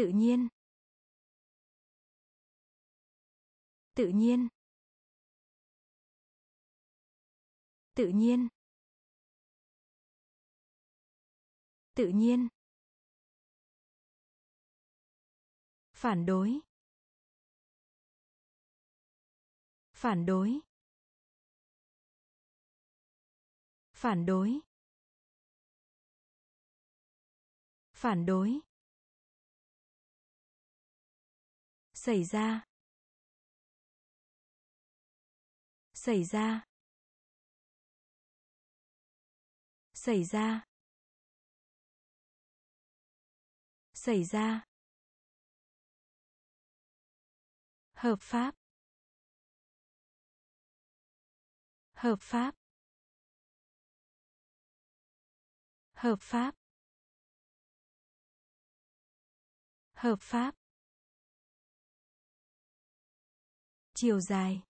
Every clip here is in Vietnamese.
tự nhiên. Tự nhiên. Tự nhiên. Tự nhiên. Phản đối. Phản đối. Phản đối. Phản đối. Xảy ra. Xảy ra. Xảy ra. Xảy ra. Hợp pháp. Hợp pháp. Hợp pháp. Hợp pháp. Chiều dài.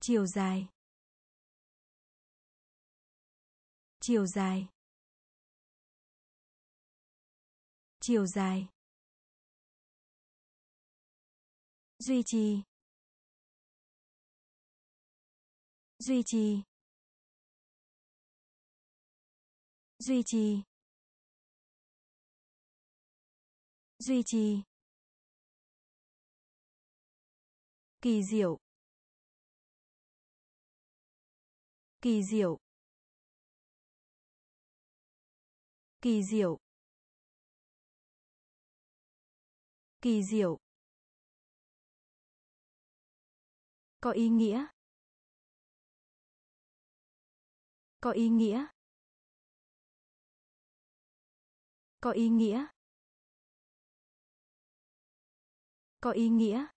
Chiều dài. Chiều dài. Chiều dài. Duy trì. Duy trì. Duy trì. Duy trì. Kỳ diệu. Kỳ diệu. Kỳ diệu. Kỳ diệu. Có ý nghĩa. Có ý nghĩa. Có ý nghĩa. Có ý nghĩa.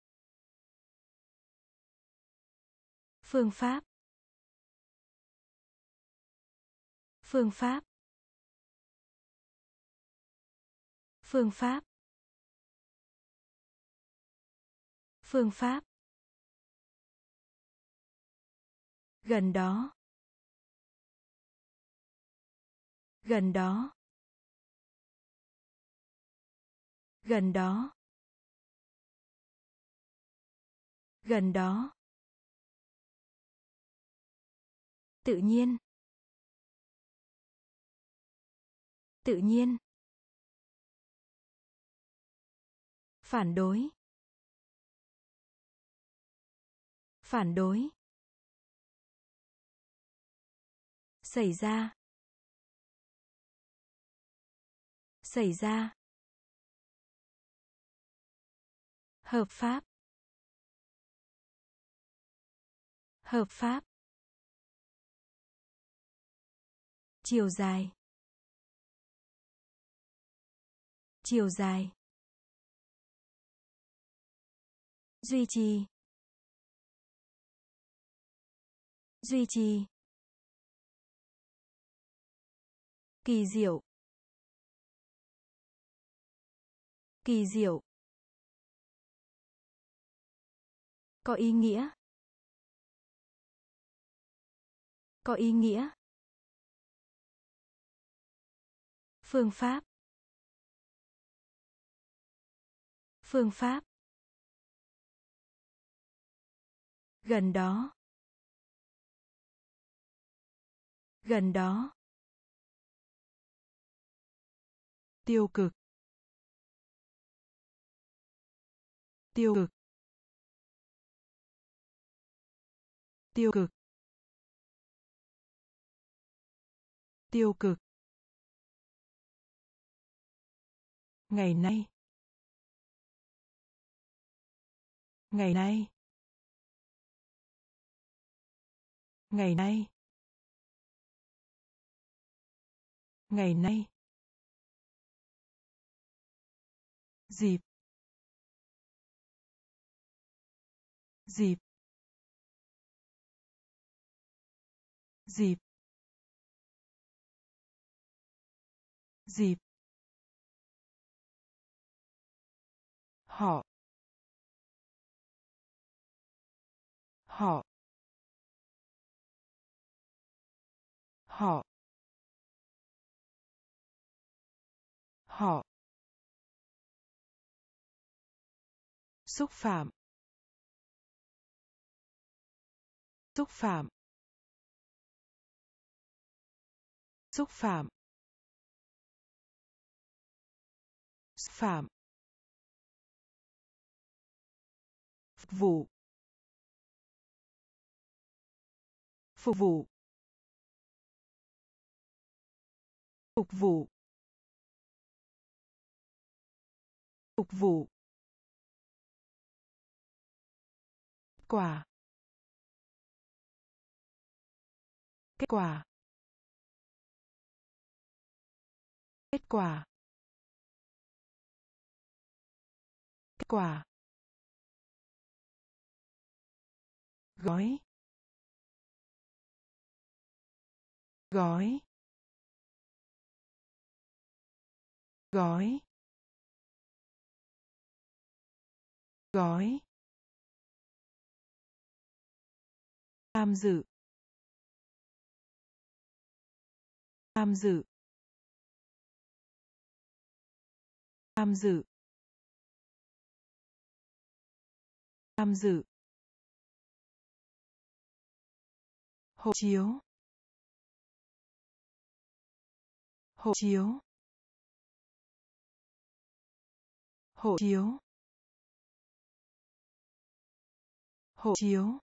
Phương pháp. Phương pháp. Phương pháp. Phương pháp. Gần đó. Gần đó. Gần đó. Gần đó. Tự nhiên. Tự nhiên. Phản đối. Phản đối. Xảy ra. Xảy ra. Hợp pháp. Hợp pháp. Chiều dài. Chiều dài. Duy trì. Duy trì. Kỳ diệu. Kỳ diệu. Có ý nghĩa. Có ý nghĩa. Phương pháp. Phương pháp. Gần đó. Gần đó. Tiêu cực. Tiêu cực. Tiêu cực. Tiêu cực. Ngày nay. Ngày nay. Ngày nay. Ngày nay. Dịp. Dịp. Dịp. Dịp. họ. Họ. Xúc phạm. Xúc phạm. Xúc phạm. Xúc phạm. Phục vụ. Phục vụ. Phục vụ. Phục vụ. Quả. Kết quả. Kết quả. Kết quả. Gói. Gói. Gói. Gói. Tham dự. Tham dự. Tham dự. Tham dự. Hộ chiếu. Hộ chiếu. Hộ chiếu. Hộ chiếu.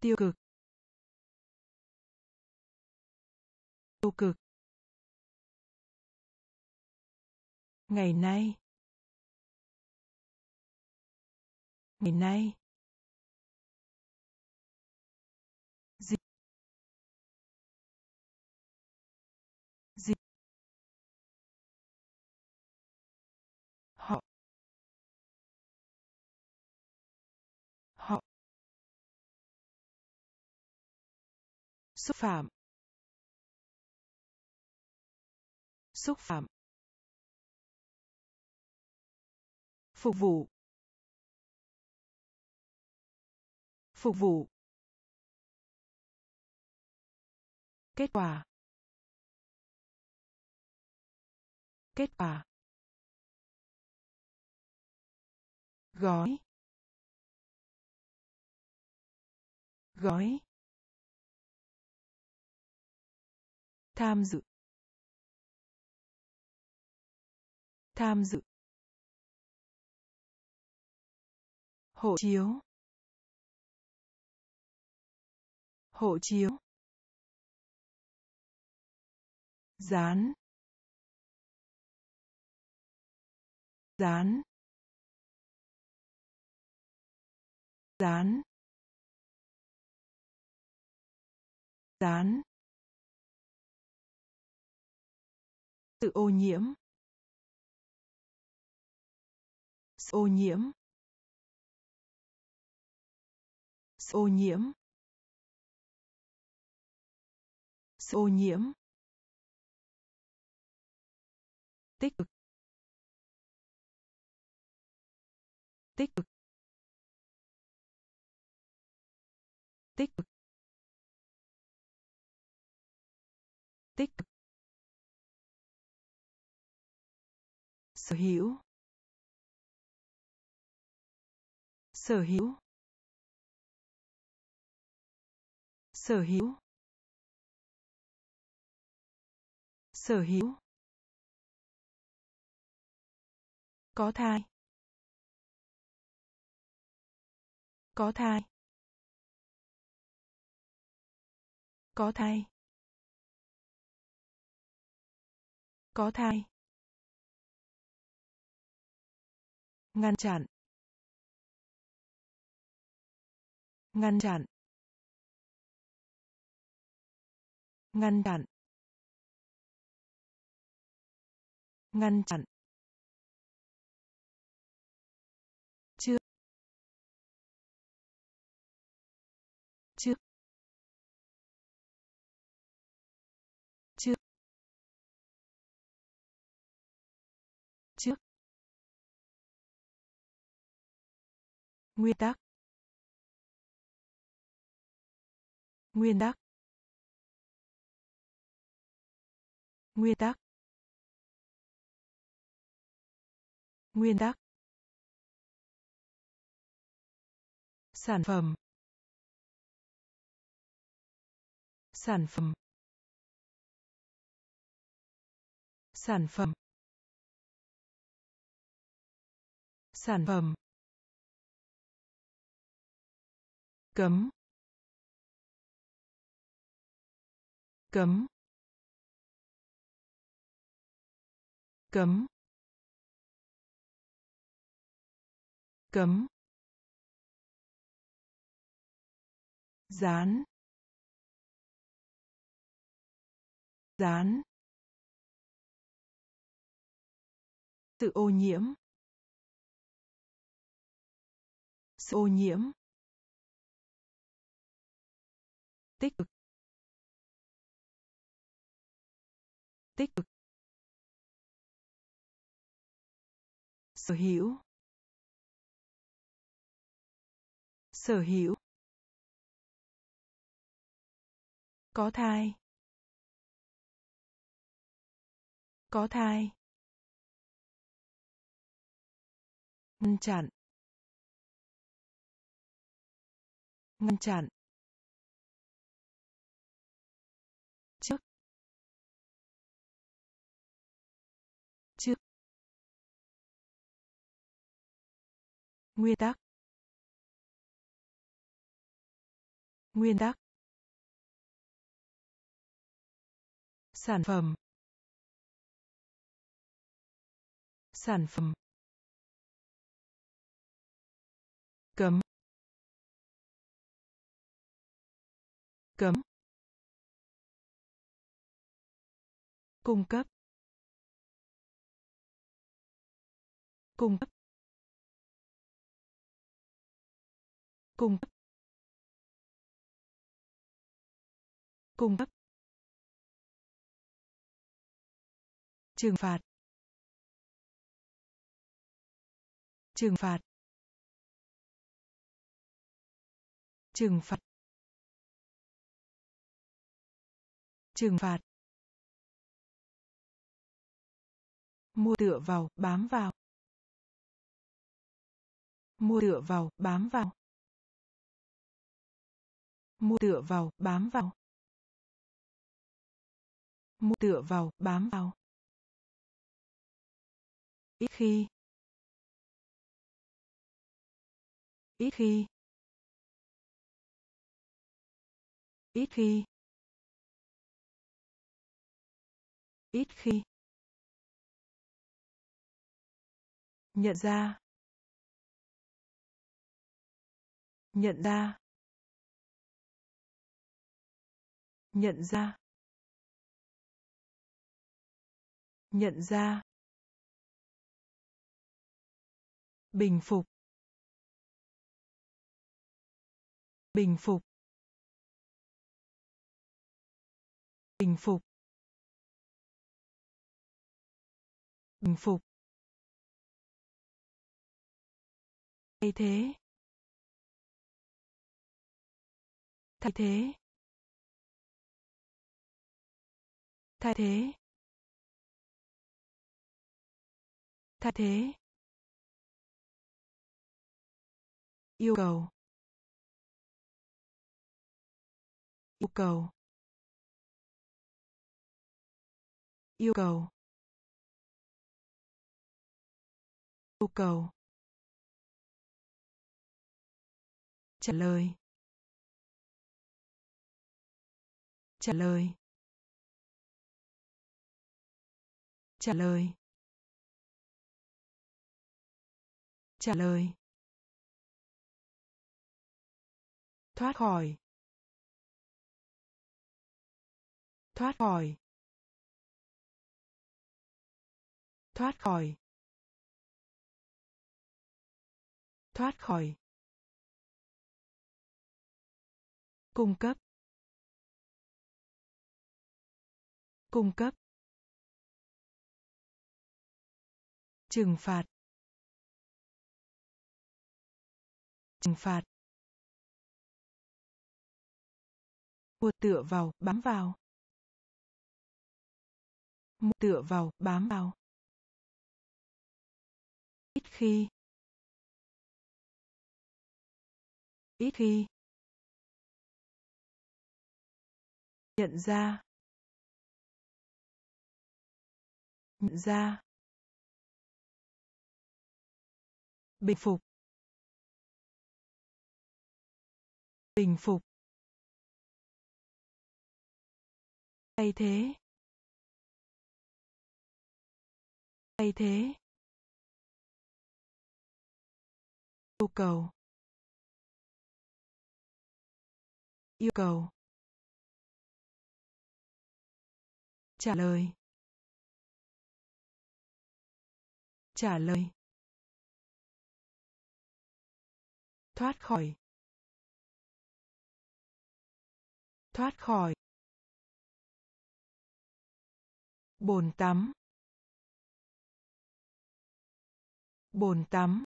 Tiêu cực. Tiêu cực. Ngày nay. Ngày nay. Xúc phạm. Xúc phạm. Phục vụ. Phục vụ. Kết quả. Kết quả. Gói. Gói. Tham dự. Tham dự. Hộ chiếu. Hộ chiếu. Dán. Dán. Dán. Dán. Sự ô nhiễm. Sự ô nhiễm. Sự ô nhiễm. Sự ô nhiễm. Tích cực. Tích cực. Tích cực. Sở hữu. Sở hữu. Sở hữu. Sở hữu. Có thai. Có thai. Có thai. Có thai. Ngăn chặn. Ngăn chặn. Ngăn chặn. Ngăn chặn. Nguyên tắc. Nguyên tắc. Nguyên tắc. Nguyên tắc. Sản phẩm. Sản phẩm. Sản phẩm. Sản phẩm. Cấm. Cấm. Cấm. Cấm. Dán. Dán. Sự ô nhiễm. Sự ô nhiễm. Tích cực. Tích cực. Sở hữu. Sở hữu. Có thai. Có thai. Ngăn chặn. Ngăn chặn. Nguyên tắc. Nguyên tắc. Sản phẩm. Sản phẩm. Cấm. Cấm. Cung cấp. Cung cấp. Cung cấp. Cung cấp. Trừng phạt. Trừng phạt. Trừng phạt. Trừng phạt. Mua tựa vào, bám vào. Mua tựa vào, bám vào mua tựa vào, bám vào. Mua tựa vào, bám vào. Ít khi. Ít khi. Ít khi. Ít khi. Nhận ra. Nhận ra. Nhận ra. Nhận ra. Bình phục. Bình phục. Bình phục. Bình phục. Thay thế. Thay thế. Thay thế. Thay thế. Yêu cầu. Yêu cầu. Yêu cầu. Yêu cầu. Trả lời. Trả lời. Trả lời. Trả lời. Thoát khỏi. Thoát khỏi. Thoát khỏi. Thoát khỏi. Cung cấp. Cung cấp. Trừng phạt. Trừng phạt. Mua tựa vào, bám vào. Mua tựa vào, bám vào. Ít khi. Ít khi. Nhận ra. Nhận ra. Bình phục. Bình phục. Thay thế. Thay thế. Yêu cầu. Yêu cầu. Trả lời. Trả lời. Thoát khỏi. Thoát khỏi. Bồn tắm. Bồn tắm.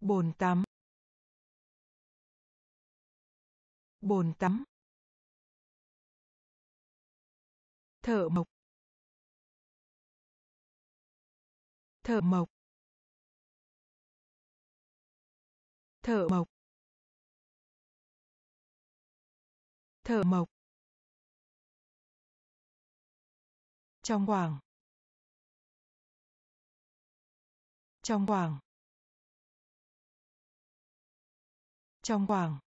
Bồn tắm. Bồn tắm. Thợ mộc. Thợ mộc. Thợ mộc. Thợ mộc. Trong khoảng. Trong khoảng. Trong khoảng.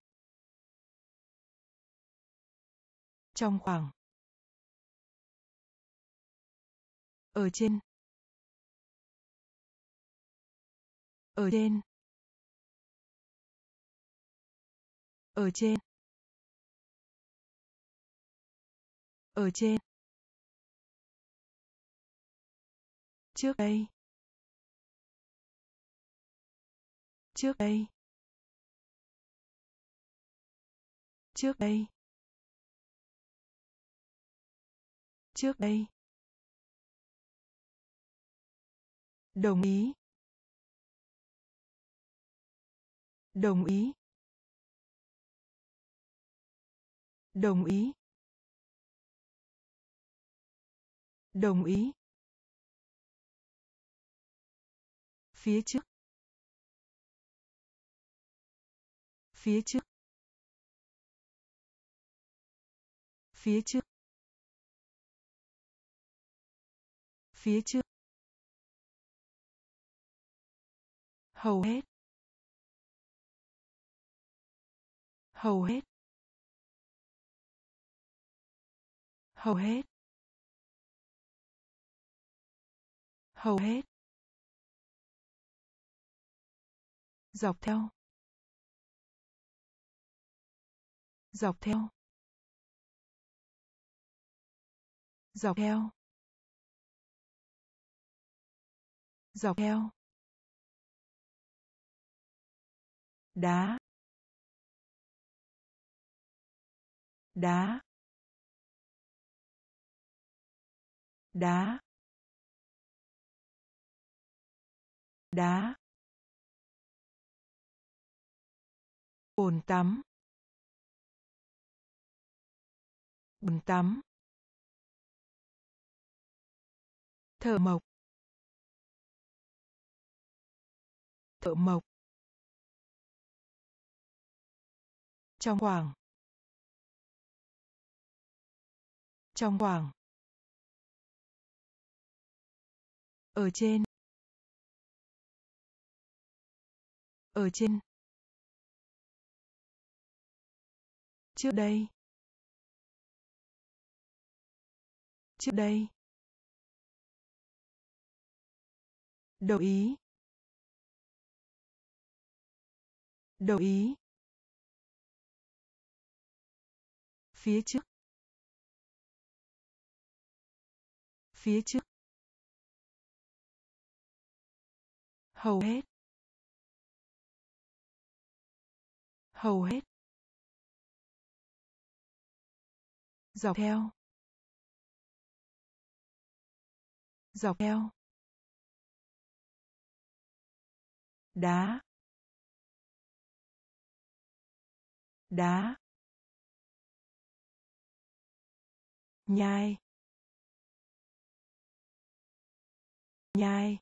Trong khoảng. Ở trên. Ở trên. Ở trên. Ở trên. Trước đây. Trước đây. Trước đây. Trước đây. Đồng ý. Đồng ý. Đồng ý. Đồng ý. Phía trước. Phía trước. Phía trước. Phía trước. Hầu hết. Hầu hết. Hầu hết. Hầu hết. Dọc theo. Dọc theo. Dọc theo. Dọc theo. Đá. Đá. Đá. Đá. Bồn tắm. Bồn tắm. Thợ mộc. Thợ mộc. Trong khoảng trong khoảng ở trên. Ở trên. Trước đây. Trước đây. Đồng ý. Đồng ý. Phía trước. Phía trước. Hầu hết. Hầu hết. Dọc theo. Dọc theo. Đá. Đá. Nhai. Nhai.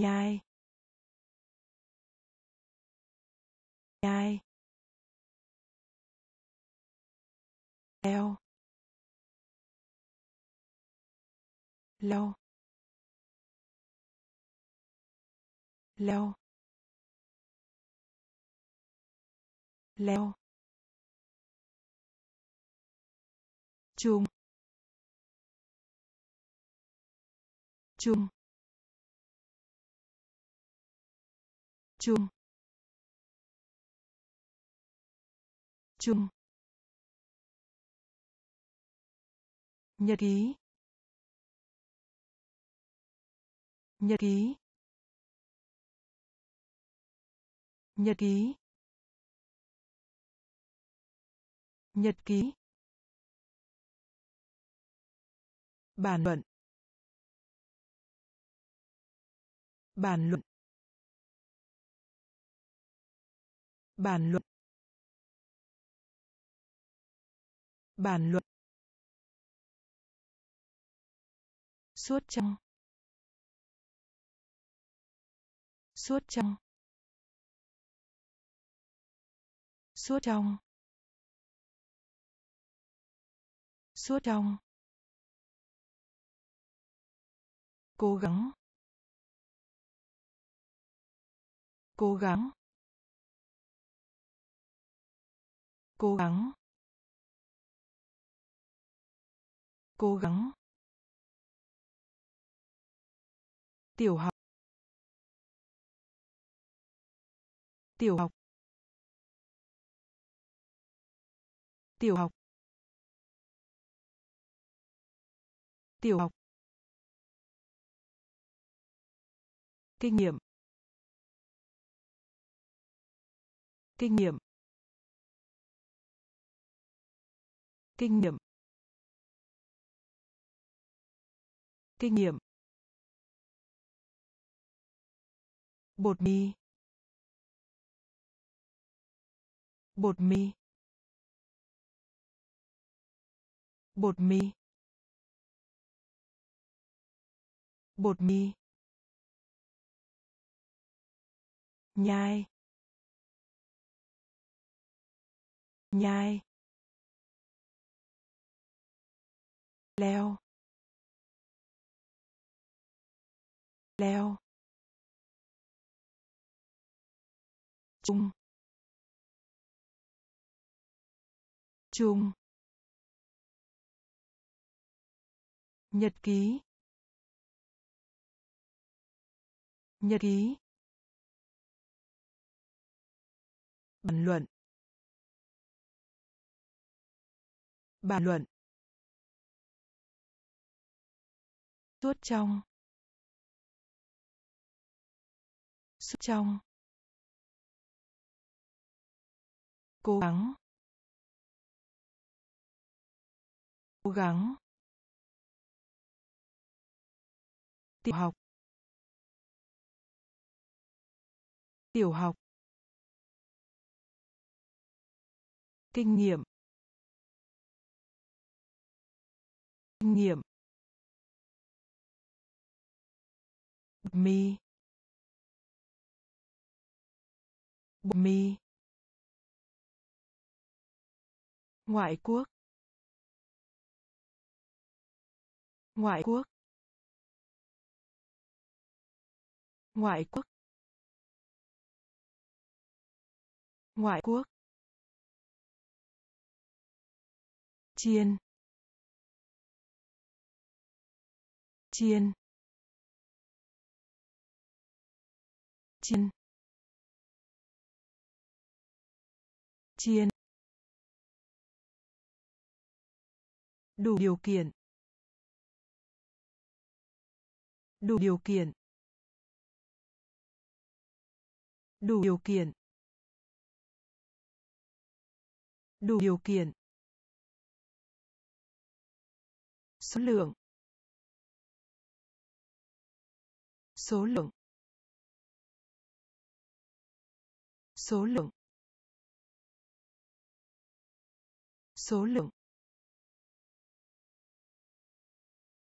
Nhai. Nhai. Leo. Leo. Leo. Leo. Chung chung chung chung nhật ký. Nhật ký. Nhật ký. Nhật ký. Bàn luận. Bàn luận. Bàn luận. Bàn luận. Suốt trong. Suốt trong. Suốt trong. Suốt trong. Cố gắng. Cố gắng. Cố gắng. Cố gắng. Tiểu học. Tiểu học. Tiểu học. Tiểu học. Kinh nghiệm. Kinh nghiệm. Kinh nghiệm. Kinh nghiệm. Bột mì. Bột mì. Bột mì. Bột mì. Nhai. Nhai. Leo. Leo. Chung. Chung. Nhật ký. Nhật ký. Bàn luận. Bàn luận. Suốt trong. Suốt trong. Cố gắng. Cố gắng. Tiểu học. Tiểu học. Kinh nghiệm. Kinh nghiệm. Mi mi bột ngoại quốc. Ngoại quốc. Ngoại quốc. Ngoại quốc. Chiên. Chiên. Chiên chiên đủ điều kiện. Đủ điều kiện. Đủ điều kiện. Đủ điều kiện. Số lượng. Số lượng. Số lượng. Số lượng.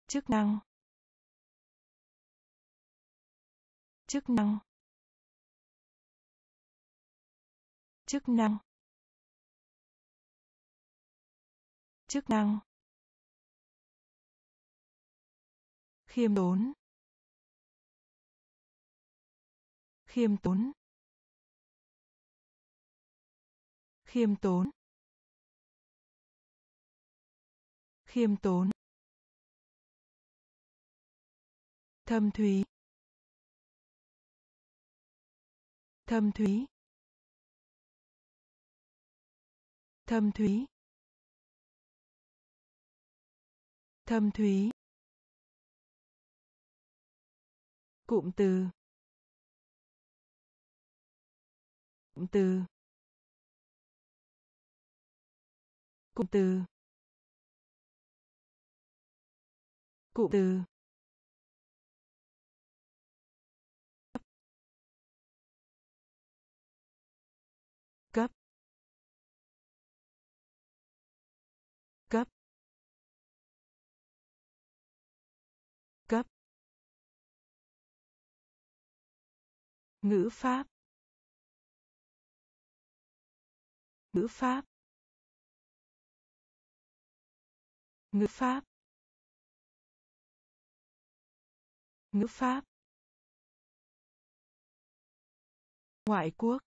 Chức năng. Chức năng. Chức năng. Chức năng. Khiêm tốn. Khiêm tốn. Khiêm tốn. Khiêm tốn. Thâm thúy. Thâm thúy. Thâm thúy. Thâm thúy. Cụm từ. Cụm từ. Cụm từ. Cụm từ. Cấp. Cấp. Cấp. Ngữ pháp. Ngữ pháp. Ngữ pháp. Ngữ pháp. Ngoại quốc.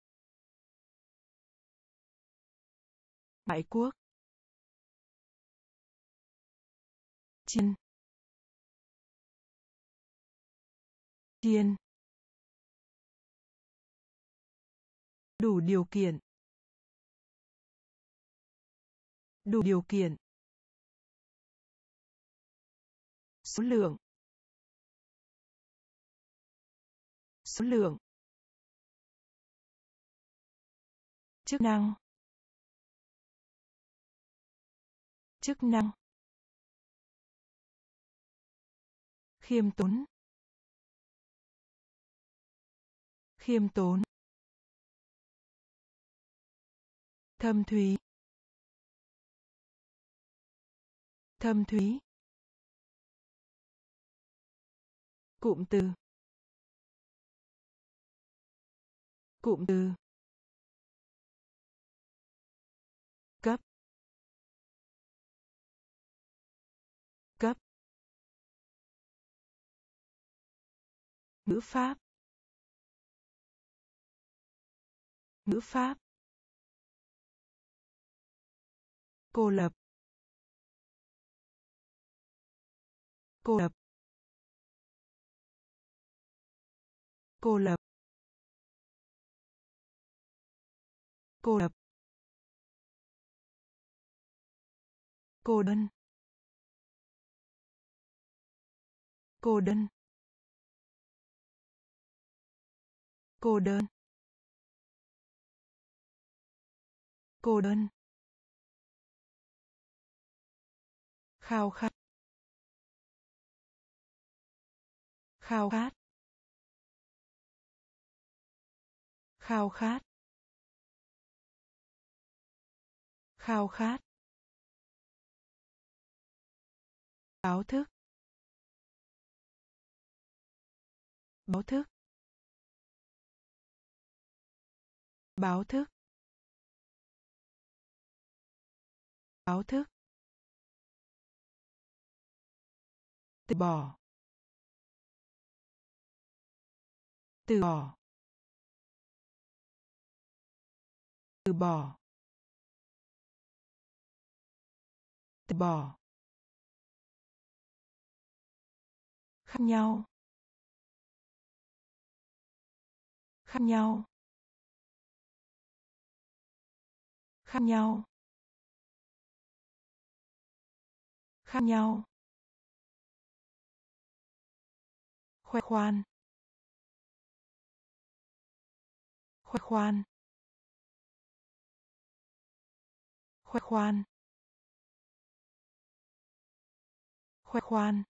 Ngoại quốc. Chiên chiên đủ điều kiện. Đủ điều kiện. Số lượng. Số lượng. Chức năng. Chức năng. Khiêm tốn. Khiêm tốn. Thâm thúy. Thâm thúy. Cụm từ. Cụm từ. Cấp. Cấp. Ngữ pháp. Ngữ pháp. Cô lập. Cô lập. Cô lập. Cô lập. Cô đơn. Cô đơn. Cô đơn. Cô đơn. Khao khát. Khao khát. Khao khát. Khao khát. Báo thức. Báo thức. Báo thức. Báo thức. Từ bỏ. Từ bỏ. Từ bỏ. Từ bỏ. Khác nhau. Khác nhau. Khác nhau. Khác nhau. Khoe khoan. Khoe khoan. Khoe khoan. Khoe khoan.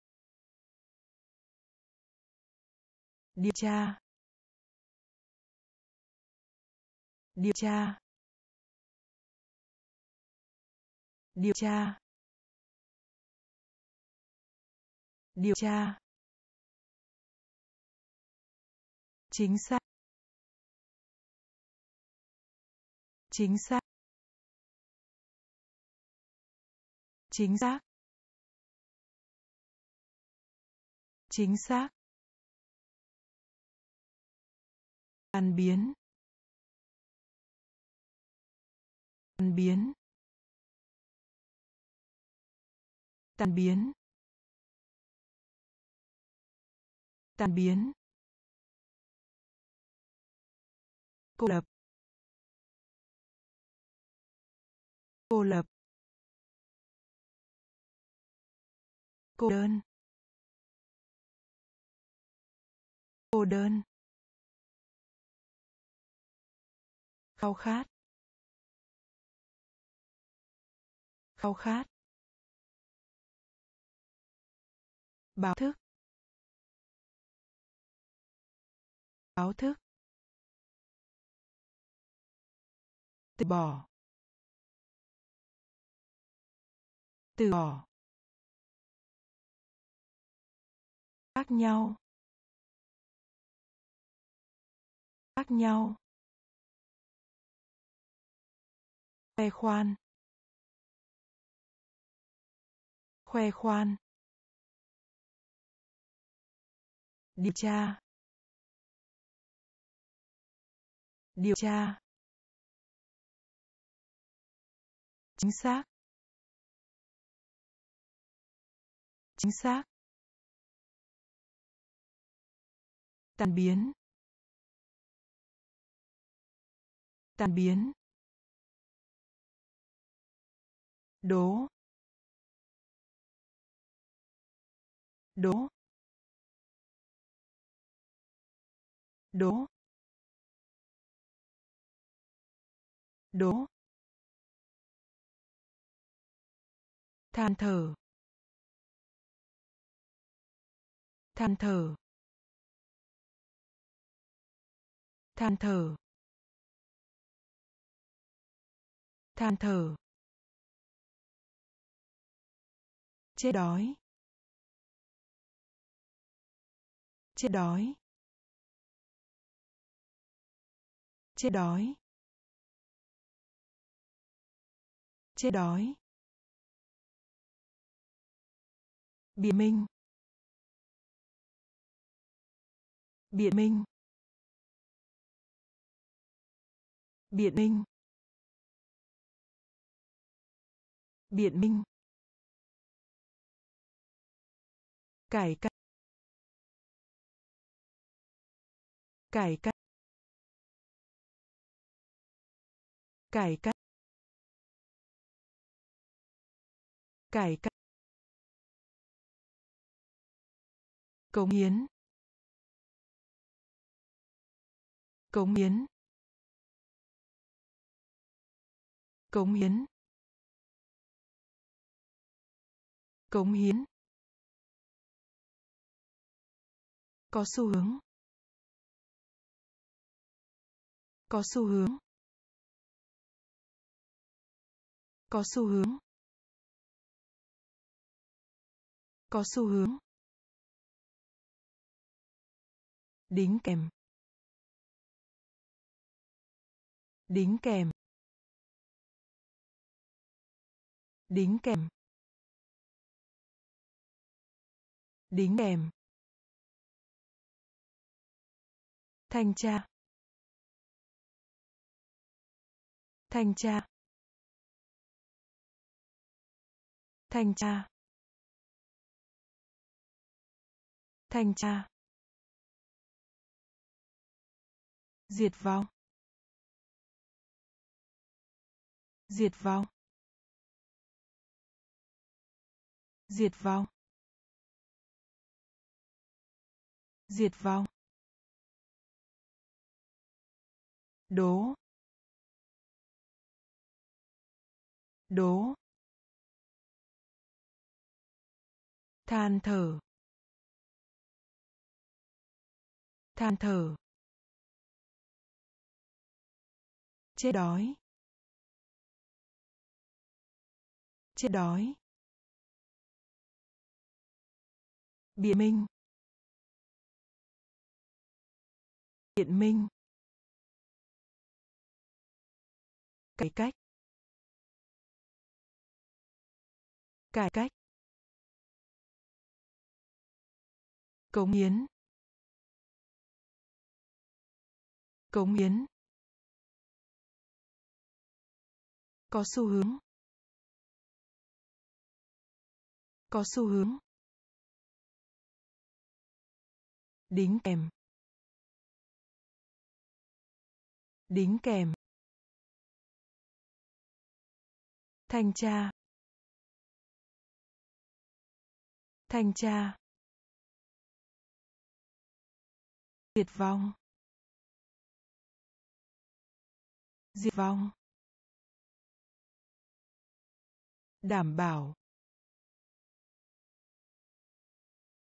Điều tra. Điều tra. Điều tra. Điều tra. Chính xác. Chính xác. Chính xác. Chính xác. Tan biến. Tan biến. Tan biến. Tan biến. Cô lập. Cô lập. Cô đơn. Cô đơn. Khao khát. Khao khát. Báo thức. Báo thức. Từ bỏ. Từ bỏ. Khác nhau. Khác nhau. Khoe khoan. Khoe khoan. Điều tra. Điều tra. Chính xác. Chính xác. Tan biến. Tan biến. Đố. Đố. Đố. Đố. Than thở. Than thở. Than thở. Than thở. Chết đói. Chết đói. Chết đói. Chết đói. Biện minh. Biện minh. Biện minh. Biện minh. Cải cách. Cải cách. Cải cách. Cải cách. Cống hiến. Cống hiến. Cống hiến. Cống hiến. Có xu hướng. Có xu hướng. Có xu hướng. Có xu hướng. Đính kèm. Đính kèm. Đính kèm. Đính kèm. Thanh tra. Thanh tra. Thanh tra. Thanh tra. Diệt vong. Diệt vong. Diệt vong. Diệt vong. Đố. Đố. Than thở. Than thở. Chết đói. Chết đói. Biện minh. Biện minh. Cải cách. Cải cách. Cống hiến. Cống hiến. Có xu hướng. Có xu hướng. Đính kèm. Đính kèm. Thanh tra. Thanh tra. Diệt vong. Diệt vong. Đảm bảo.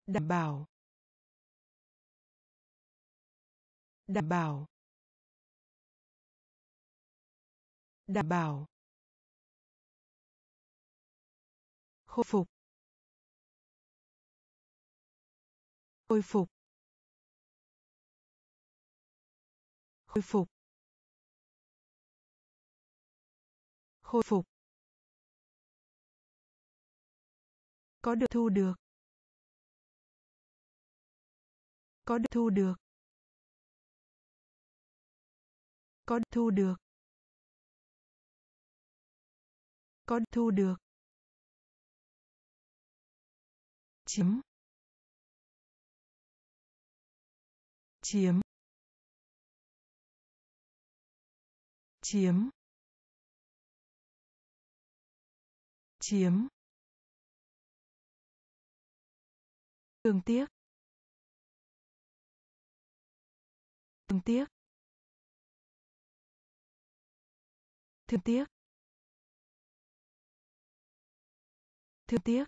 Đảm bảo. Đảm bảo. Đảm bảo. Khôi phục. Khôi phục. Khôi phục. Khôi phục. Có được thu được. Có được thu được. Có thu được? Có thu được? Chiếm. Chiếm. Chiếm. Chiếm. Thương tiếc. Thương tiếc. Thương tiếc. Thương tiếc.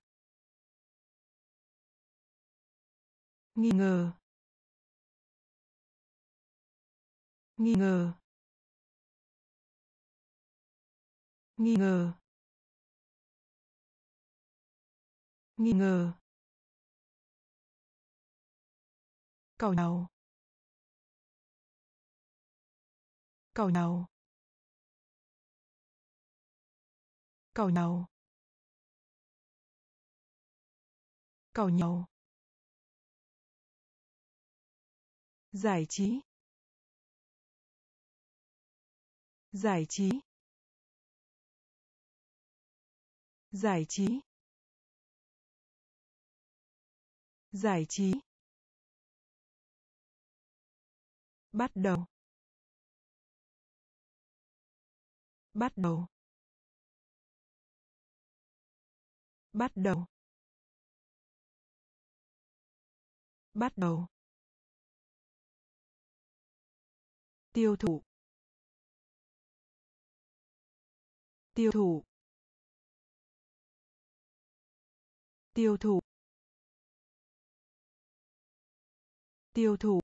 Nghi ngờ. Nghi ngờ. Nghi ngờ. Nghi ngờ. Cầu nhau. Cầu nhau. Cầu nhau cầu nhau giải trí. Giải trí. Giải trí. Giải trí. Bắt đầu. Bắt đầu. Bắt đầu. Bắt đầu. Tiêu thụ. Tiêu thụ. Tiêu thụ. Tiêu thụ.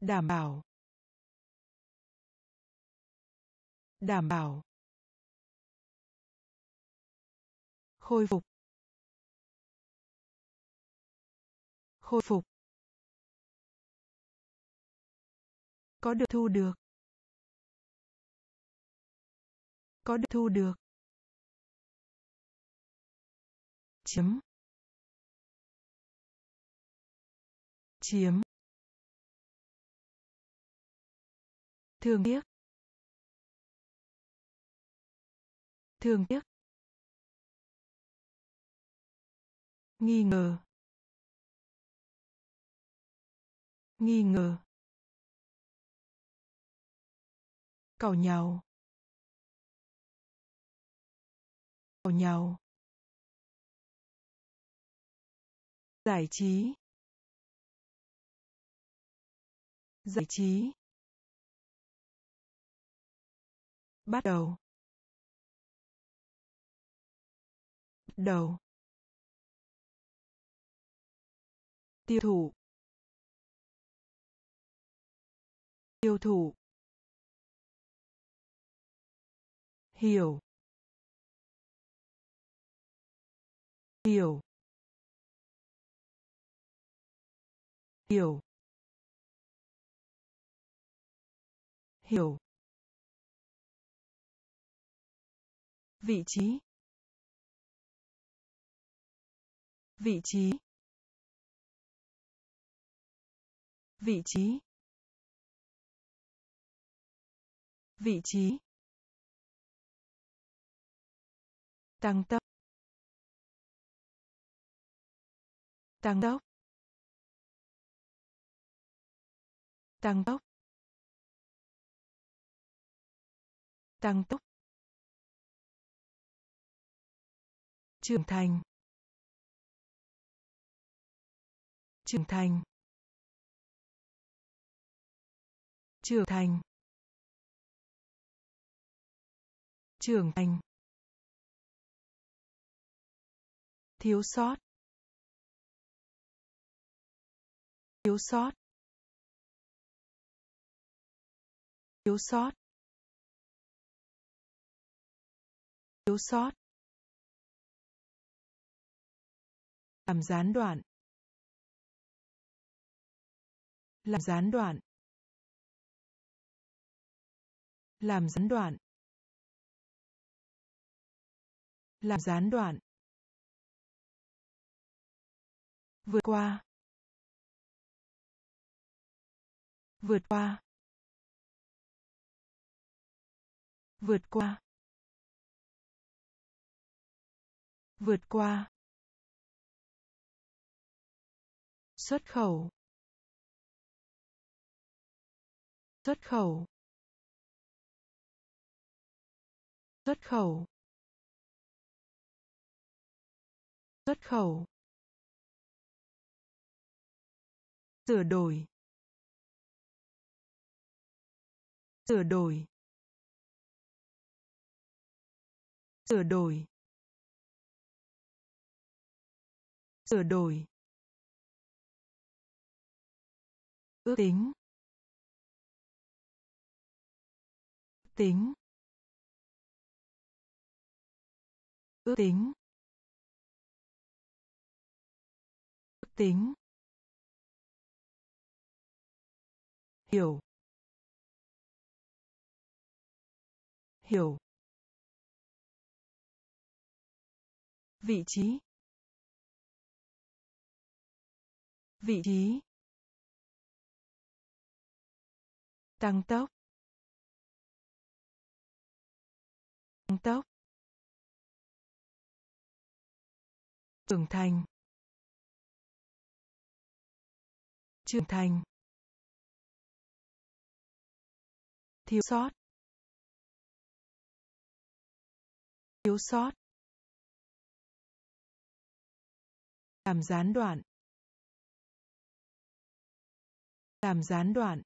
Đảm bảo. Đảm bảo. Khôi phục. Khôi phục. Có được. Thu được. Có được. Thu được. Chiếm. Chiếm. Thương tiếc. Thương tiếc. Nghi ngờ. Nghi ngờ. Cầu nhau cầu nhau giải trí. Giải trí. Bắt đầu. Bắt đầu. Tiêu thụ. Tiêu thụ. Hiểu. Hiểu. Hiểu. Hiểu. Vị trí. Vị trí. Vị trí. Vị trí. Tăng tốc. Tăng tốc. Tăng tốc. Tăng tốc. Trưởng thành. Trưởng thành. Trưởng thành. Trưởng thành. Thiếu sót. Thiếu sót. Thiếu sót. Thiếu sót. Làm gián đoạn. Làm gián đoạn. Làm gián đoạn. Làm gián đoạn. Vượt qua. Vượt qua. Vượt qua. Vượt qua. Xuất khẩu. Xuất khẩu. Xuất khẩu. Xuất khẩu. Sửa đổi. Sửa đổi. Sửa đổi. Sửa đổi. Ước tính. Tính. Ước tính. Ước tính. Hiểu. Hiểu. Vị trí. Vị trí. Tăng tốc. Tăng tốc. Trưởng thành. Trưởng thành. Thiếu sót. Thiếu sót. Làm gián đoạn. Làm gián đoạn.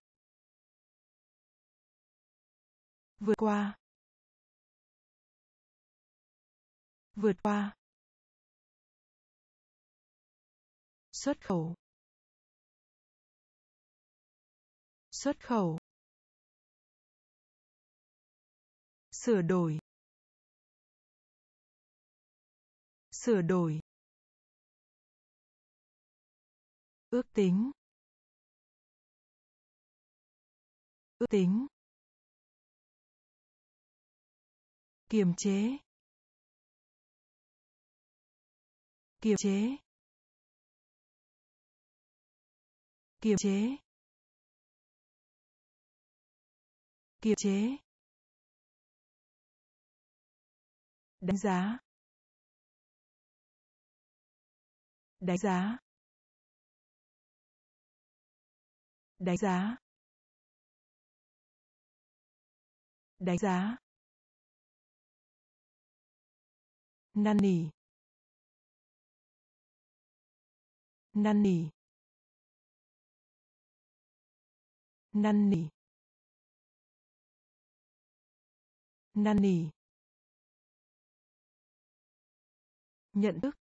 Vượt qua. Vượt qua. Xuất khẩu. Xuất khẩu. Sửa đổi. Sửa đổi. Ước tính. Ước tính. Kiềm chế. Kiềm chế. Kiềm chế. Kiềm chế. Đánh giá. Đánh giá. Đánh giá. Đánh giá. Năn nỉ. Năn nỉ. Năn nỉ năn nỉ nhận thức.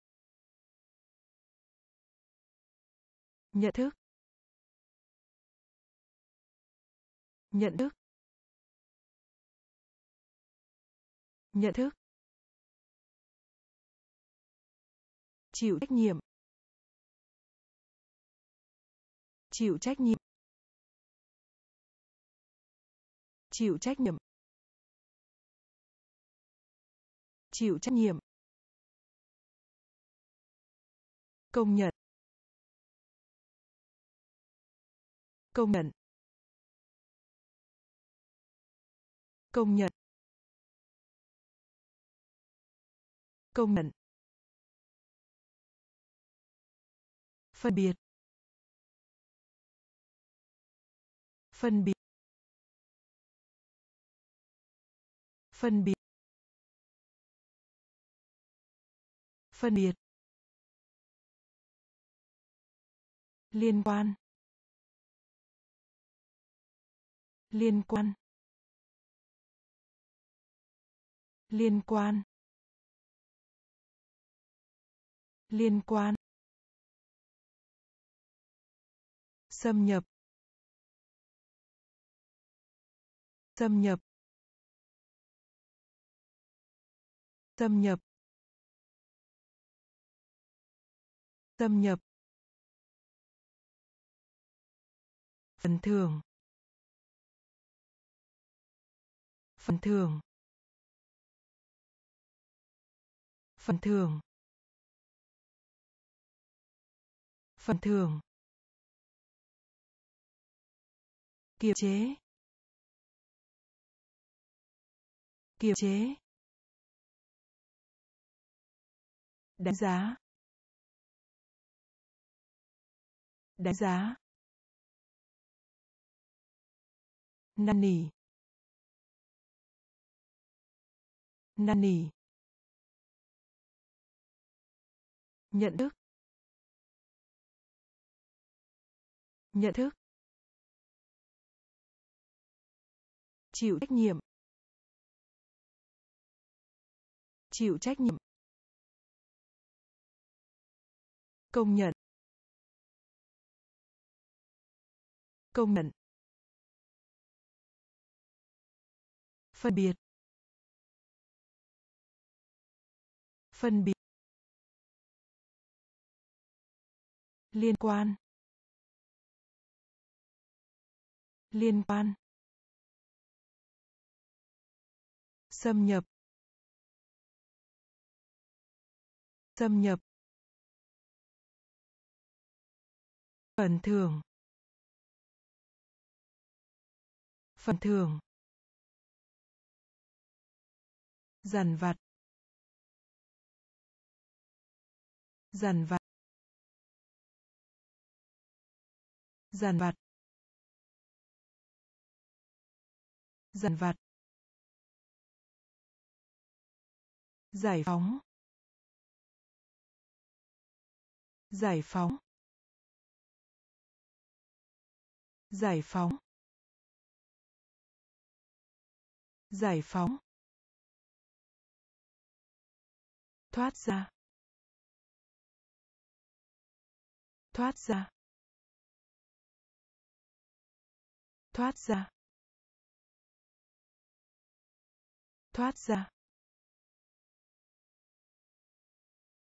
Nhận thức. Nhận thức. Nhận thức. Chịu trách nhiệm. Chịu trách nhiệm. Chịu trách nhiệm. Chịu trách nhiệm. Công nhận. Công nhận. Công nhận. Công nhận. Phân biệt. Phân biệt. Phân biệt phân biệt, liên quan liên quan liên quan liên quan, xâm nhập xâm nhập. Xâm nhập. Xâm nhập. Phần thưởng. Phần thưởng. Phần thưởng. Phần thưởng. Kiềm chế. Kiềm chế. Đánh giá. Đánh giá. Năn nỉ năn nỉ nhận thức. Nhận thức. Chịu trách nhiệm. Chịu trách nhiệm. Công nhận. Công nhận. Phân biệt. Phân biệt. Liên quan. Liên quan. Xâm nhập. Xâm nhập. Phần thưởng. Phần thưởng. Dằn vặt. Dằn vặt. Dằn vặt. Dằn vặt. Giải phóng. Giải phóng. Giải phóng. Giải phóng. Thoát ra. Thoát ra. Thoát ra. Thoát ra.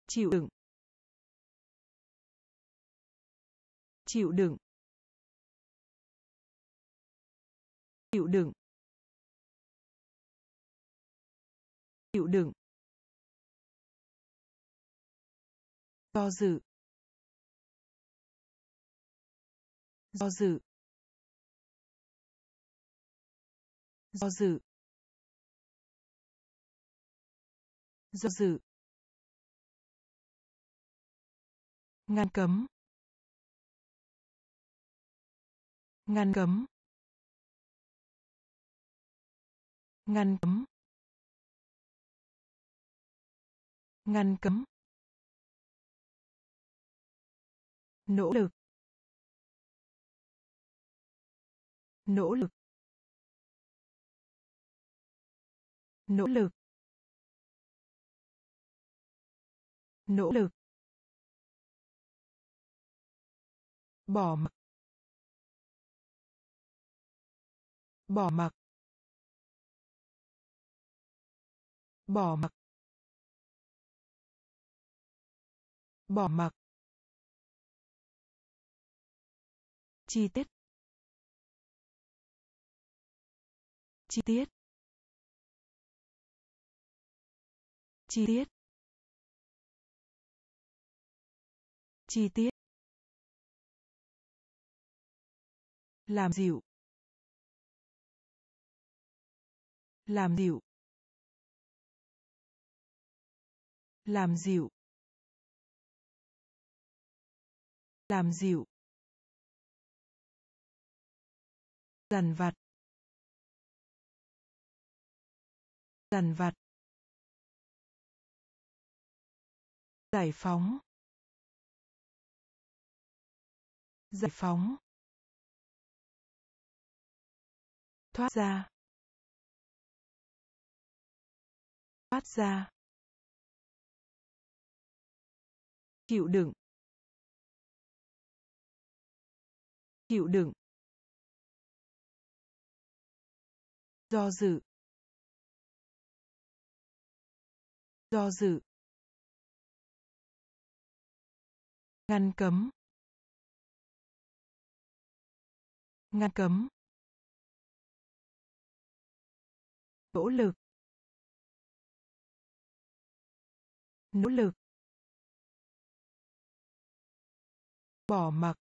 Chịu đựng. Chịu đựng. Chịu đựng. Chịu đựng. Do dự. Do dự. Do dự. Do dự. Ngăn cấm. Ngăn cấm. Ngăn cấm. Ngăn cấm. Nỗ lực. Nỗ lực. Nỗ lực. Nỗ lực. Bỏ mặc. Bỏ mặc. Bỏ mặc. Bỏ mặc. Chi tiết. Chi tiết. Chi tiết. Chi tiết. Làm dịu. Làm dịu. Làm dịu. Làm dịu. Dằn vặt. Dằn vặt. Giải phóng. Giải phóng. Thoát ra. Thoát ra. Chịu đựng. Chịu đựng. Do dự. Do dự. Ngăn cấm. Ngăn cấm. Nỗ lực. Nỗ lực. Bỏ mặc.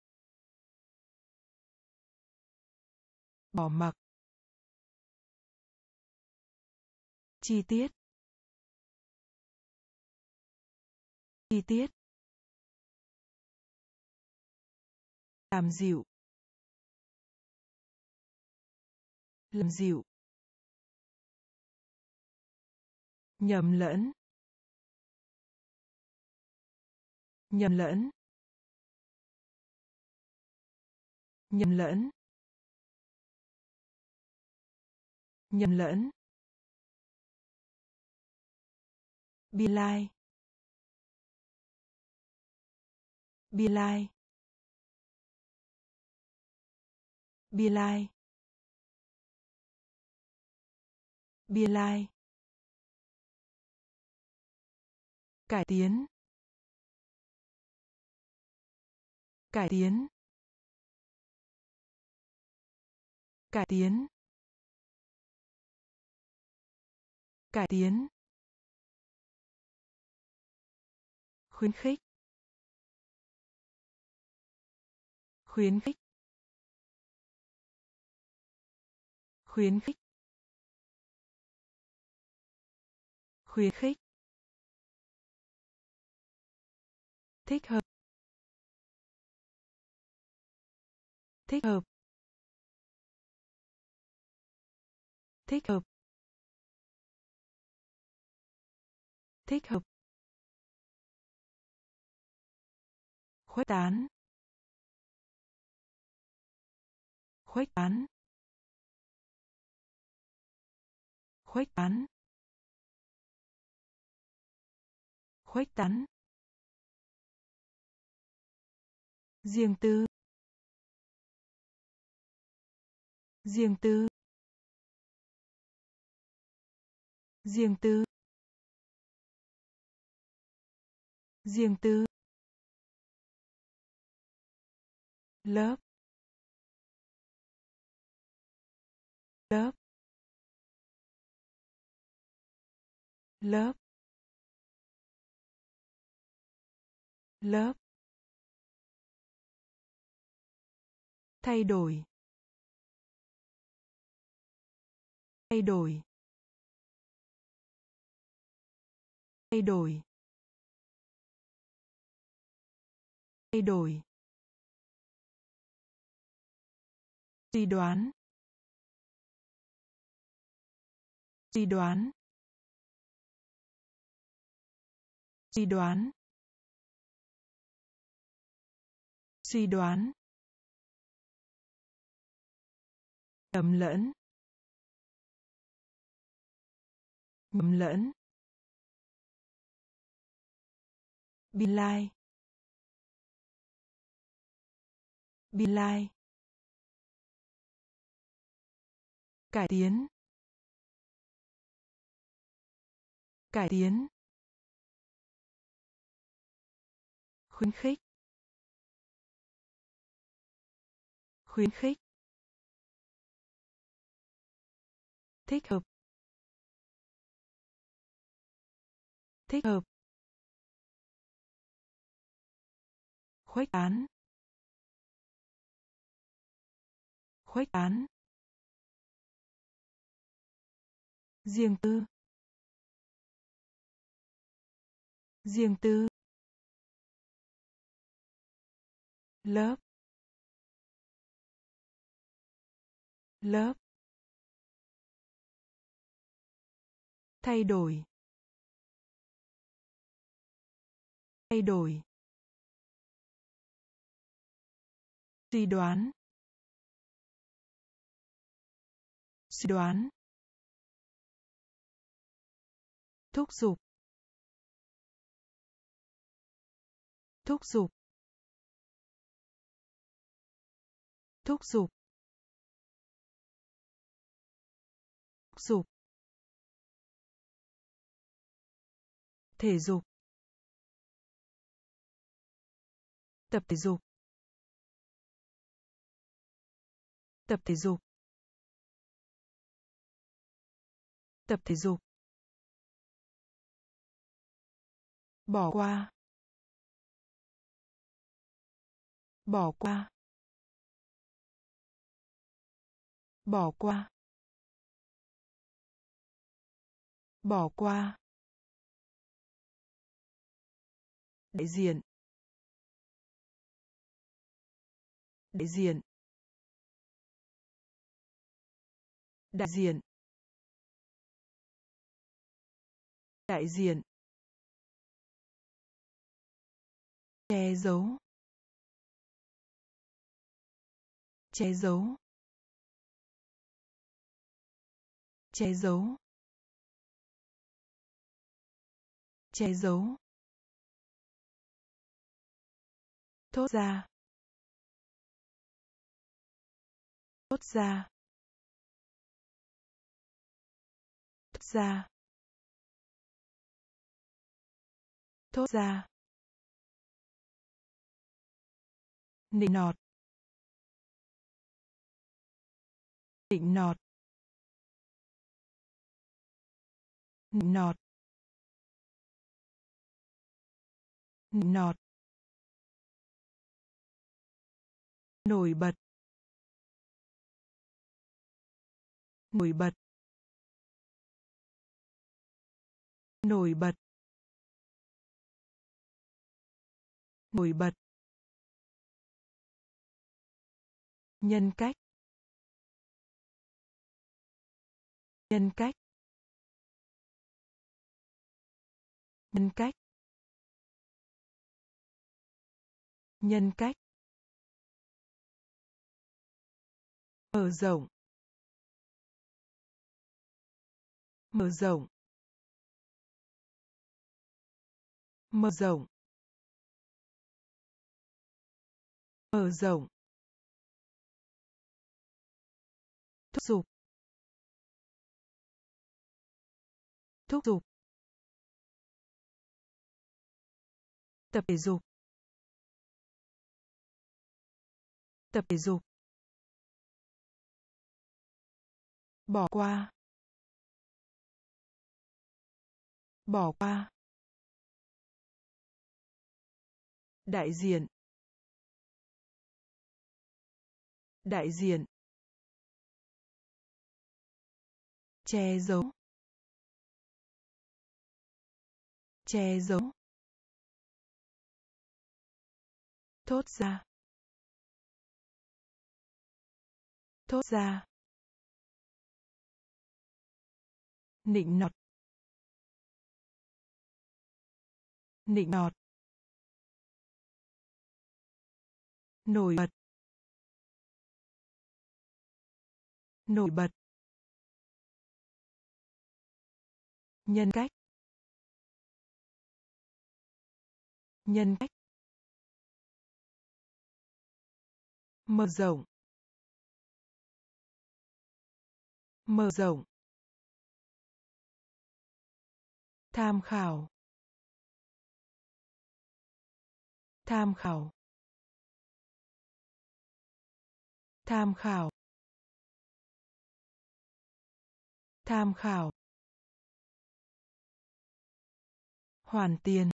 Bỏ mặc. Chi tiết. Chi tiết. Làm dịu. Làm dịu. Nhầm lẫn. Nhầm lẫn. Nhầm lẫn. Nhầm lẫn. Bi lai bi lai bi lai bi lai cải tiến. Cải tiến. Cải tiến. Cải tiến. Khuyến khích. Khuyến khích. Khuyến khích. Khuyến khích. Thích hợp. Thích hợp. Thích hợp. Thích hợp. Khuếch tán. Khuếch tán. Khuếch tán. Khuếch tán. Riêng tư. Riêng tư. Riêng tư. Riêng tư. Lớp. Lớp. Lớp. Lớp. Thay đổi. Thay đổi. Thay đổi. Thay đổi. Suy đoán. Suy đoán. Suy đoán. Suy đoán. Nhầm lẫn. Nhầm lẫn. Bi lai. Bi lai. Cải tiến. Cải tiến. Khuyến khích. Khuyến khích. Thích hợp. Thích hợp. Khuếch tán. Khuếch tán. Riêng tư. Riêng tư. Lớp. Lớp. Thay đổi. Thay đổi. Suy đoán. Suy đoán. Thúc giục. Thúc giục. Thúc giục. Thúc giục. Thể dục. Tập thể dục. Tập thể dục. Tập thể dục. Bỏ qua. Bỏ qua. Bỏ qua. Bỏ qua. Đại diện. Đại diện. Đại diện. Đại diện. Che giấu. Che giấu. Che giấu. Che giấu. Thốt ra. Thốt ra. Ra. Thốt ra. Nịnh nọt. Nịnh nọt. Nịnh nọt. Nịnh nọt. Nổi bật. Nổi bật. Nổi bật. Nổi bật. Nhân cách. Nhân cách. Nhân cách. Nhân cách. Mở rộng. Mở rộng. Mở rộng. Mở rộng. Thúc giục. Thúc giục. Tập thể dục. Tập thể dục. Bỏ qua. Bỏ qua. Đại diện. Đại diện. Che giấu. Che giấu. Thốt ra. Thốt ra. Nịnh nọt. Nịnh nọt. Nổi bật. Nổi bật. Nhân cách. Nhân cách. Mở rộng. Mở rộng. Tham khảo. Tham khảo. Tham khảo. Tham khảo. Hoàn tiền.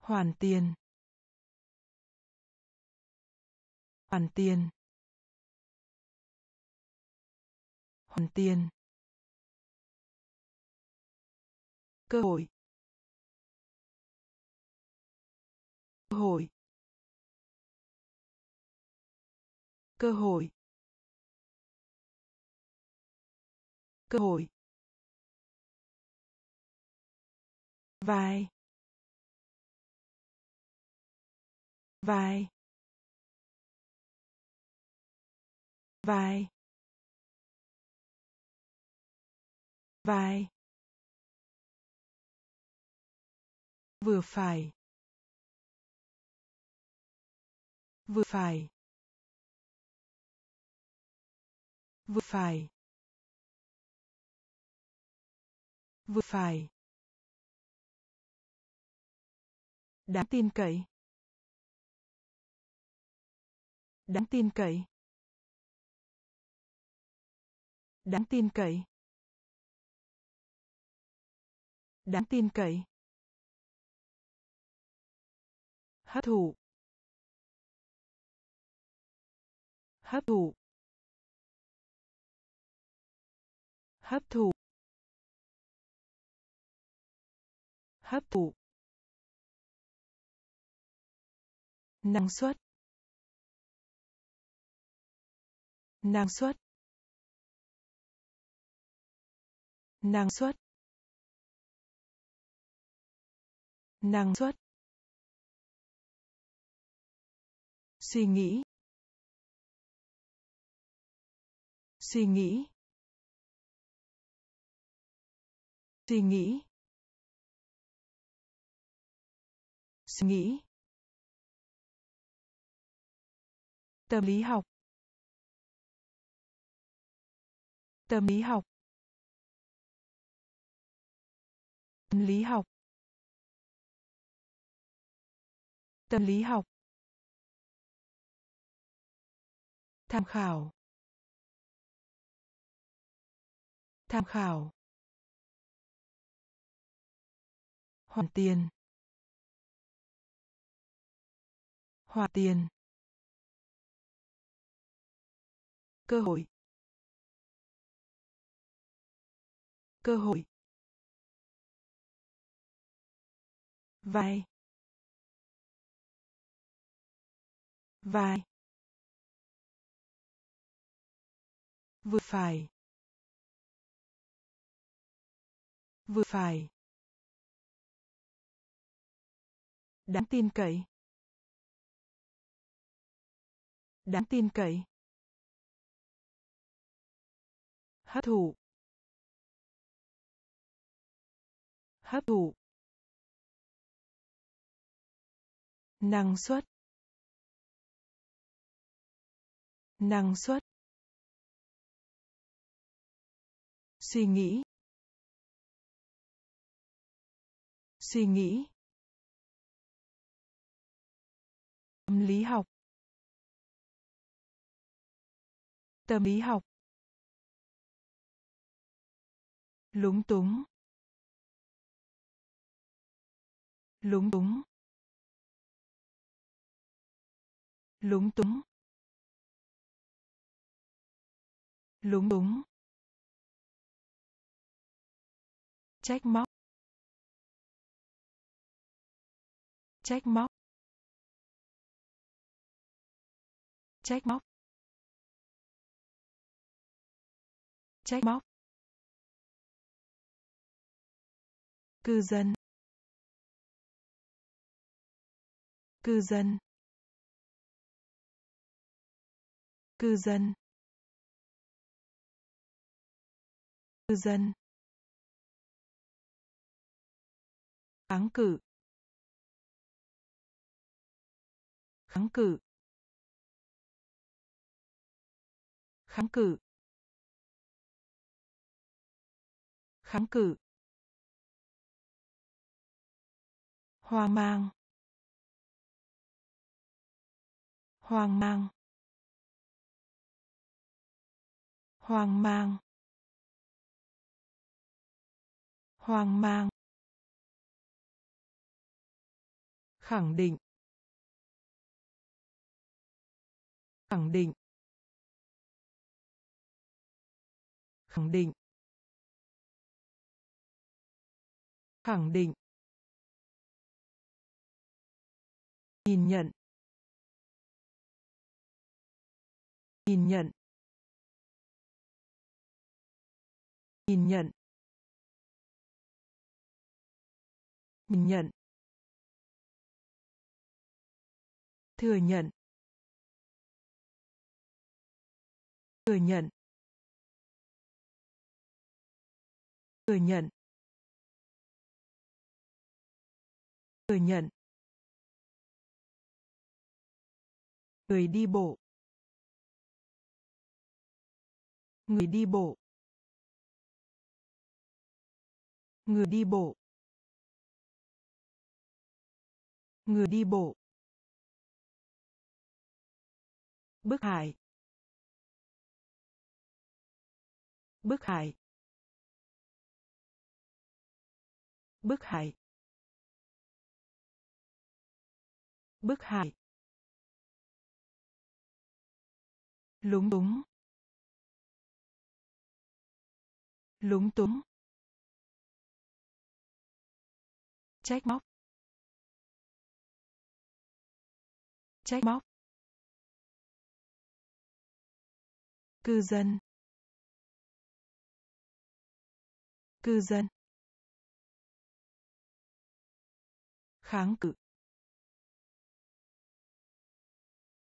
Hoàn tiền. Hoàn tiền. Hoàn tiền. Cơ hội. Cơ hội. Cơ hội. Cơ hội. Vai. Vai. Vai. Vai. Vừa phải. Vừa phải. Vừa phải. Vừa phải. Đáng tin cậy. Đáng tin cậy. Đáng tin cậy. Đáng tin cậy. Hấp thụ. Hấp thụ. Hấp thụ. Hấp thụ. Năng suất. Năng suất. Năng suất. Năng suất. Suy nghĩ. Suy nghĩ. Suy nghĩ. Suy nghĩ. Tâm lý học. Tâm lý học. Tâm lý học. Tâm lý học. Tham khảo. Tham khảo. Hoàn tiền. Hoàn tiền. Cơ hội. Cơ hội. Vai. Vai. Vừa phải. Vừa phải. Đáng tin cậy. Đáng tin cậy. Hấp thụ. Hấp thụ. Năng suất. Năng suất. Suy nghĩ. Suy nghĩ. Tâm lý học. Tâm lý học. Lúng túng. Lúng túng. Lúng túng. Lúng túng. Trách móc. Trách móc. Trách móc. Trách móc. Cư dân. Cư dân. Cư dân. Cư dân. Kháng cự. Kháng cự. Kháng cự. Kháng cự. Hoang mang. Hoang mang. Hoang mang. Hoang mang. Khẳng định. Khẳng định. Khẳng định. Khẳng định. Nhìn nhận. Nhìn nhận. Nhìn nhận. Nhìn nhận. Thừa nhận. Thừa nhận. Thừa nhận. Thừa nhận. Người đi bộ. Người đi bộ. Người đi bộ. Người đi bộ. Bức hải bức hải bức hại bức hại lúng túng. Lúng túng. Trách móc. Trách móc. Cư dân. Cư dân. Kháng cự.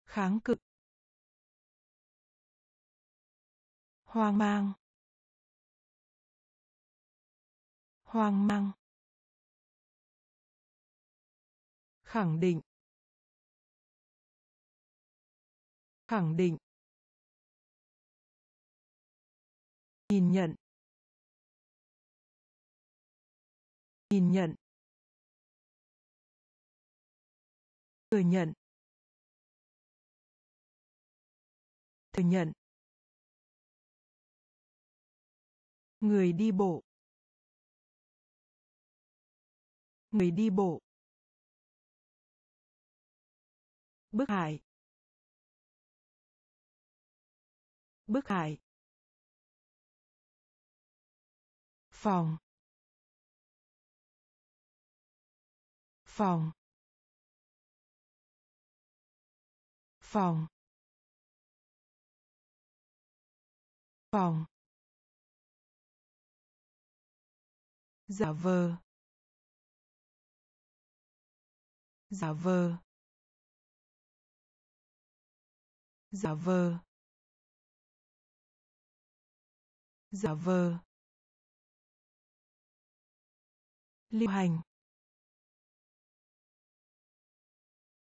Kháng cự. Hoang mang. Hoang mang. Khẳng định. Khẳng định. Nhìn nhận. Nhìn nhận. Thừa nhận. Thừa nhận. Người đi bộ. Người đi bộ. Bức hải bức hải phòng. Phòng. Phòng. Phòng. Giả vờ. Giả vờ. Giả vờ. Giả vờ. Lưu hành.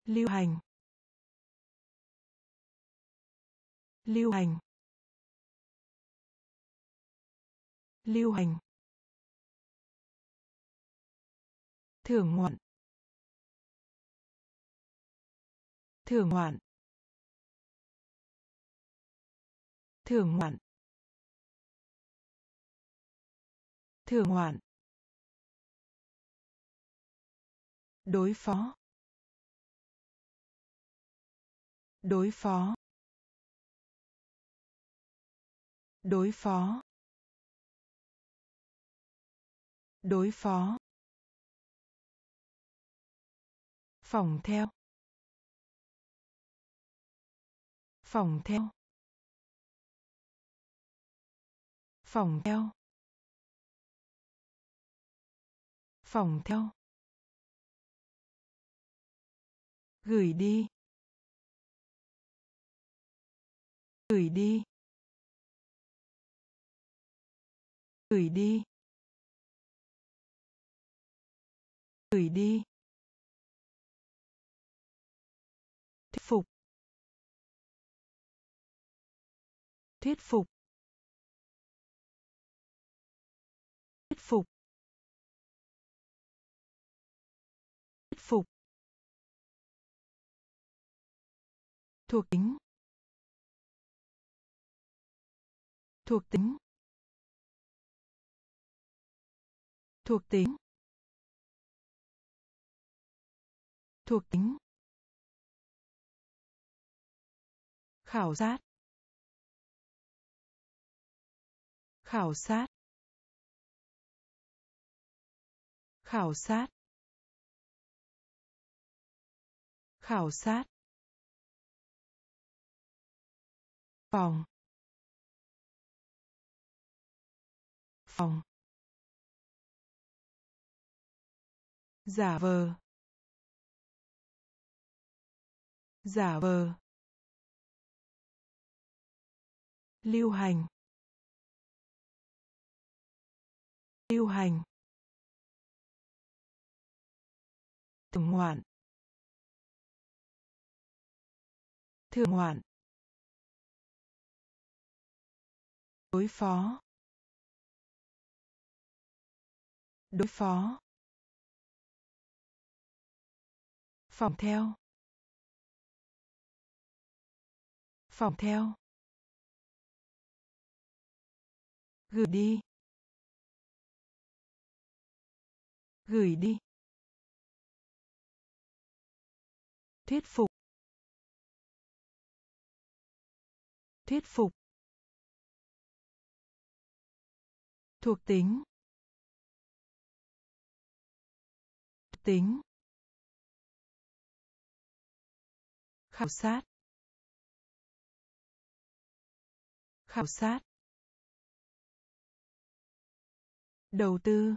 Lưu hành. Lưu hành. Lưu hành. Thưởng ngoạn. Thưởng ngoạn. Thưởng ngoạn. Thưởng ngoạn. Đối phó. Đối phó. Đối phó. Đối phó. Phòng theo. Phòng theo. Phòng theo. Phòng theo. Gửi đi. Gửi đi. gửi đi. Gửi đi. Thuyết phục. Thuyết phục. Thuyết phục. Thuyết phục. Thuộc tính. Thuộc tính. Thuộc tính thuộc tính khảo sát khảo sát khảo sát khảo sát phòng phòng giả vờ. Giả vờ. Lưu hành. Lưu hành. Thưởng ngoạn. Thưởng ngoạn. Đối phó. Đối phó. Phòng theo. Phòng theo. Gửi đi. Gửi đi. Thuyết phục. Thuyết phục. Thuộc tính. Tính. Khảo sát. Khảo sát. Đầu tư.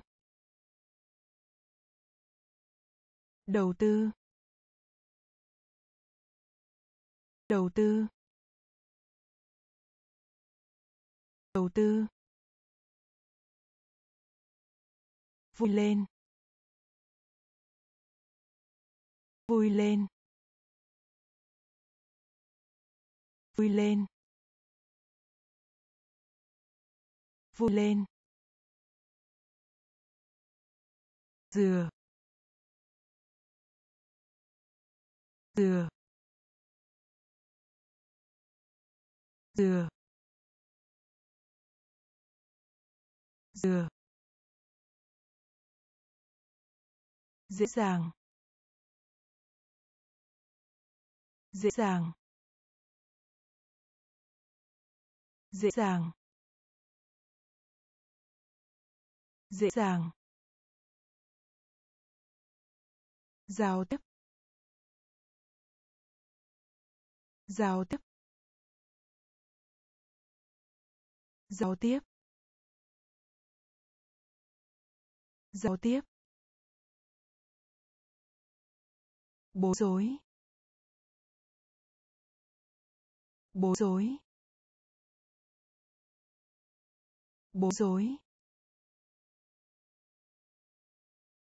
Đầu tư. Đầu tư. Đầu tư. Vui lên. Vui lên. Vui lên. Vui lên. Dừa. Dừa. Dừa. Dừa. Dễ dàng. Dễ dàng. Dễ dàng. Dễ dàng. Giao tiếp. Giao tiếp. Giao tiếp. Giao tiếp. Bối rối. Bối rối. Bối rối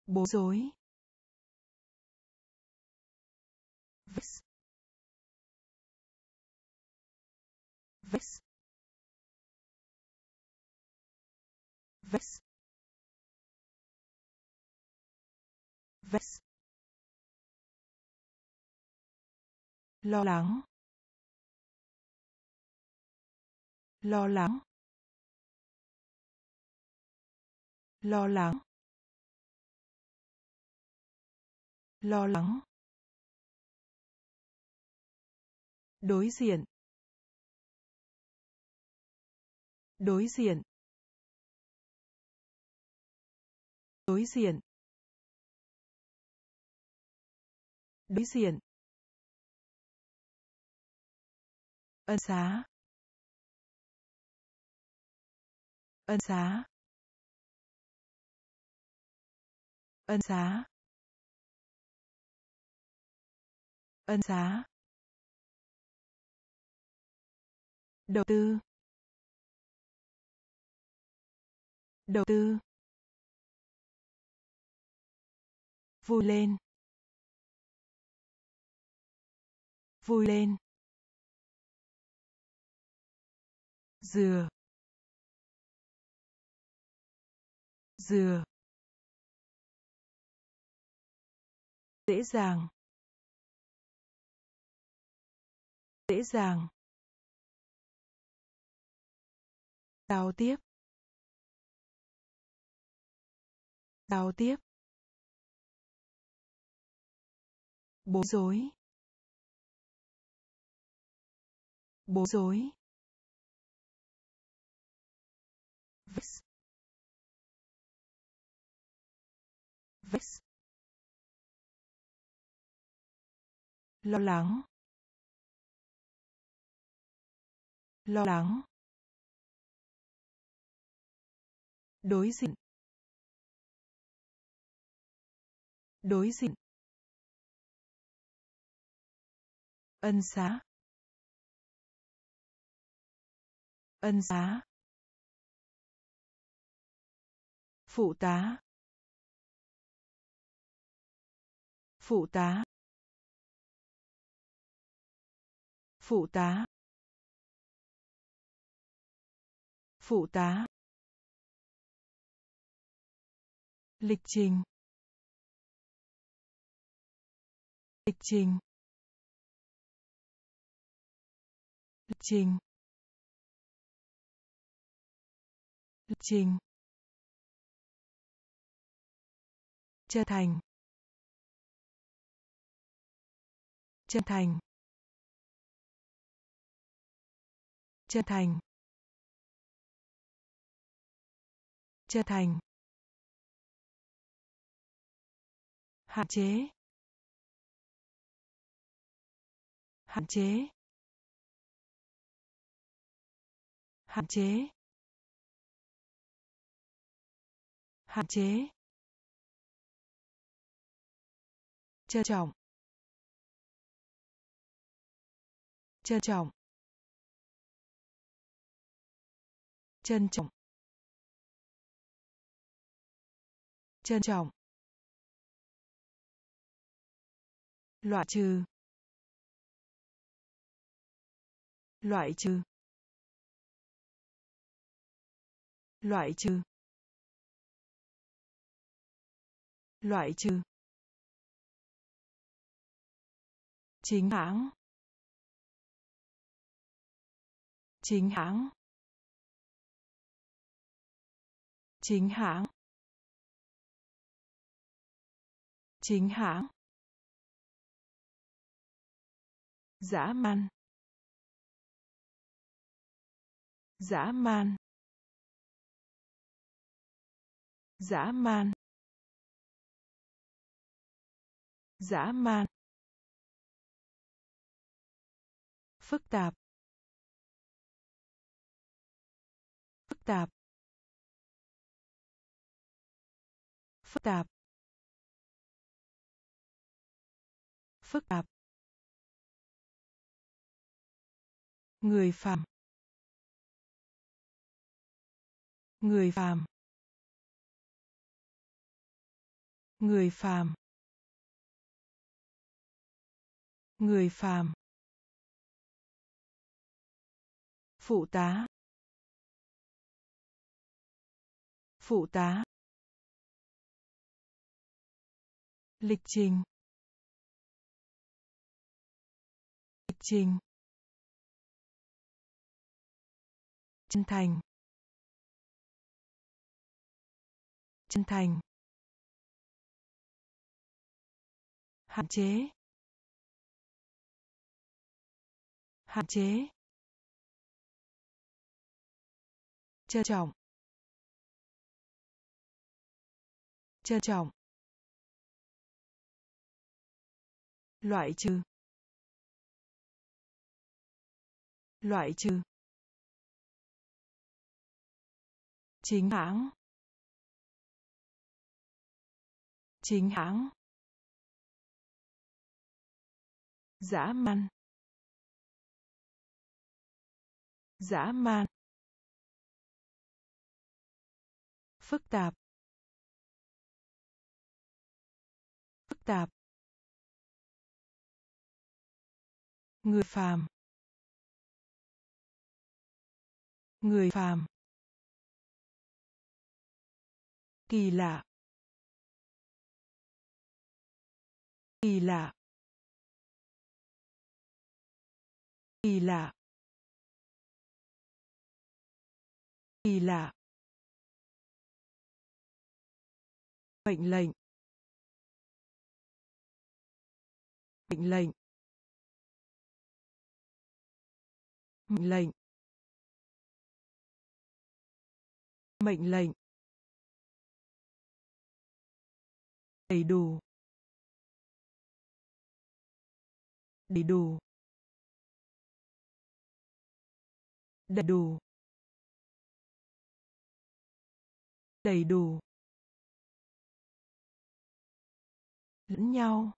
bối rối Vix. Vix. Vix. Vix. lo lắng lo lắng lo lắng. Lo lắng. Đối diện. Đối diện. Đối diện. Đối diện. Ân xá. Ân xá. Ân xá. Ân xá. Đầu tư. Đầu tư. Vui lên. Vui lên. Dừa. Dừa. Dễ dàng dễ dàng giao tiếp giao tiếp bối rối bối rối Vix. Vix. Lo lắng lo lắng, đối diện đối diện, ân xá ân xá, phụ tá phụ tá phụ tá. Phụ tá. Lịch trình. Lịch trình. Lịch trình. Lịch trình. Chân thành. Chân thành. Chân thành. Chân thành. Hạn chế. Hạn chế. Hạn chế. Hạn chế. Trân trọng. Trân trọng. Trân trọng. Trân trọng. Loại trừ. Loại trừ. Loại trừ. Loại trừ. Chính hãng. Chính hãng. Chính hãng. Chính hãng. Dã man. Dã man. Dã man. Dã man. Phức tạp. Phức tạp. Phức tạp. Phức tạp. Người phàm. Người phàm. Người phàm. Người phàm. Phụ tá. Phụ tá. Lịch trình. Lịch trình. Chân thành. Chân thành. Hạn chế. Hạn chế. Trân trọng. Trân trọng. Loại trừ. Loại trừ. Chính hãng. Chính hãng. Dã man. Dã man. Phức tạp. Phức tạp. Người phàm. Người phàm. Kỳ lạ. Kỳ lạ. Kỳ lạ. Kỳ lạ. Mệnh lệnh. Mệnh lệnh. Mệnh lệnh. Mệnh lệnh. Đầy đủ. Đầy đủ. Đầy đủ. Đầy đủ. Lẫn nhau.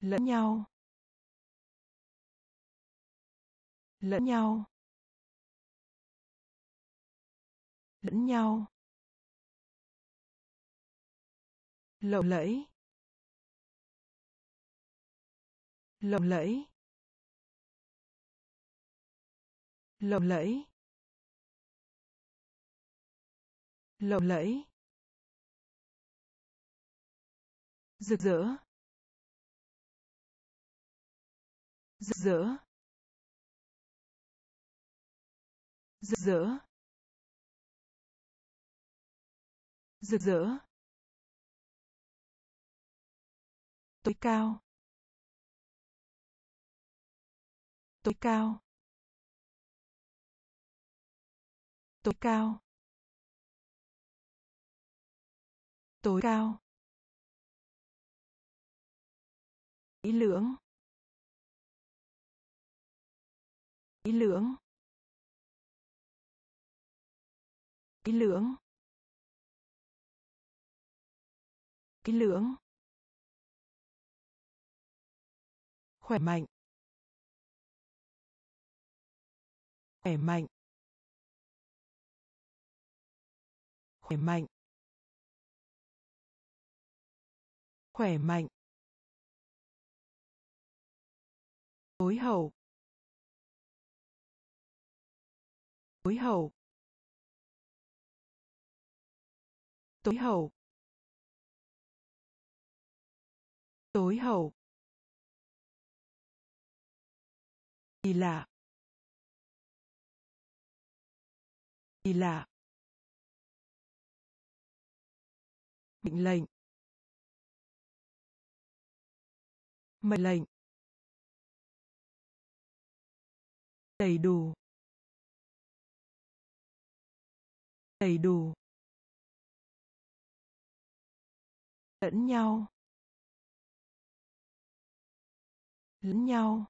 Lẫn nhau. Lẫn nhau. Lẫn nhau. Lộng lẫy. Lộng lẫy. Lộng lẫy. Lộng lẫy. Rực rỡ. Rực rỡ. Rực rỡ rực rỡ tối cao. Tối cao. Tối cao. Tối cao. Ý lưỡng. Ý lưỡng. Kỹ lưỡng. Kỹ lưỡng. Khỏe mạnh. Khỏe mạnh. Khỏe mạnh. Khỏe mạnh. Tối hậu. Tối hậu. Tối hậu. Tối hậu. Kỳ lạ. Kỳ lạ. Mệnh lệnh. Mệnh lệnh. Đầy đủ. Đầy đủ. Lẫn nhau. Lẫn nhau.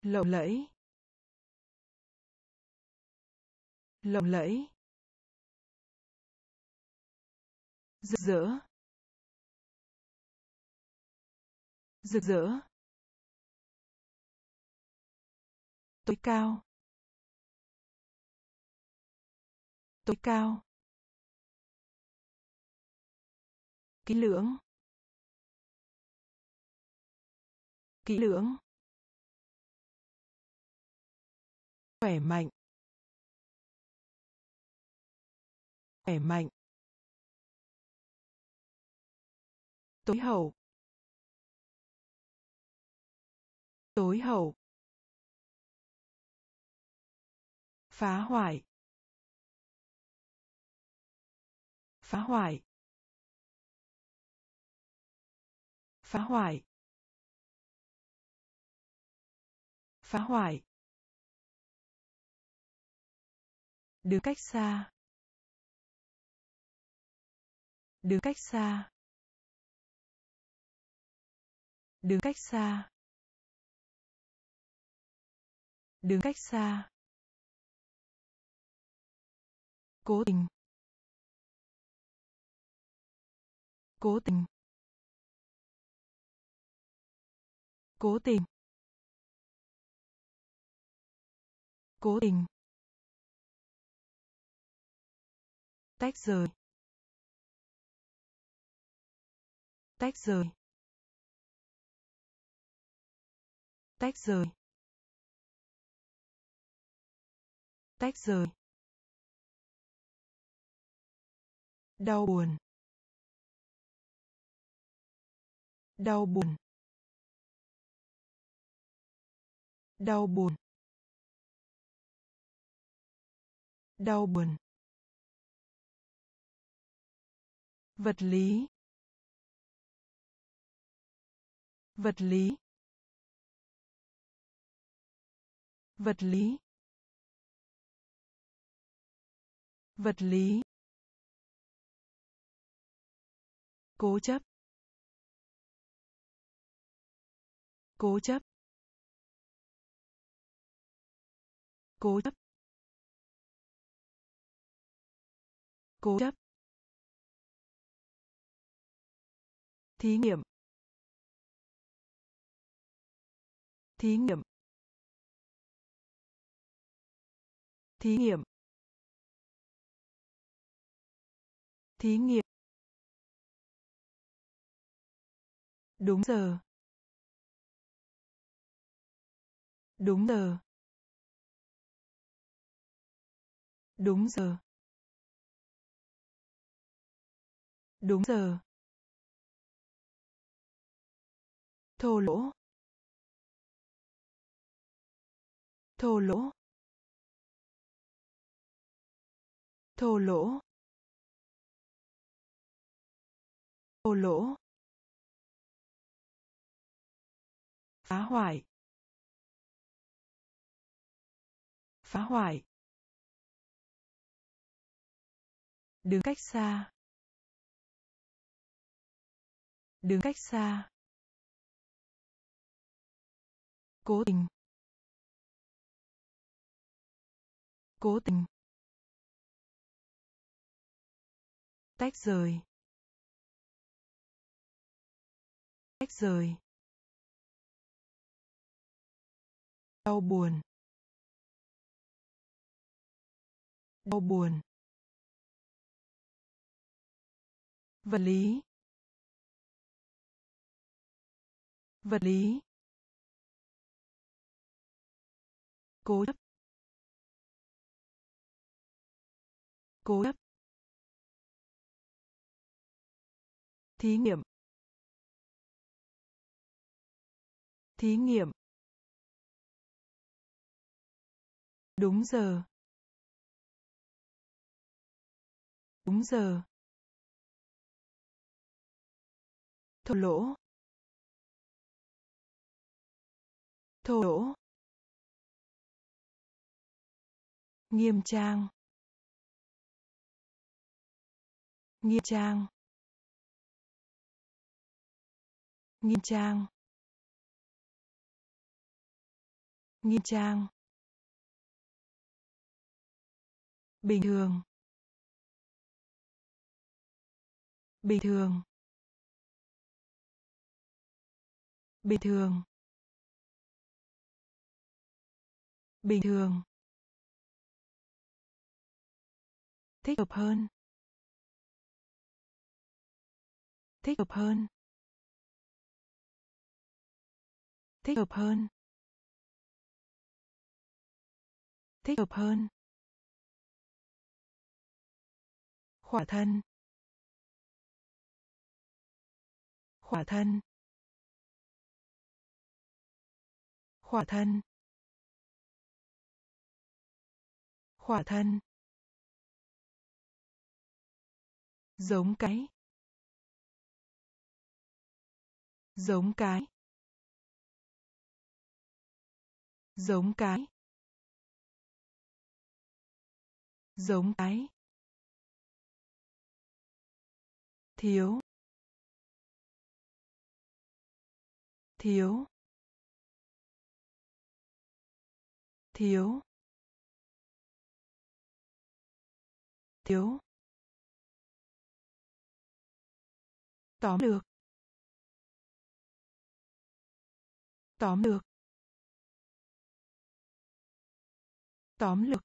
Lộng lẫy. Lộng lẫy. Rực rỡ. Rực rỡ. Tối cao. Tối cao. Kỹ lưỡng. Kỹ lưỡng. Khỏe mạnh. Khỏe mạnh. Tối hậu. Tối hậu. Phá hoại. Phá hoại. Phá hoại. Phá hoại. Đứng cách xa. Đứng cách xa. Đứng cách xa. Đứng cách xa. Cố tình. Cố tình. Cố tình. Cố tình. Tách rời. Tách rời. Tách rời. Tách rời. Đau buồn. Đau buồn. Đau buồn. Đau buồn. Vật lý. Vật lý. Vật lý. Vật lý. Cố chấp. Cố chấp. Cố chấp. Cố chấp. Thí nghiệm. Thí nghiệm. Thí nghiệm. Thí nghiệm. Đúng giờ. Đúng giờ. Đúng giờ. Đúng giờ. Thô lỗ. Thô lỗ. Thô lỗ. Thô lỗ. Phá hoại. Phá hoại. Đứng cách xa. Đứng cách xa. Cố tình. Cố tình. Tách rời. Tách rời. Đau buồn. Đau buồn. Vật lý vật lý, cố chấp cố chấp, thí nghiệm thí nghiệm, đúng giờ đúng giờ. Thô lỗ. Thô lỗ. Nghiêm trang. Nghiêm trang. Nghiêm trang. Nghiêm trang. Bình thường. Bình thường. Bình thường. Bình thường. Thích hợp hơn. Thích hợp hơn. Thích hợp hơn. Thích hợp hơn. Khỏa thân. Khỏa thân. Khỏa thân. Khỏa thân. Giống cái. Giống cái. Giống cái. Giống cái. Thiếu. Thiếu. Thiếu thiếu tóm được tóm được tóm được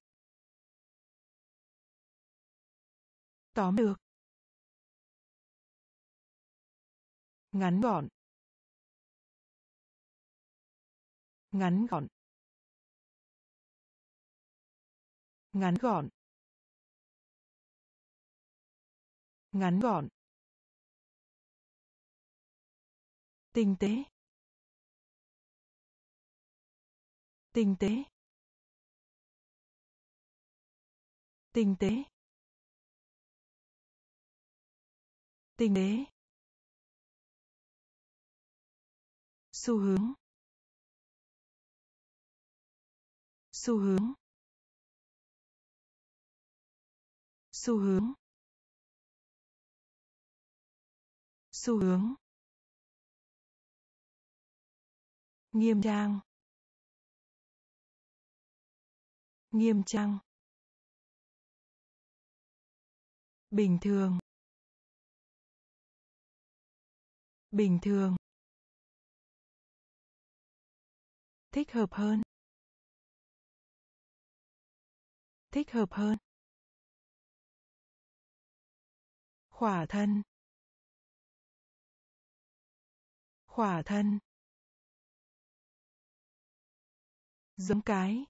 tóm được ngắn gọn. Ngắn gọn. Ngắn gọn. Ngắn gọn. Tinh tế. Tinh tế. Tinh tế. Tinh tế. Xu hướng. Xu hướng. Xu hướng. Xu hướng. Nghiêm trang. Nghiêm trang. Bình thường. Bình thường. Thích hợp hơn. Thích hợp hơn. Khỏa thân. Khỏa thân. Giống cái.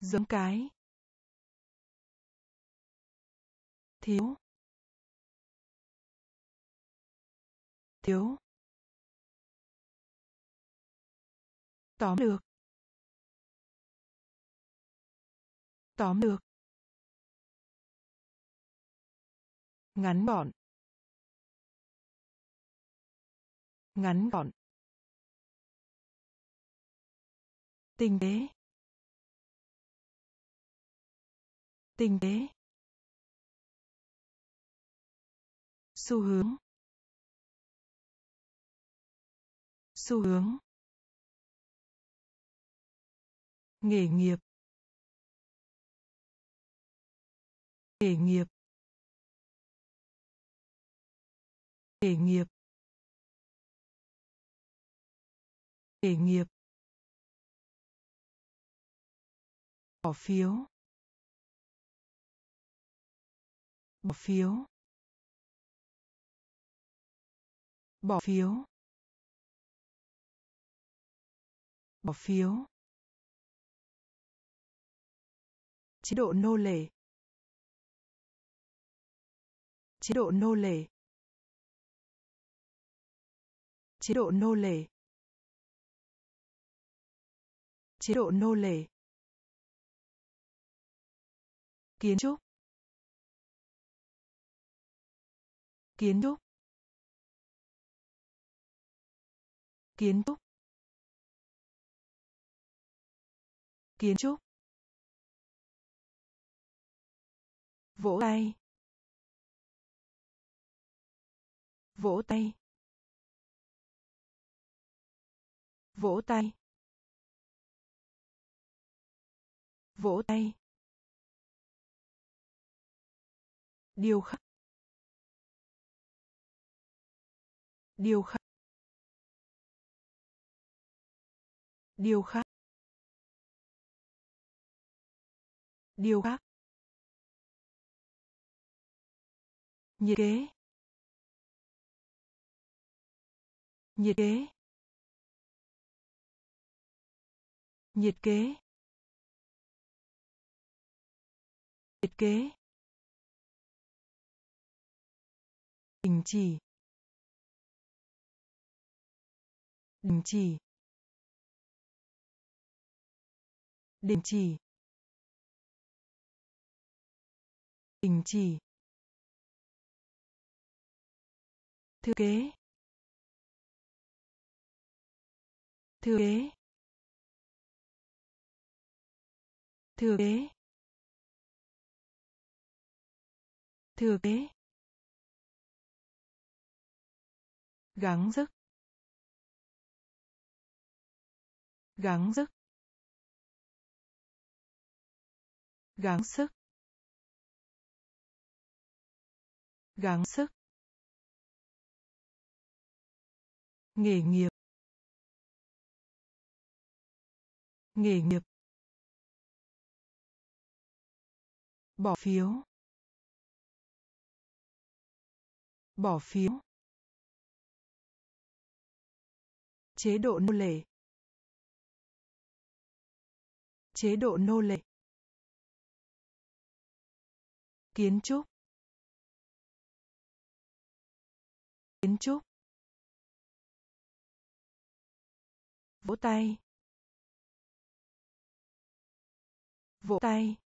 Giống cái. Thiếu. Thiếu. Tóm được tóm được ngắn gọn. Ngắn gọn. Tinh tế. Tinh tế. Xu hướng. Xu hướng. Nghề nghiệp. Nghề nghiệp. Nghề nghiệp. Nghề nghiệp. Bỏ phiếu. Bỏ phiếu. Bỏ phiếu. Bỏ phiếu. Chế độ nô lệ. Chế độ nô lệ. Chế độ nô lệ. Chế độ nô lệ. Kiến trúc. Kiến trúc. Kiến trúc. Kiến trúc. Vỗ tay. Vỗ tay. Vỗ tay. Vỗ tay. Điều khắc. Điều khắc. Điều khắc. Điều khắc. Nhiệt kế. Nhiệt kế. Nhiệt kế. Nhiệt kế. Đình chỉ. Đình chỉ. Đình chỉ. Đình chỉ. Thư kế. Thư kế. Thừa kế. Thừa kế. Gắng sức. Gắng sức. Gắng sức. Gắng sức. Nghề nghiệp. Nghề nghiệp. Bỏ phiếu bỏ phiếu, chế độ nô lệ, chế độ nô lệ, kiến trúc kiến trúc, vỗ tay vỗ tay.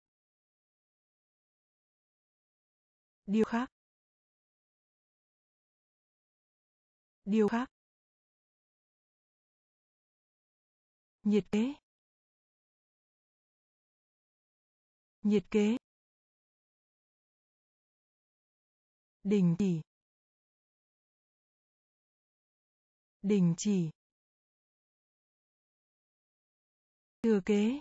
Điều khác. Điều khác. Nhiệt kế. Nhiệt kế. Đình chỉ. Đình chỉ. Thừa kế.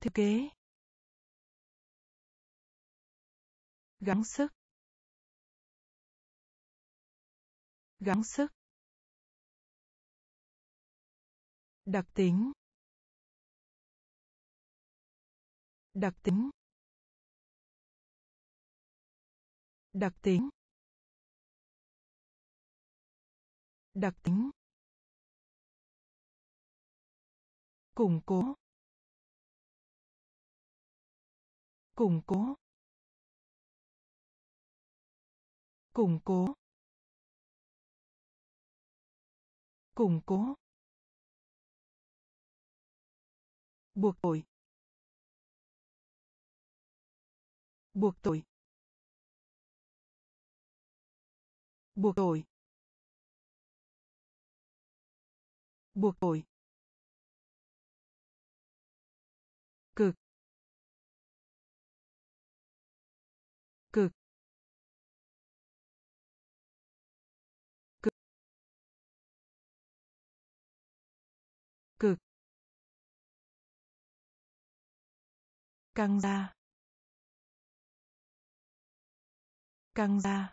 Thừa kế. Gắng sức. Gắng sức. Đặc tính. Đặc tính. Đặc tính. Đặc tính. Củng cố. Củng cố. Củng cố. Củng cố. Buộc tội. Buộc tội. Buộc tội. Buộc tội. Căng ra căng ra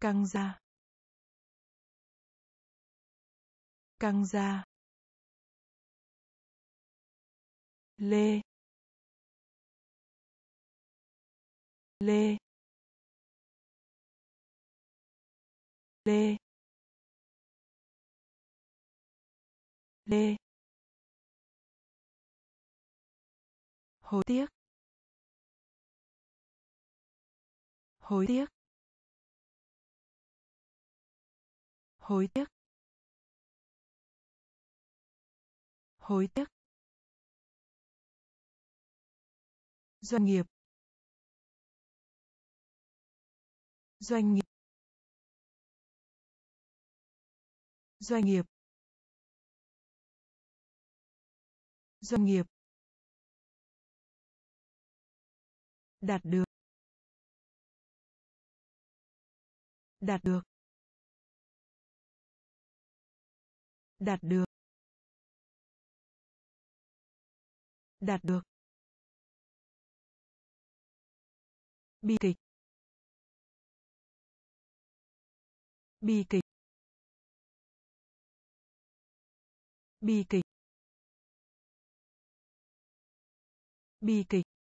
căng ra căng ra lê. Lê. Lê. Lê. Hối tiếc. Hối tiếc. Hối tiếc. Hối tiếc. Doanh nghiệp. Doanh nghiệp. Doanh nghiệp. Doanh nghiệp. Đạt được. Đạt được. Đạt được. Đạt được. Bi kịch. Bi kịch. Bi kịch. Bi kịch.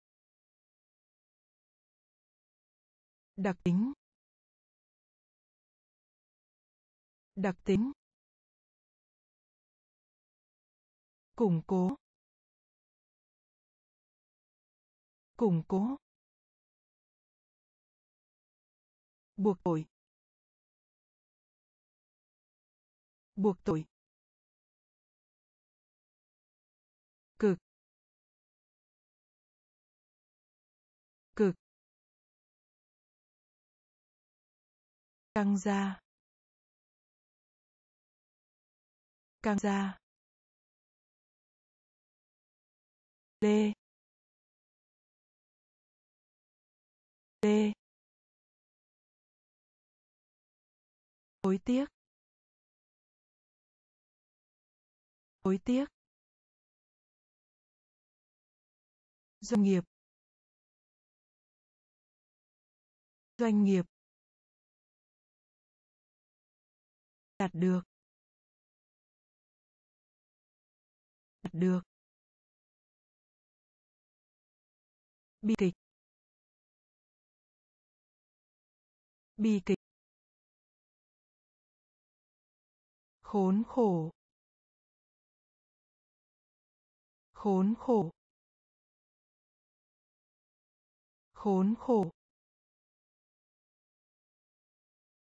Đặc tính. Đặc tính. Củng cố. Củng cố. Buộc tội. Buộc tội. Căng ra căng ra lê. Lê. Hối tiếc. Hối tiếc. Doanh nghiệp. Doanh nghiệp. Đạt được. Đạt được. Bi kịch. Bi kịch. Khốn khổ. Khốn khổ. Khốn khổ.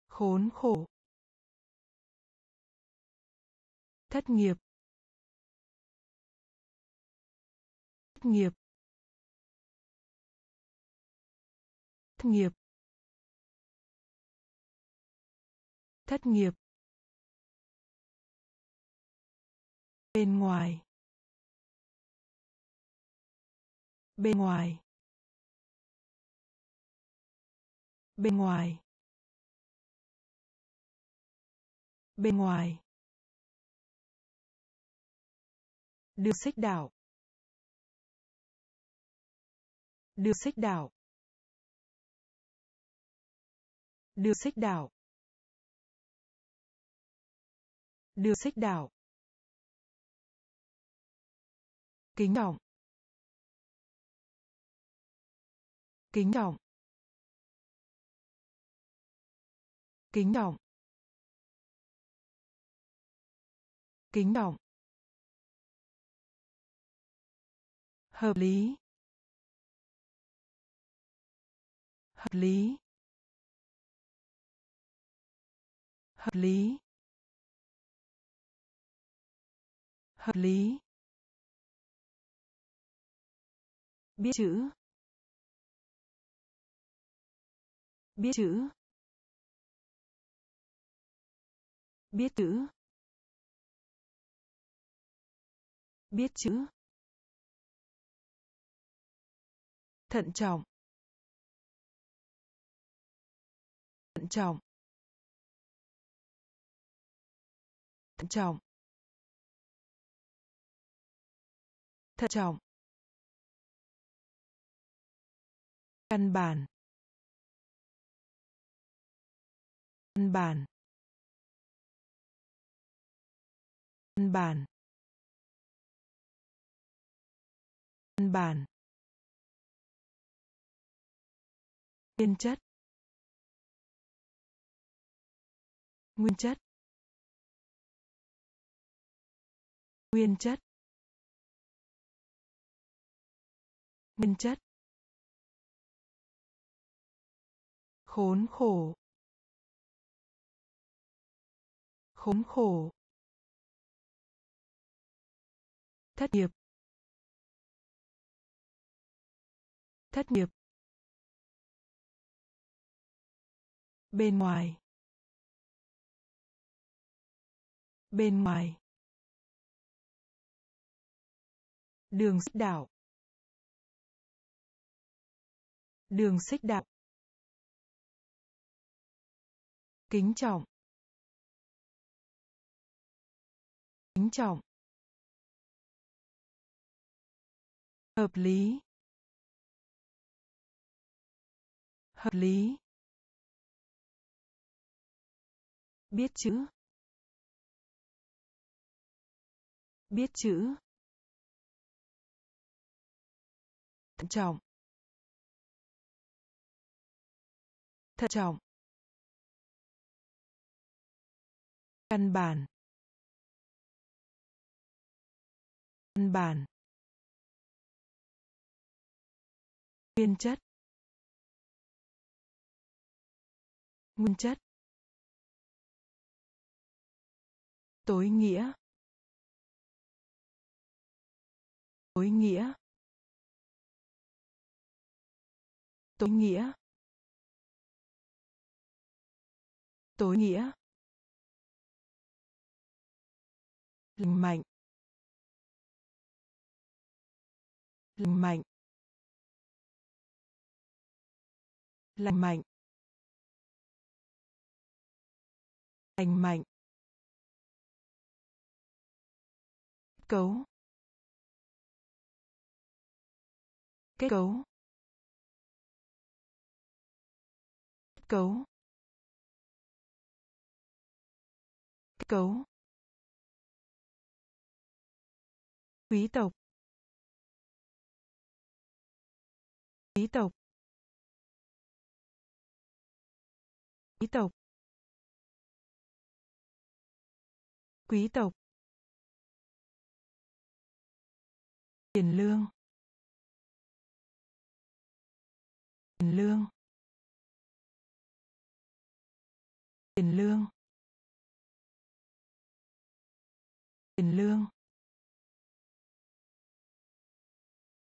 Khốn khổ. Thất nghiệp. Thất nghiệp. Thất nghiệp. Thất nghiệp. Bên ngoài. Bên ngoài. Bên ngoài. Bên ngoài. Đưa xích đảo, đưa xích đảo, đưa xích đảo, đưa xích đảo, kính trọng kính trọng kính trọng kính trọng hợp lý. Hợp lý. Hợp lý. Hợp lý. Biết chữ. Biết chữ. Biết chữ. Biết chữ. Thận trọng. Thận trọng. Thận trọng. Thận trọng. Căn bản. Căn bản. Căn bản. Căn bản. Nguyên chất. Nguyên chất. Nguyên chất. Nguyên chất. Khốn khổ. Khốn khổ. Thất nghiệp. Thất nghiệp. Bên ngoài. Bên ngoài. Đường xích đạo. Đường xích đạo. Kính trọng. Kính trọng. Hợp lý. Hợp lý. Biết chữ. Biết chữ. Thận trọng. Thận trọng. Căn bản. Căn bản. Nguyên chất. Nguyên chất. Tối nghĩa. Tối nghĩa. Tối nghĩa. Tối nghĩa. Lành mạnh. Lành mạnh. Lành mạnh. Lành mạnh. Cấu. Kết cấu. Cấu. Kết cấu. Quý tộc. Quý tộc. Quý tộc. Quý tộc. Tiền lương. Tiền lương. Tiền lương. Tiền lương.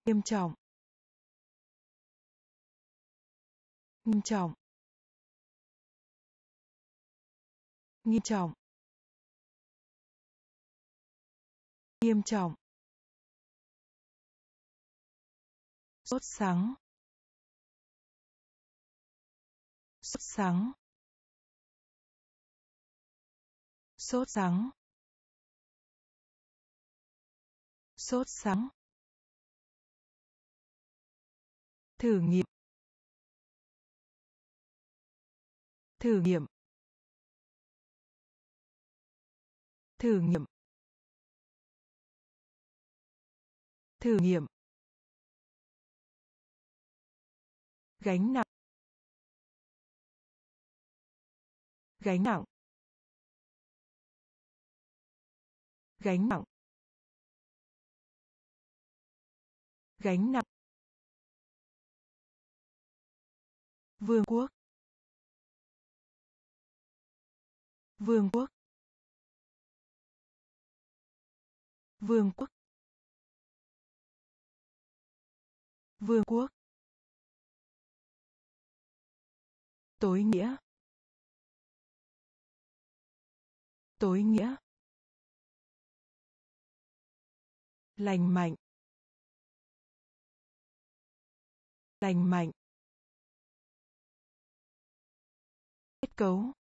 Nghiêm trọng. Nghiêm trọng. Nghiêm trọng. Nghiêm trọng. Sốt sáng, sốt sáng, sốt sáng, sốt sáng, thử nghiệm. Thử nghiệm. Thử nghiệm. Thử nghiệm. Gánh nặng. Gánh nặng. Gánh nặng. Gánh nặng. Vương quốc. Vương quốc. Vương quốc. Vương quốc. Tối nghĩa. Tối nghĩa. Lành mạnh. Lành mạnh. Kết cấu.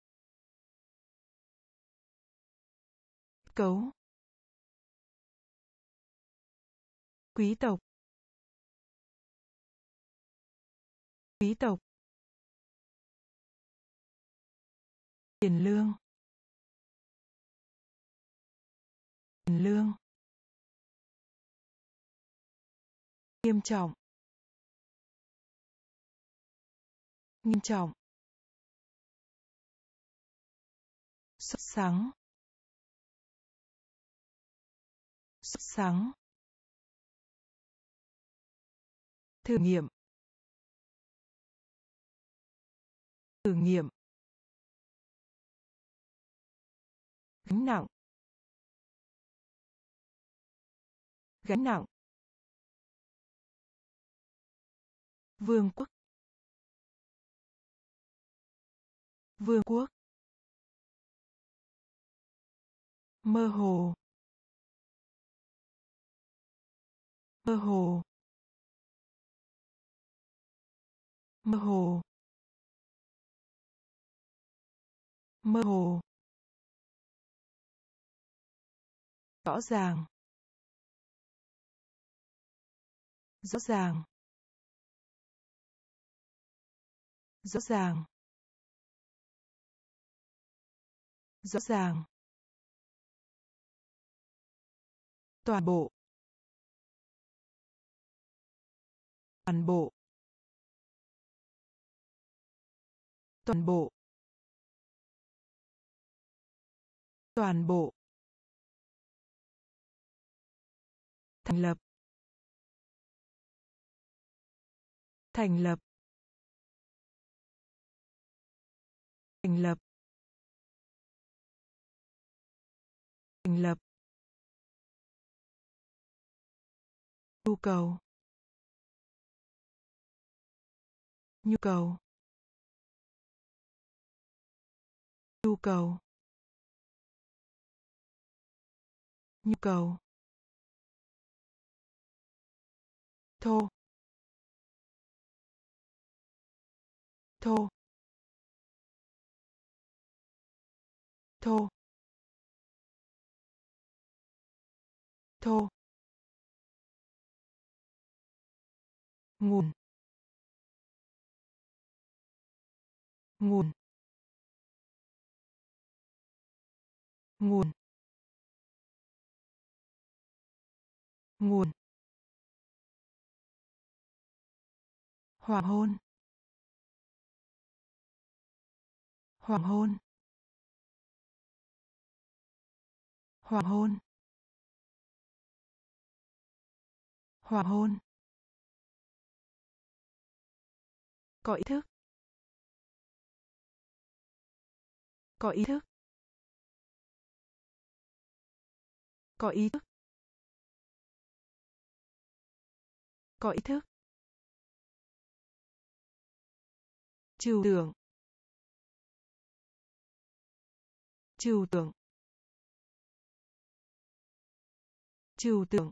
Kết cấu. Quý tộc. Quý tộc. Tiền lương. Tiền lương. Nghiêm trọng. Nghiêm trọng. Xuất sáng xuất sáng thử nghiệm. Thử nghiệm. Gánh nặng. Gánh nặng. Vương quốc. Vương quốc. Mơ hồ. Mơ hồ. Mơ hồ. Mơ hồ. Rõ ràng. Rõ ràng. Rõ ràng. Rõ ràng. Toàn bộ. Toàn bộ. Toàn bộ. Toàn bộ. Thành lập. Thành lập. Thành lập. Thành lập. Nhu cầu. Nhu cầu. Nhu cầu. Nhu cầu. Thô. Thô. Thô. Thô. Nguồn. Nguồn. Nguồn. Nguồn. Hoàng hôn. Hoàng hôn. Hoàng hôn. Hoàng hôn. Có ý thức. Có ý thức. Có ý thức. Có ý thức. Trừu tượng. Trừu tượng. Trừu tượng.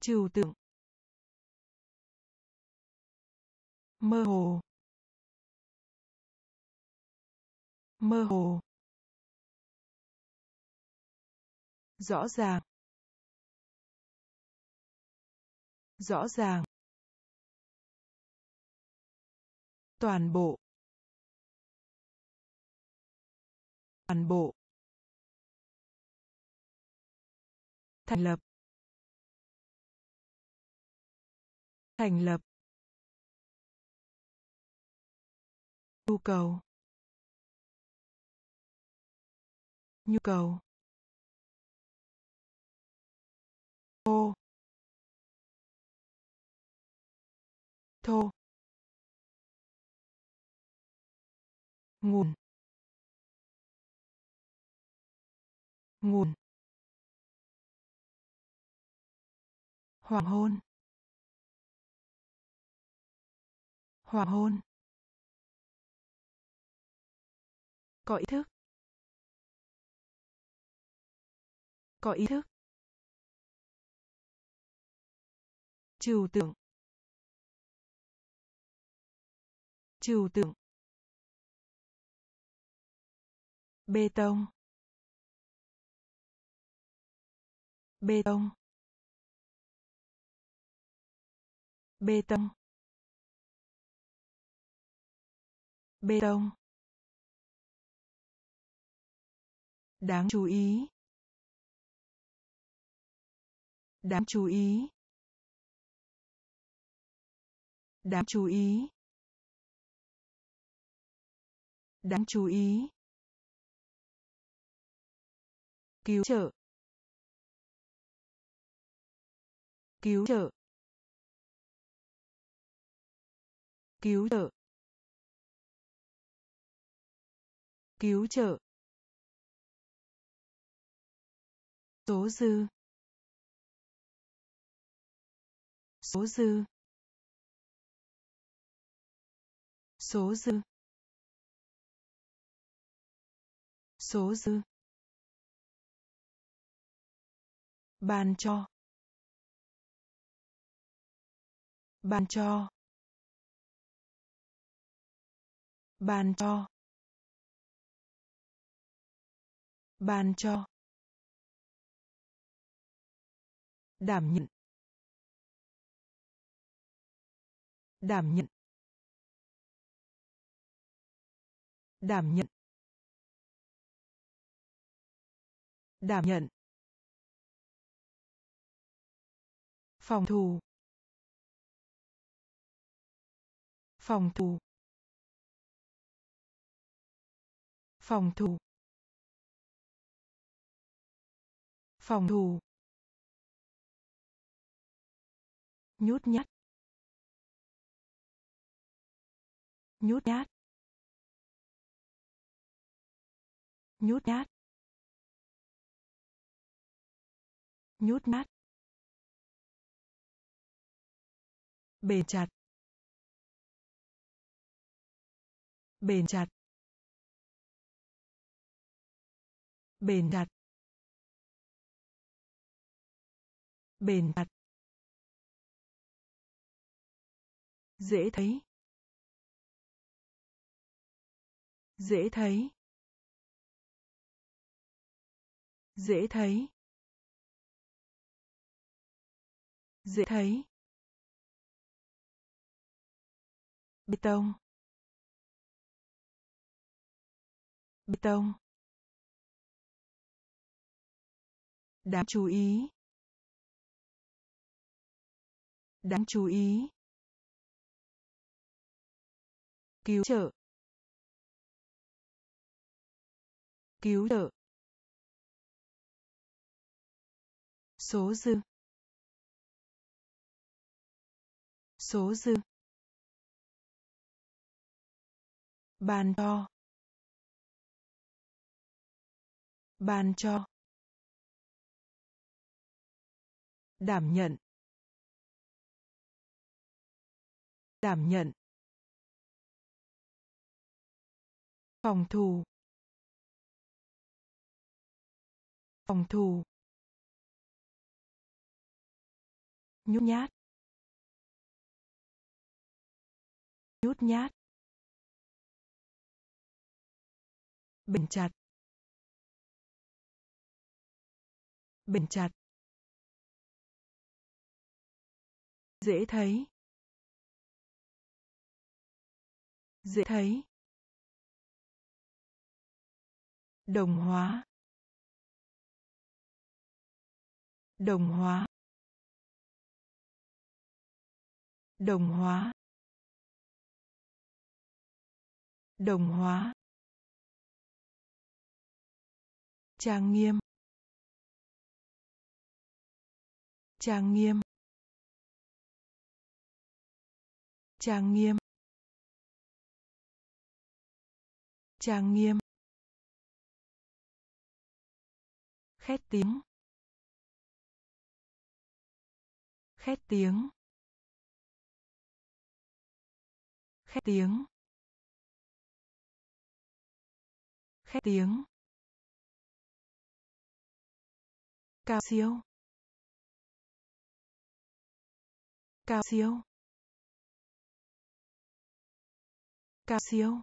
Trừu tượng. Mơ hồ. Mơ hồ. Rõ ràng. Rõ ràng. Toàn bộ. Toàn bộ. Thành lập. Thành lập. Nhu cầu. Nhu cầu. Ô thô. Nguồn. Nguồn. Hoàng hôn. Hoàng hôn. Có ý thức. Có ý thức. Trừu tượng. Trừu tượng. Bê tông. Bê tông. Bê tông. Bê tông. Đáng chú ý. Đáng chú ý. Đáng chú ý. Đáng chú ý. Cứu trợ. Cứu trợ. Cứu trợ. Cứu trợ. Số dư. Số dư. Số dư. Số dư. Ban cho. Ban cho. Ban cho. Ban cho. Đảm nhận. Đảm nhận. Đảm nhận. Đảm nhận. Phòng thủ. Phòng thủ. Phòng thủ. Phòng thủ. Nhút nhát. Nhút nhát. Nhút nhát. Nhút nhát. Bền chặt. Bền chặt. Bền chặt. Bền chặt. Dễ thấy. Dễ thấy. Dễ thấy. Dễ thấy. Bê tông. Bê tông. Đáng chú ý. Đáng chú ý. Cứu trợ. Cứu trợ. Số dư. Số dư. Bàn cho. Bàn cho. Đảm nhận. Đảm nhận. Phòng thủ phòng thủ nhút nhát. Nhút nhát. Bền chặt. Bền chặt. Dễ thấy. Dễ thấy. Đồng hóa. Đồng hóa. Đồng hóa. Đồng hóa. Trang nghiêm. Trang nghiêm. Trang nghiêm. Trang nghiêm. Khét tiếng. Khét tiếng. Khét tiếng. Khét tiếng. Cao siêu. Cao siêu. Cao siêu.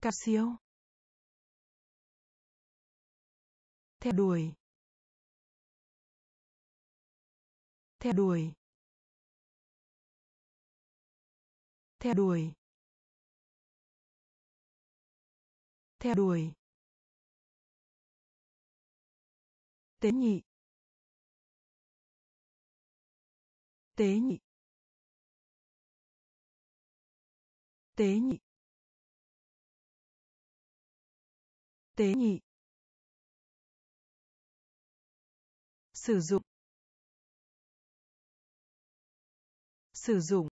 Cao siêu. Theo đuổi. Theo đuổi. Theo đuổi. Theo đuổi. Tế nhị. Tế nhị. Tế nhị. Tế nhị. Sử dụng. Sử dụng.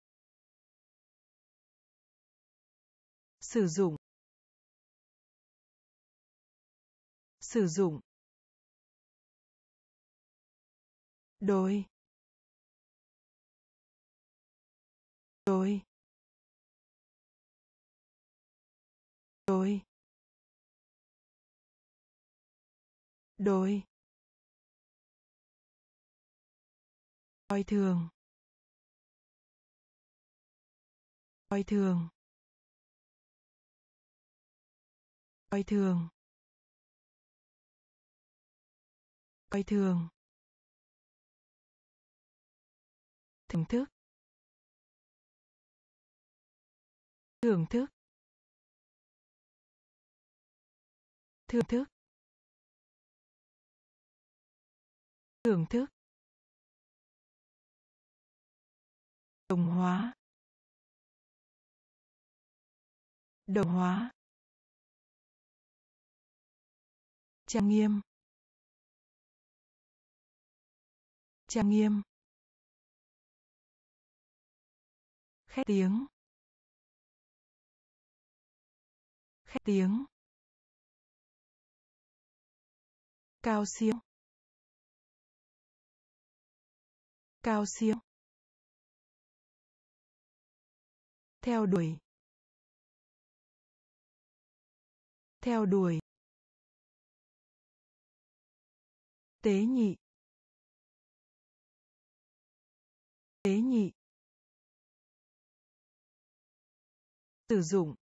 Sử dụng. Sử dụng. Đôi. Đôi. Đôi. Đôi. Coi thường. Coi thường. Coi thường. Coi thường. Thưởng thức. Thưởng thức. Thưởng thức. Thưởng thức. Đồng hóa. Đồng hóa. Trang nghiêm. Trang nghiêm. Khét tiếng. Khét tiếng. Cao siêu. Cao siêu. Theo đuổi. Theo đuổi. Tế nhị. Tế nhị. Sử dụng.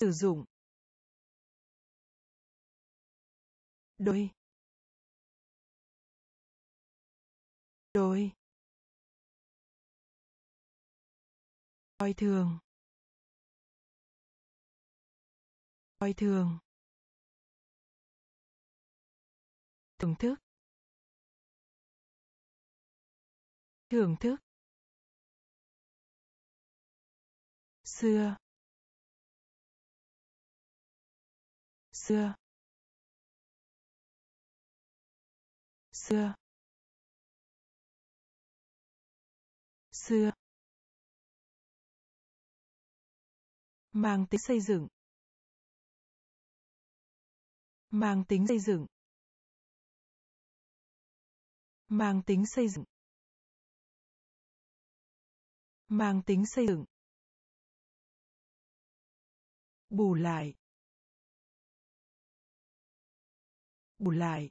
Sử dụng. Đôi. Đôi. Coi thường. Coi thường. Thưởng thức. Thưởng thức. Xưa. Xưa. Xưa. Xưa. Mang tính xây dựng. Mang tính xây dựng. Mang tính xây dựng. Mang tính xây dựng bù lại. Bù lại.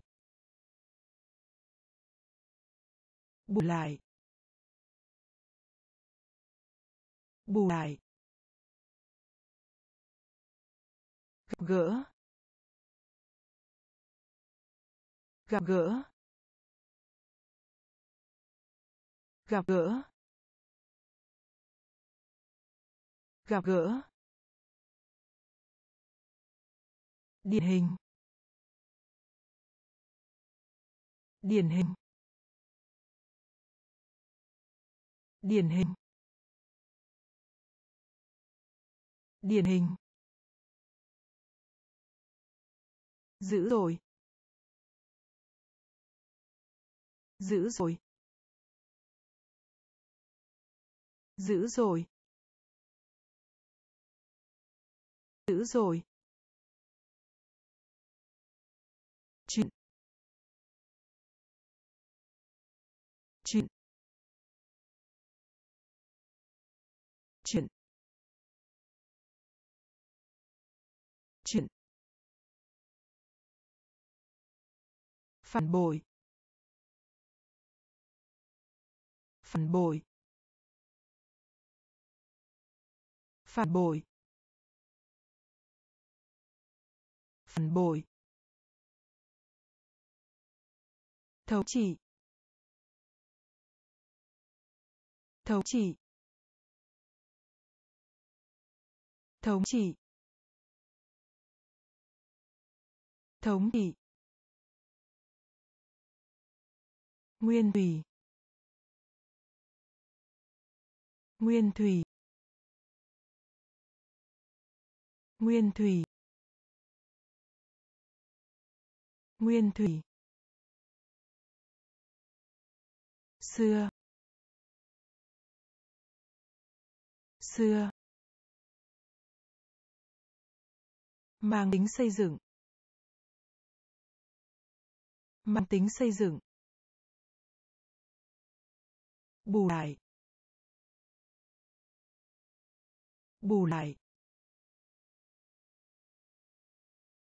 Bù lại. Bù lại. Gặp gỡ. Gặp gỡ. Gặp gỡ. Gặp gỡ. Điển hình. Điển hình. Điển hình. Điển hình. Giữ rồi giữ rồi giữ rồi giữ rồi phản bội. Phản bội. Phản bội. Phản bội. Thấu chỉ. Thấu chỉ. Thống trị thống trị nguyên thủy nguyên thủy nguyên thủy nguyên thủy. Xưa xưa. Mang tính xây dựng, mang tính xây dựng bù lại. Bù lại.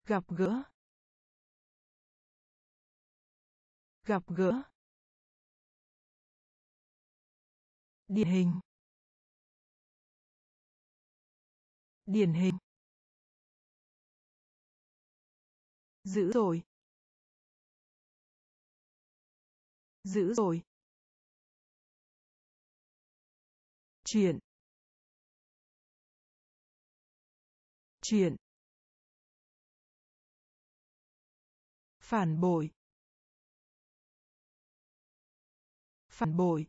Gặp gỡ. Gặp gỡ. Điển hình. Điển hình. Giữ rồi giữ rồi chuyện. Chuyện. Phản bội. Phản bội.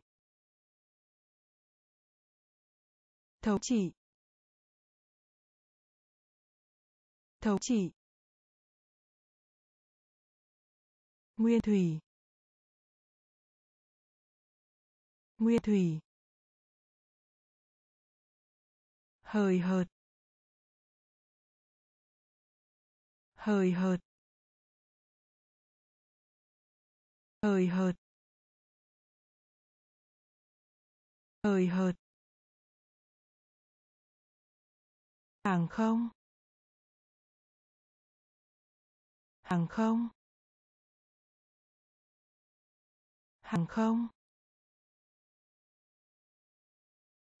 Thấu chỉ. Thấu chỉ. Nguyên thủy. Nguyên thủy. Hời hợt. Hời hợt. Hời hợt. Hời hợt. Hàng không? Hàng không? Hàng không?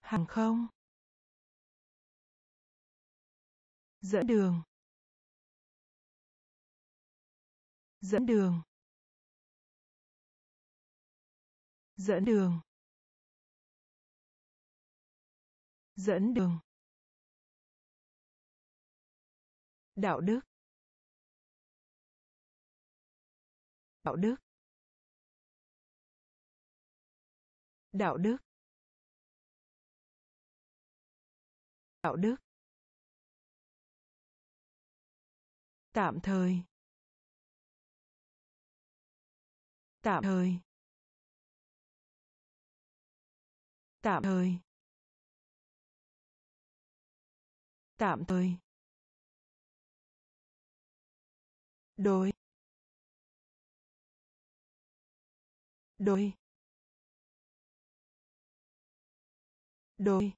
Hàng không? Dẫn đường. Dẫn đường. Dẫn đường. Dẫn đường. Đạo đức. Đạo đức. Đạo đức. Đạo đức. Tạm thời. Tạm thời. Tạm thời. Tạm thời. Đối. Đối. Đối.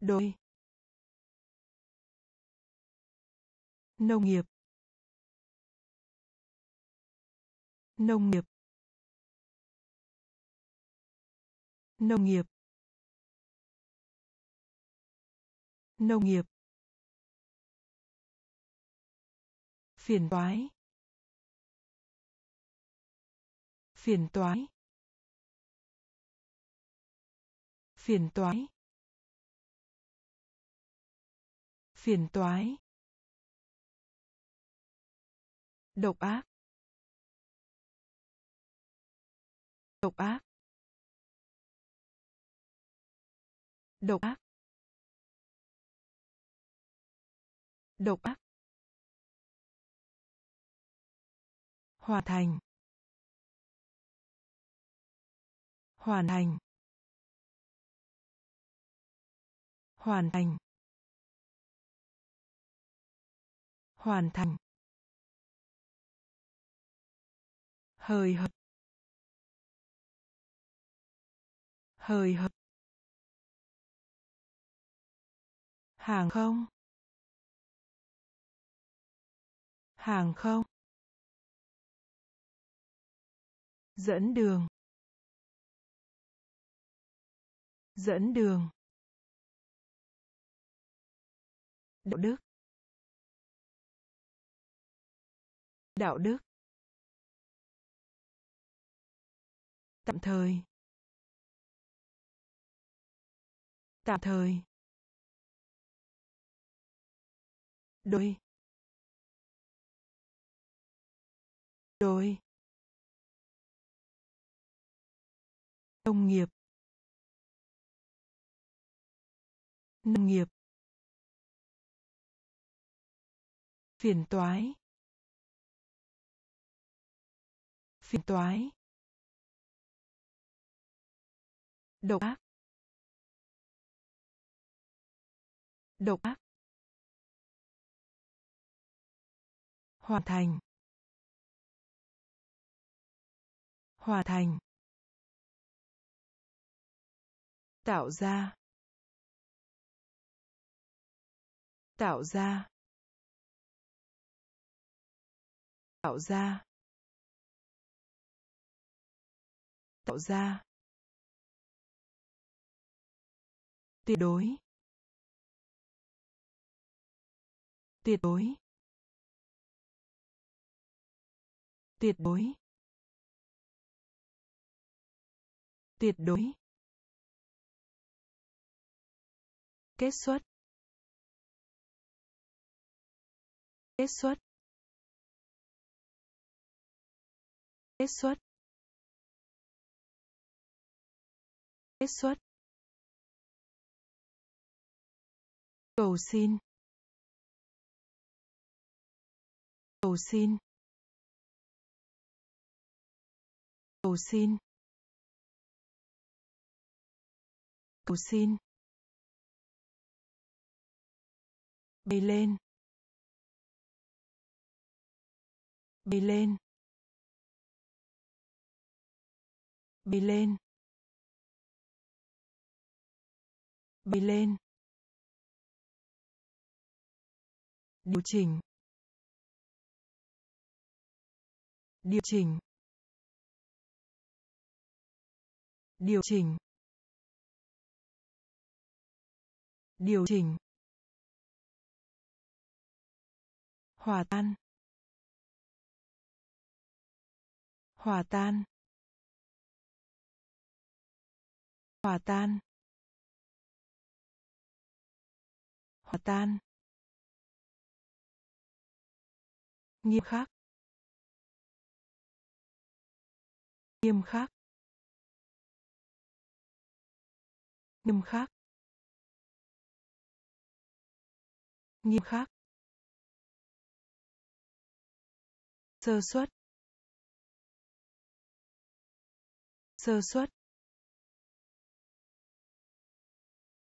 Đối. Nông nghiệp. Nông nghiệp. Nông nghiệp. Nông nghiệp. Phiền toái. Phiền toái. Phiền toái. Phiền toái. Độc ác. Độc ác. Độc ác. Độc ác. Hoàn thành. Hoàn thành. Hoàn thành. Hoàn thành. Hơi hợt. Hơi hợt. Hàng không? Hàng không? Dẫn đường. Dẫn đường. Đạo đức. Đạo đức. Tạm thời. Tạm thời. Đôi. Đôi. Nông nghiệp. Nông nghiệp. Phiền toái. Phiền toái. Độc ác. Độc ác. Hoàn thành. Hoàn thành. Tạo ra. Tạo ra. Tạo ra. Tạo ra. Tuyệt đối. Tuyệt đối. Tuyệt đối. Tuyệt đối. Kết xuất. Kết xuất. Kết xuất. Kết xuất. Cầu xin. Cầu xin. Cầu xin. Cầu xin. Bay lên. Bay lên. Bay lên. Bay lên. Điều chỉnh. Điều chỉnh. Điều chỉnh. Điều chỉnh. Hòa tan. Hòa tan. Hòa tan. Hòa tan. Nghiêm khắc. Nghiêm khắc. Nghiêm khắc. Nghiêm khắc. Sơ suất. Sơ suất.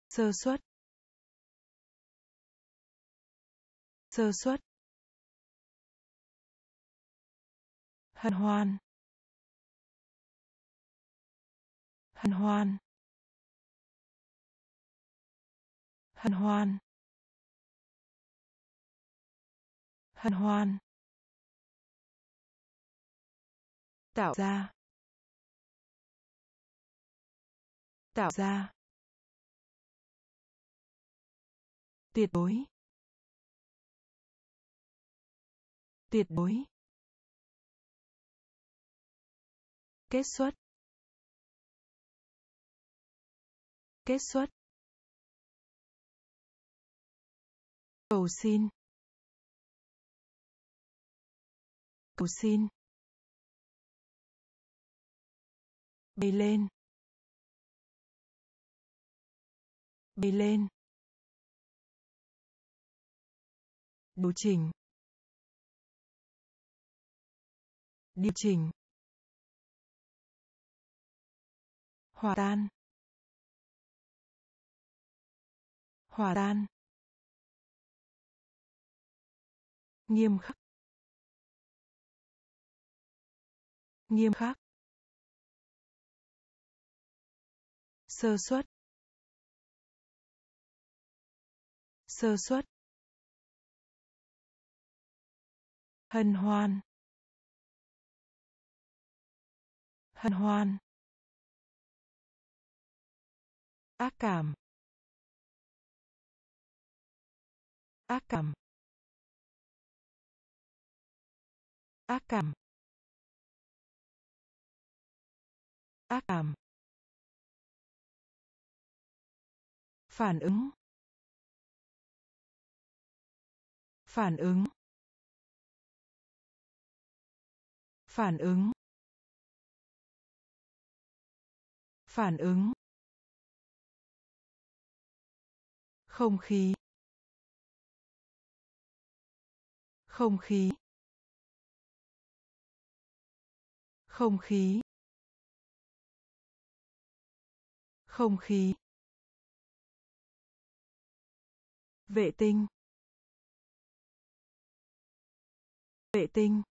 Sơ suất. Sơ suất. Hân hoan. Hân hoan. Hân hoan. Hân hoan. Tạo ra. Tạo ra. Tuyệt đối. Tuyệt đối. Kết xuất. Kết xuất. Cầu xin. Cầu xin. Bay lên. Bay lên. Điều chỉnh. Điều chỉnh. Hòa tan. Hòa tan. Nghiêm khắc. Nghiêm khắc. Sơ suất. Sơ suất. Hân hoan. Hân hoan. Ác cảm. Ác cảm. Ác cảm. Ác cảm. Phản ứng. Phản ứng. Phản ứng. Phản ứng. Không khí. Không khí. Không khí. Không khí. Vệ tinh. Vệ tinh.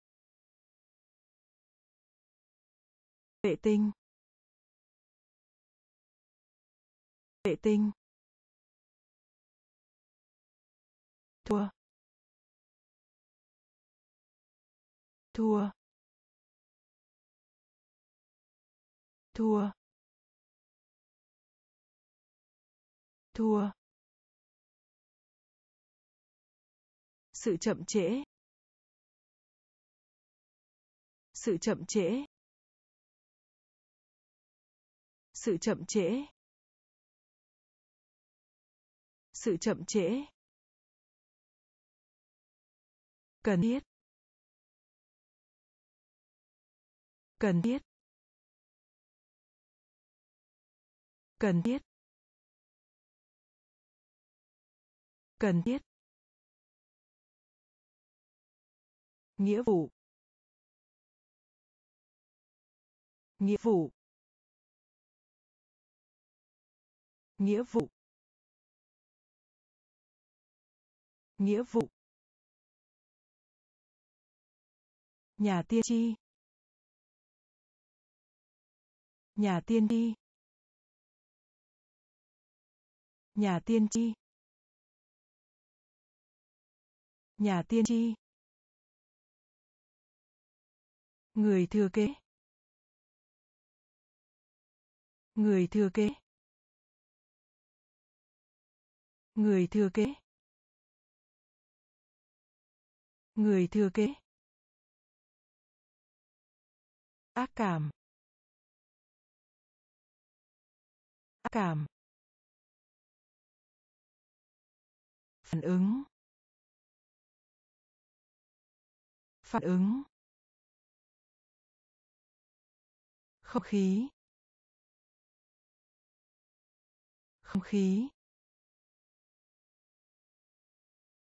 Vệ tinh. Vệ tinh. Thua. Thua. Thua. Thua. Sự chậm trễ. Sự chậm trễ. Sự chậm trễ. Sự chậm trễ. Cần thiết. Cần thiết. Cần thiết. Cần thiết. Nghĩa vụ. Nghĩa vụ. Nghĩa vụ. Nghĩa vụ. Nhà tiên tri. Nhà tiên tri. Nhà tiên tri. Nhà tiên tri. Người thừa kế. Người thừa kế. Người thừa kế. Người thừa kế. Ác cảm. Ác cảm. Phản ứng. Phản ứng. Không khí. Không khí.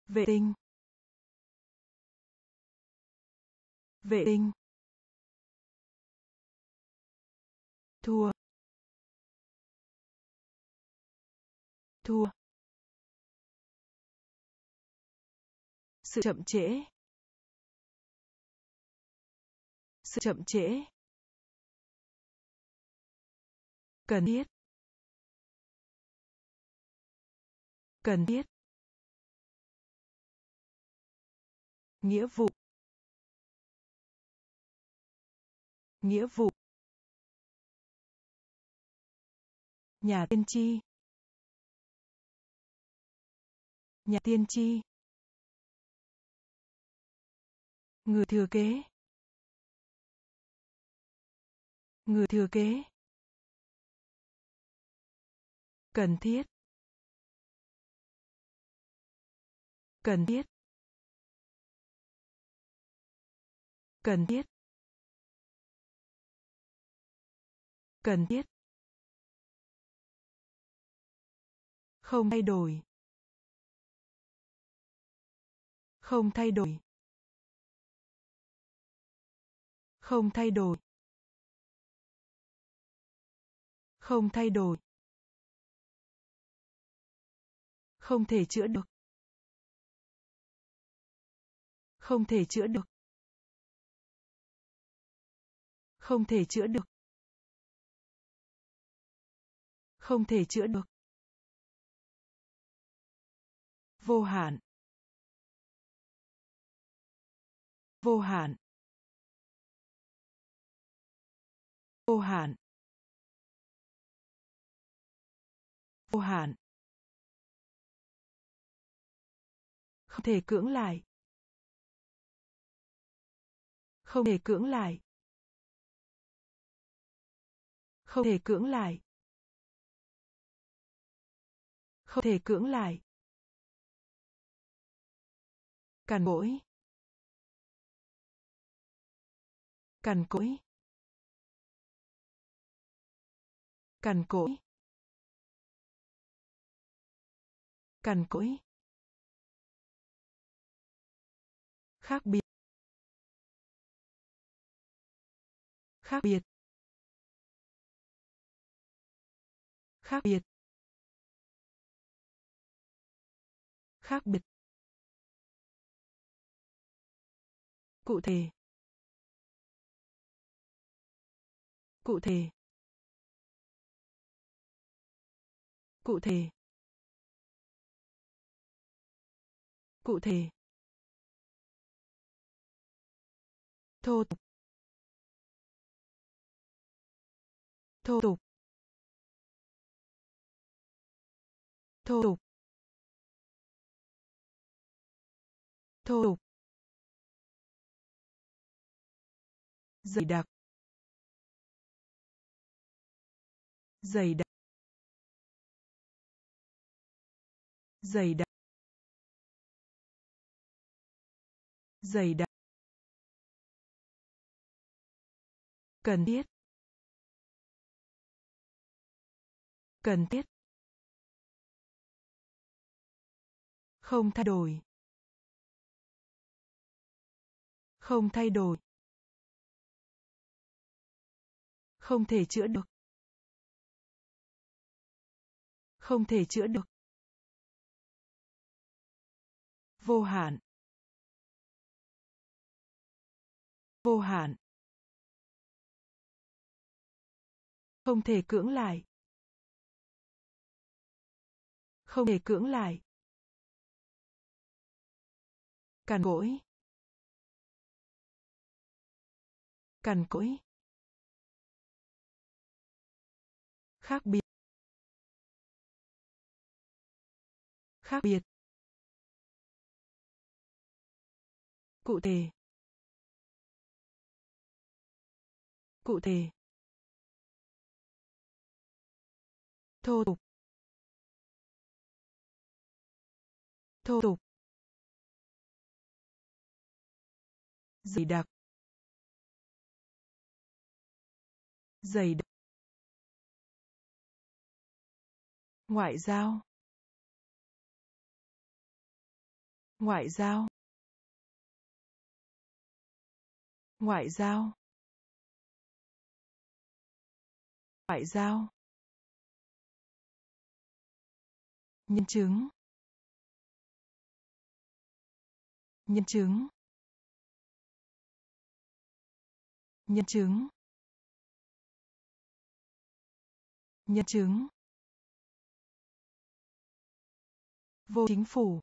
Vệ tinh. Vệ tinh. Thua. Thua. Sự chậm trễ. Sự chậm trễ. Cần thiết. Cần thiết. Nghĩa vụ. Nghĩa vụ. Nhà tiên tri. Nhà tiên tri. Người thừa kế. Người thừa kế. Cần thiết. Cần thiết. Cần thiết. Cần thiết. Không thay đổi. Không thay đổi. Không thay đổi. Không thay đổi. Không thể chữa được. Không thể chữa được. Không thể chữa được. Không thể chữa được. Vô hạn. Vô hạn. Vô hạn. Vô hạn. Không thể cưỡng lại. Không thể cưỡng lại. Không thể cưỡng lại. Không thể cưỡng lại càn cỗi. Cằn cỗi. Cằn cỗi. Cằn cỗi. Khác biệt. Khác biệt. Khác biệt. Khác biệt. Cụ thể. Cụ thể. Cụ thể. Cụ thể. Thô tục. Thô tục. Thô tục. Thô tục. Dày đặc. Dày đặc. Dày đặc. Dày đặc. Cần thiết. Cần thiết. Không thay đổi. Không thay đổi. Không thể chữa được. Không thể chữa được. Vô hạn. Vô hạn. Không thể cưỡng lại. Không thể cưỡng lại. Cằn cỗi. Cằn cỗi. Khác biệt. Khác biệt. Cụ thể. Cụ thể. Thô tục. Thô tục. Dày đặc. Dày đặc. Ngoại giao. Ngoại giao. Ngoại giao. Ngoại giao. Nhân chứng. Nhân chứng. Nhân chứng. Nhân chứng. Vô chính phủ.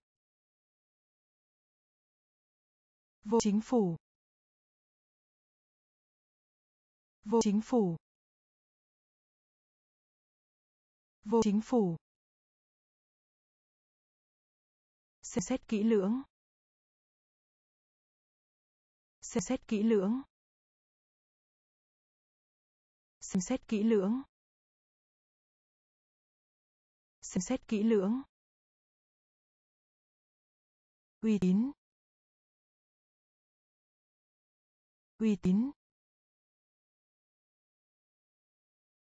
Vô chính phủ. Vô chính phủ. Vô chính phủ. Xem xét kỹ lưỡng. Xem xét kỹ lưỡng. Xem xét kỹ lưỡng. Xem xét kỹ lưỡng uy tín. Uy tín.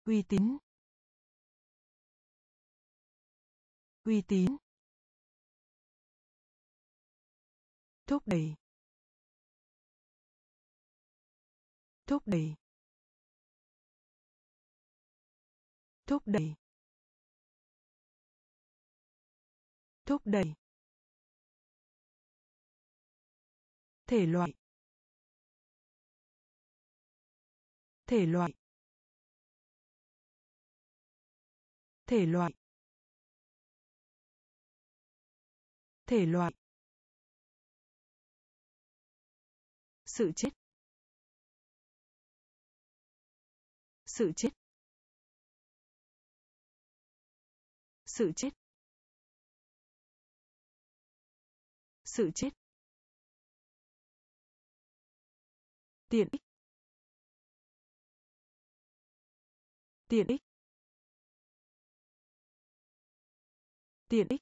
Uy tín. Uy tín. Thúc đẩy. Thúc đẩy. Thúc đẩy. Thúc đẩy. Thể loại. Thể loại. Thể loại. Thể loại. Sự chết. Sự chết. Sự chết. Sự chết. Tiện ích. Tiện ích. Tiện ích.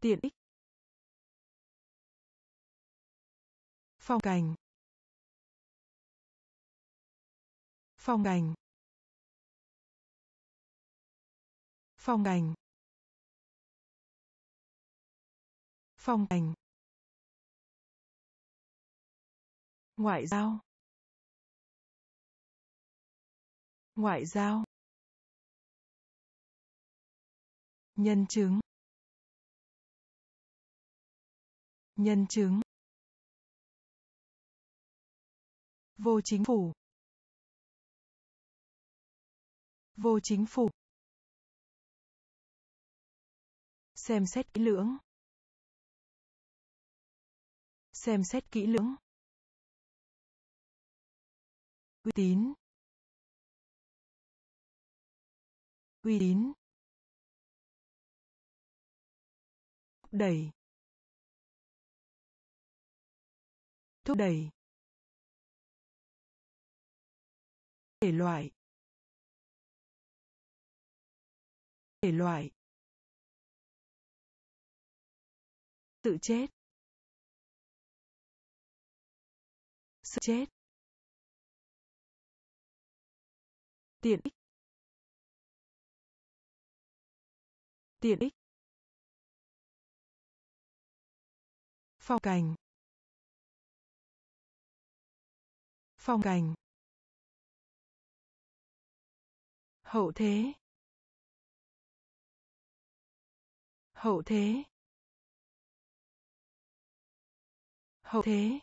Tiện ích. Phong cảnh. Phong cảnh. Phong cảnh. Phong cảnh. Ngoại giao. Ngoại giao. Nhân chứng. Nhân chứng. Vô chính phủ. Vô chính phủ. Xem xét kỹ lưỡng. Xem xét kỹ lưỡng uy tín. Uy tín. Thúc đẩy. Thúc đẩy. Thể loại. Thể loại. Tự chết. Sự chết. Tiện ích. Tiện ích. Phong cảnh. Phong cảnh. Hậu thế. Hậu thế. Hậu thế.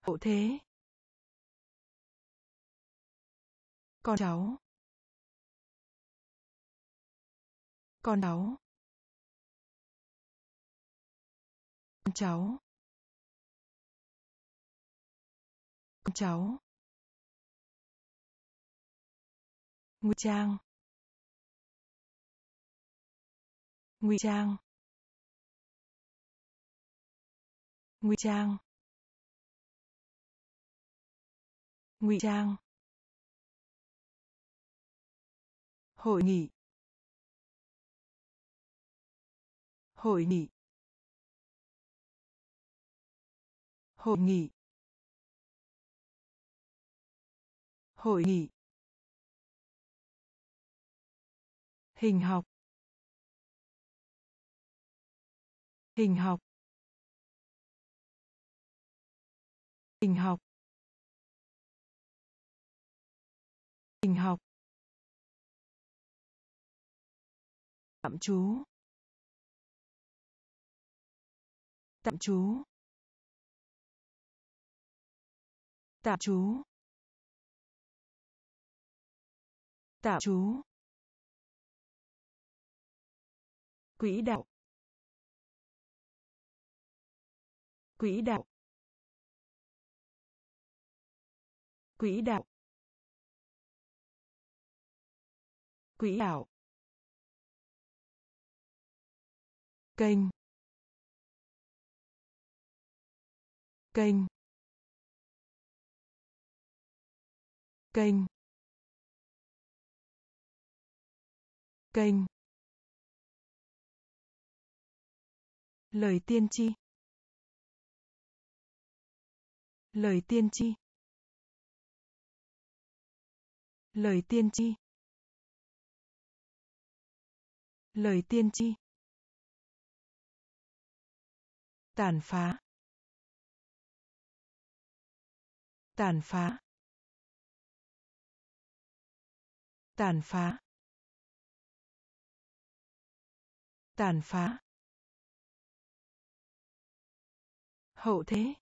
Hậu thế. Con cháu. Con cháu. Con cháu. Con cháu. Ngụy trang. Ngụy trang. Ngụy trang. Ngụy trang. Hội nghị. Hội nghị. Hội nghị. Hội nghị. Hình học. Hình học. Hình học. Hình học. Tạm trú. Tạm trú. Tạm trú. Tạm trú. Quỹ đạo. Quỹ đạo. Quỹ đạo. Quỹ đạo. Kênh. Kênh. Kênh. Kênh. Lời tiên tri. Lời tiên tri. Lời tiên tri. Lời tiên tri. Tàn phá. Tàn phá. Tàn phá. Tàn phá. Hậu thế.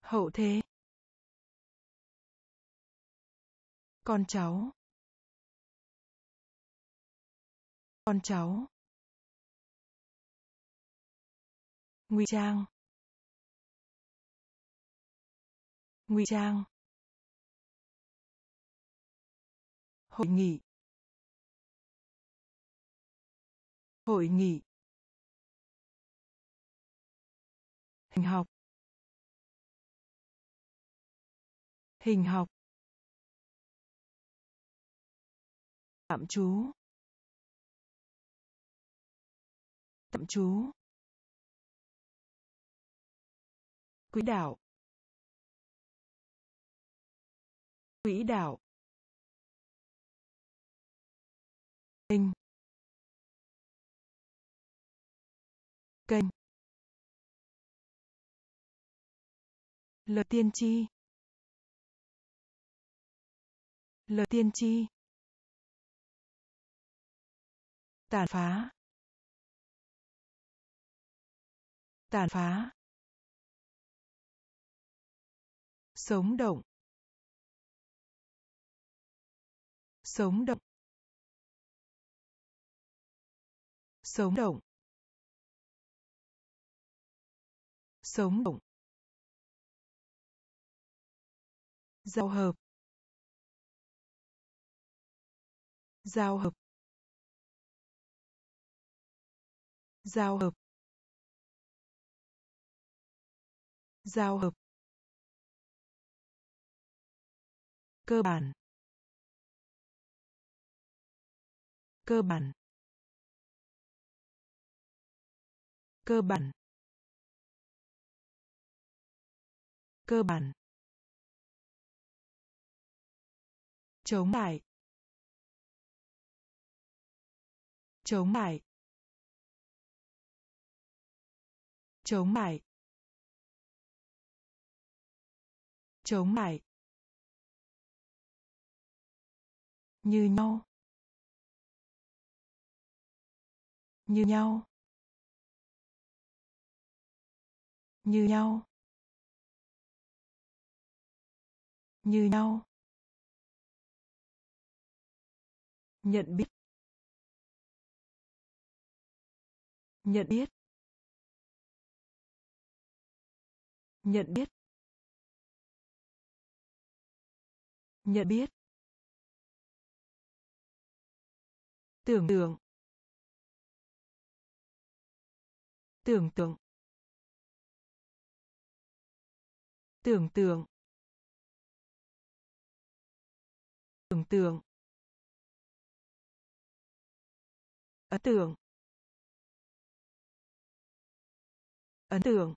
Hậu thế. Con cháu. Con cháu. Ngụy trang. Ngụy trang. Hội nghị. Hội nghị. Hình học. Hình học. Tạm trú. Tạm trú. Quỹ đạo. Quỹ đạo. Kênh. Kênh. Lời tiên tri. Lời tiên tri. Tàn phá. Tàn phá. Sống động. Sống động. Sống động. Sống động. Giao hợp. Giao hợp. Giao hợp. Giao hợp. Cơ bản. Cơ bản. Cơ bản. Cơ bản. Chống lại. Chống lại. Chống lại. Chống lại. Như nhau. Như nhau. Như nhau. Như nhau. Nhận biết. Nhận biết. Nhận biết. Nhận biết. Tưởng tượng. Tưởng tượng. Tưởng tượng. Tưởng tượng. Ấn tượng. Ấn tượng.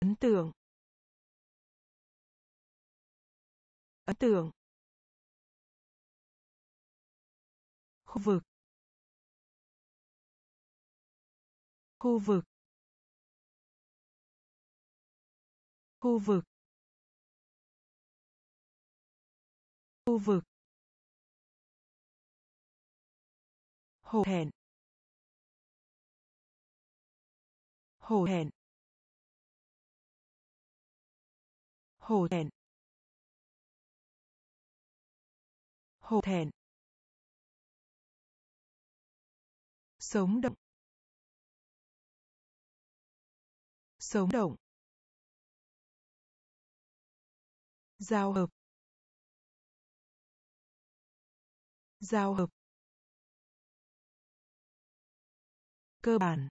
Ấn tượng. Ấn tượng. Khu vực. Khu vực. Khu vực. Khu vực. Hổ thẹn hổ thẹn hổ thẹn hổ thẹn sống động. Sống động. Giao hợp. Giao hợp. Cơ bản.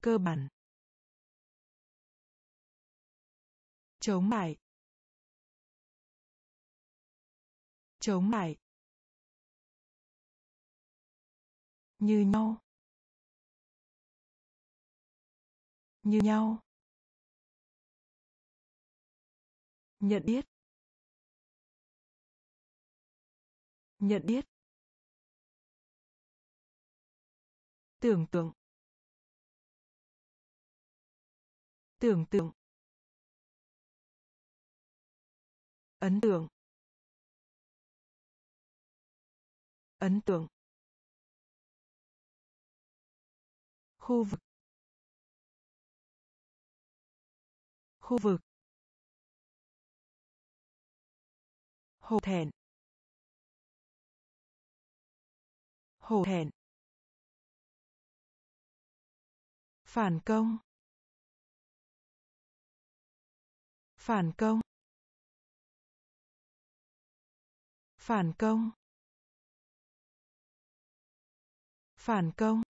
Cơ bản. Chống lại. Chống lại. Như nhau. Như nhau. Nhận biết. Nhận biết. Tưởng tượng. Tưởng tượng. Ấn tượng. Ấn tượng. Khu vực. Khu vực. Hổ thẹn. Hổ thẹn. Phản công. Phản công. Phản công. Phản công.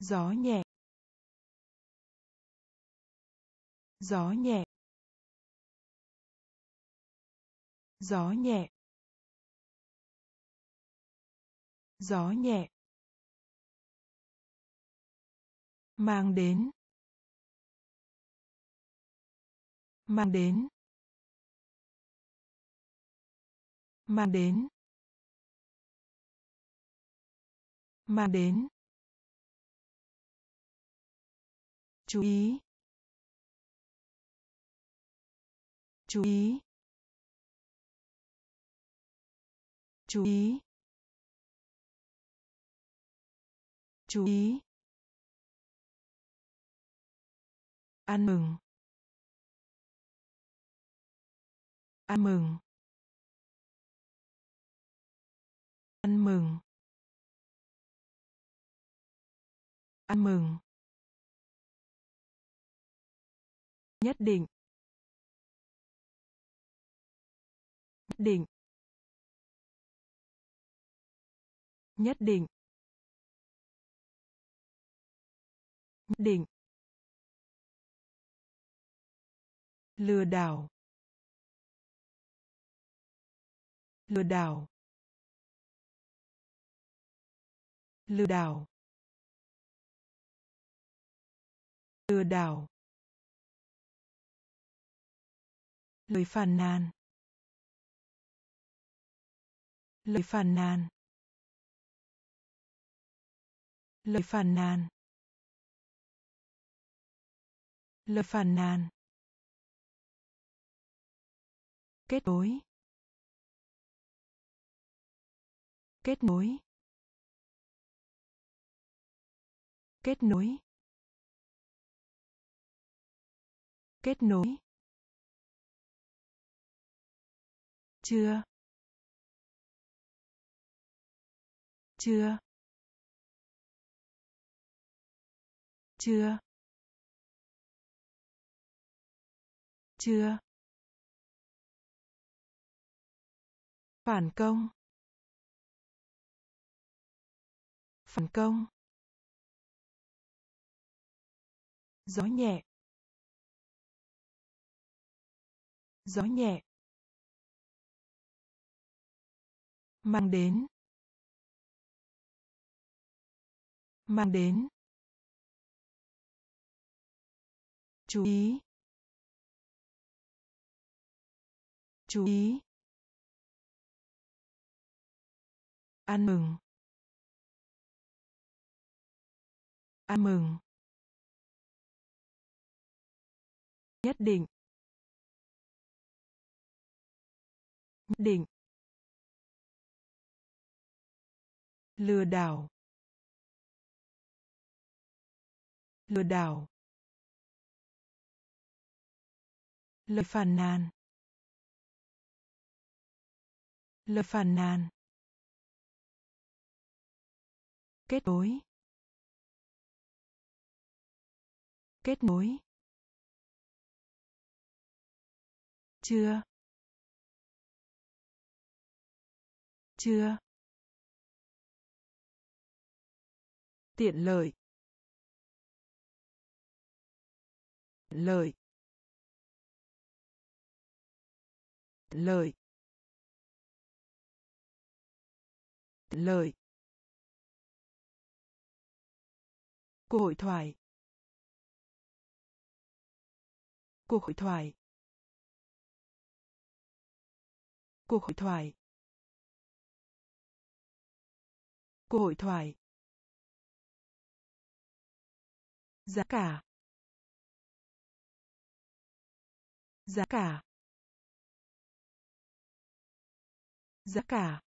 Gió nhẹ. Gió nhẹ. Gió nhẹ. Gió nhẹ. Mang đến. Mang đến. Mang đến. Mang đến. Chú ý. Chú ý. Chú ý. Chú ý. Ăn mừng. Ăn mừng. Ăn mừng. Ăn mừng. Nhất định. Nhất định. Nhất định. Nhất định. Lừa đảo. Lừa đảo. Lừa đảo. Lừa đảo. Lời phàn nàn. Lời phàn nàn. Lời phàn nàn. Lời phàn nàn. Kết nối. Kết nối. Kết nối. Kết nối. Chưa? Chưa. Chưa. Chưa. Phản công. Phản công. Gió nhẹ. Gió nhẹ. Mang đến. Mang đến. Chú ý. Chú ý. Ăn mừng. Ăn mừng. Nhất định. Nhất định. Lừa đảo. Lừa đảo. Lời phàn nàn. Lời phàn nàn. Kết nối. Kết nối. Chưa. Chưa. Tiện lợi. Lợi. Lợi. Lợi. Cuộc hội thoại. Cuộc hội thoại. Cuộc hội thoại. Cuộc hội thoại. Giá cả. Giá cả. Giá cả.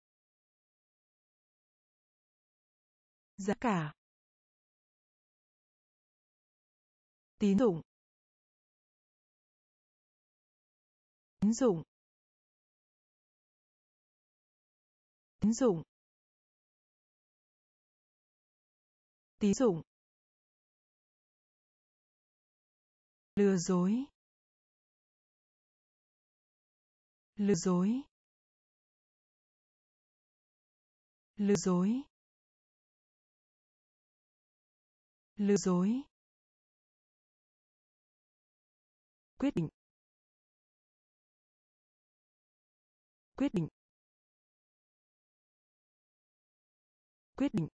Giá cả. Tín dụng. Tín dụng. Tín dụng. Tín dụng. Lừa dối. Lừa dối. Lừa dối. Lừa dối. Quyết định. Quyết định. Quyết định.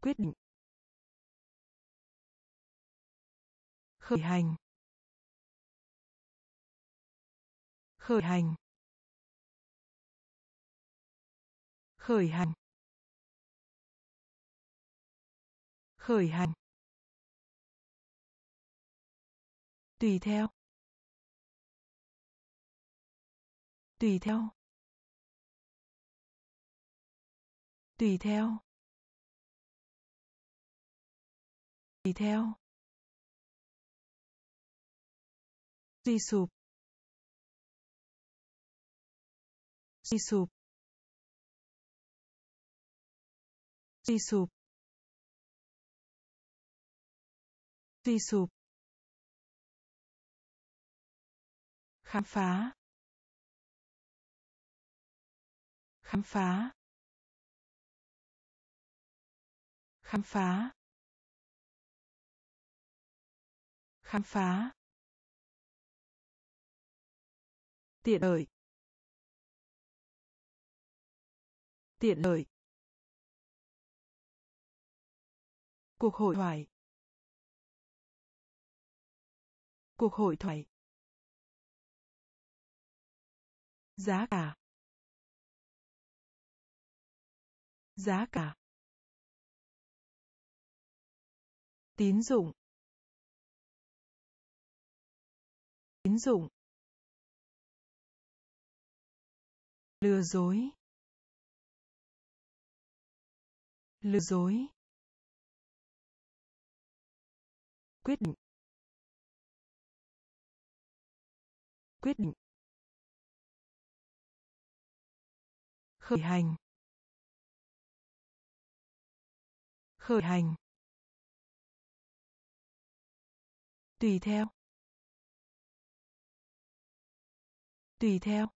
Quyết định. Khởi hành. Khởi hành. Khởi hành. Khởi hành. Tùy theo. Tùy theo. Tùy theo. Tùy theo. Suy sụp. Suy sụp. Suy sụp. Suy sụp. Khám phá. Khám phá. Khám phá. Khám phá. Tiện lợi. Tiện lợi. Cuộc hội thoại. Cuộc hội thoại. Giá cả. Giá cả. Tín dụng. Tín dụng. Lừa dối. Lừa dối. Quyết định. Quyết định. Khởi hành. Khởi hành. Tùy theo. Tùy theo.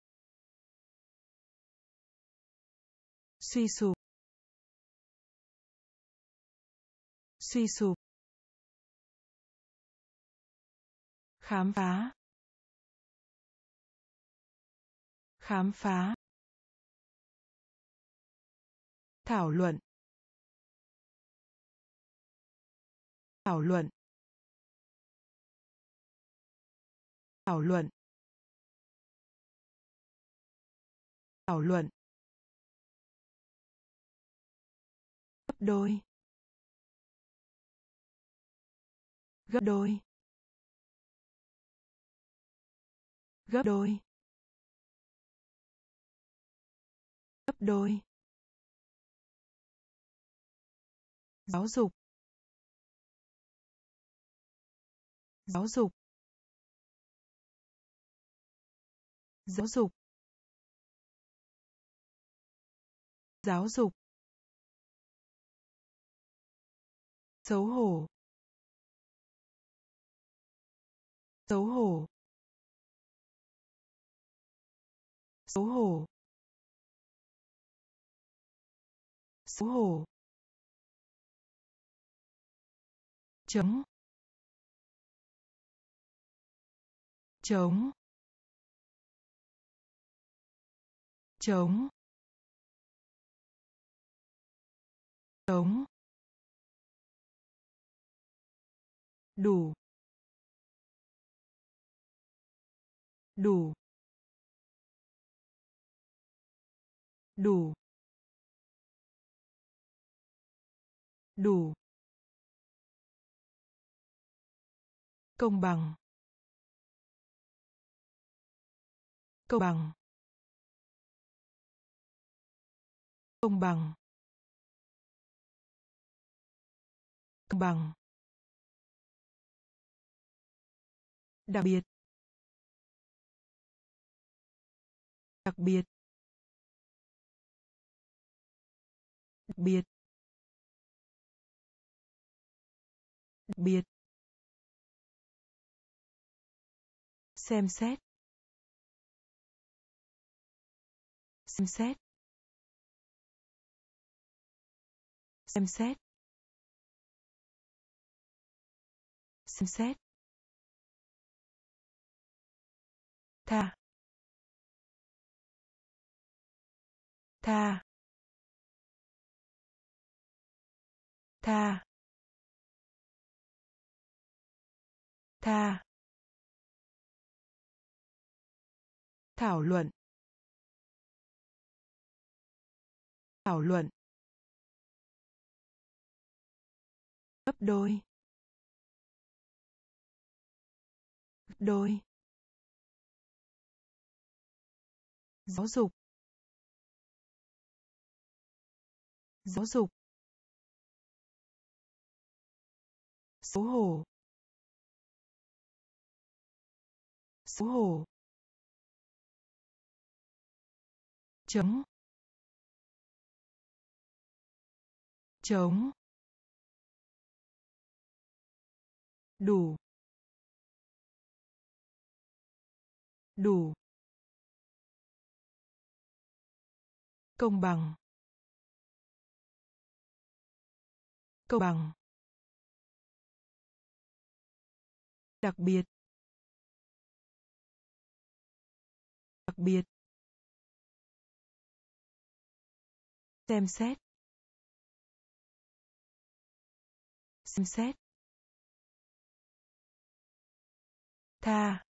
Suy sụp. Suy sụp. Khám phá. Khám phá. Thảo luận. Thảo luận. Thảo luận. Thảo luận. Gấp đôi. Gấp đôi. Gấp đôi. Gấp đôi. Giáo dục. Giáo dục. Giáo dục. Giáo dục. Xấu hổ. Xấu hổ. Xấu hổ. Xấu hổ. Chống. Chống. Chống. Chống. Đủ. Đủ. Đủ. Đủ. Công bằng. Công bằng. Công bằng. Công bằng. Đặc biệt. Đặc biệt. Đặc biệt. Đặc biệt. Xem xét. Xem xét. Xem xét. Xem xét. Tha. Tha. Tha. Tha. Thảo luận. Thảo luận. Gấp đôi. Gấp đôi. Giáo dục. Giáo dục. Xấu hổ. Xấu hổ. Chống. Chống. Đủ. Đủ. Công bằng. Công bằng. Đặc biệt. Đặc biệt. Xem xét. Xem xét. Tha.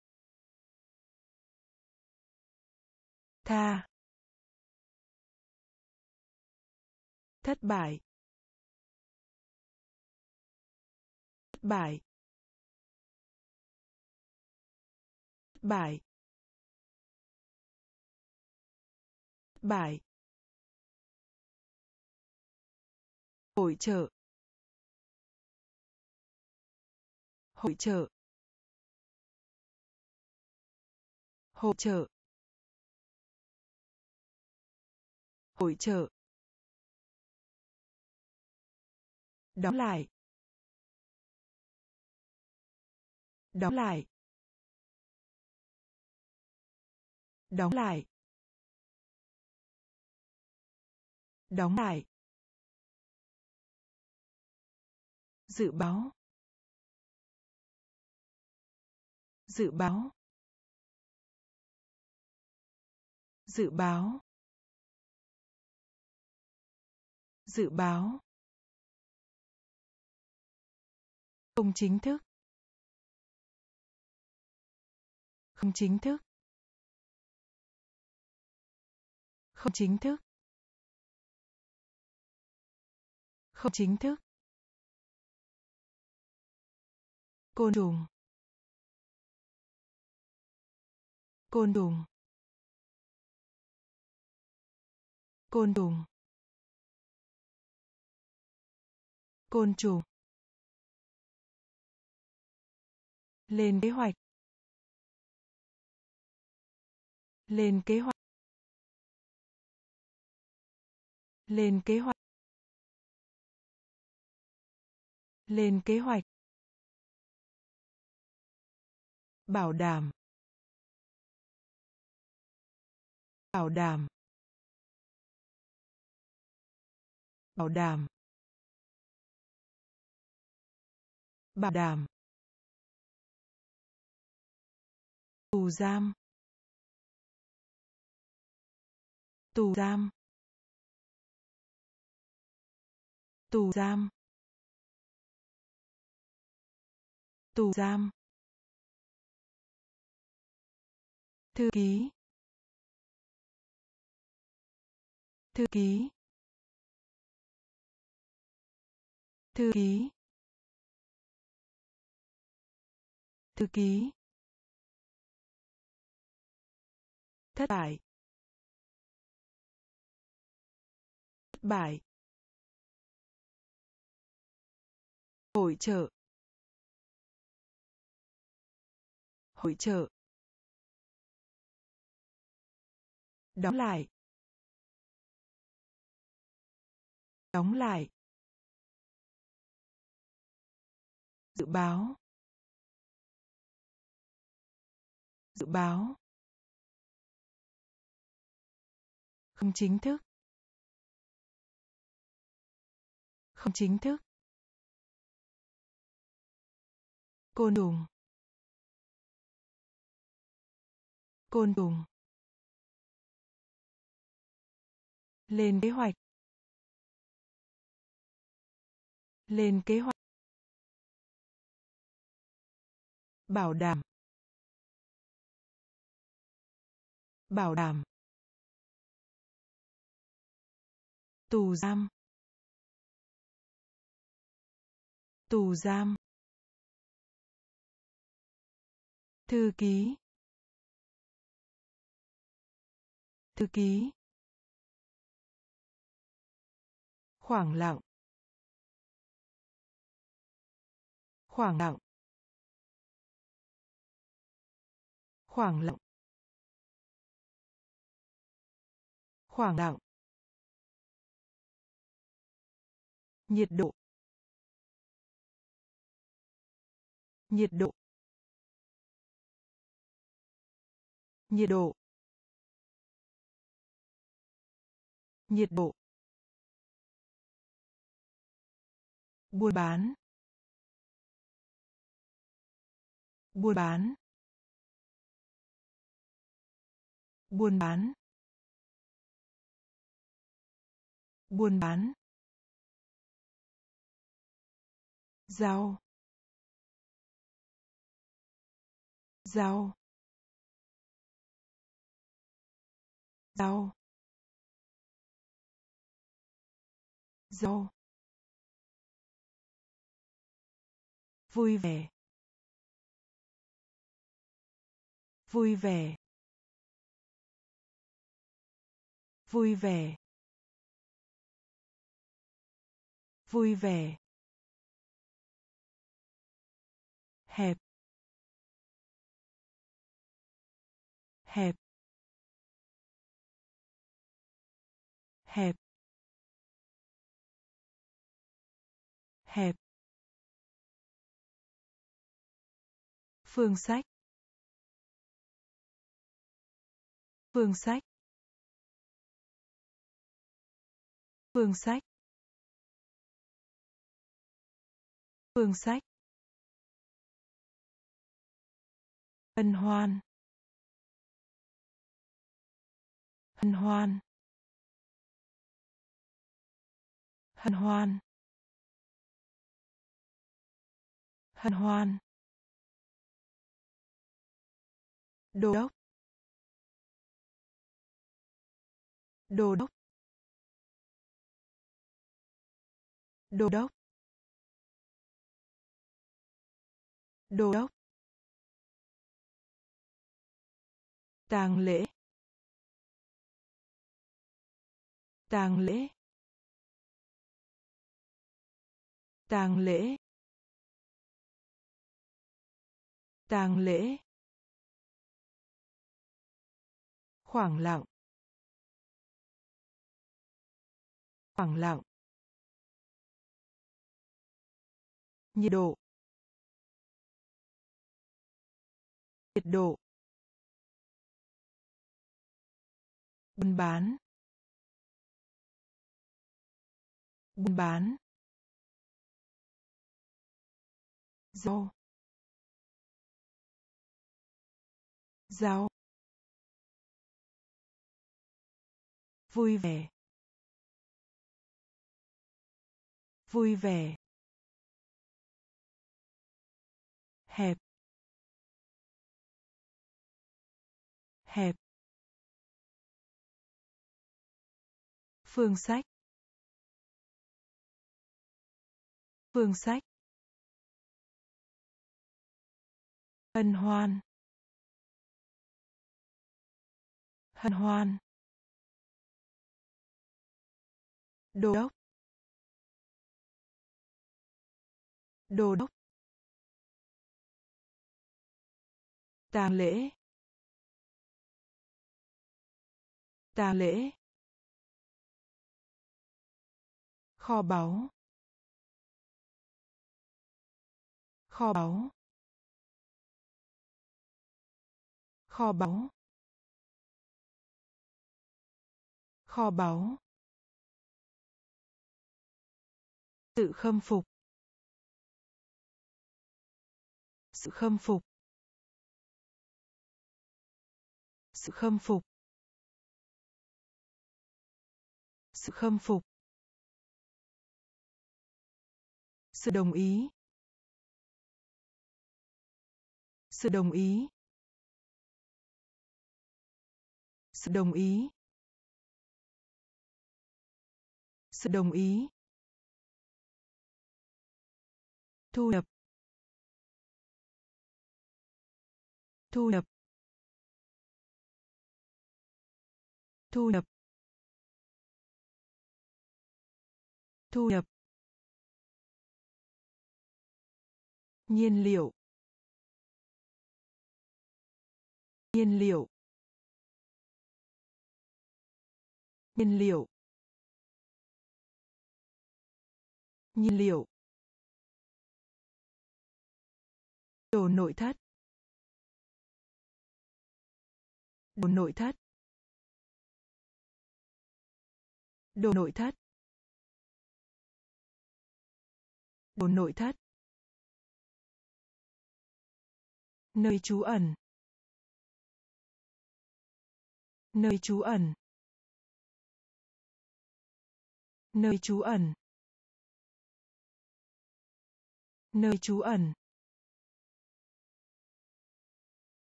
Tha. Thất bại. Thất bại. Thất bại. Thất bại. Hội trợ. Hội trợ. Hội trợ. Hội trợ. Đóng lại. Đóng lại. Đóng lại. Đóng lại. Dự báo. Dự báo. Dự báo. Dự báo. Không chính thức. Không chính thức. Không chính thức. Không chính thức. Côn trùng. Côn trùng. Côn trùng. Côn trùng. Lên kế hoạch. Lên kế hoạch. Lên kế hoạch. Lên kế hoạch. Bảo đảm. Bảo đảm. Bảo đảm. Bảo đảm. Tù giam. Tù giam. Tù giam. Tù giam. Thư ký. Thư ký. Thư ký. Thư ký. Thất bại. Thất bại. Hội trợ. Hội trợ. Đóng lại. Đóng lại. Dự báo. Dự báo. Không chính thức. Không chính thức. Côn trùng côn trùng lên kế hoạch. Lên kế hoạch. Bảo đảm. Bảo đảm. Tù giam. Tù giam. Thư ký. Thư ký. Khoảng lặng. Khoảng lặng. Khoảng lặng. Khoảng lặng. Nhiệt độ nhiệt độ nhiệt độ nhiệt độ. Buôn bán buôn bán buôn bán buôn bán. Rau rau rau rau vui vẻ. Vui vẻ. Vui vẻ. Vui vẻ. Hẹp. Hẹp. Hẹp. Hẹp. Phương sách. Phương sách. Phương sách. Phương sách. Hân hoan. Hân hoan. Hân hoan. Hân hoan. Đồ đốc. Đồ đốc. Đồ đốc. Đồ đốc. Tang lễ. Tang lễ. Tang lễ. Tang lễ. Khoảng lặng. Khoảng lặng. Nhiệt độ. Nhiệt độ. Buôn bán. Buôn bán. Rau rau vui vẻ. Vui vẻ. Hẹp. Hẹp. Phương sách. Phương sách. Hân hoan. Hân hoan. Đô đốc. Đô đốc. Tang lễ. Tang lễ. Kho báu. Kho báu. Kho báu. Kho báu. Sự khâm phục. Sự khâm phục. Sự khâm phục. Sự khâm phục. Sự đồng ý. Sự đồng ý. Sự đồng ý. Sự đồng ý. Thu nhập. Thu nhập. Thu nhập. Thu nhập. Nhiên liệu. Nhiên liệu. Nhiên liệu. Nhiên liệu. Đồ nội thất. Đồ nội thất. Đồ nội thất. Đồ nội thất. Nơi trú ẩn. Nơi trú ẩn. Nơi trú ẩn. Nơi trú ẩn.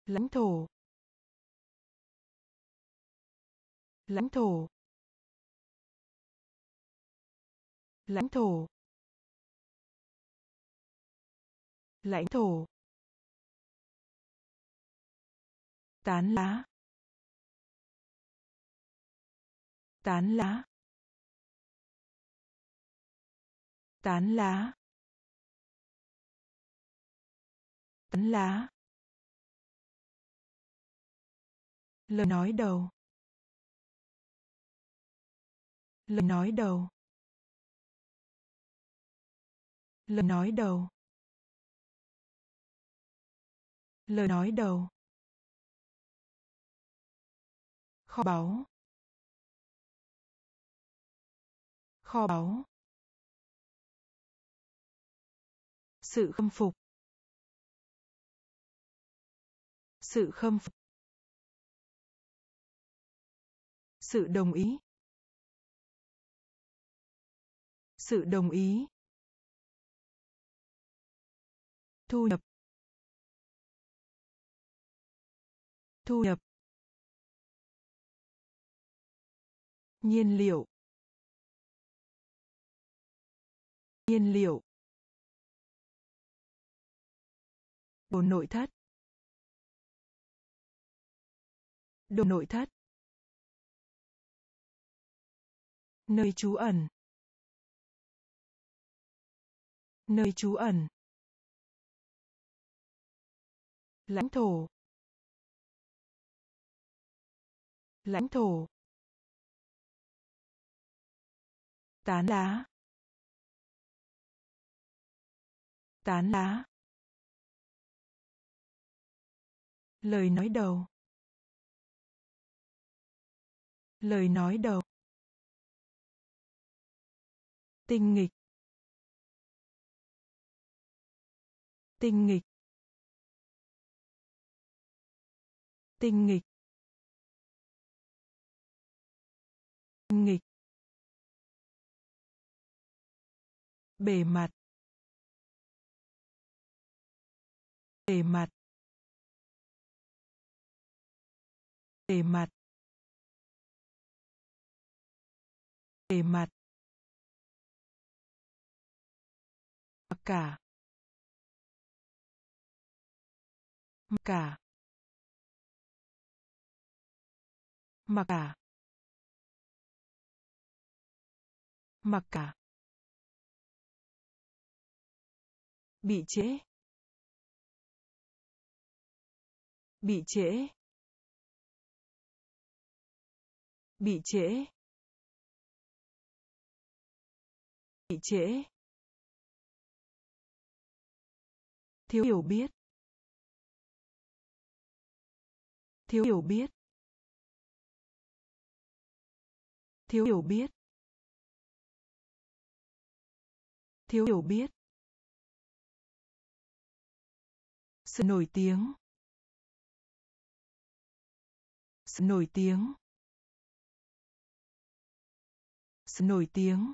Lãnh thổ. Lãnh thổ. Lãnh thổ. Lãnh thổ. Tán lá. Tán lá. Tán lá. Tán lá. Lời nói đầu. Lời nói đầu. Lời nói đầu. Lời nói đầu. Kho báu. Kho báu. Sự khâm phục. Sự khâm phục. Sự đồng ý. Sự đồng ý. Thu nhập. Thu nhập. Nhiên liệu. Nhiên liệu. Đồ nội thất. Đồ nội thất. Nơi trú ẩn. Nơi trú ẩn. Lãnh thổ. Lãnh thổ. Tán lá. Tán lá. Lời nói đầu. Lời nói đầu. Tinh nghịch. Tinh nghịch. Tinh nghịch. Tinh nghịch. Bề mặt. Bề mặt. Bề mặt. Bề mặt. Mặc cả. Mặc cả. Mặc cả. Mặc cả. Bị trễ. Bị trễ. Bị trễ. Bị trễ. Thiếu hiểu biết. Thiếu hiểu biết. Thiếu hiểu biết. Thiếu hiểu biết. Sự nổi tiếng. Sự nổi tiếng. Sự nổi tiếng.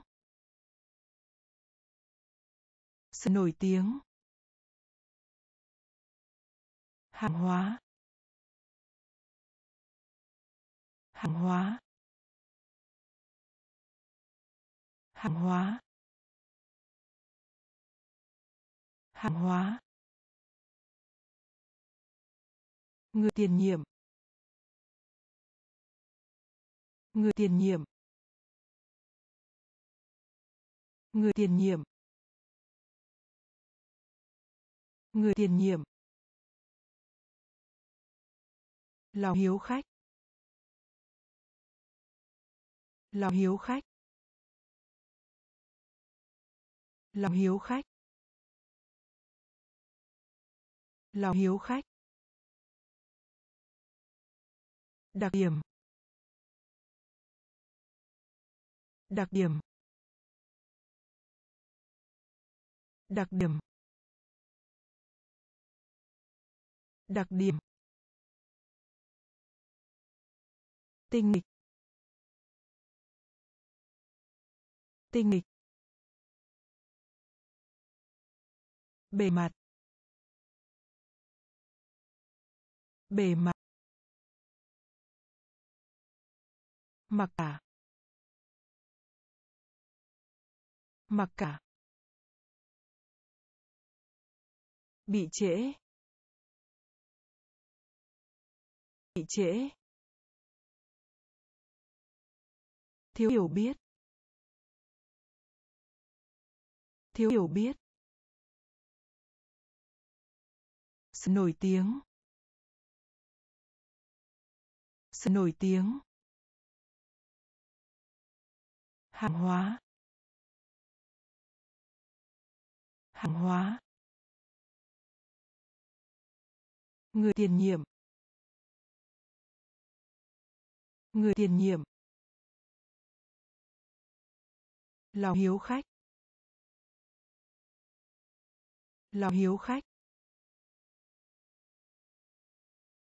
Sự nổi tiếng. Hàng hóa. Hàng hóa. Hàng hóa. Hàng hóa. Người tiền nhiệm. Người tiền nhiệm. Người tiền nhiệm. Người tiền nhiệm. Lòng hiếu khách. Lòng hiếu khách. Lòng hiếu khách. Lòng hiếu khách. Đặc điểm. Đặc điểm. Đặc điểm. Đặc điểm. Tinh nghịch. Tinh nghịch. Bề mặt. Bề mặt. Mặc cả. Mặc cả. Bị trễ. Bị trễ. Thiếu hiểu biết. Thiếu hiểu biết. Sự nổi tiếng. Sự nổi tiếng. Hàng hóa. Hàng hóa. Người tiền nhiệm. Người tiền nhiệm. Lòng hiếu khách. Lòng hiếu khách.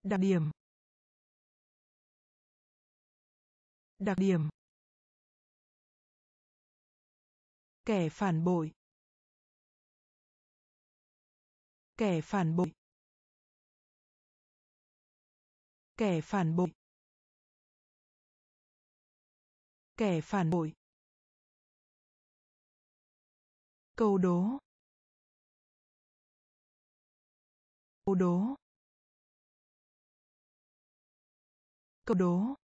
Đặc điểm. Đặc điểm. Kẻ phản bội. Kẻ phản bội. Kẻ phản bội. Kẻ phản bội. Câu đố. Câu đố. Câu đố.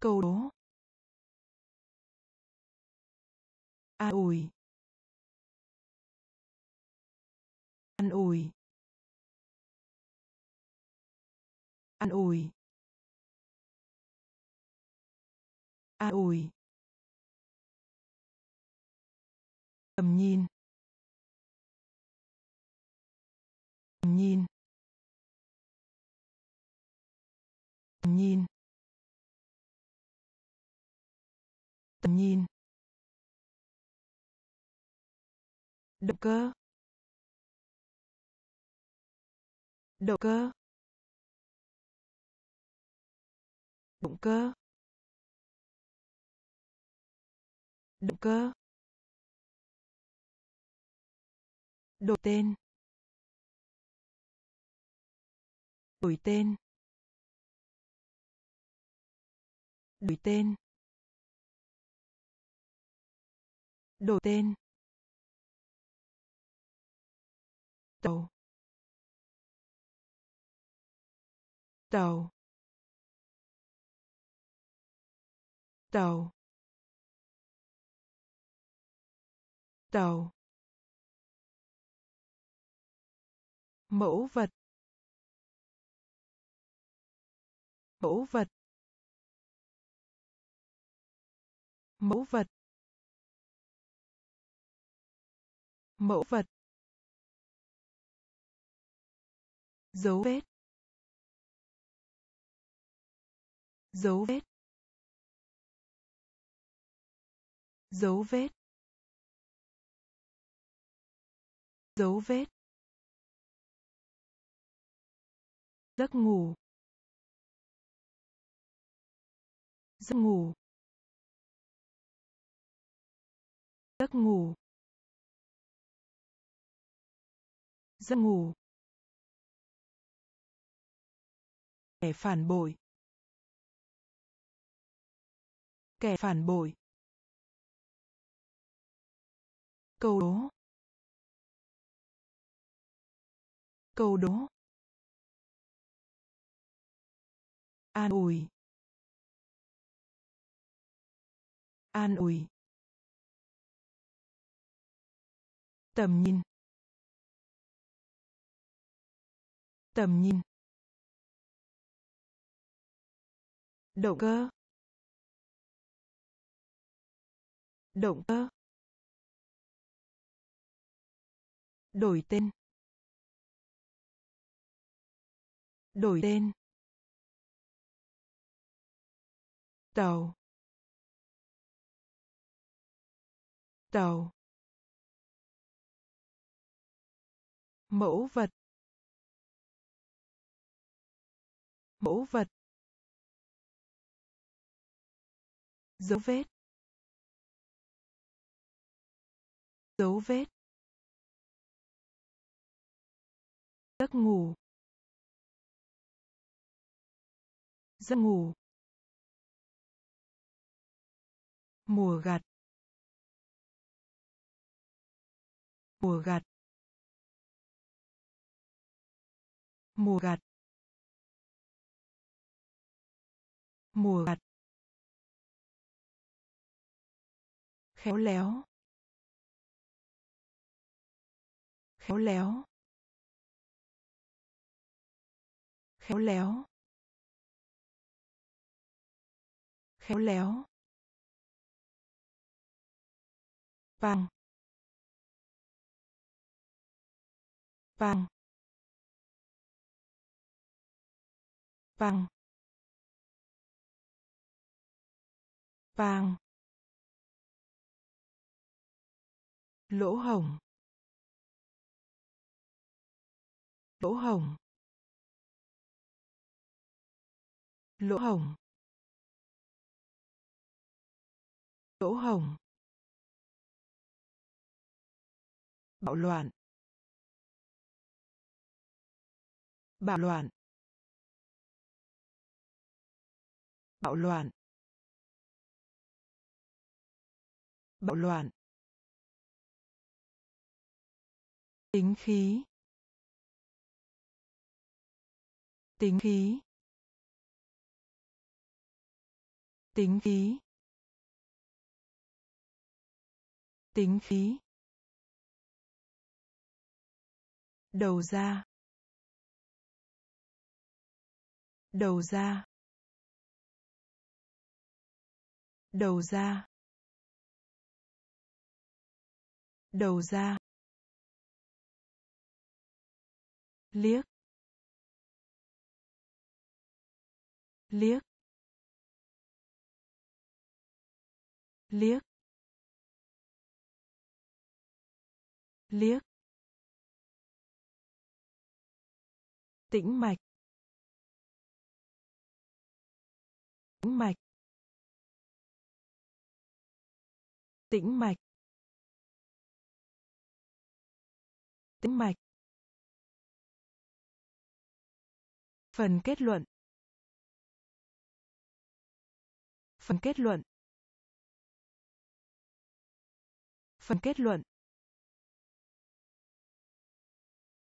Câu đố. An ủi. An ủi. An ủi. An ủi. Tầm nhìn. Tầm nhìn. Tầm nhìn. Tầm nhìn. Động cơ. Động cơ. Động cơ. Động cơ. Đổi tên. Đổi tên. Đổi tên. Đổi tên. Tàu. Tàu. Tàu. Tàu. Mẫu vật. Mẫu vật. Mẫu vật. Mẫu vật. Dấu vết. Dấu vết. Dấu vết. Dấu vết. Giấc ngủ. Giấc ngủ. Giấc ngủ. Giấc ngủ. Kẻ phản bội. Kẻ phản bội. Câu đố. Câu đố. An ủi. An ủi. Tầm nhìn. Tầm nhìn. Động cơ. Động cơ. Đổi tên. Đổi tên. Tàu. Tàu. Mẫu vật. Mẫu vật. Dấu vết. Dấu vết. Giấc ngủ. Giấc ngủ. Mùa gặt. Mùa gặt. Mùa gặt. Mùa gặt. Khéo léo. Khéo léo. Khéo léo. Khéo léo. Vàng vàng vàng vàng lỗ hổng. Lỗ hổng. Lỗ hổng. Lỗ hổng. Bạo loạn. Bạo loạn. Bạo loạn. Bạo loạn. Tính khí. Tính khí. Tính khí. Tính khí. Đầu ra đầu ra đầu ra đầu ra liếc. Liếc. Liếc. Liếc. Tĩnh mạch. Tĩnh mạch. Tĩnh mạch. Tĩnh mạch. Phần kết luận. Phần kết luận. Phần kết luận.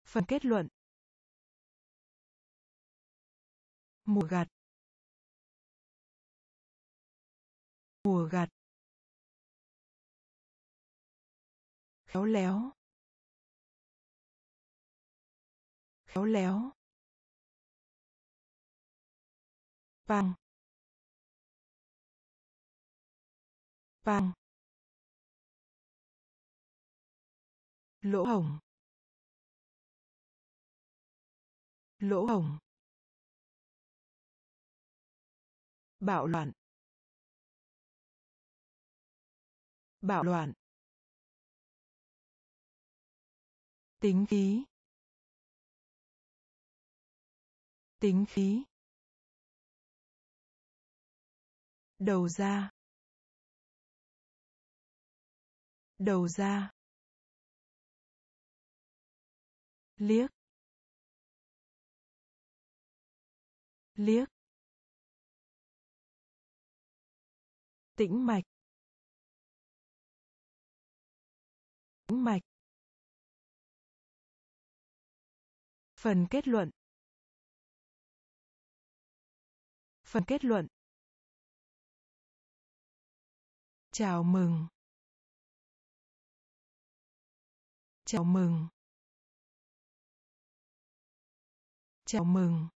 Phần kết luận. Mùa gặt. Mùa gặt. Khéo léo. Khéo léo. Bằng bằng lỗ hổng. Lỗ hổng. Bạo loạn. Bạo loạn. Tính khí. Tính khí. Đầu ra. Đầu ra. Liếc. Liếc. Tĩnh mạch. Tĩnh mạch. Phần kết luận. Phần kết luận. Chào mừng. Chào mừng. Chào mừng.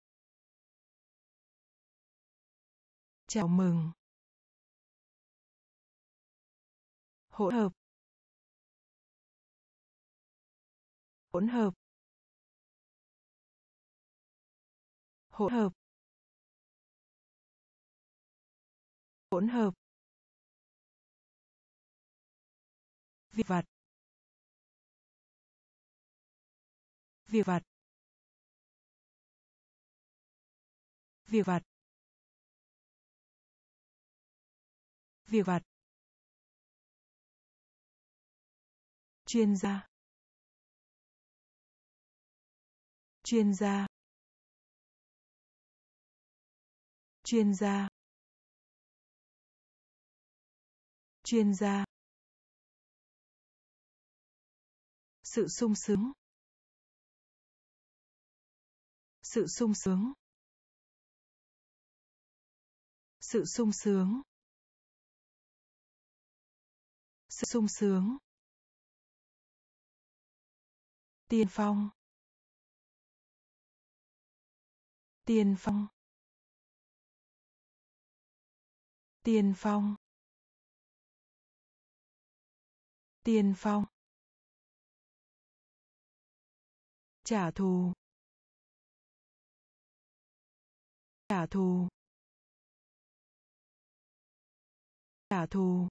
Chào mừng. Hỗn hợp. Hỗn hợp. Hỗn hợp. Hỗn hợp. Việc vặt. Việc vặt. Việc vặt. Việc vặt. Chuyên gia. Chuyên gia. Chuyên gia. Chuyên gia. Sự sung sướng. Sự sung sướng. Sự sung sướng. Sự sung sướng. Tiên phong. Tiên phong. Tiên phong. Tiên phong. Trả thù. Trả thù. Trả thù.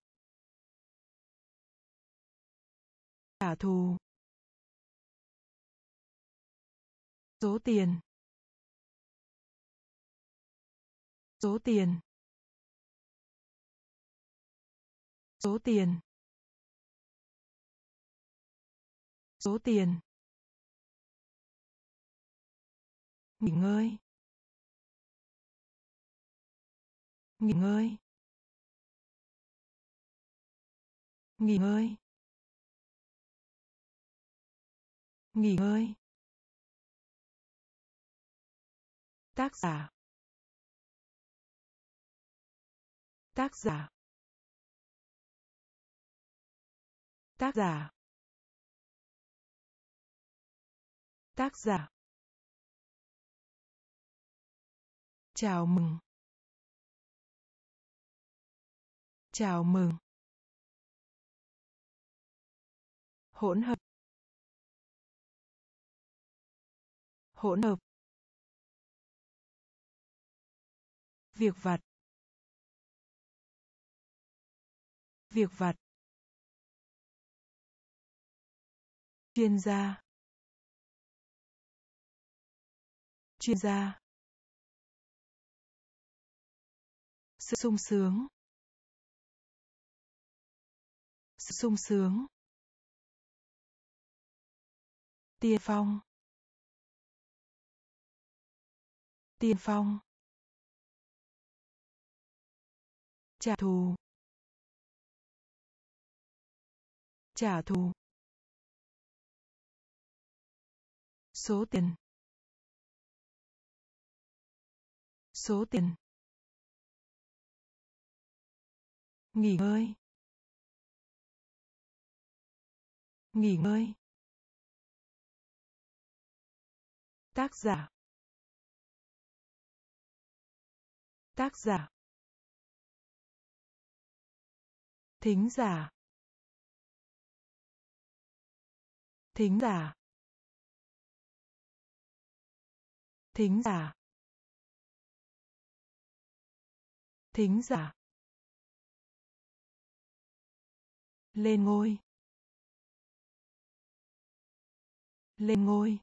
Trả thù. Số tiền. Số tiền. Số tiền. Số tiền. Nghỉ ngơi. Nghỉ ngơi. Nghỉ ngơi. Nghỉ ngơi. Tác giả. Tác giả. Tác giả. Tác giả. Chào mừng. Chào mừng. Hỗn hợp. Hỗn hợp. Việc vặt. Việc vặt. Chuyên gia. Chuyên gia. Sung sướng. Sự sung sướng. Tiên phong. Tiên phong. Trả thù. Trả thù. Số tiền. Số tiền. Nghỉ ngơi. Nghỉ ngơi. Tác giả. Tác giả. Thính giả. Thính giả. Thính giả. Thính giả. Lên ngôi. Lên ngôi.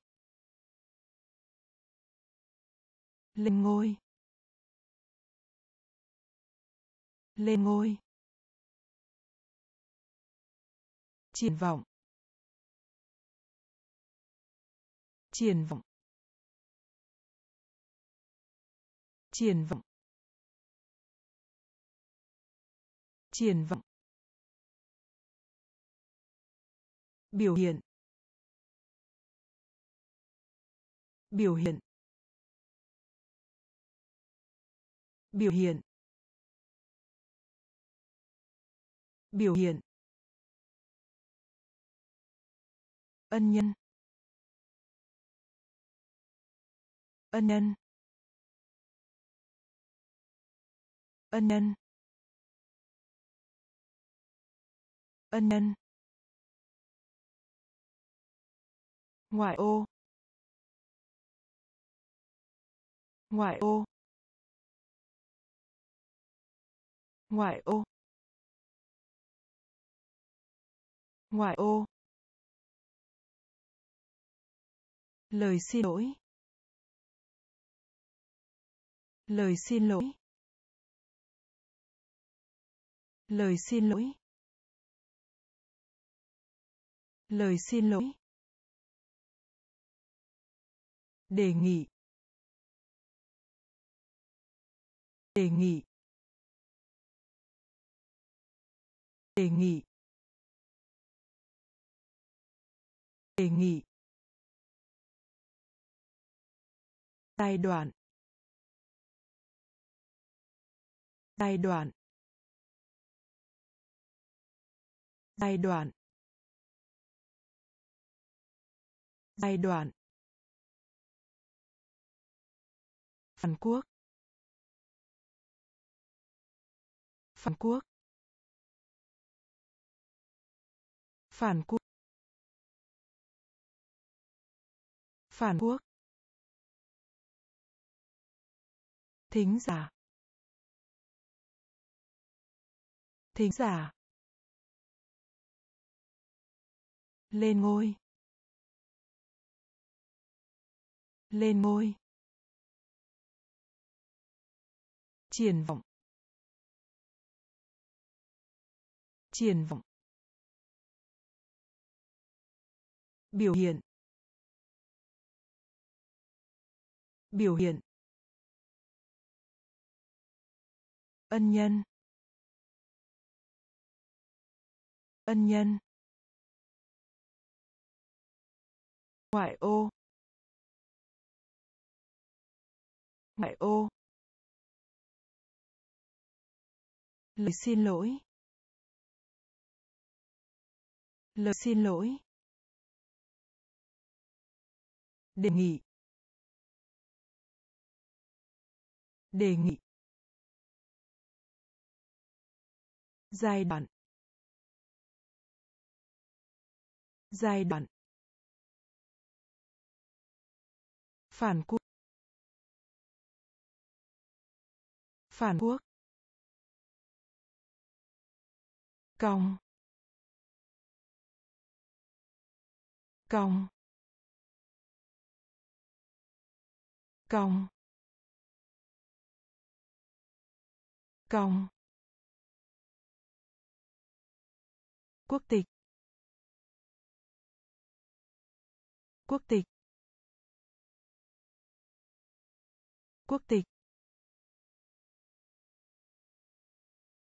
Lên ngôi. Lên ngôi. Triển vọng. Triển vọng. Triển vọng. Triển vọng. Biểu hiện biểu hiện biểu hiện biểu hiện. Ân nhân ân nhân ân nhân ân nhân. Ngoại ô. Ngoại ô. Ngoại ô. Ngoại ô. Lời xin lỗi. Lời xin lỗi. Lời xin lỗi. Lời xin lỗi. Đề nghị. Đề nghị. Đề nghị. Đề nghị. Giai đoạn. Giai đoạn. Giai đoạn. Giai đoạn. Phản quốc. Phản quốc. Phản quốc. Phản quốc. Thính giả. Thính giả. Lên ngôi. Lên ngôi. Triển vọng. Triển vọng. Biểu hiện. Biểu hiện. Ân nhân. Ân nhân. Ngoại ô. Ngoại ô. Lời xin lỗi. Lời xin lỗi. Đề nghị. Đề nghị. Giai đoạn. Giai đoạn. Phản quốc. Phản quốc. Cong cong cong cong quốc tịch. Quốc tịch. Quốc tịch.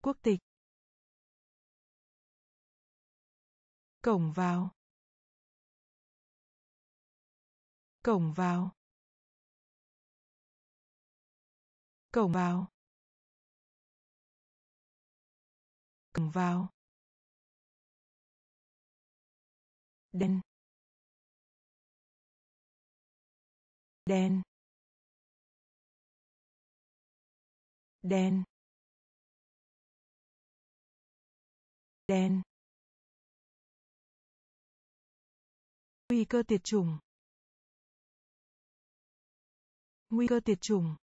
Quốc tịch. Cổng vào. Cổng vào. Cổng vào. Cổng vào. Đen. Đen. Đen. Đen. Nguy cơ tiệt chủng. Nguy cơ tiệt chủng.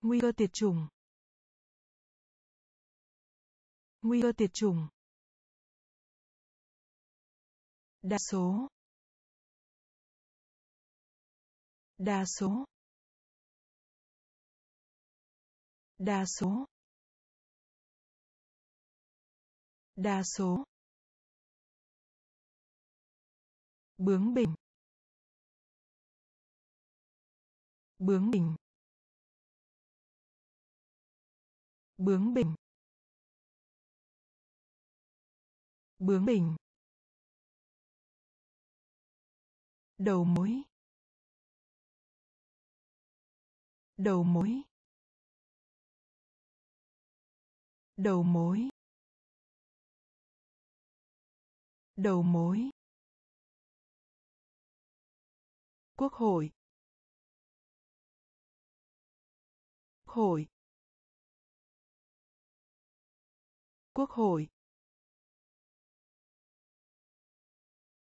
Nguy cơ tiệt chủng. Nguy cơ tiệt chủng. Đa số. Đa số. Đa số. Đa số. Bướng bỉnh bướng bỉnh bướng bỉnh bướng bỉnh đầu mối. Đầu mối. Đầu mối. Đầu mối. Quốc hội. Hội. Quốc hội.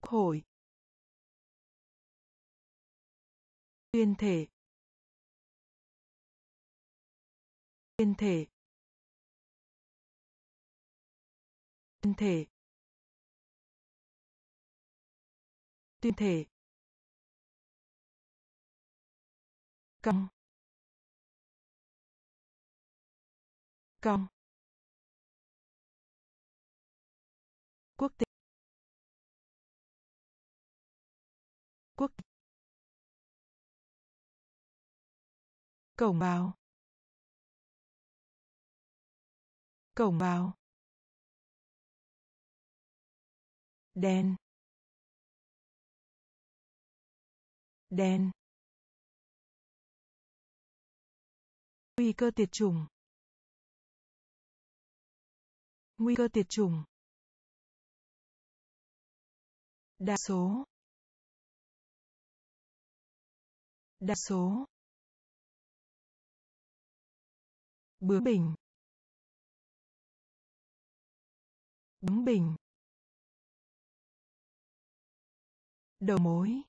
Hội. Tuyên thể tuyên thể tuyên thể tuyên thể cong cong quốc tịch quốc tịch cổng vào cổng vào đen. Đen. Nguy cơ tiệt chủng. Nguy cơ tiệt chủng. Đa số. Đa số. Bướng bỉnh. Bướng bỉnh. Đầu mối.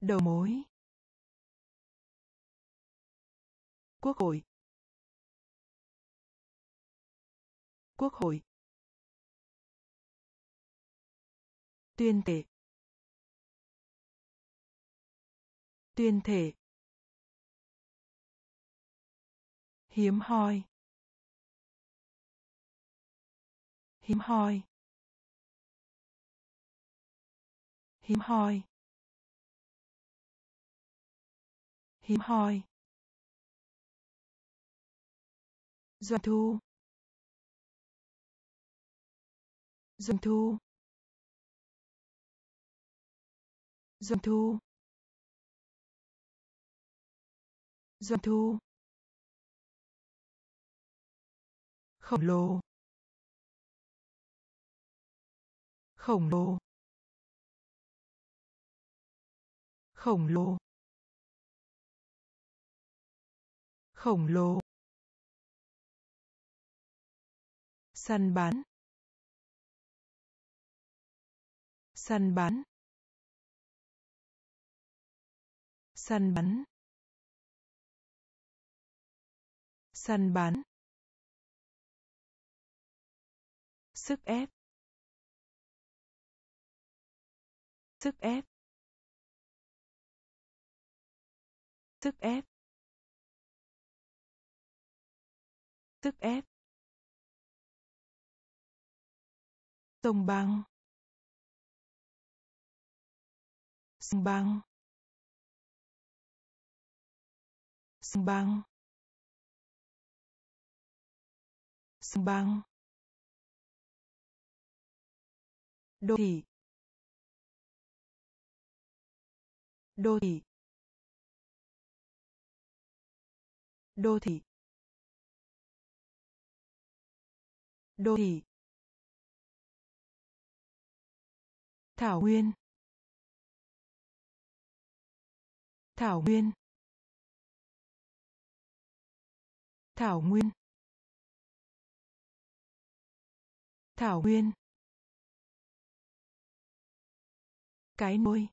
Đầu mối. Quốc hội. Quốc hội. Tuyên thể tuyên thể hiếm hoi. Hiếm hoi. Hiếm hoi. Hiếm hoi. Doanh thu. Doanh thu. Doanh thu. Doanh thu. Khổng lồ. Khổng lồ. Khổng lồ. Khổng lồ. Săn bắn. Săn bắn. Săn bắn. Săn bắn. Sức ép. Sức ép. Sức ép. Sức ép. Sông băng sông băng sông băng sông băng đô thị. Đô thị. Đô thị. Đô thị. Thảo nguyên. Thảo nguyên. Thảo nguyên. Thảo nguyên. Cái nôi.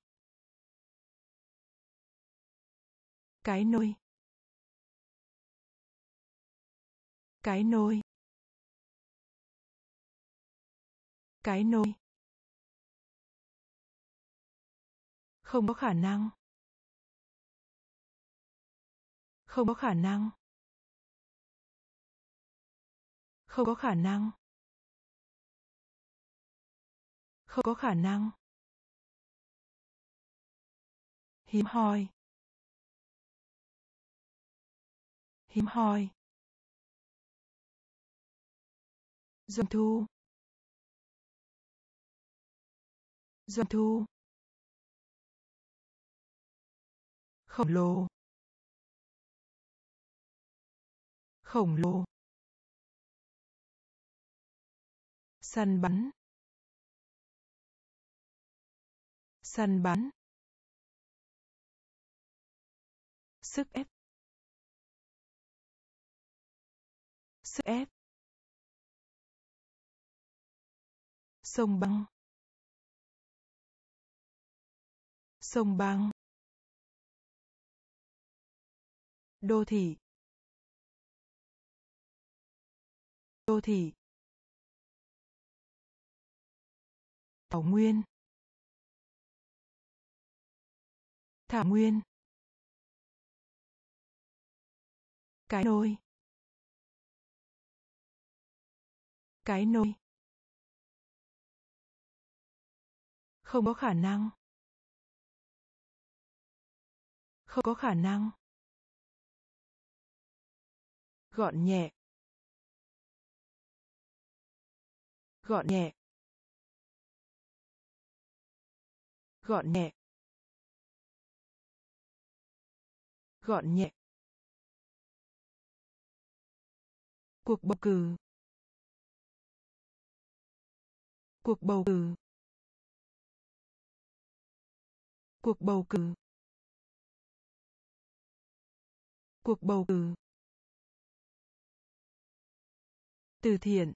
Cái nôi. Cái nôi. Cái nôi. Không có khả năng. Không có khả năng. Không có khả năng. Không có khả năng. Hiếm hoi. Hiếm hoi. Doanh thu. Doanh thu. Khổng lồ. Khổng lồ. Săn bắn. Săn bắn. Sức ép. Sức ép. Sông băng. Sông băng. Đô thị. Đô thị. Thảo nguyên. Thảo nguyên. Cái nôi. Cái nôi. Không có khả năng. Không có khả năng gọn nhẹ. Gọn nhẹ. Gọn nhẹ. Gọn nhẹ. Cuộc bầu cử. Cuộc bầu cử. Cuộc bầu cử. Cuộc bầu cử. Từ thiện.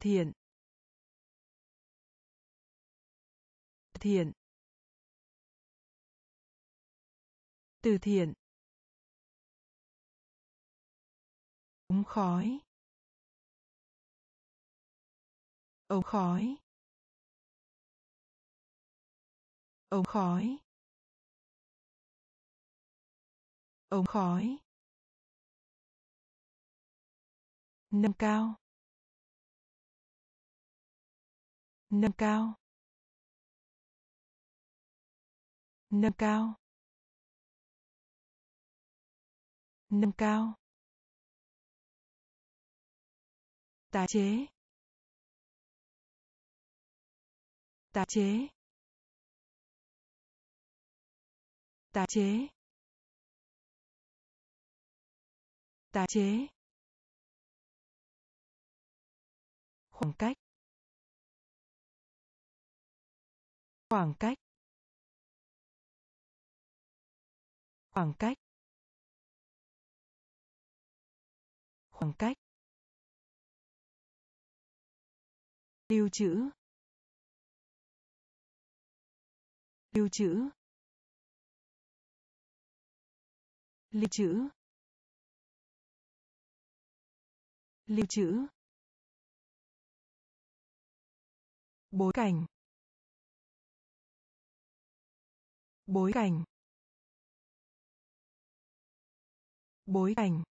Thiện. Thiện. Từ thiện. Ống khói. Ống khói. Ống khói. Ống khói. Nâng cao. Nâng cao. Nâng cao. Nâng cao. Tái chế. Tái chế. Tái chế. Tái chế. Khoảng cách. Khoảng cách. Khoảng cách. Khoảng cách. Lưu trữ. Lưu trữ. Lưu trữ. Lưu trữ. Bối cảnh. Bối cảnh. Bối cảnh.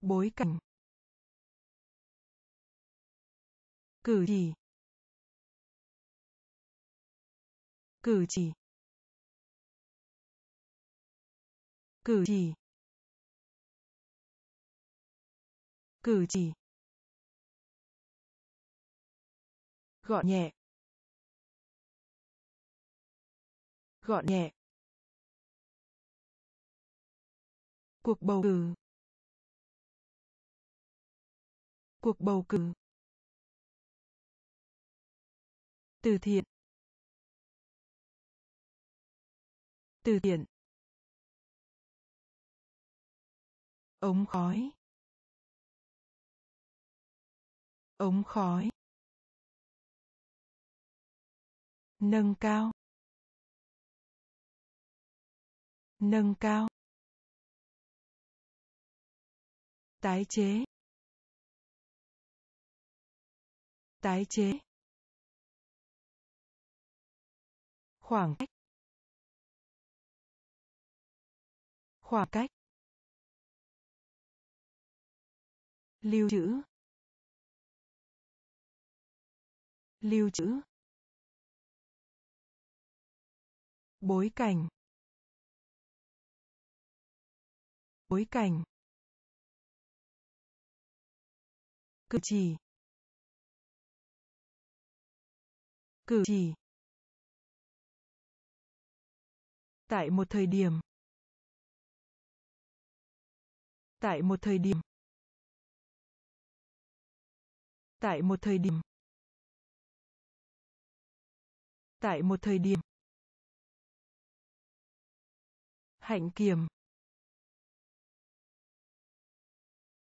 Bối cảnh. Cử chỉ. Cử chỉ. Cử chỉ. Cử chỉ. Gọn nhẹ. Gọn nhẹ. Cuộc bầu cử. Cuộc bầu cử. Từ thiện. Từ thiện. Ống khói. Ống khói. Nâng cao. Nâng cao. Tái chế. Tái chế. Khoảng cách. Khoảng cách. Lưu trữ. Lưu trữ. Bối cảnh. Bối cảnh. Cử chỉ. Cử chỉ. Tại một thời điểm. Tại một thời điểm. Tại một thời điểm. Tại một thời điểm. Hạnh kiểm.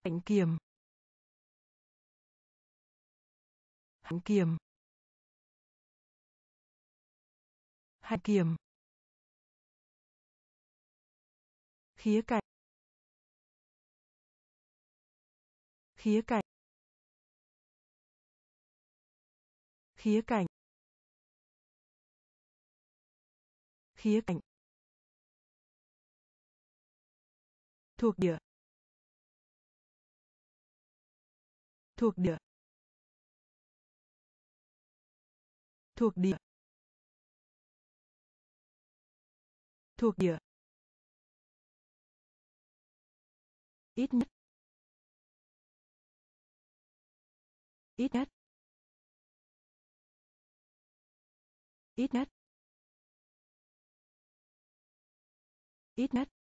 Hạnh kiểm. Hạnh kiểm. Hạnh kiểm. Khía cạnh. Khía cạnh. Khía cạnh. Khía cạnh. Thuộc địa thuộc địa thuộc địa thuộc địa. Ít nhất ít nhất ít nhất ít nhất.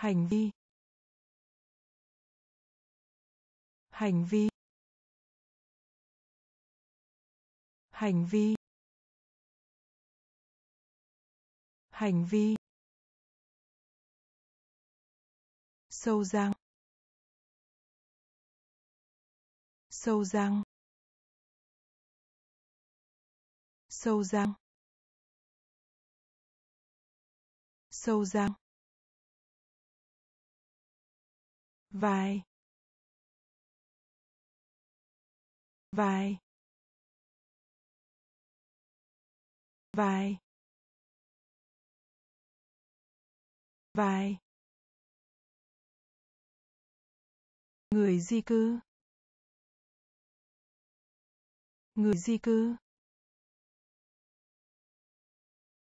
Hành vi. Hành vi. Hành vi. Hành vi. Sâu răng sâu răng sâu răng sâu răng vai. Vai. Vai. Vai. Người di cư. Người di cư.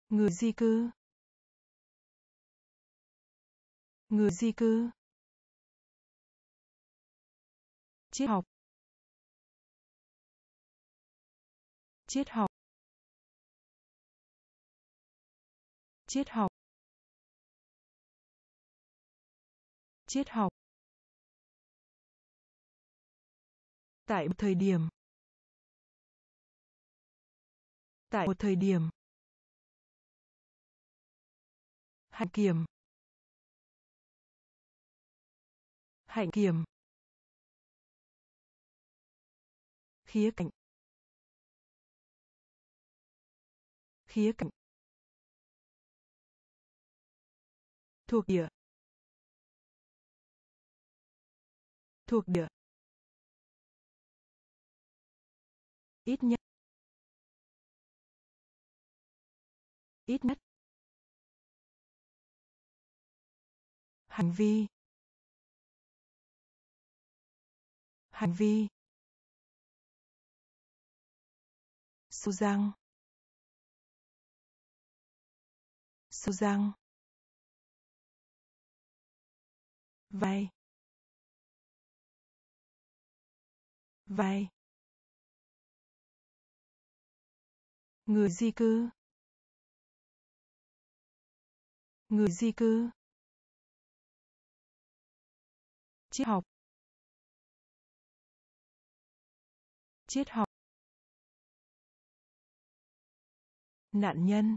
Người di cư. Người di cư. Triết học. Triết học. Triết học. Triết học. Tại một thời điểm. Tại một thời điểm. Hạnh kiểm. Hạnh kiểm. Khía cạnh. Khía cạnh. Thuộc địa. Thuộc địa. Ít nhất. Ít nhất. Hành vi. Hành vi. Su răng su răng vai. Vai. Người di cư. Người di cư. Triết học. Triết học. Nạn nhân.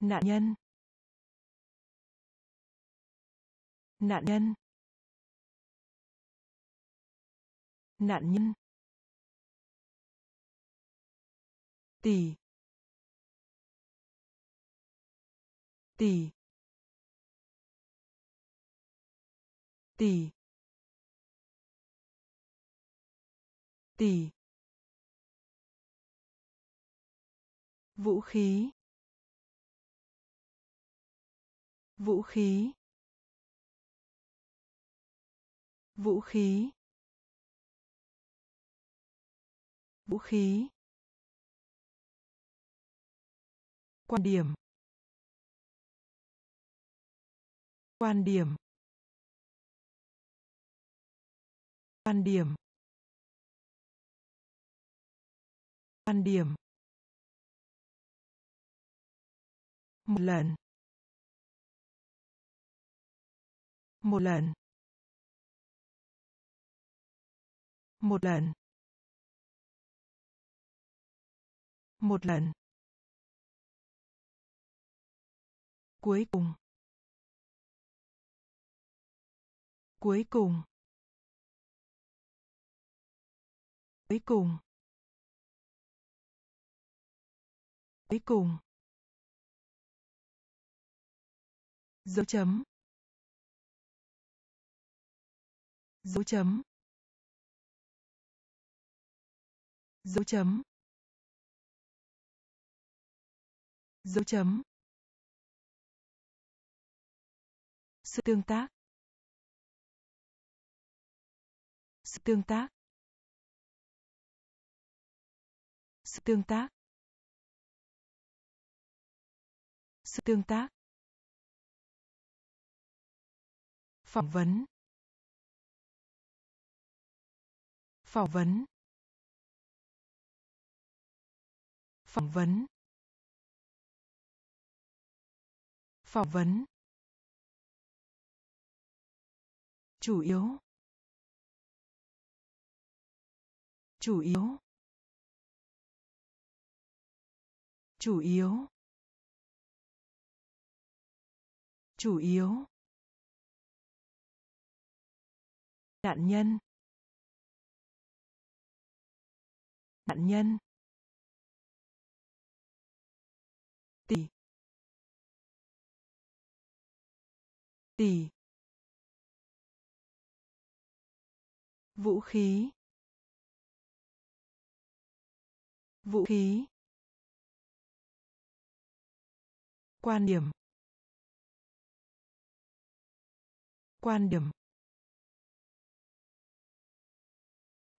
Nạn nhân. Nạn nhân. Nạn nhân. Tỷ tỷ tỷ tỷ vũ khí. Vũ khí. Vũ khí. Vũ khí. Quan điểm. Quan điểm. Quan điểm. Quan điểm. Một lần. Một lần. Một lần. Một lần. Cuối cùng. Cuối cùng. Cuối cùng. Cuối cùng. Dấu chấm. Dấu chấm. Dấu chấm. Dấu chấm. Sự tương tác. Sự tương tác. Sự tương tác. Sự tương tác. Phỏng vấn. Phỏng vấn. Phỏng vấn. Phỏng vấn. Chủ yếu. Chủ yếu. Chủ yếu. Chủ yếu. Nạn nhân. Nạn nhân. Tỷ. Tỷ. Vũ khí. Vũ khí. Quan điểm. Quan điểm.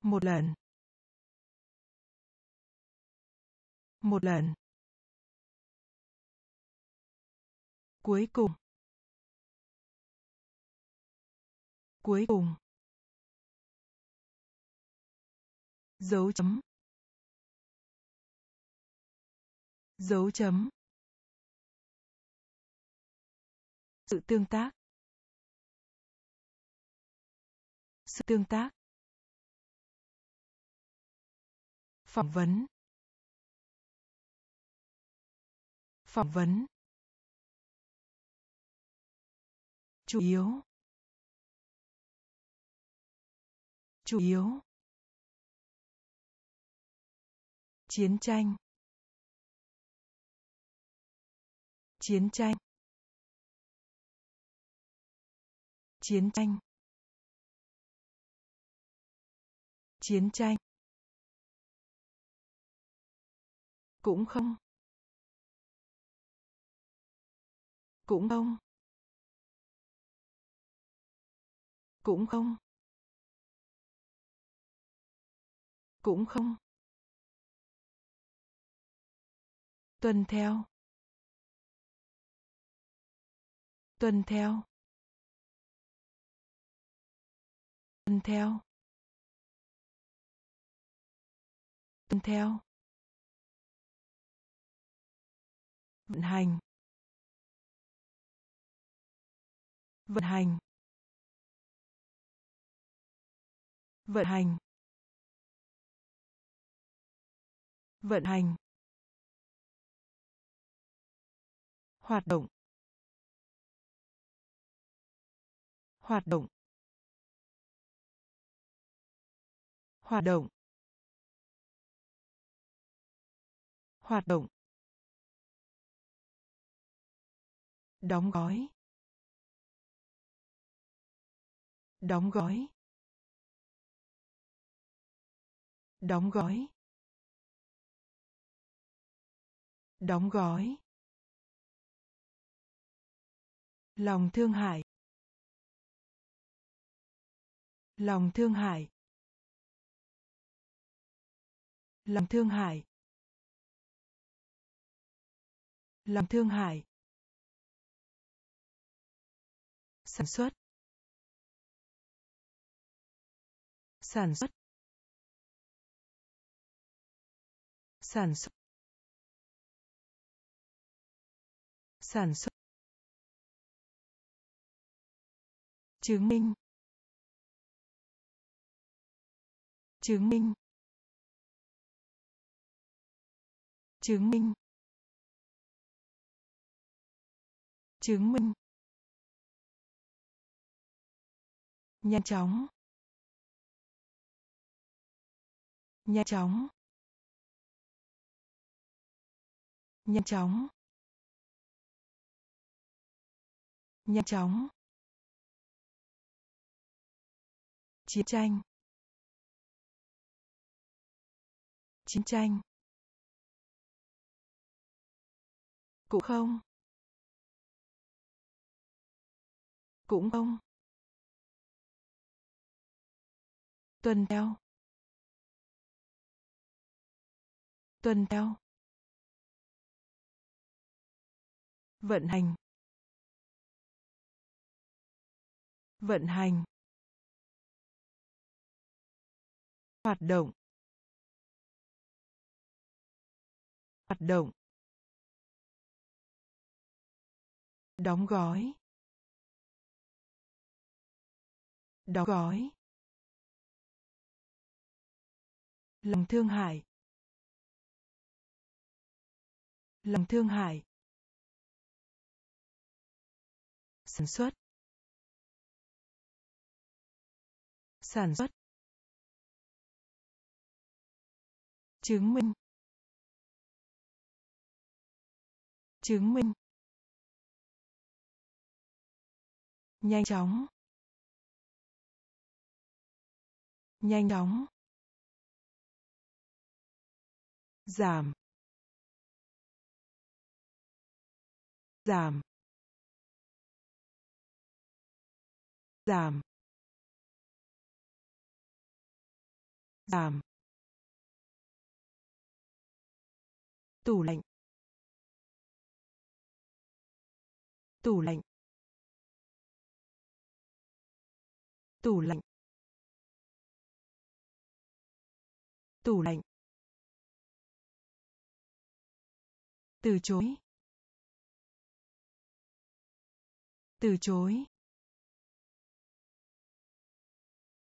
Một lần. Một lần. Cuối cùng. Cuối cùng. Dấu chấm. Dấu chấm. Sự tương tác. Sự tương tác. Phỏng vấn. Phỏng vấn. Chủ yếu. Chủ yếu. Chiến tranh. Chiến tranh. Chiến tranh. Chiến tranh. Cũng không. Cũng không. Cũng không. Cũng không. Tuân theo. Tuân theo. Tuân theo. Tuân theo. Vận hành. Vận hành. Vận hành. Vận hành. Hoạt động. Hoạt động. Hoạt động. Hoạt động. Đóng gói. Đóng gói. Đóng gói. Đóng gói. Lòng thương hại. Lòng thương hại. Lòng thương hại. Lòng thương hại. Sản xuất. Sản xuất. Sản xuất. Sản xuất. Chứng minh. Chứng minh. Chứng minh. Chứng minh. Nhanh chóng. Nhanh chóng. Nhanh chóng. Nhanh chóng. Chiến tranh. Chiến tranh. Cũng không. Cũng không. Tuần theo. Tuần theo. Vận hành. Vận hành. Hoạt động. Hoạt động. Đóng gói. Đóng gói. Lòng thương hại. Lòng thương hại. Sản xuất. Sản xuất. Chứng minh. Chứng minh. Nhanh chóng. Nhanh chóng. Giảm giảm giảm giảm. Tủ lạnh. Tủ lạnh. Tủ lạnh. Tủ lạnh. Từ chối. từ chối.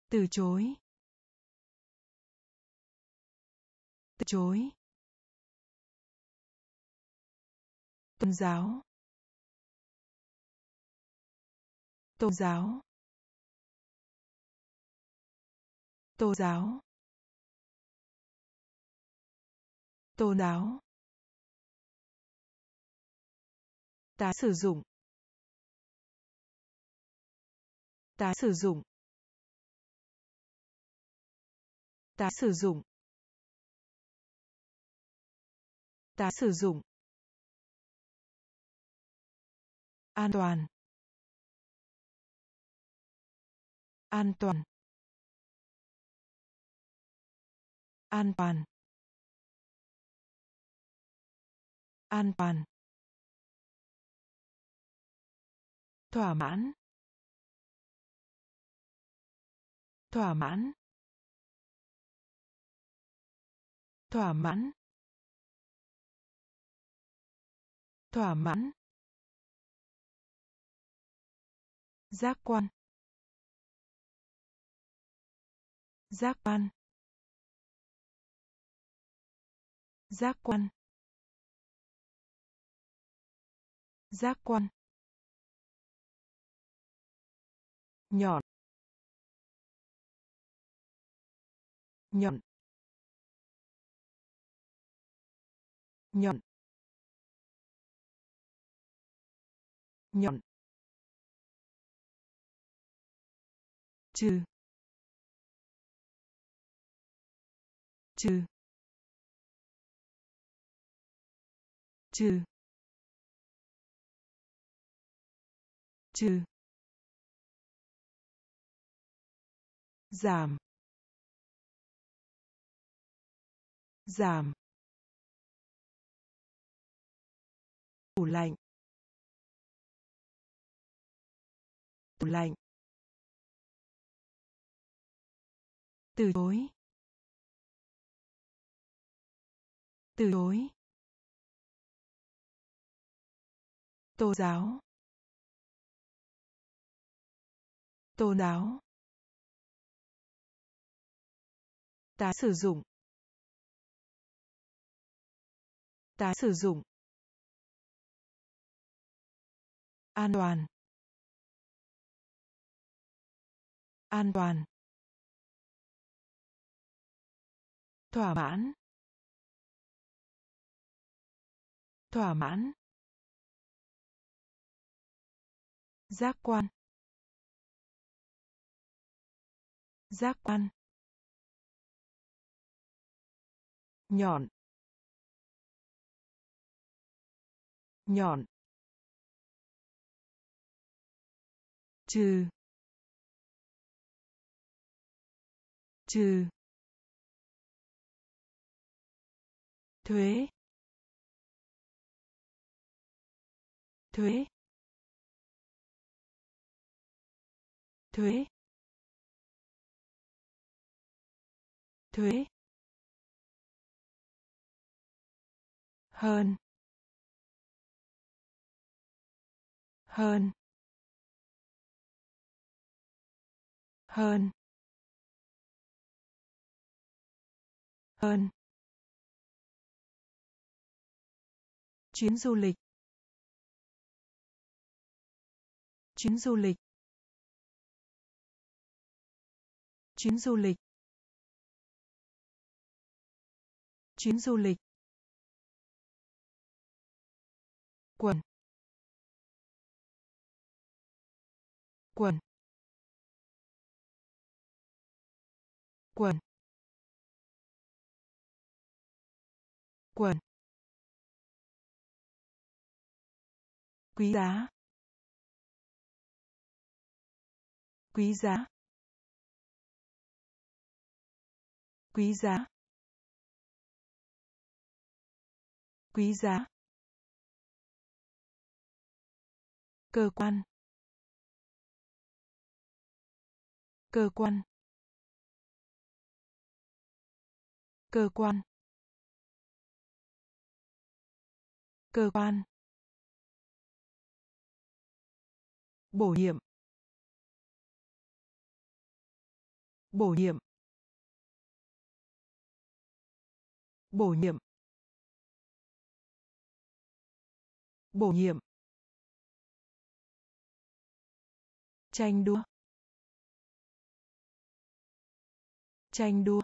từ chối. từ chối. tôn giáo. tôn giáo. tôn giáo. tôn giáo. Tái sử dụng. Tái sử dụng. Tái sử dụng. Tái sử dụng. An toàn. An toàn. An toàn. An toàn. Thỏa mãn. Thỏa mãn. Thỏa mãn. Thỏa mãn. Giác quan. Giác quan. Giác quan. Giác quan. Nhọn. Nhọn. Nhọn. Nhọn. Trừ. Trừ. Trừ. Trừ. Giảm. Giảm. Tủ lạnh. Tủ lạnh. Từ chối. Từ chối. Tôn giáo. Tôn giáo. Tái sử dụng. Tái sử dụng. An toàn. An toàn. Thỏa mãn. Thỏa mãn. Giác quan. Giác quan. Nhọn. Nhọn. Trừ. Trừ. Thuế. Thuế. Thuế. Thuế. Hơn. Hơn. Hơn. Hơn. Chuyến du lịch. Chuyến du lịch. Chuyến du lịch. Chuyến du lịch. Quần. Quần. Quần. Quần. Quý giá. Quý giá. Quý giá. Quý giá. Cơ quan. Cơ quan. Cơ quan. Cơ quan. Bổ nhiệm. Bổ nhiệm. Bổ nhiệm. Bổ nhiệm. Tranh đua. Tranh đua.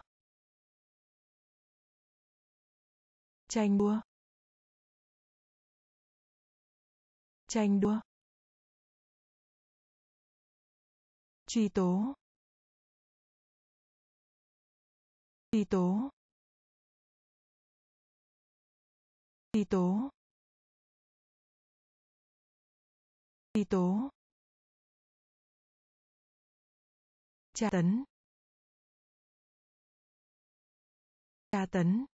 Tranh đua. Tranh đua. Truy tố. Truy tố. Truy tố. Truy tố. Tra tấn. Tra tấn.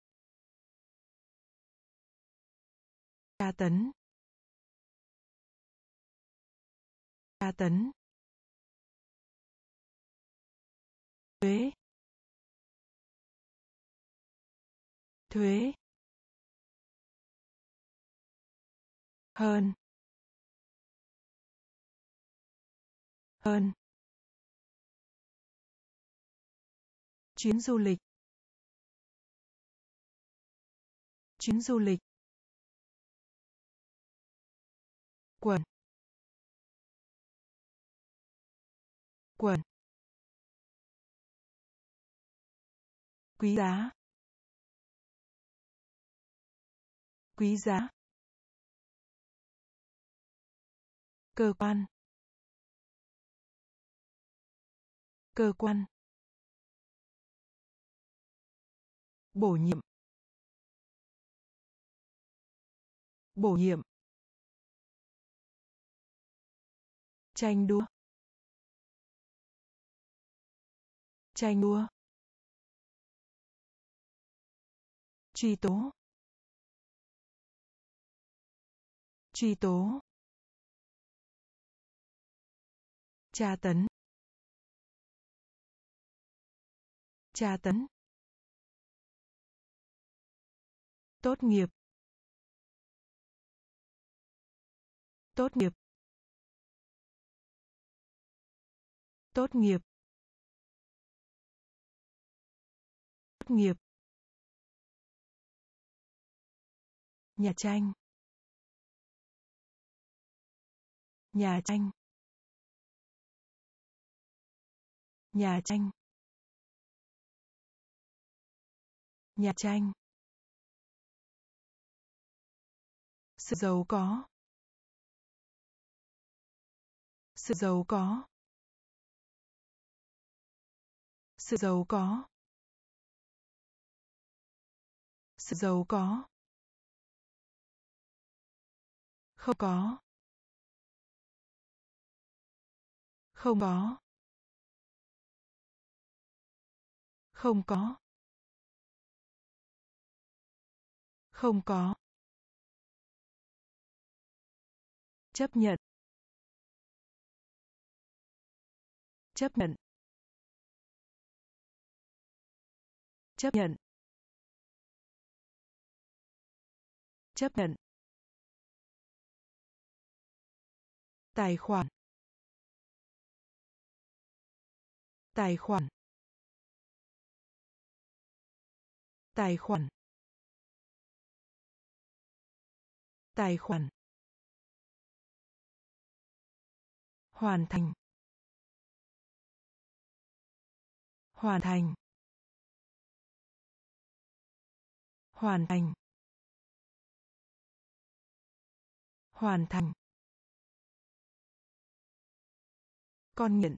Tra tấn. Tra tấn. Thuế. Thuế. Hơn. Hơn. Chuyến du lịch. Chuyến du lịch. Quần quần quý giá. Quý giá. Cơ quan. Cơ quan. Bổ nhiệm bổ nhiệm, tranh đua tranh đua, truy tố truy tố, tra tấn tra tấn. Tốt nghiệp. Tốt nghiệp. Tốt nghiệp. Tốt nghiệp. Nhà tranh. Nhà tranh. Nhà tranh. Nhà tranh. Sự giàu có. Sự giàu có. Sự giàu có. Sự giàu có. Không có. Không có. Không có. Không có. Chấp nhận. Chấp nhận. Chấp nhận. Chấp nhận. Tài khoản. Tài khoản. Tài khoản. Tài khoản. Hoàn thành. Hoàn thành. Hoàn thành. Hoàn thành. Con nghiện.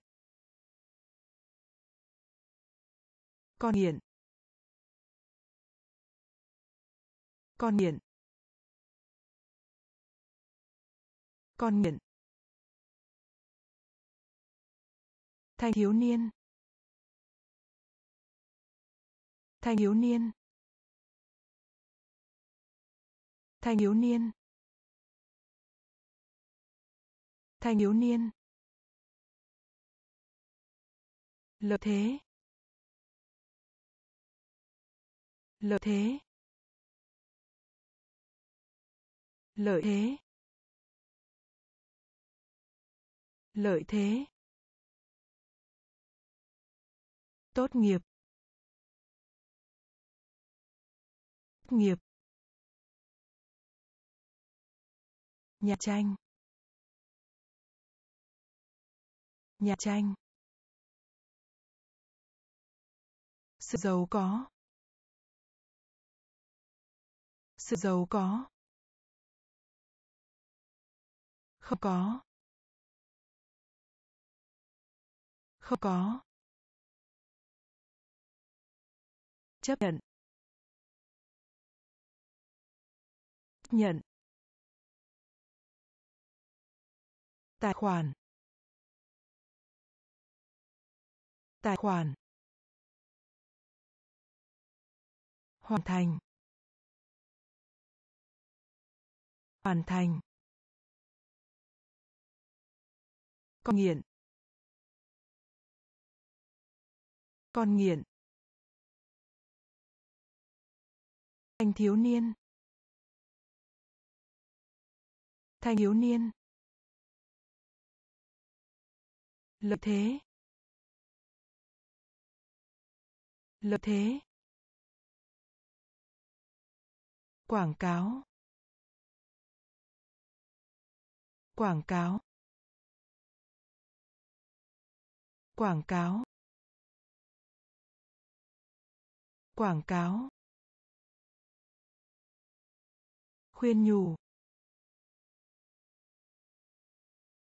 Con nghiện. Con nghiện. Con nghiện. Thanh thiếu niên. Thanh thiếu niên. Thanh thiếu niên. Thanh thiếu niên. Lợi thế. Lợi thế. Lợi thế. Lợi thế. Tốt nghiệp. Tốt nghiệp. Nhà tranh. Nhà tranh. Sự giàu có. Sự giàu có. Không có. Không có. Chấp nhận. Nhận. Tài khoản. Tài khoản. Hoàn thành. Hoàn thành. Con nghiện. Con nghiện. Thanh thiếu niên. Thanh thiếu niên. Lợi thế. Lợi thế. Quảng cáo. Quảng cáo. Quảng cáo. Quảng cáo. Khuyên nhủ.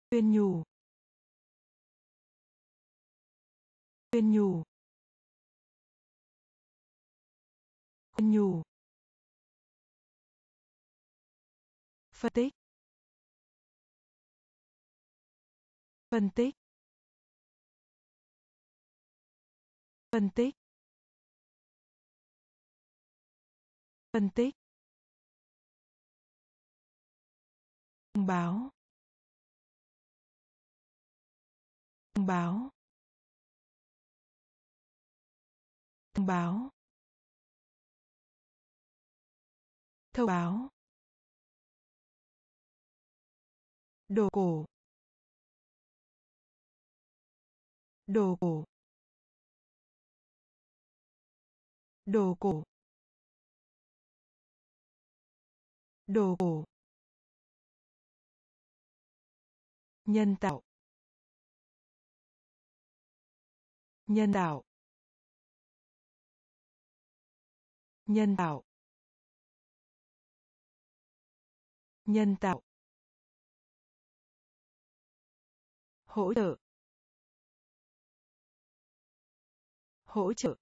Khuyên nhủ. Khuyên nhủ. Khuyên nhủ. Phân tích. Phân tích. Phân tích. Phân tích. Thông báo. Thông báo. Thông báo. Thông báo. Đồ cổ. Đồ cổ. Đồ cổ. Đồ cổ. Nhân tạo. Nhân tạo. Nhân tạo. Nhân tạo. Hỗ trợ. Hỗ trợ.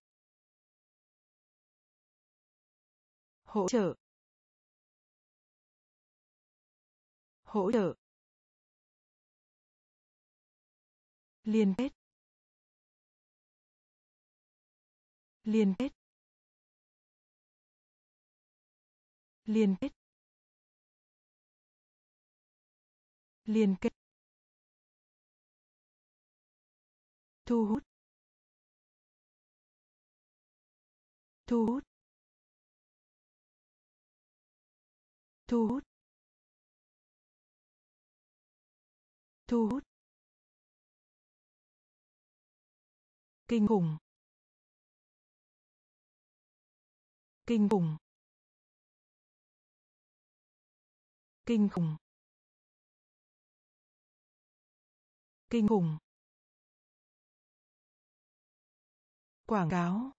Hỗ trợ. Hỗ trợ. Liên kết. Liên kết. Liên kết. Liên kết. Thu hút. Thu hút. Thu hút. Thu hút. Kinh khủng. Kinh khủng. Kinh khủng. Kinh khủng. Quảng cáo.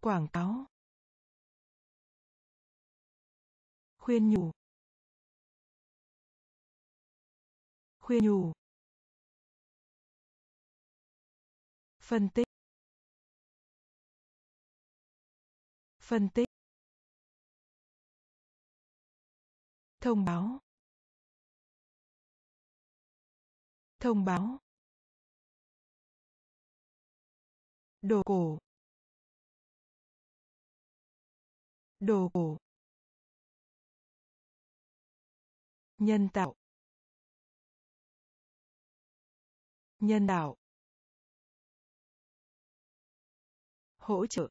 Quảng cáo. Khuyên nhủ. Khuyên nhủ. Phân tích. Phân tích. Thông báo. Thông báo. Đồ cổ. Đồ cổ. Nhân tạo. Nhân tạo. Hỗ trợ.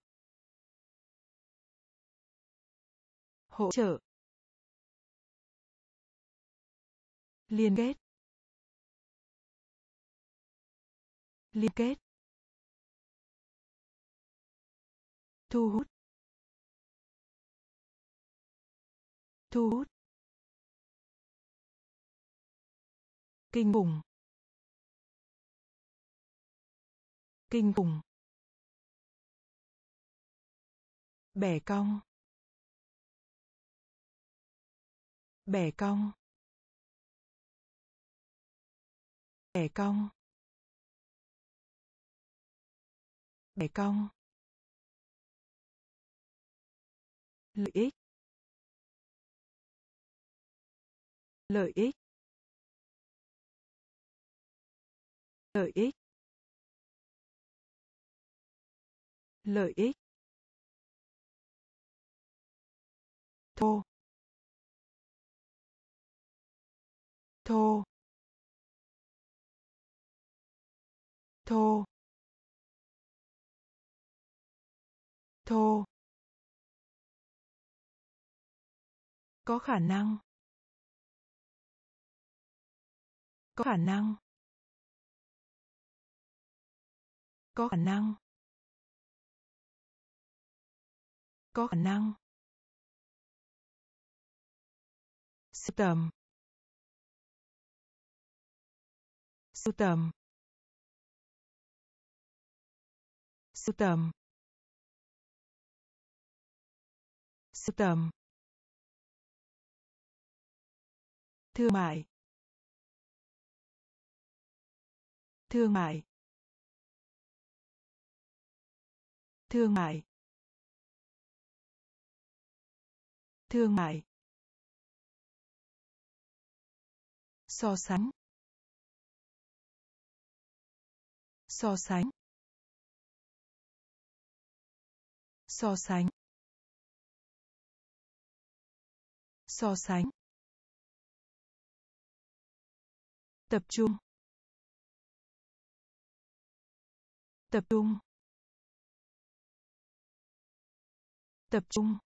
Hỗ trợ. Liên kết. Liên kết. Thu hút. Thu hút. Kinh khủng. Kinh khủng. Bẻ cong. Bẻ cong. Bẻ cong. Bẻ cong. Lợi ích. Lợi ích. Lợi ích. Lợi ích. Thô. Thô. Thô. Thô. Có khả năng. Có khả năng. Có khả năng. Có khả năng. Sưu tầm sưu tầm sưu tầm sưu tầm thương mại. Thương mại. Thương mại. Thương mại. So sánh. So sánh. So sánh. So sánh. Tập trung. Tập trung. Tập trung.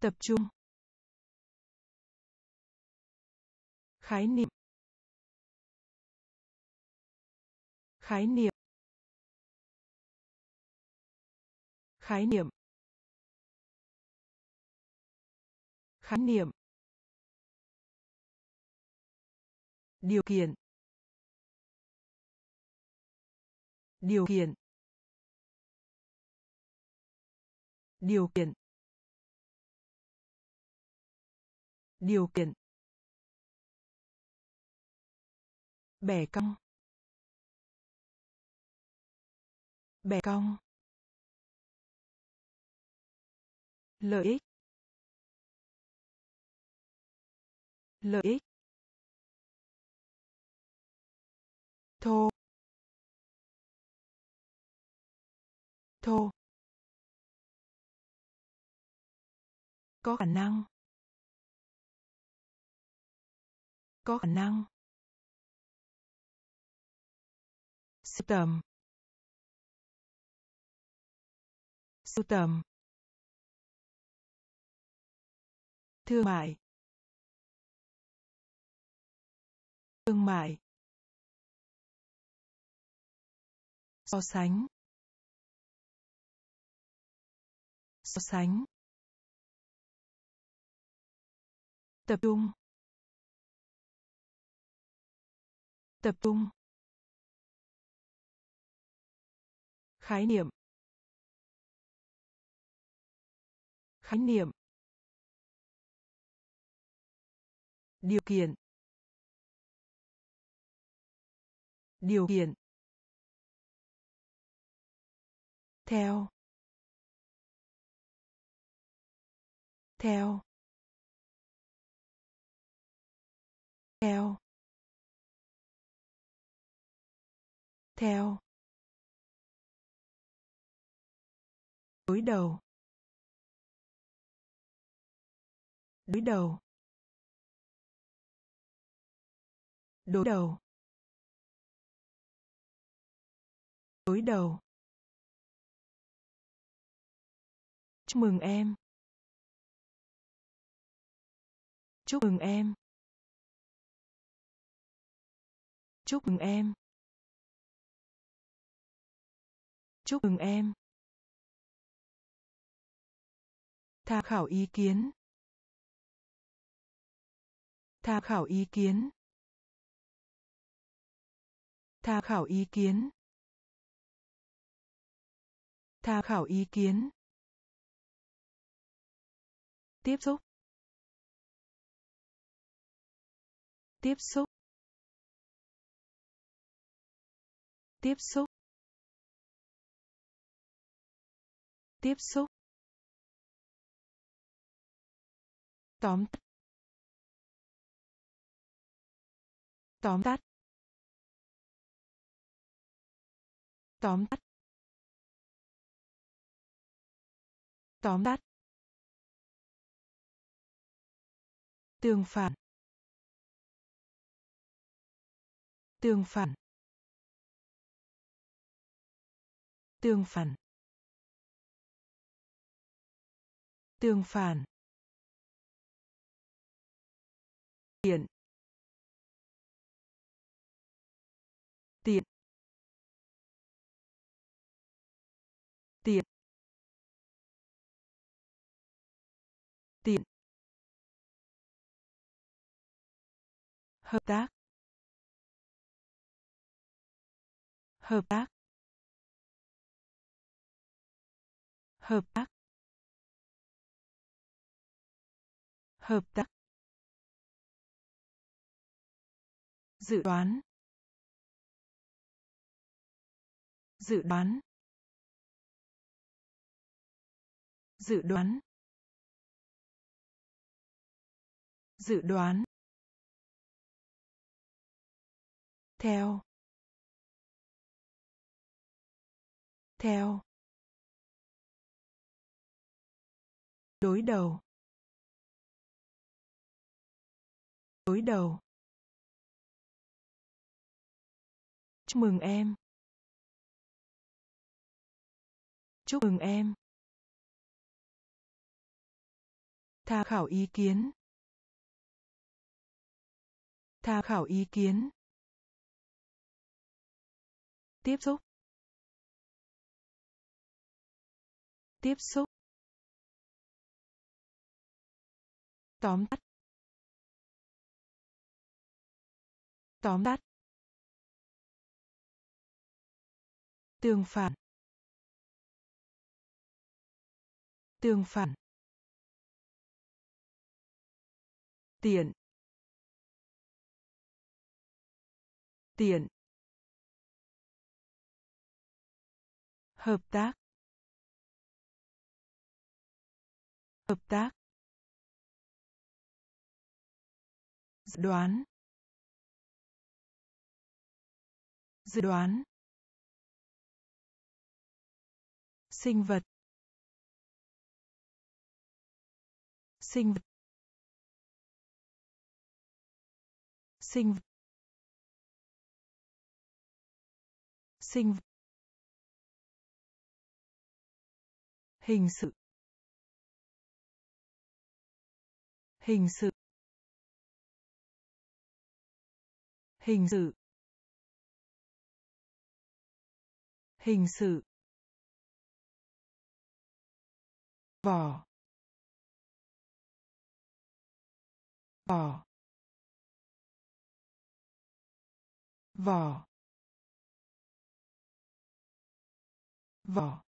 Tập trung. Khái niệm. Khái niệm. Khái niệm. Khái niệm. Điều kiện. Điều kiện. Điều kiện. Điều kiện. Bẻ cong bẻ cong lợi ích. Lợi ích. Thô. Thô. Có khả năng. Có khả năng. Sưu tầm sưu tầm thương mại. Thương mại. So sánh. So sánh. Tập trung. Tập trung. Khái niệm. Khái niệm. Điều kiện. Điều kiện. Theo. Theo. Theo. Theo. Đối đầu. Đối đầu. Đối đầu. Đối đầu. Chúc mừng em. Chúc mừng em. Chúc mừng em. Chúc mừng em. Tham khảo ý kiến. Tham khảo ý kiến. Tham khảo ý kiến. Tham khảo ý kiến. Tiếp xúc. Tiếp xúc. Tiếp xúc. Tiếp xúc. Tóm tắt. Tóm tắt. Tóm tắt. Tóm tắt. Tương phản. Tương phản. Tương phản. Tương phản. Tiện tiện tiện tiện hợp tác. Hợp tác. Hợp tác. Hợp tác. Dự đoán. Dự đoán. Dự đoán. Dự đoán. Theo. Theo. Đối đầu. Đối đầu. Chúc mừng em. Chúc mừng em. Tham khảo ý kiến. Tham khảo ý kiến. Tiếp xúc. Tiếp xúc. Tóm tắt. Tóm tắt. Tương phản. Tương phản. Tiện tiện hợp tác. Hợp tác. Dự đoán. Dự đoán. Sinh vật. Sinh vật. Sinh vật. Sinh vật. Hình sự. Hình sự. Hình sự. Hình sự. Vỏ. Vỏ. Vỏ. Vỏ.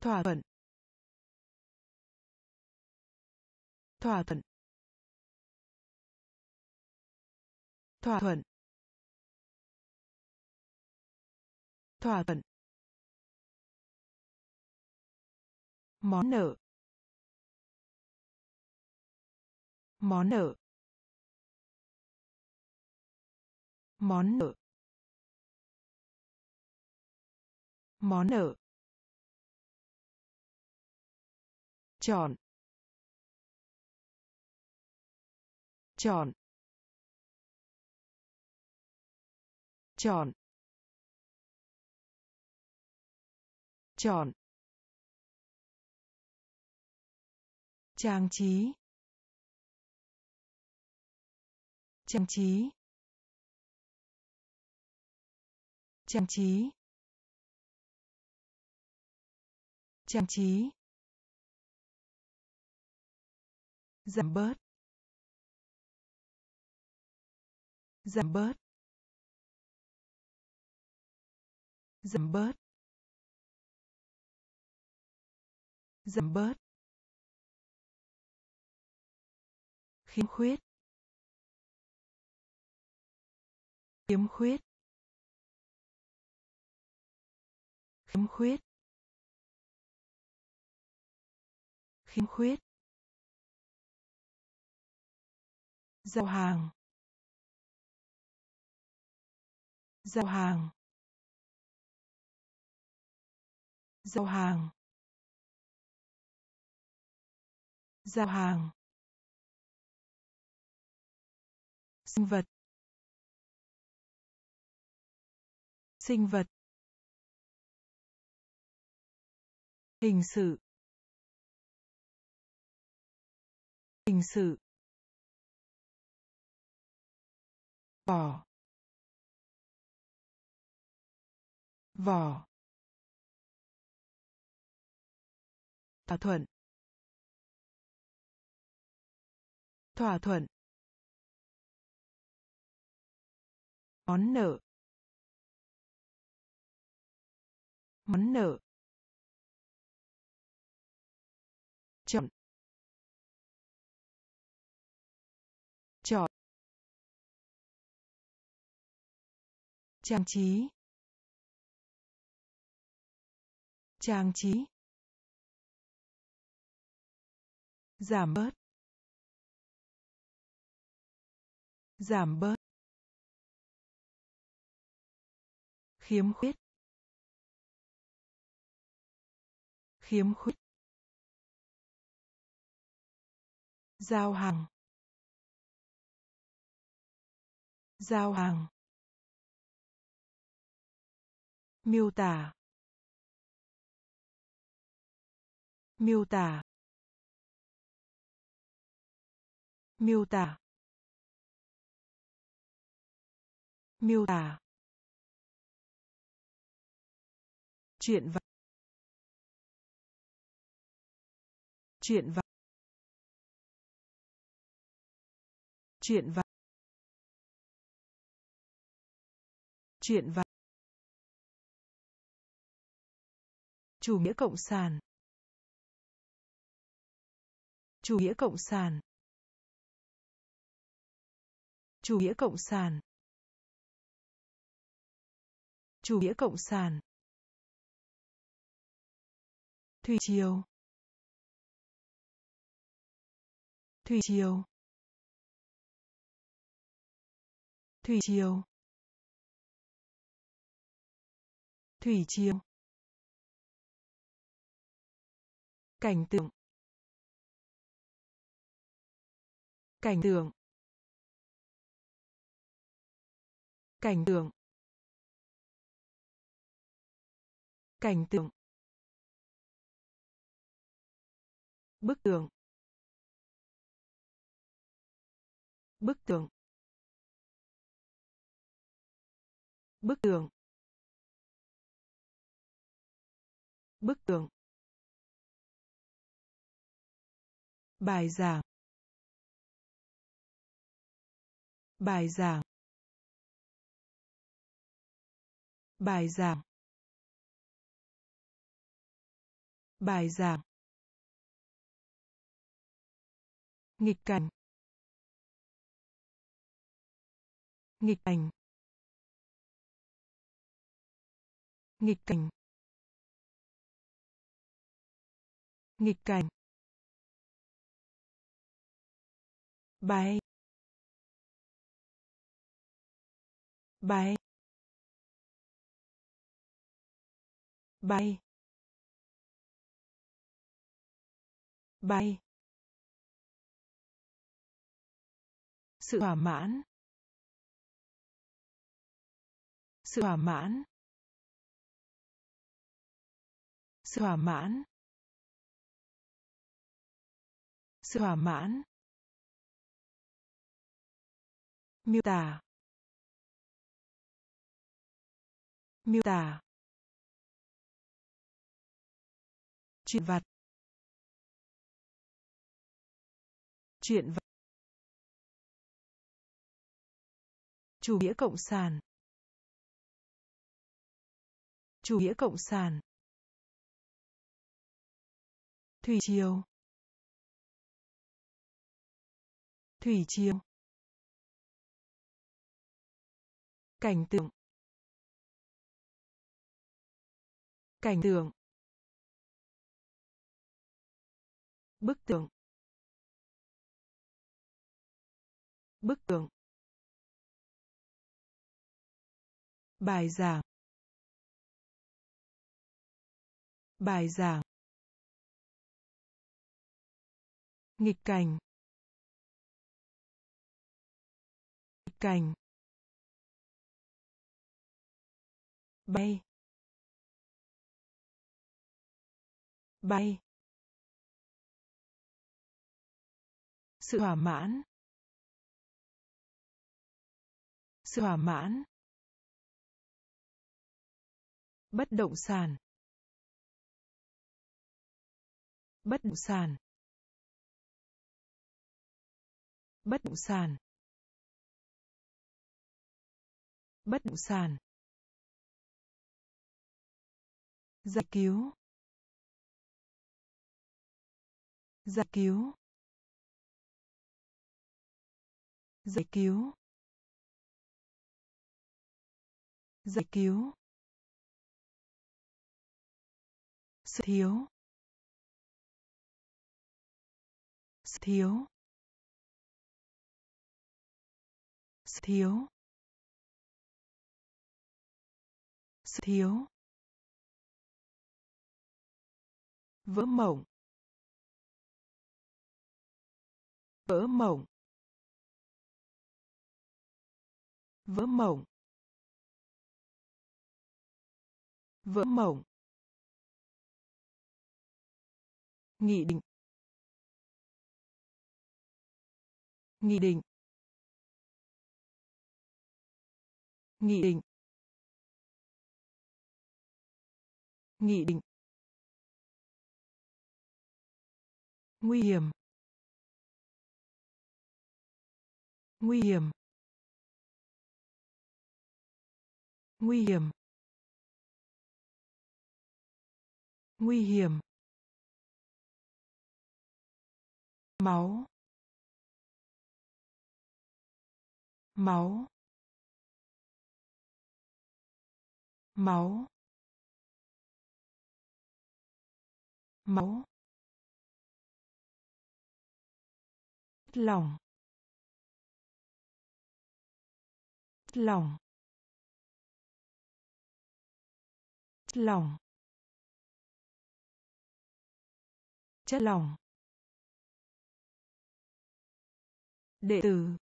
Thỏa thuận. Thỏa thuận. Thỏa thuận. Thỏa thuận. Món nợ. Món nợ. Món nợ. Món nợ. Chọn. Chọn. Chọn. Chọn. Trang trí. Trang trí. Trang trí. Trang trí. Giảm bớt. Giảm bớt. Giảm bớt. Giảm bớt. Khiếm khuyết. Khiếm khuyết. Khiếm khuyết. Khiếm khuyết. Giao hàng. Giao hàng. Giao hàng. Giao hàng. Sinh vật. Sinh vật. Hình sự. Hình sự. Vỏ. Vỏ. Thỏa thuận. Thỏa thuận. Món nợ. Món nợ. Chọn. Chọn. Trang trí. Trang trí. Giảm bớt. Giảm bớt. Khiếm khuyết. Khiếm khuyết. Giao hàng. Giao hàng. Miêu tả. Miêu tả. Miêu tả. Miêu tả. Chuyện và chuyện và chuyện và chuyện và chủ nghĩa cộng sản. Chủ nghĩa cộng sản. Chủ nghĩa cộng sản. Chủ nghĩa cộng sản thủy triều. Thủy triều. Thủy triều. Thủy triều. Cảnh tượng. Cảnh tượng. Cảnh tượng. Cảnh tượng. Bức tường. Bức tường. Bức tường. Bức tường. Bài giảng. Bài giảng. Bài giảng. Bài giảng. Nghịch cảnh. Nghịch cảnh. Nghịch cảnh. Nghịch cảnh. Bay. Bay. Bay. Bay. Sự thỏa mãn. Sự thỏa mãn. Sự thỏa mãn. Sự thỏa mãn. Miêu tả. Miêu tả. Chuyện vặt. Chuyện vặt. Chủ nghĩa cộng sản. Chủ nghĩa cộng sản. Thủy triều thủy triều cảnh tượng. Cảnh tượng. Bức tượng. Bức tượng. Bài giảng. Bài giảng. Nghịch cảnh. Nghịch cảnh. Bay. Bay. Sự thỏa mãn. Sự thỏa mãn. Bất động sản. Bất động sản. Bất động sản. Bất động sản. Giải cứu. Giải cứu. Giải cứu. Giải cứu. Sự thiếu. Sự thiếu. Sự thiếu. Sự thiếu. Vỡ mộng. Vỡ mộng. Vỡ mộng. Vỡ mộng. Nghị định. Nghị định. Nghị định. Nghị định. Nguy hiểm. Nguy hiểm. Nguy hiểm. Nguy hiểm. Máu. Máu. Máu. Máu. Lòng lòng lòng chất lòng đệ tử.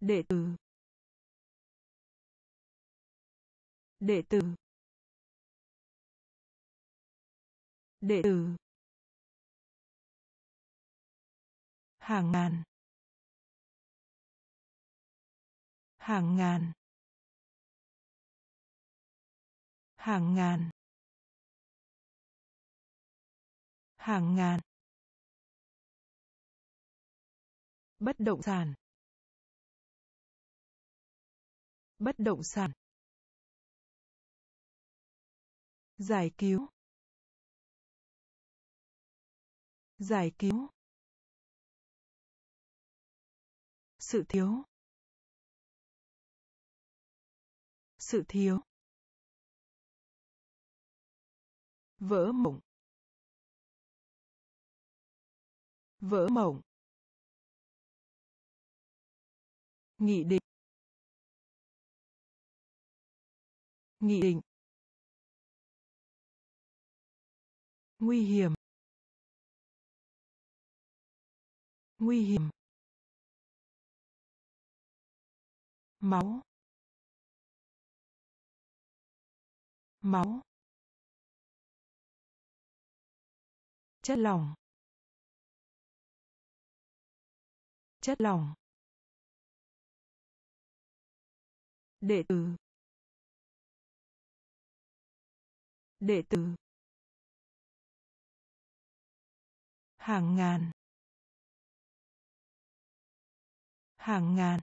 Đệ tử. Đệ tử. Đệ tử. Hàng ngàn. Hàng ngàn. Hàng ngàn. Hàng ngàn. Bất động sản. Bất động sản. Giải cứu. Giải cứu. Sự thiếu. Sự thiếu. Vỡ mộng. Vỡ mộng. Nghị định. Nghị định. Nguy hiểm. Nguy hiểm. Máu. Máu. Chất lỏng. Chất lỏng. Đệ tử. Đệ tử. Hàng ngàn. Hàng ngàn.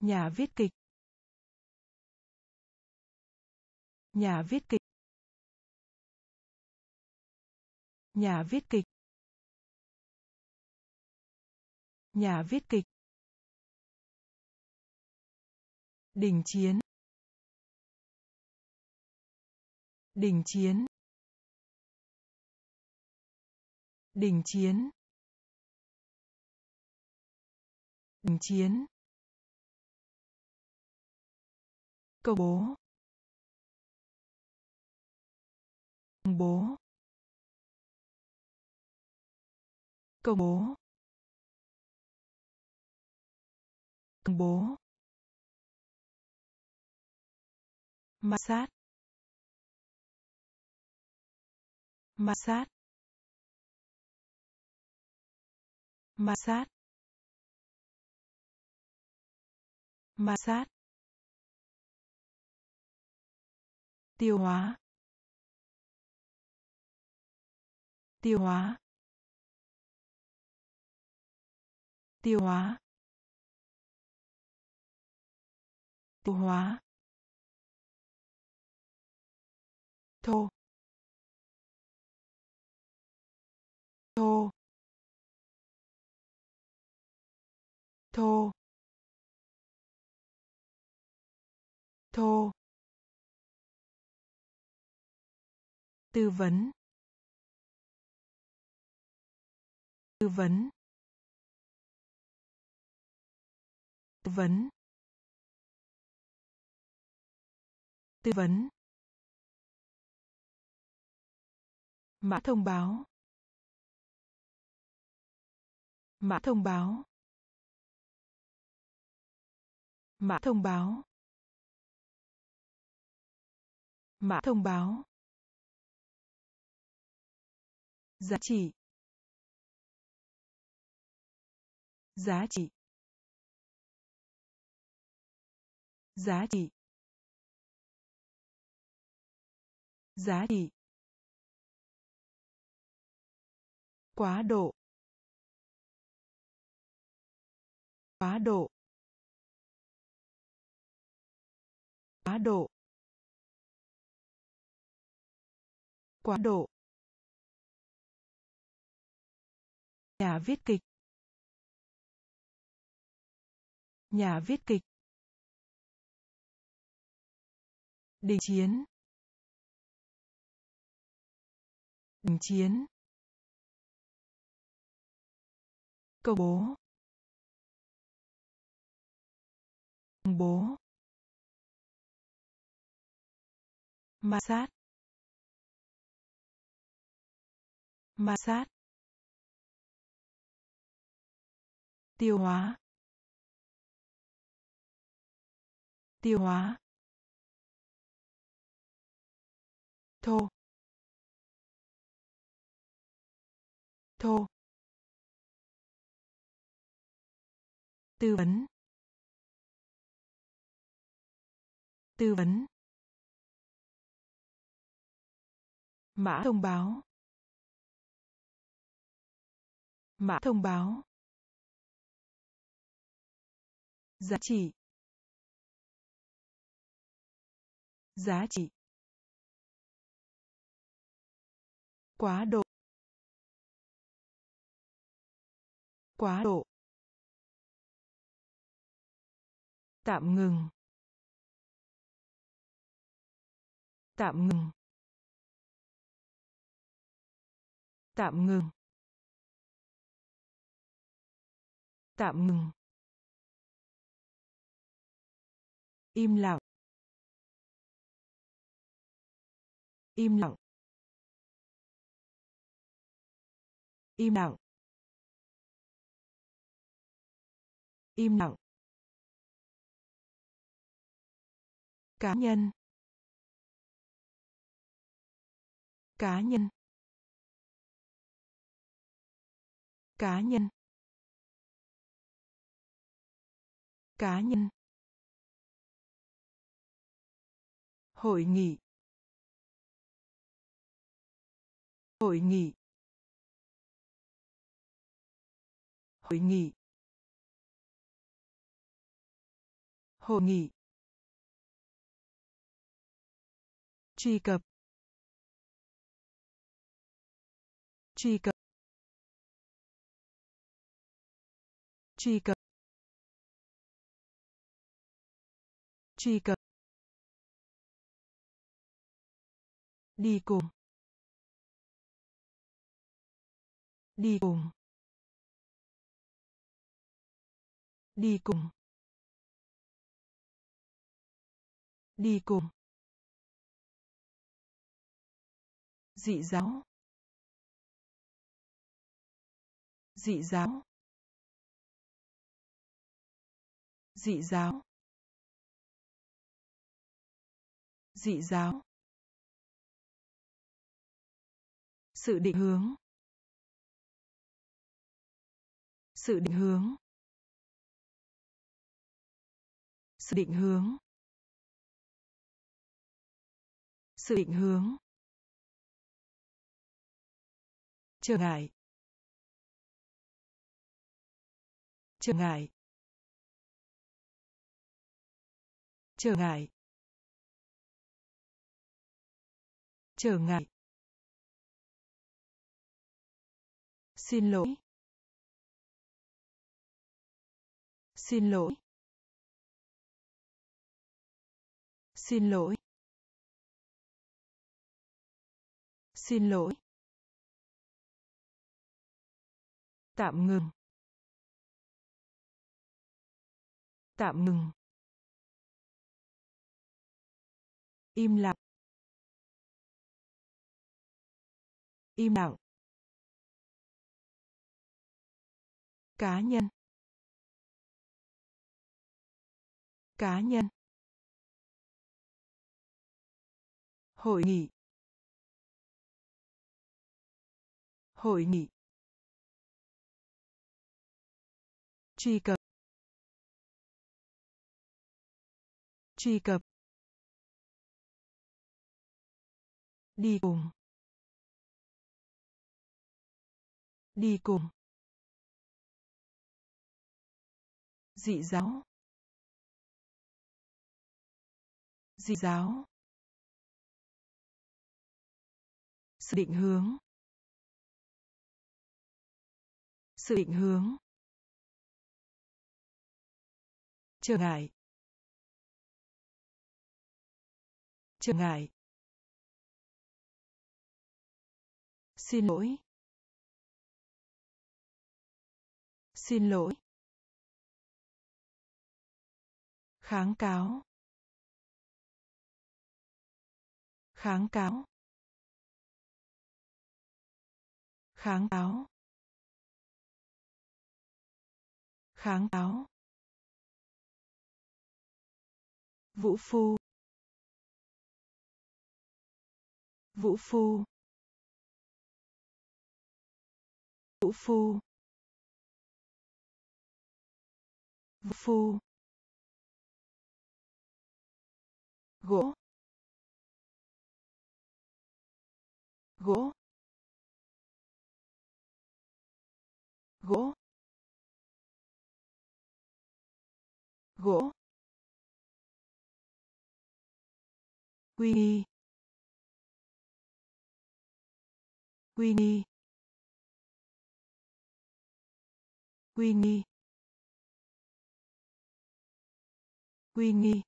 Nhà viết kịch. Nhà viết kịch. Nhà viết kịch. Nhà viết kịch. Đình chiến. Đình chiến. Đình chiến. Đình chiến. Công bố. Công bố. Công bố. Công bố. Ma sát. Ma sát. Ma sát. Ma sát. Tiêu hóa. Tiêu hóa. Tiêu hóa. Tiêu hóa. Thô. Thô. Thô. Thô. Tư vấn. Tư vấn. Tư vấn. Tư vấn. Mã thông báo. Mã thông báo. Mã thông báo. Mã thông báo. Giá trị. Giá trị. Giá trị. Giá trị. Quá độ. Quá độ. Quá độ. Quá độ. Nhà viết kịch. Nhà viết kịch. Đình chiến. Đình chiến. Công bố. Công bố. Ma sát. Ma sát. Tiêu hóa. Tiêu hóa. Thô. Thô. Tư vấn. Tư vấn. Mã thông báo. Mã thông báo. Giá trị. Giá trị. Quá độ. Quá độ. Tạm ngừng. Tạm ngừng. Tạm ngừng. Tạm ngừng. Im lặng. Im lặng. Im lặng. Im lặng. Cá nhân. Cá nhân. Cá nhân. Cá nhân. Hội nghị. Hội nghị. Hội nghị. Hội nghị. Truy cập. Truy cập. Truy cập. Truy cập. Đi cùng. Đi cùng. Đi cùng. Đi cùng. Dị giáo. Dị giáo. Dị giáo. Dị giáo. Sự định hướng. Sự định hướng. Sự định hướng. Sự định hướng. Trở ngại. Trở ngại. Trở ngại. Trở ngại. Xin lỗi. Xin lỗi. Xin lỗi. Xin lỗi. Tạm ngừng. Tạm ngừng. Im lặng. Im lặng. Cá nhân. Cá nhân. Hội nghị. Hội nghị. Truy cập. Truy cập. Đi cùng. Đi cùng. Dị giáo. Dị giáo. Sự định hướng. Sự định hướng. Trở ngại. Trở ngại. Xin lỗi. Xin lỗi. Kháng cáo. Kháng cáo. Kháng cáo. Kháng cáo. Vũ phu. Vũ phu. Vũ phu. Vũ phu. Gỗ. Gỗ. Gỗ. Gỗ. Quy ni quy nghi. Quy nghi. Quy nghi.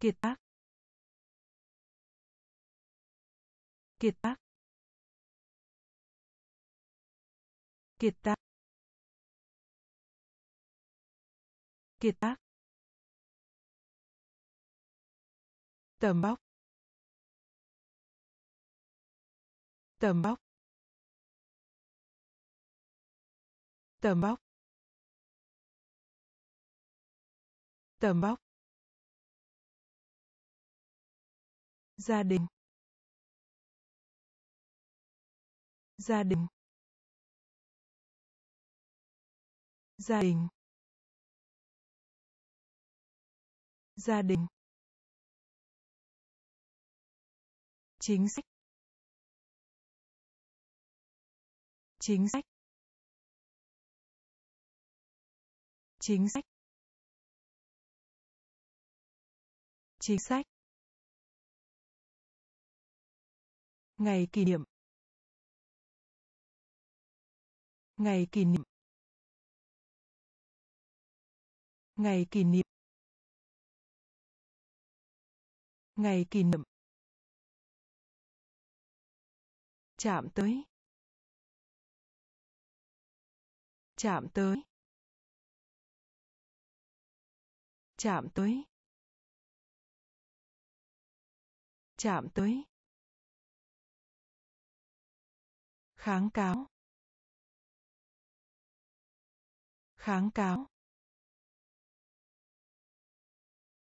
Kiệt tác. Kiệt tác. Kiệt tác. Kiệt tác. Tầm bóc. Tầm bóc. Tầm bóc. Tầm bóc. Gia đình. Gia đình. Gia đình. Gia đình. Chính sách. Chính sách. Chính sách. Chính sách. Ngày kỷ niệm. Ngày kỷ niệm. Ngày kỷ niệm. Ngày kỷ niệm. Chạm tới. Chạm tới. Chạm tới. Chạm tới. Kháng cáo. Kháng cáo.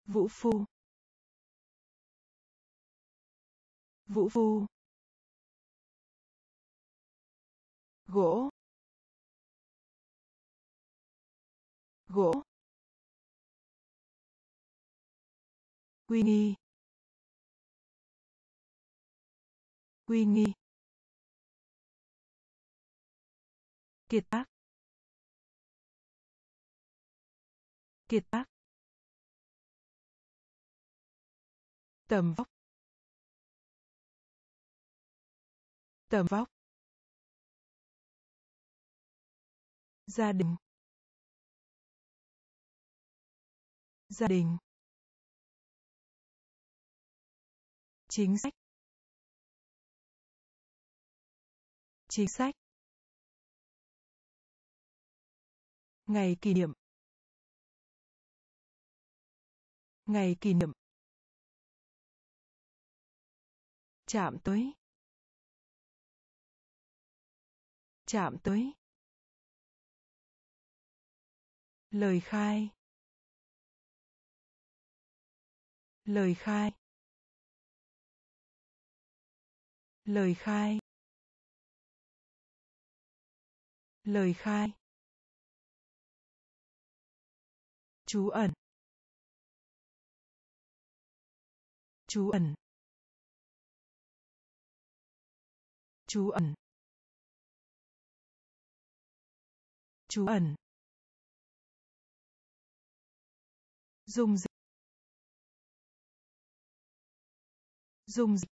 Vũ phu. Vũ phu. Gỗ. Gỗ. Quy nghi. Quy nghi. Kiệt tác. Kiệt tác. Tầm vóc. Tầm vóc. Gia đình. Gia đình. Chính sách. Chính sách. Ngày kỷ niệm. Ngày kỷ niệm. Chạm tới. Chạm tới. Lời khai. Lời khai. Lời khai. Lời khai. Chú ẩn. Chú ẩn. Chú ẩn. Chú ẩn. Dùng dịch dùng dịch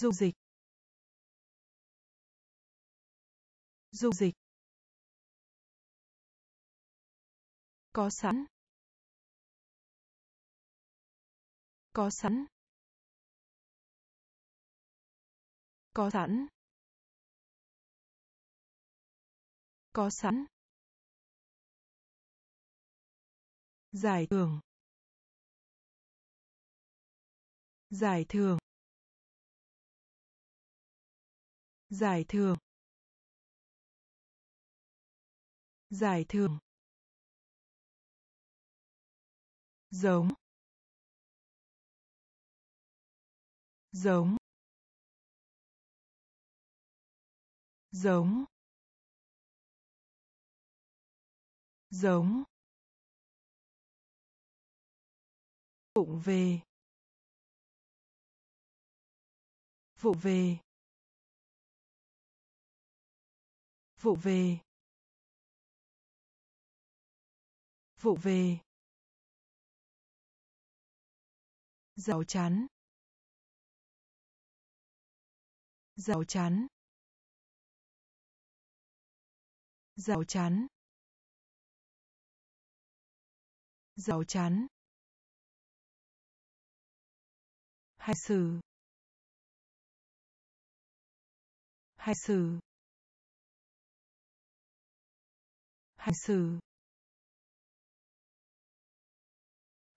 dùng dịch. Dùng dịch. Có sẵn. Có sẵn. Có sẵn. Có sẵn. Giải thưởng. Giải thưởng. Giải thưởng. Giải thưởng. Giống. Giống. Giống. Giống. Vụng về. Vụ về. Vụ về. Vụ về. Rào chắn rào chắn rào chắn rào chắn Hai sử. Hai sử. Hai sử.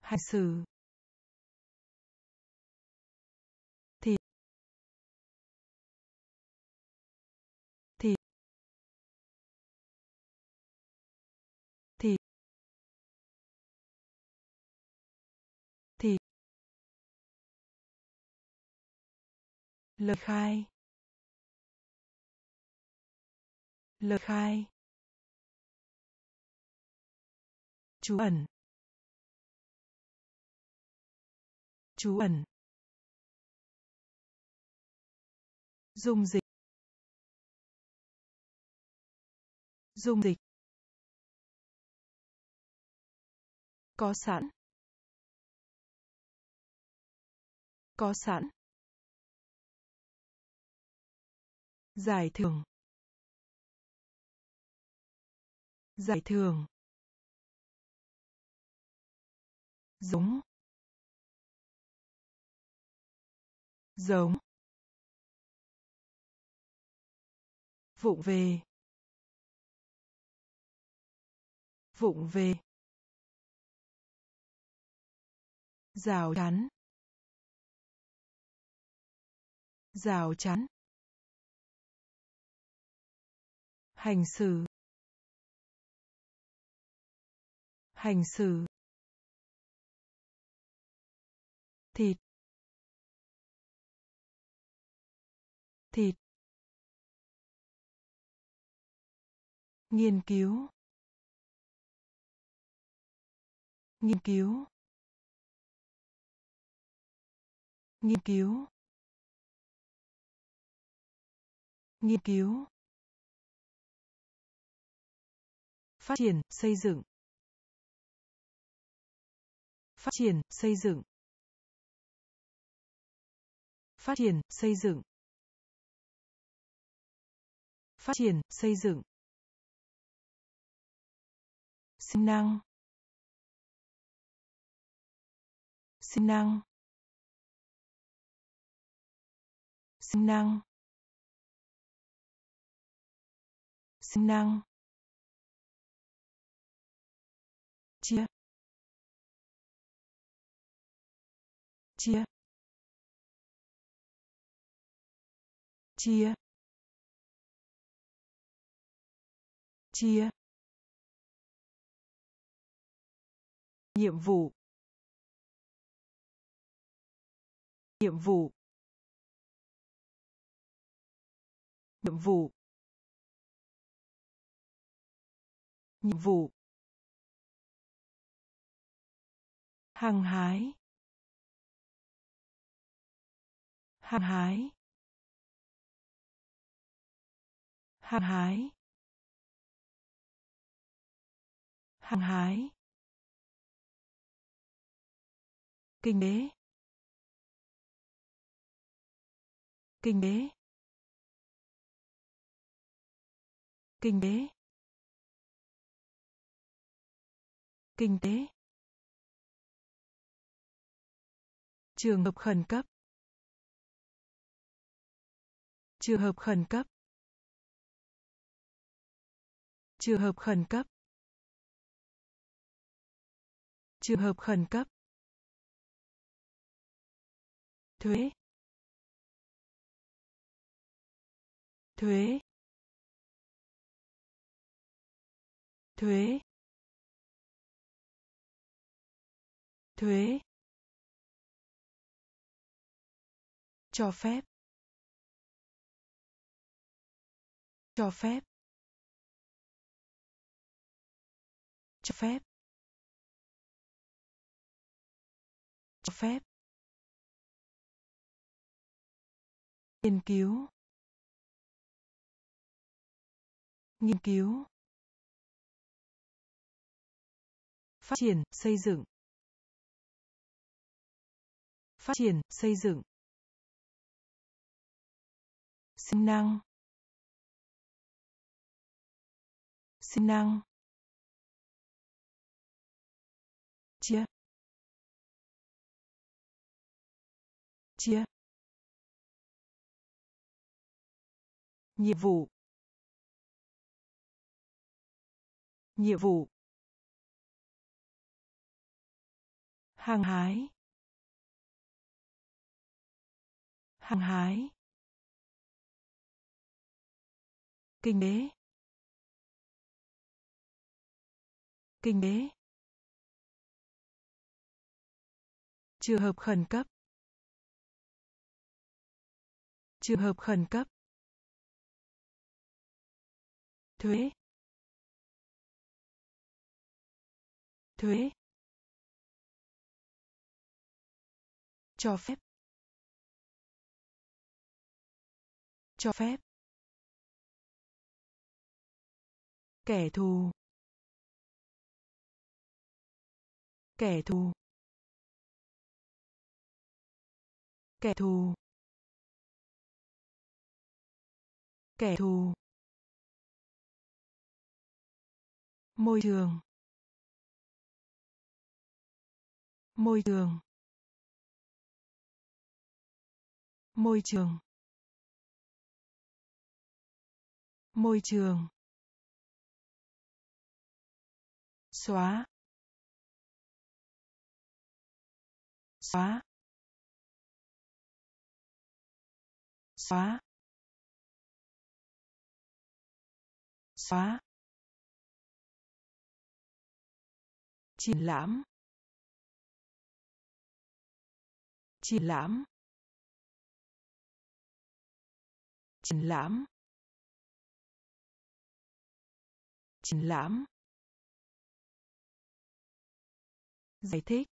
Hai sử. Lời khai. Lời khai. Chú ẩn. Chú ẩn. Dung dịch. Dung dịch. Có sẵn. Có sẵn. Giải thưởng. Giải thưởng. Giống. Giống. Vụng về. Vụng về. Rào chắn. Rào chắn. Hành xử. Hành xử. Thịt. Thịt. Nghiên cứu. Nghiên cứu. Nghiên cứu. Nghiên cứu. Phát triển, xây dựng. Phát triển, xây dựng. Phát triển, xây dựng. Phát triển, xây dựng. Sinh năng. Sinh năng. Sinh năng. Sinh năng. Chia chia chia chia. Nhiệm vụ. Nhiệm vụ. Nhiệm vụ. Nhiệm vụ. Hàng hái. Hàng hái. Hàng hái. Hàng hái. Kinh tế, kinh tế, kinh tế, kinh tế trường hợp khẩn cấp. Trường hợp khẩn cấp. Trường hợp khẩn cấp. Trường hợp khẩn cấp. Thuế. Thuế. Thuế. Thuế. Cho phép. Cho phép. Cho phép. Cho phép. Nghiên cứu. Nghiên cứu. Phát triển, xây dựng. Phát triển, xây dựng sinh năng. Sinh năng. Chia. Chia. Nhiệm vụ. Nhiệm vụ. Hàng hái. Hàng hái. Kinh đế. Kinh đế. Trường hợp khẩn cấp. Trường hợp khẩn cấp. Thuế. Thuế. Cho phép. Cho phép. Kẻ thù. Kẻ thù. Kẻ thù. Kẻ thù. Môi trường. Môi trường. Môi trường. Môi trường. Xóa. Xóa. Xóa. Xóa. Triển lãm. Triển lãm. Triển lãm. Triển lãm. Giải thích.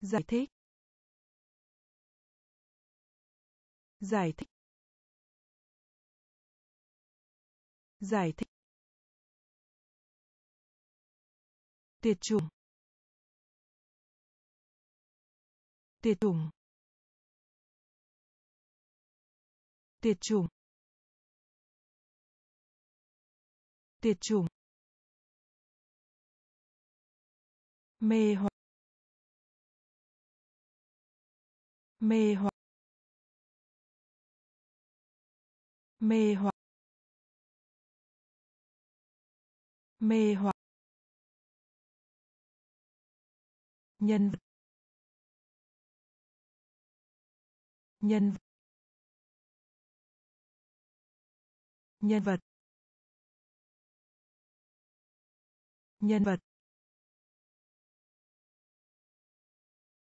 Giải thích. Giải thích. Giải thích. Tiệt chủng. Tiệt chủng. Tiệt chủng. Tiệt chủng. Mê hoặc. Mê hoặc. Mê hoặc. Mê hoặc. Nhân vật. Nhân vật. Nhân vật. Nhân vật.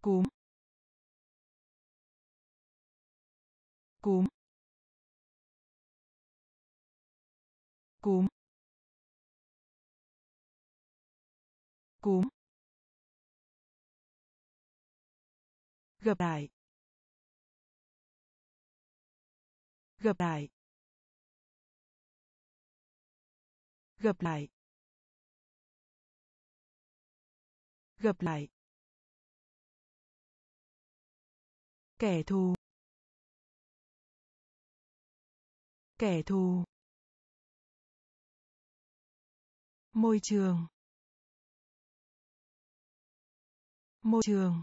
Cúm. Cúm. Cúm. Cúm. Gặp lại. Gặp lại. Gặp lại. Gặp lại. Kẻ thù. Kẻ thù. Môi trường. Môi trường.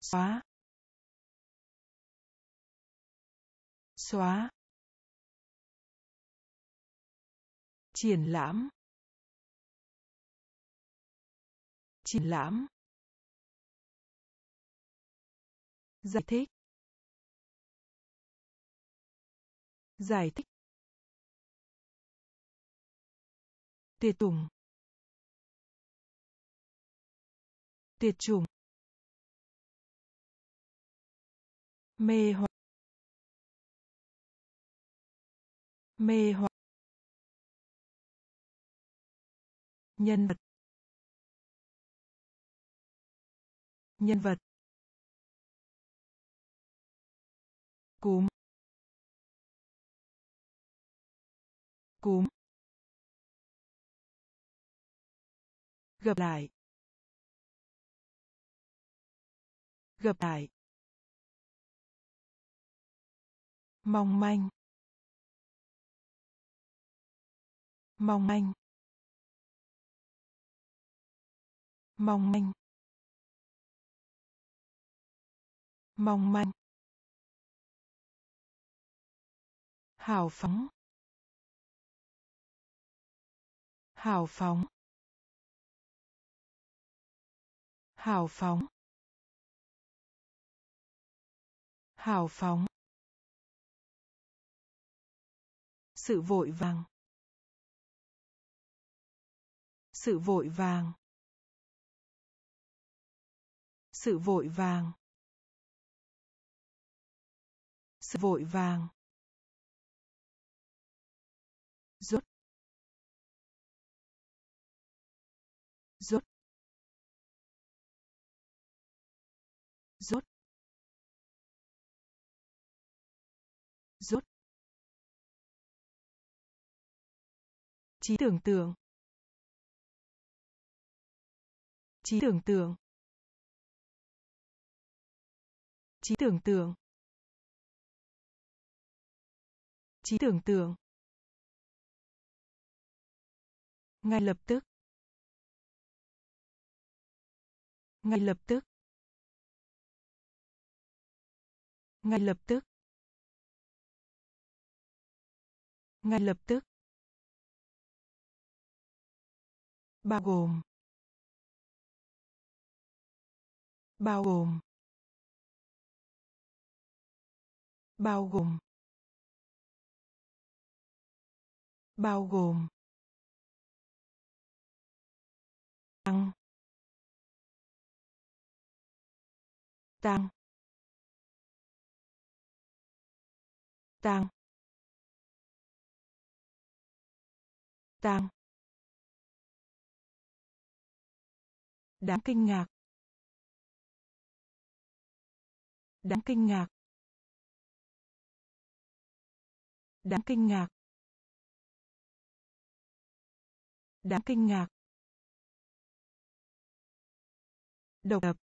Xóa. Xóa. Triển lãm. Triển lãm. Giải thích. Giải thích. Tiệt tùng tiệt chủng. Mê hoặc. Mê hoặc. Nhân vật. Nhân vật. Cúm. Cúm. Gặp lại. Gặp lại. Mong manh. Mong manh. Mong manh. Mong manh. Hào phóng. Hào phóng. Hào phóng. Hào phóng. Sự vội vàng. Sự vội vàng. Sự vội vàng. Sự vội vàng. Trí tưởng tượng. Trí tưởng tượng. Trí tưởng tượng. Trí tưởng tượng. Ngay lập tức. Ngay lập tức. Ngay lập tức. Ngay lập tức. Bao gồm bao gồm bao gồm bao gồm tăng tăng tăng tăng. Đáng kinh ngạc. Đáng kinh ngạc. Đáng kinh ngạc. Đáng kinh ngạc. Độc lập.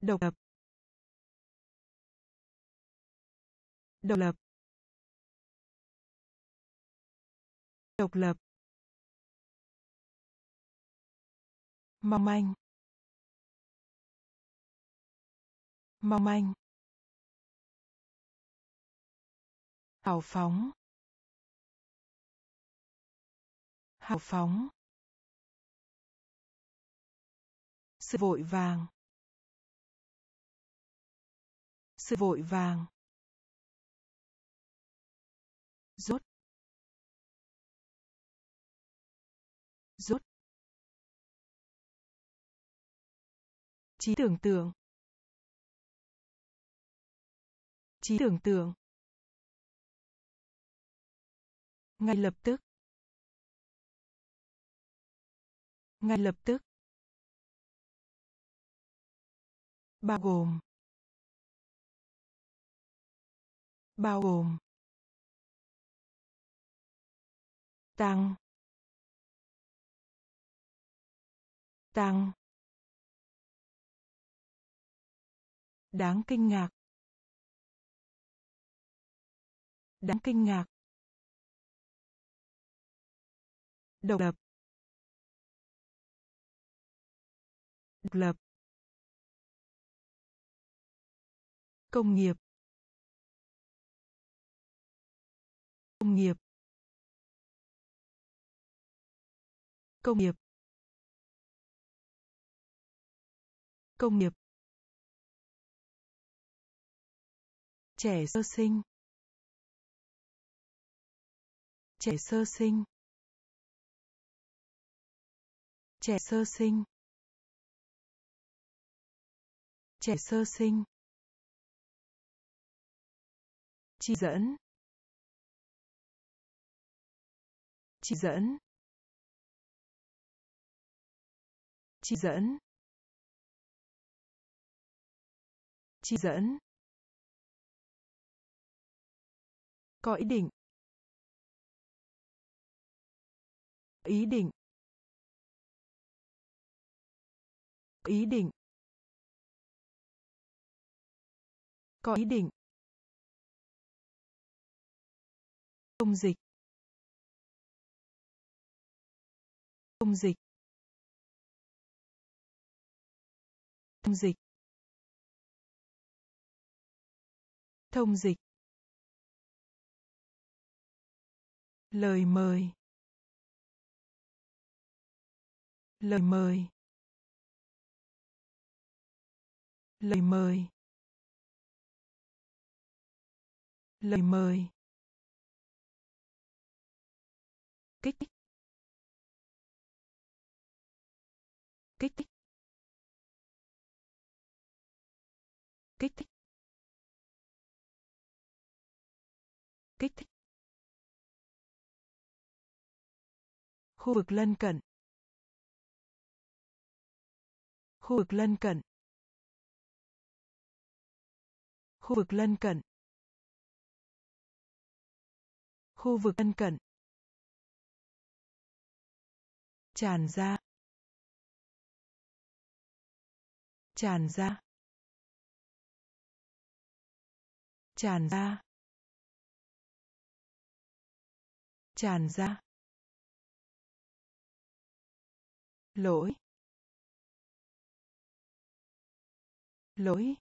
Độc lập. Độc lập. Độc lập. Mong manh mong manh hào phóng. Hào phóng. Sự vội vàng. Sự vội vàng. Trí tưởng tượng. Trí tưởng tượng. Ngay lập tức. Ngay lập tức. Bao gồm. Bao gồm. Tăng. Tăng. Đáng kinh ngạc. Đáng kinh ngạc. Độc lập. Độc lập. Công nghiệp. Công nghiệp. Công nghiệp. Công nghiệp. Trẻ sơ sinh. Trẻ sơ sinh. Trẻ sơ sinh. Trẻ sơ sinh. Chỉ dẫn. Chỉ dẫn. Chỉ dẫn. Chỉ dẫn. Có ý định. Ý định. Ý định. Có ý định. Công dịch. Thông dịch. Thông dịch. Thông dịch. Lời mời. Lời mời. Lời mời. Lời mời. Kích. Thích kích. Thích kích. Thích kích. thích khu vực lân cận. Khu vực lân cận. Khu vực lân cận. Khu vực lân cận. Tràn ra. Tràn ra. Tràn ra. Tràn ra. Lỗi. Lỗi.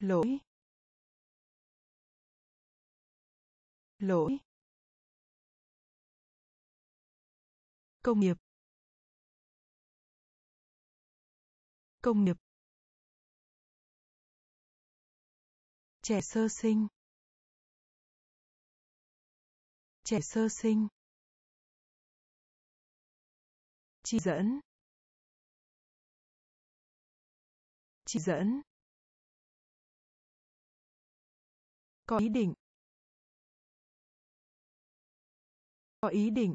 Lỗi. Lỗi. Công nghiệp. Công nghiệp. Trẻ sơ sinh. Trẻ sơ sinh. Chỉ dẫn. Chỉ dẫn. Có ý định. Có ý định.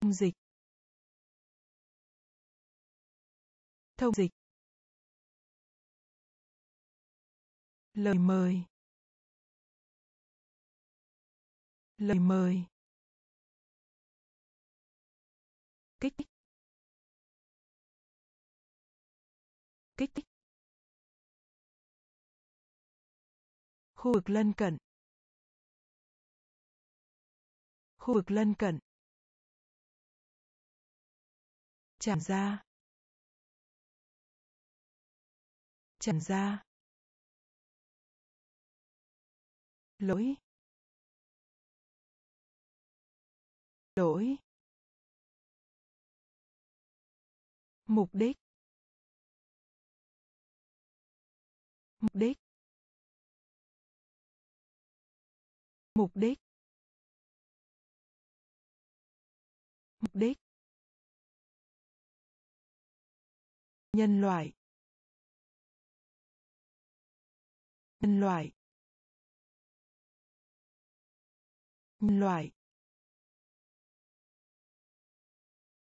Thông dịch. Thông dịch. Lời mời. Lời mời. Kích. Thích kích. Thích khu vực lân cận. Khu vực lân cận. Tràn ra. Tràn ra. Lỗi. Lỗi. Mục đích. Mục đích. Mục đích. Mục đích. Nhân loại. Nhân loại. Nhân loại.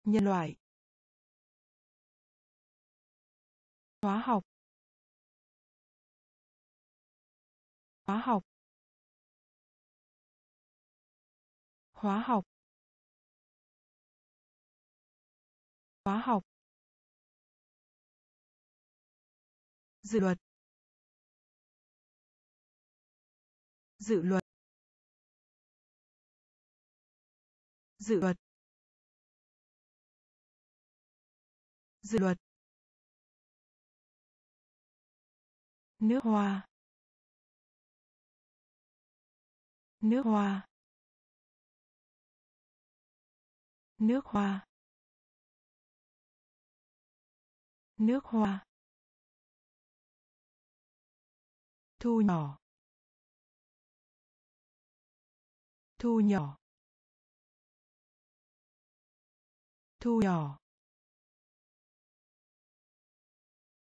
Nhân loại. Hóa học. Hóa học. Hóa học. Hóa học. Dự luật. Dự luật. Dự luật. Dự luật. Nước hoa. Nước hoa. Nước hoa. Nước hoa. Thu nhỏ. Thu nhỏ. Thu nhỏ.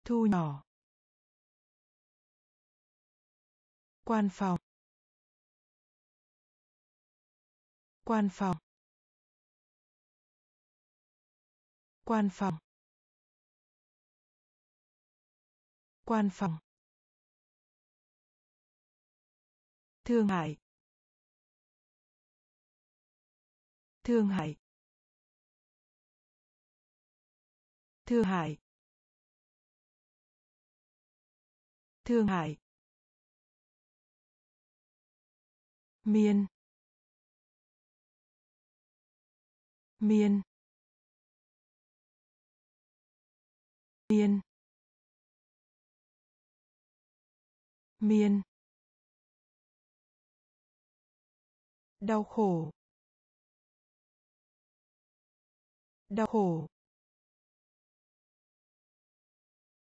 Thu nhỏ. Quan phòng. Quan phòng. Quan phòng. Quan phòng. Thương hại. Thương hại. Thương hại. Thương hại. Miên. Miên. Miên. Miên. Đau khổ. Đau khổ.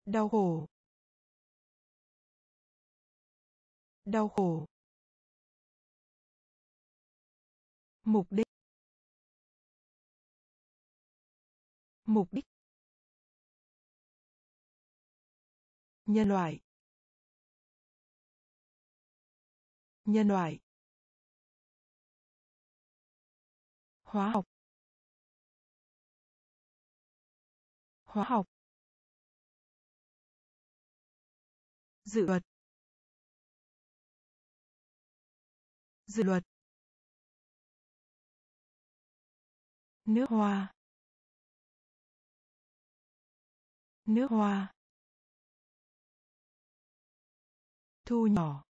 Đau khổ. Đau khổ. Mục đích. Mục đích. Nhân loại. Nhân loại. Hóa học. Hóa học. Dự luật. Dự luật. Nước hoa. Nước hoa. Thu nhỏ.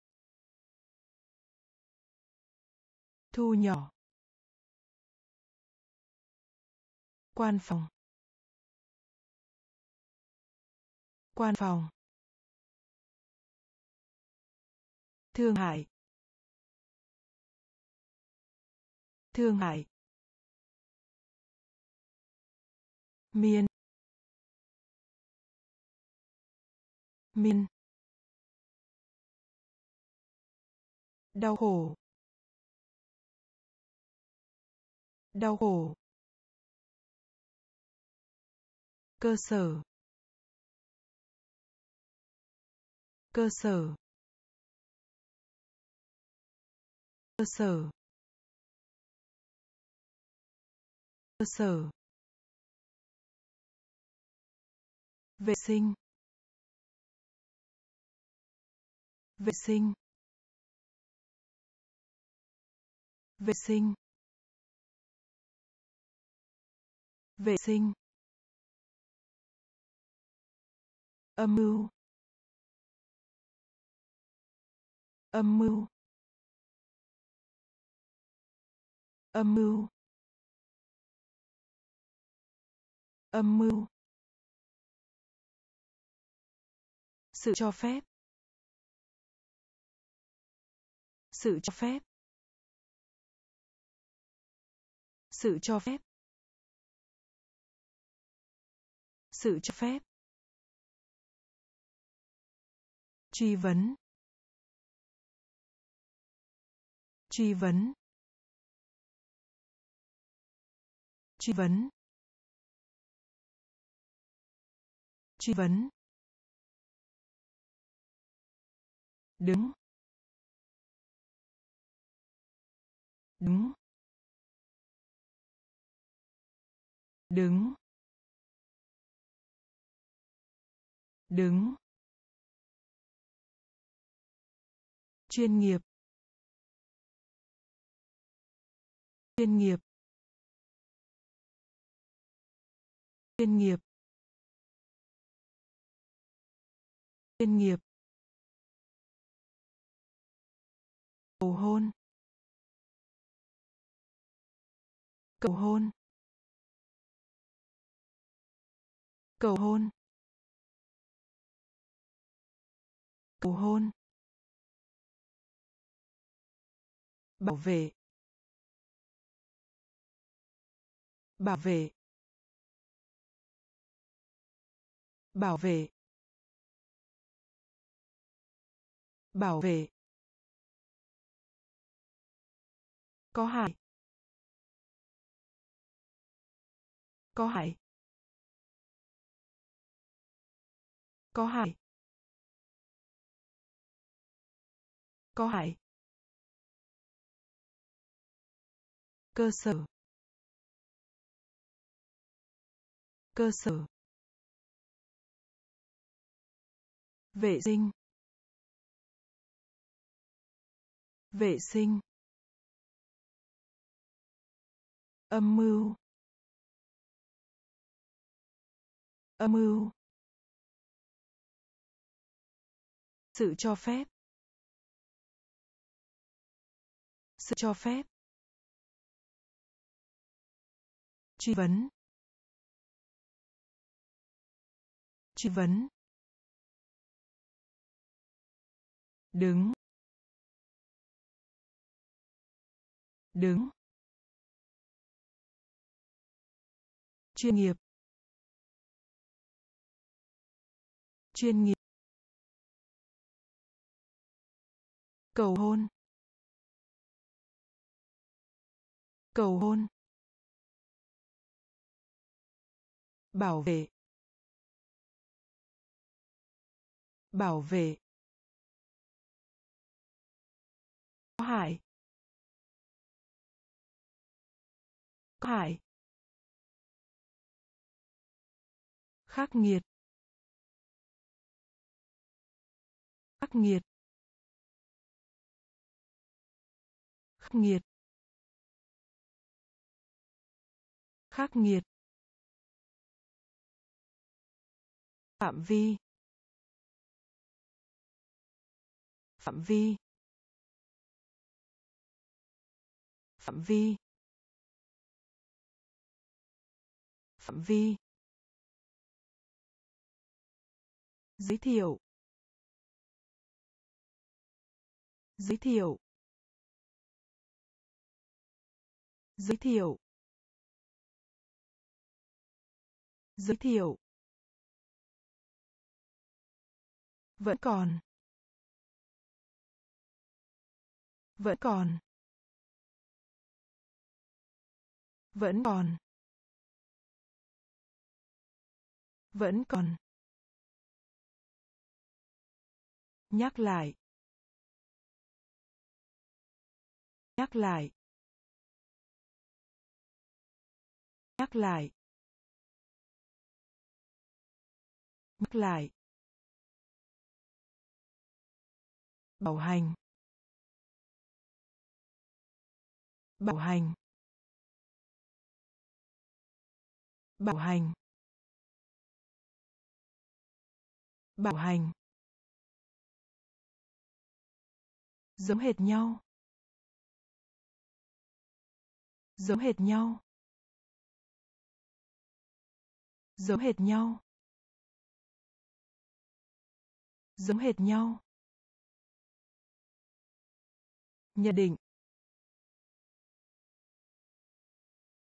Thu nhỏ. Quan phòng. Quan phòng. Thương hại. Thương hại. Miên miên đau khổ. Đau khổ. Cơ sở. Cơ sở. Cơ sở. Cơ sở. Vệ sinh. Vệ sinh. Vệ sinh. Vệ sinh. Âm mưu. Âm mưu. Âm mưu. Âm mưu. Sự cho phép. Sự cho phép. Sự cho phép. Sự cho phép. Truy vấn. Truy vấn. Truy vấn. Truy vấn. Đứng đứng đứng đứng chuyên nghiệp. Chuyên nghiệp. Chuyên nghiệp. Chuyên nghiệp. Cầu hôn. Cầu hôn. Cầu hôn. Cầu hôn. Bảo vệ. Bảo vệ. Bảo vệ. Bảo vệ. Có hại. Có hại. Có hại. Có hại. Cơ sở. Cơ sở. Vệ sinh. Vệ sinh. Âm mưu. Âm mưu. Sự cho phép. Sự cho phép. Truy vấn. Truy vấn. Đứng. Đứng. Chuyên nghiệp. Chuyên nghiệp. Cầu hôn. Cầu hôn. Bảo vệ. Bảo vệ. Có hại. Có hại. Khắc nghiệt. Khắc nghiệt. Khắc nghiệt. Khắc nghiệt. Phạm vi. Phạm vi. Phạm vi. Phạm vi. Giới thiệu. Giới thiệu. Giới thiệu. Giới thiệu. Vẫn còn. Vẫn còn. Vẫn còn. Vẫn còn. Nhắc lại. Nhắc lại. Nhắc lại. Nhắc lại. Bảo hành. Bảo hành. Bảo hành. Bảo hành. Giống hệt nhau. Giống hệt nhau. Giống hệt nhau. Giống hệt nhau. Nhận định.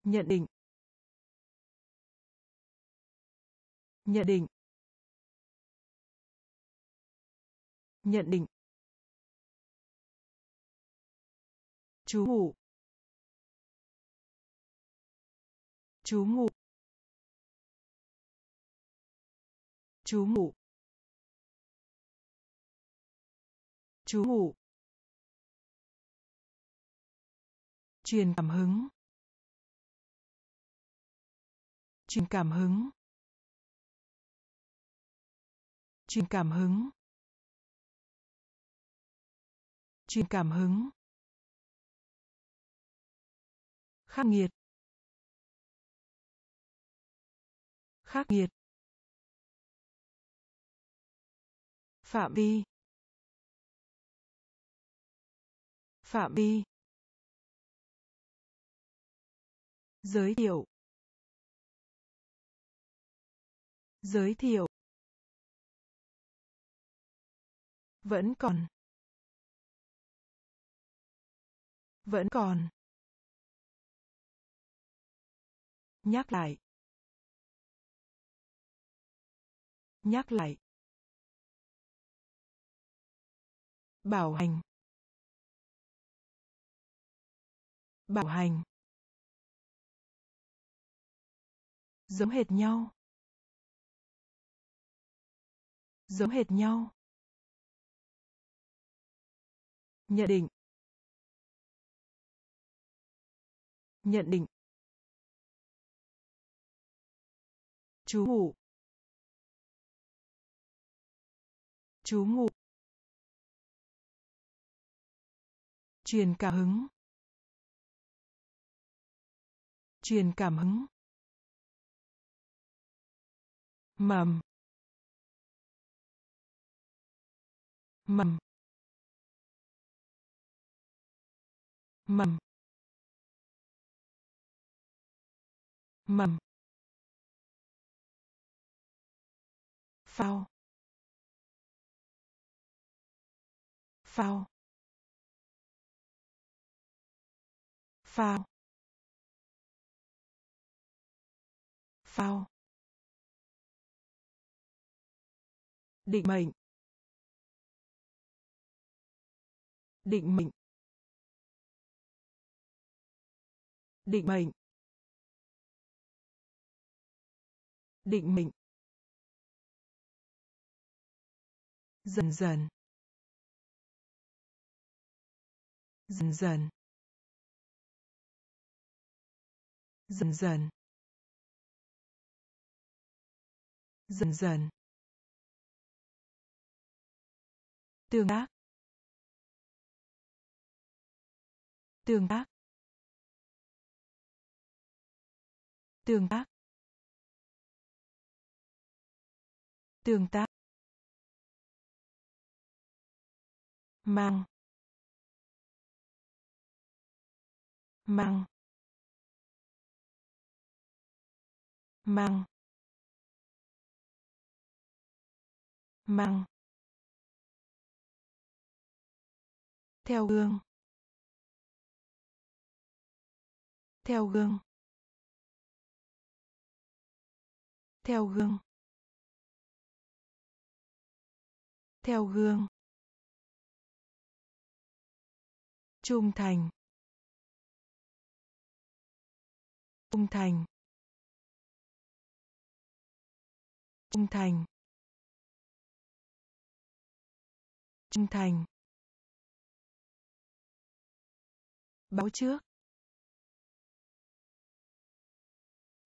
Nhận định. Nhận định. Nhận định. Chú ngủ. Chú ngủ. Chú ngủ. Chú ngủ. Truyền cảm hứng. Truyền cảm hứng. Truyền cảm hứng. Truyền cảm hứng. Khắc nghiệt. Khắc nghiệt. Phạm vi. Phạm vi. Giới thiệu. Giới thiệu. Vẫn còn. Vẫn còn. Nhắc lại. Nhắc lại. Bảo hành. Bảo hành. Giống hệt nhau. Giống hệt nhau. Nhận định. Nhận định. Chú ngủ. Chú ngủ. Truyền cảm hứng. Truyền cảm hứng. Mầm. Mầm. Mầm. Mầm. Phao. Phao. Phao. Phao. Định mệnh. Định mệnh. Định mệnh. Định mệnh. Dần dần. Dần dần. Dần dần. Dần dần. Tương tác. Tương tác. Tương tác. Tương tác. Mang. Mang. Mang. Mang. Theo gương. Theo gương. Theo gương. Theo gương. Trung thành. Trung thành. Trung thành. Trung thành. Báo trước.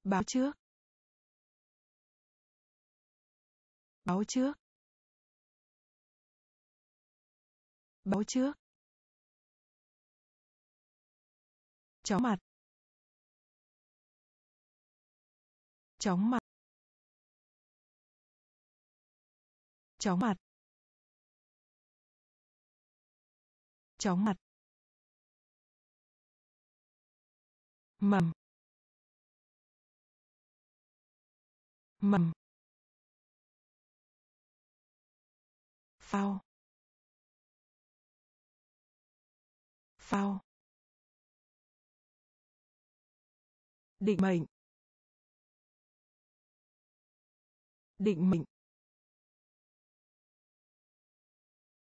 Báo trước. Báo trước. Báo trước. Chóng mặt. Chóng mặt. Chóng mặt. Chóng mặt. Mầm. Mầm. Phao. Phao. Định mệnh. Định mệnh.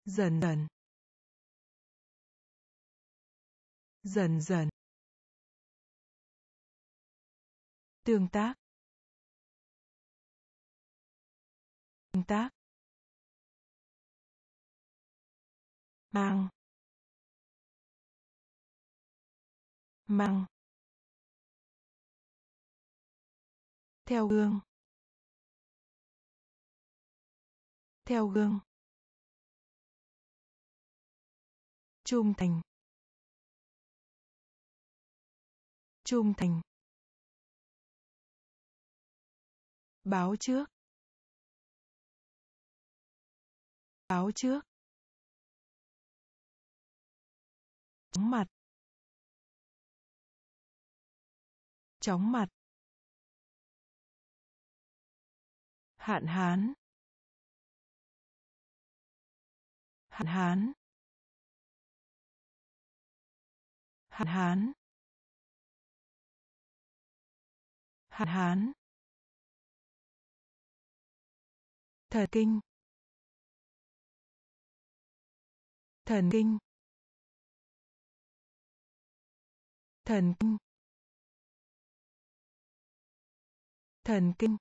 Dần dần. Dần dần. Tương tác. Tương tác. Mang. Mang. Theo gương. Theo gương. Trung thành. Trung thành. Báo trước. Báo trước. Chóng mặt. Chóng mặt. Hạn hán. Hạn hán. Hạn hán. Hạn hán. Thần kinh. Thần kinh. Thần kinh. Thần kinh.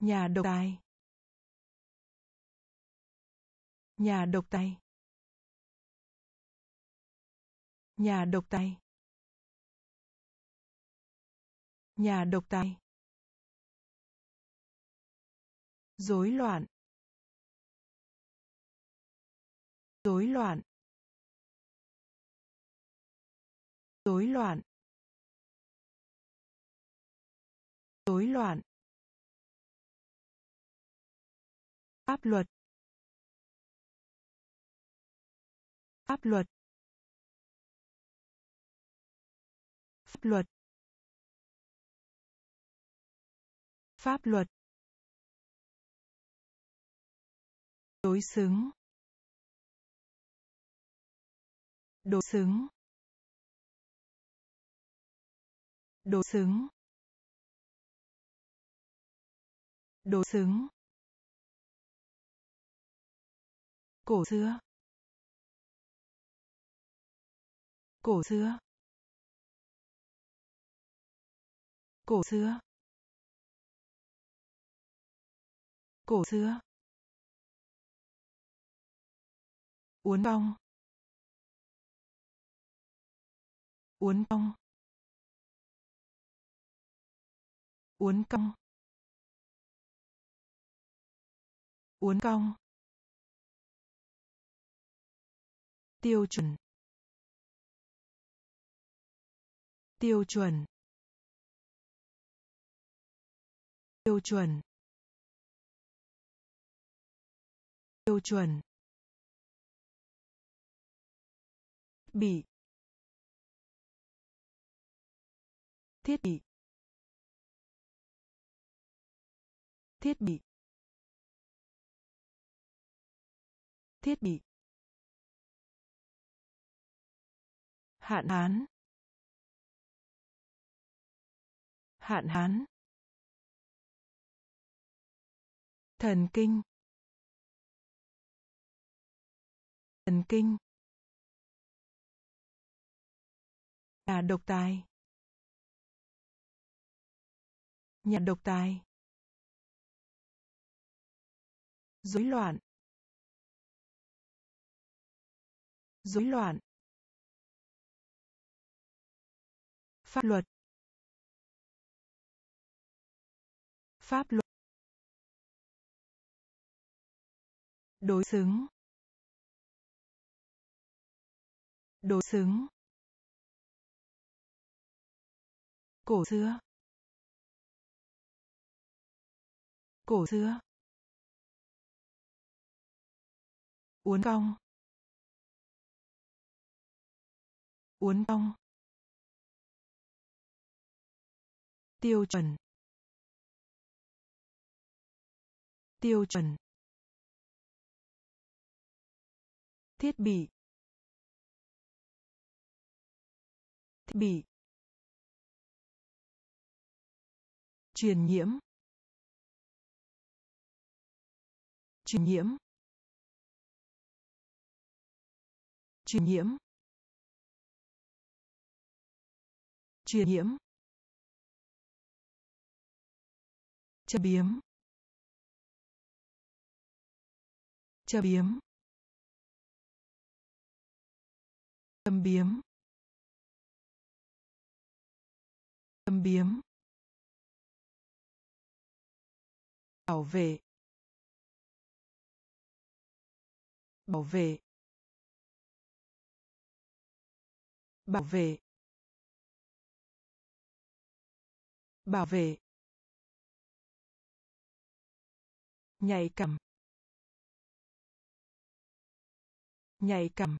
Nhà độc tài. Nhà độc tài. Nhà độc tài. Nhà độc tài. Rối loạn. Rối loạn. Rối loạn. Rối loạn. Pháp luật. Pháp luật. Pháp luật. Pháp luật. Đối xứng. Đối xứng. Đối xứng. Đối xứng. Cổ xưa. Cổ xưa. Cổ xưa. Cổ xưa. Uốn cong uốn cong uốn cong. Uốn cong. Tiêu chuẩn tiêu chuẩn tiêu chuẩn tiêu chuẩn. Bị, thiết bị thiết bị thiết bị. Hạn hán. Hạn hán. Thần kinh. Thần kinh. Nhà độc tài. Nhà độc tài. Rối loạn. Rối loạn. Pháp luật. Pháp luật. Đối xứng. Đối xứng. Cổ xưa. Cổ xưa. Uốn cong. Uốn cong. Tiêu chuẩn tiêu chuẩn, thiết bị thiết bị, truyền nhiễm truyền nhiễm truyền nhiễm truyền nhiễm. Châm biếm. Châm biếm. Châm biếm. Châm biếm. Bảo vệ. Bảo vệ. Bảo vệ. Bảo vệ. Nhạy cảm. Nhạy cảm.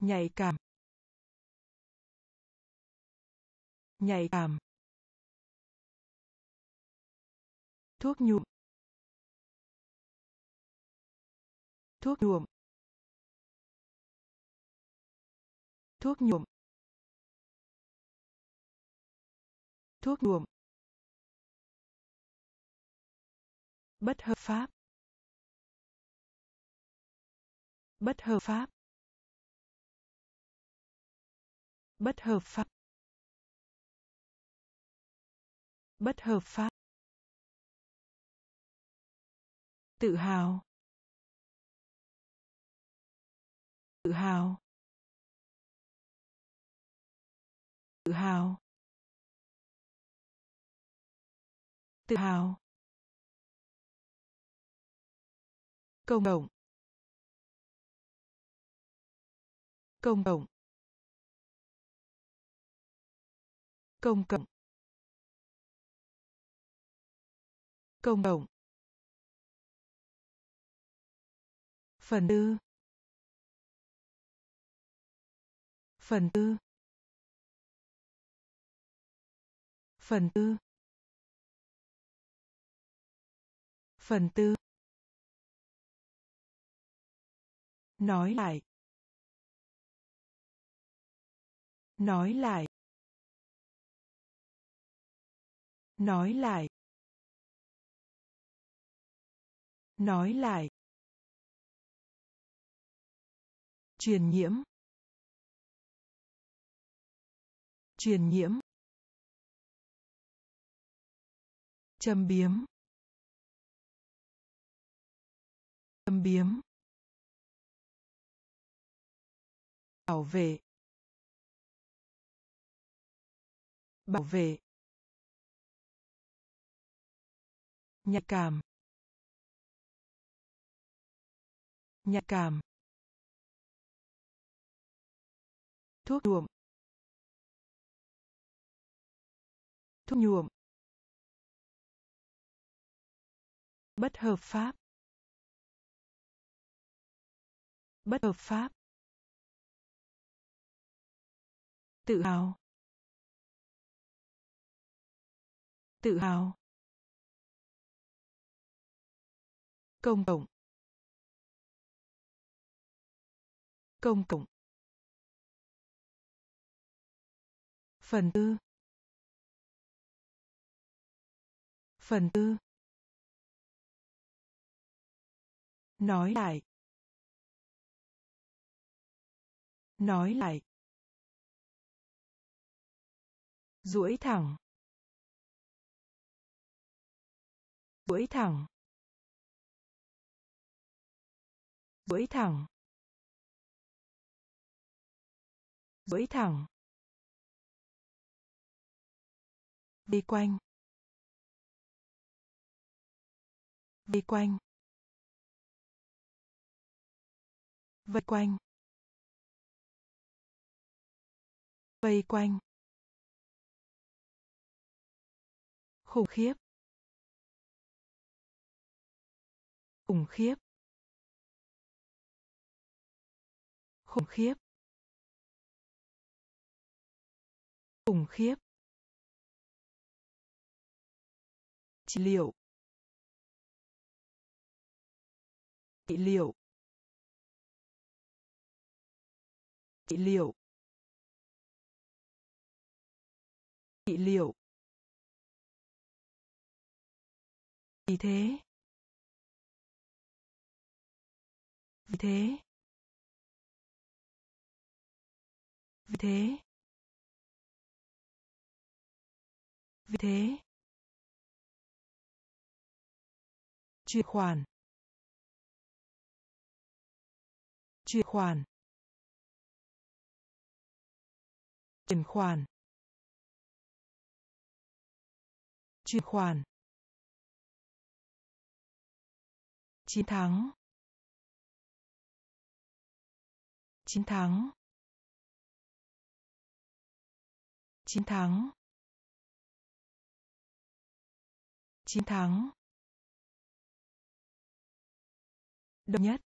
Nhạy cảm. Nhạy cảm. Thuốc nhuộm. Thuốc nhuộm. Thuốc nhuộm. Thuốc nhuộm. Bất hợp pháp. Bất hợp pháp. Bất hợp pháp. Bất hợp pháp. Tự hào. Tự hào. Tự hào. Tự hào. Công cộng công cộng công cộng công cộng phần tư. Phần tư. Phần tư. Phần tư. Nói lại. Nói lại. Nói lại. Nói lại. Truyền nhiễm. Truyền nhiễm. Châm biếm. Châm biếm. Bảo vệ. Bảo vệ. Nhạy cảm. Nhạy cảm. Thuốc nhuộm. Thuốc nhuộm. Bất hợp pháp. Bất hợp pháp. Tự hào. Tự hào. Công cộng. Công cộng. Phần tư. Phần tư. Nói lại. Nói lại. Duỗi thẳng. Duỗi thẳng. Duỗi thẳng. Duỗi thẳng. Đi quanh. Đi quanh. Vây quanh. Vây quanh. Khủng khiếp. Khủng khiếp. Khủng khiếp. Khủng khiếp. Trị liệu. Trị liệu. Trị liệu. Trị liệu. Vì thế. Vì thế. Vì thế. Vì thế. Chuyển khoản. Chuyển khoản. Chuyển khoản. Chuyển khoản. Chiến thắng. Chiến thắng. Chiến thắng. Chiến thắng. Độc nhất.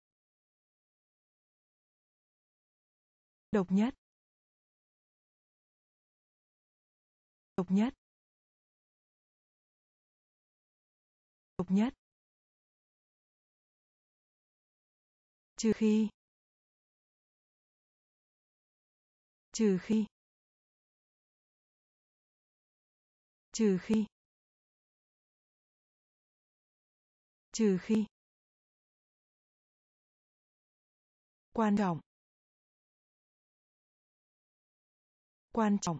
Độc nhất. Độc nhất. Độc nhất. Trừ khi. Trừ khi. Trừ khi. Trừ khi. Quan trọng. Quan trọng.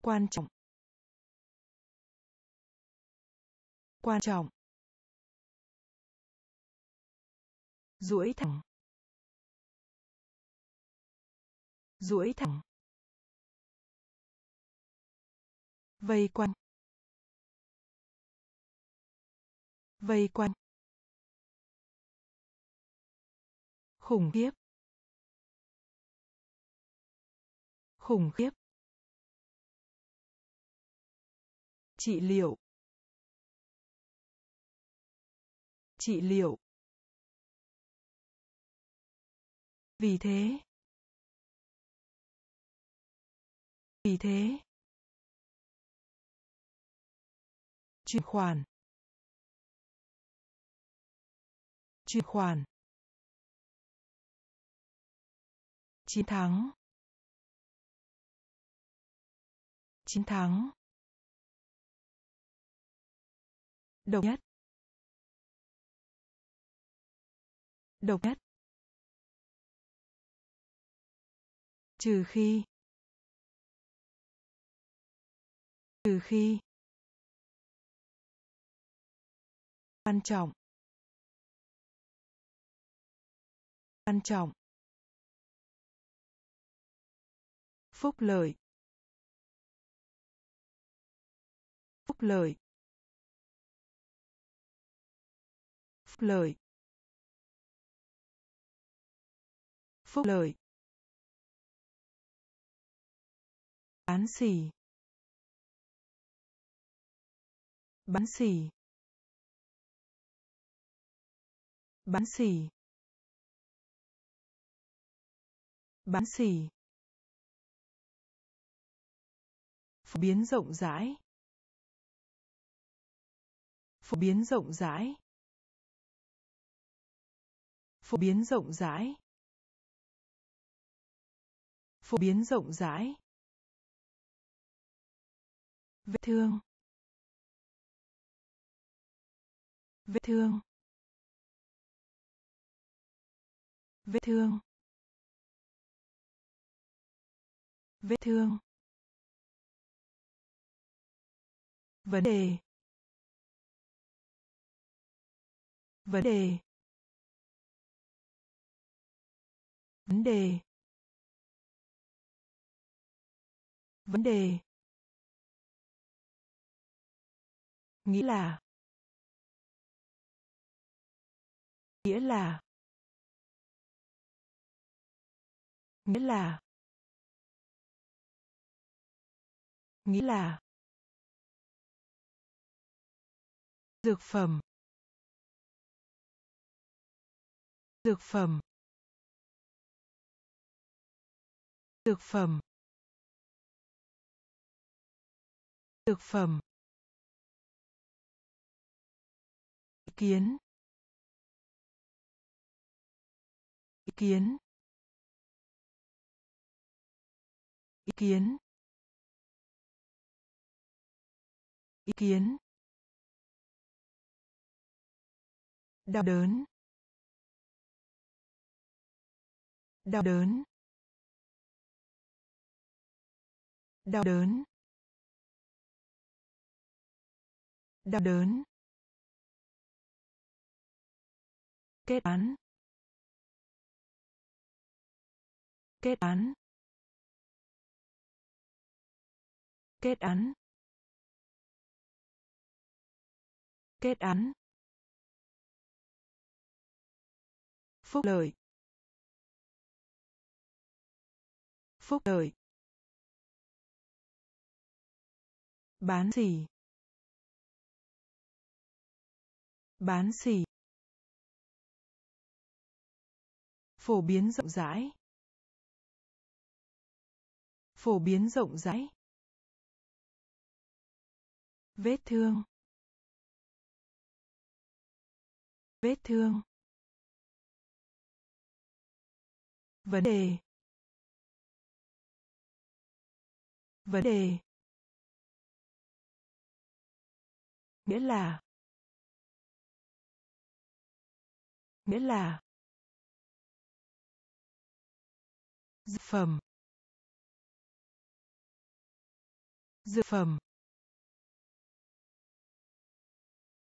Quan trọng. Quan trọng. Duỗi thẳng. Duỗi thẳng. Vây quanh. Vây quanh. Khủng khiếp. Khủng khiếp. Trị liệu. Trị liệu. Vì thế. Vì thế. Chuyển khoản. Chuyển khoản. Chiến thắng. Chiến thắng. Độc nhất. Độc nhất. Trừ khi. Trừ khi. Quan trọng. Quan trọng. Phúc lợi. Phúc lợi. Phúc lợi. Phúc lợi. Bán xỉ. Bán xỉ. Bán xỉ. Bán xỉ. Phổ biến rộng rãi. Phổ biến rộng rãi. Phổ biến rộng rãi. Phổ biến rộng rãi vết thương. Vết thương. Vết thương. Vết thương. Vấn đề. Vấn đề. Vấn đề. Vấn đề. Nghĩa là. Nghĩa là. Nghĩa là. Nghĩa là. Dược phẩm. Dược phẩm. Dược phẩm. Dược phẩm. Kiến. Ý kiến. Ý kiến. Ý kiến. Đau đớn. Đau đớn. Đau đớn. Đau đớn. Kết án. Kết án. Kết án. Kết án. Phúc lợi phúc lợi bán xỉ. Bán xỉ. Phổ biến rộng rãi. Phổ biến rộng rãi. Vết thương. Vết thương. Vấn đề. Vấn đề. Nghĩa là. Nghĩa là. Dược phẩm. Dược phẩm.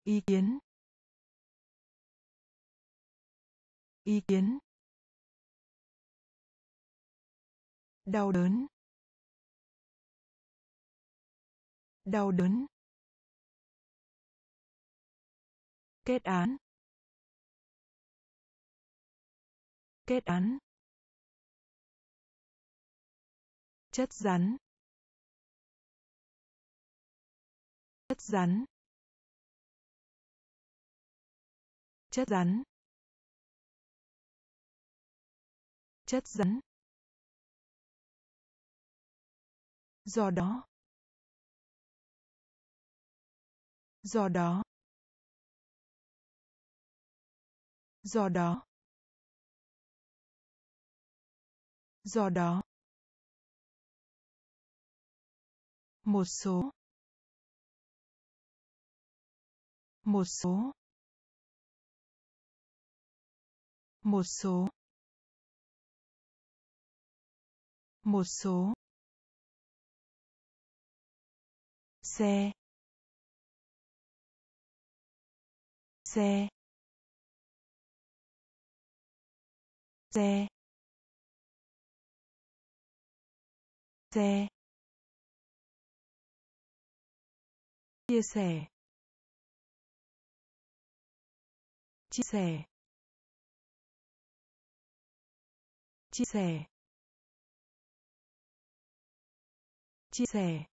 Ý kiến. Ý kiến. Đau đớn. Đau đớn. Kết án. Kết án. Chất rắn. Chất rắn. Chất rắn. Chất rắn. Do đó. Do đó. Do đó. Do đó. Một số. Một số. Một số. Một số. Xe. Xe. Xe. Xe. Chia sẻ. Chia sẻ. Chia sẻ. Chia sẻ.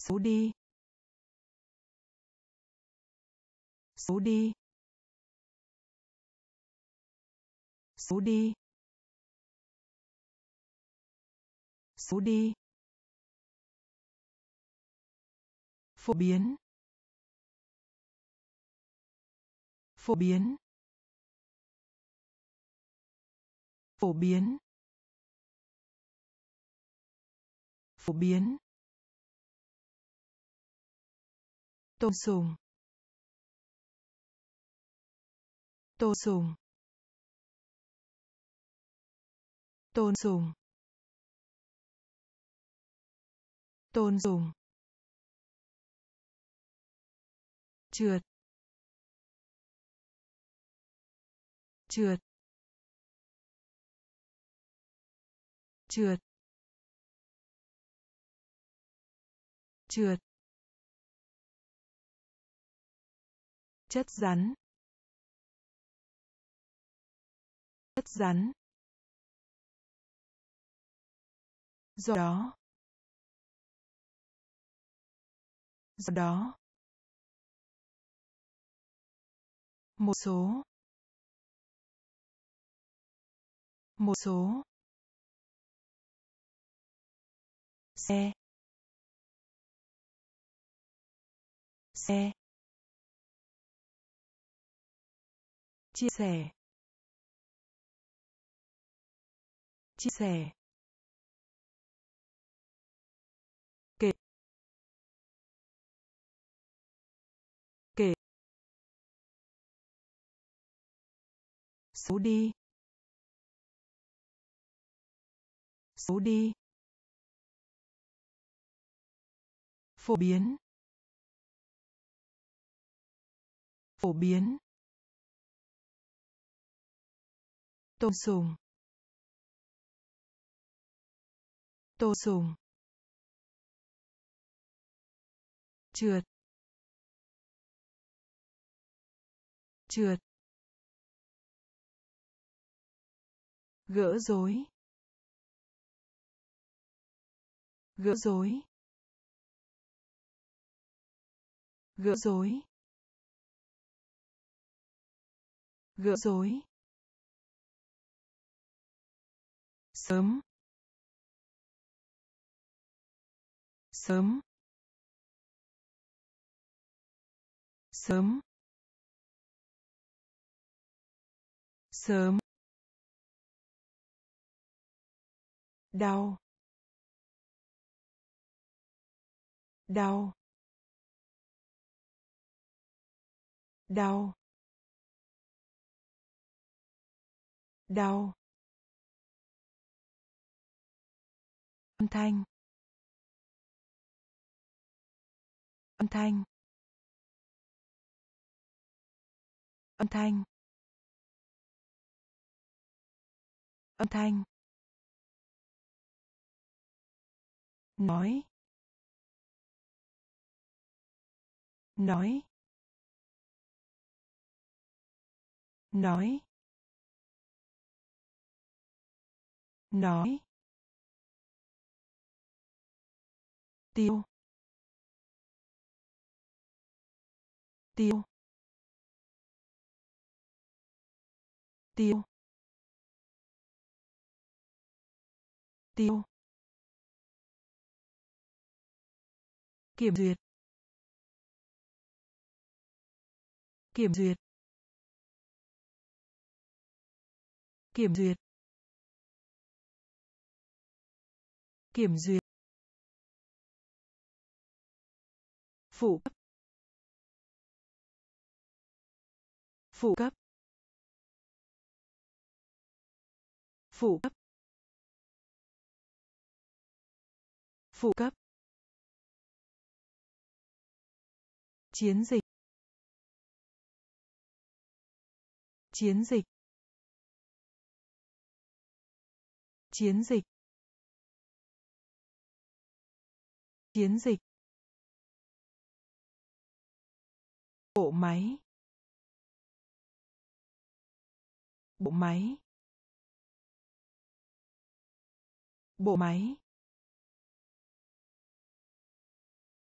Số đi. Số đi. Số đi. Số đi. Phổ biến. Phổ biến. Phổ biến. Phổ biến. Tôn sùng. Tôn sùng. Tôn sùng. Tôn dùng trượt. Trượt. Trượt. Trượt. Chất rắn. Chất rắn. Do đó do đó một số. Một số. Xe. Xe. Chia sẻ. Chia sẻ. Kể. Kể. Xấu đi. Xấu đi. Phổ biến. Phổ biến. Tôn sùng. Tôn sùng. Trượt. Trượt. Gỡ rối. Gỡ rối. Gỡ rối. Gỡ rối. Sớm. Sớm. Sớm. Sớm. Đau. Đau. Đau. Đau. Âm thanh. Âm thanh. Âm thanh. Âm thanh. Nói. Nói. Nói. Nói. Tiêu. Tiêu. Tiêu. Tiêu. Kiểm duyệt. Kiểm duyệt. Kiểm duyệt. Kiểm duyệt. Phụ cấp. Phụ cấp. Phụ cấp. Phụ cấp. Chiến dịch. Chiến dịch. Chiến dịch. Chiến dịch. Bộ máy. Bộ máy. Bộ máy.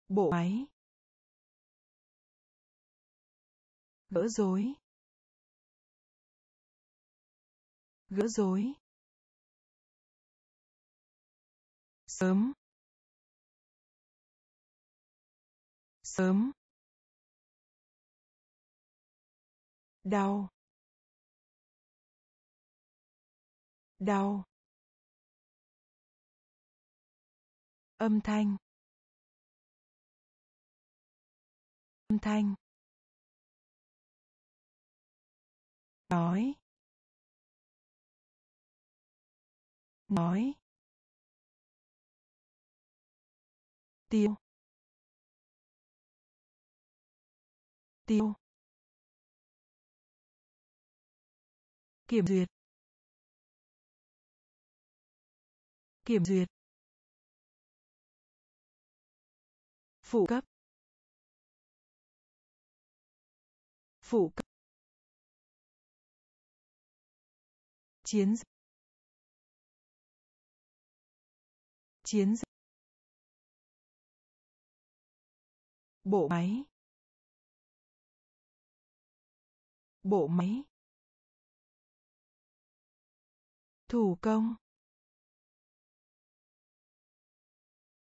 Bộ máy. Gỡ rối. Gỡ rối. Sớm. Sớm. Đau. Đau. Âm thanh. Âm thanh. Nói. Nói. Tiêu. Tiêu. Kiểm duyệt. Kiểm duyệt. Phụ cấp. Phụ cấp. Chiến dịch. Chiến dịch. Bộ máy. Bộ máy. Thủ công.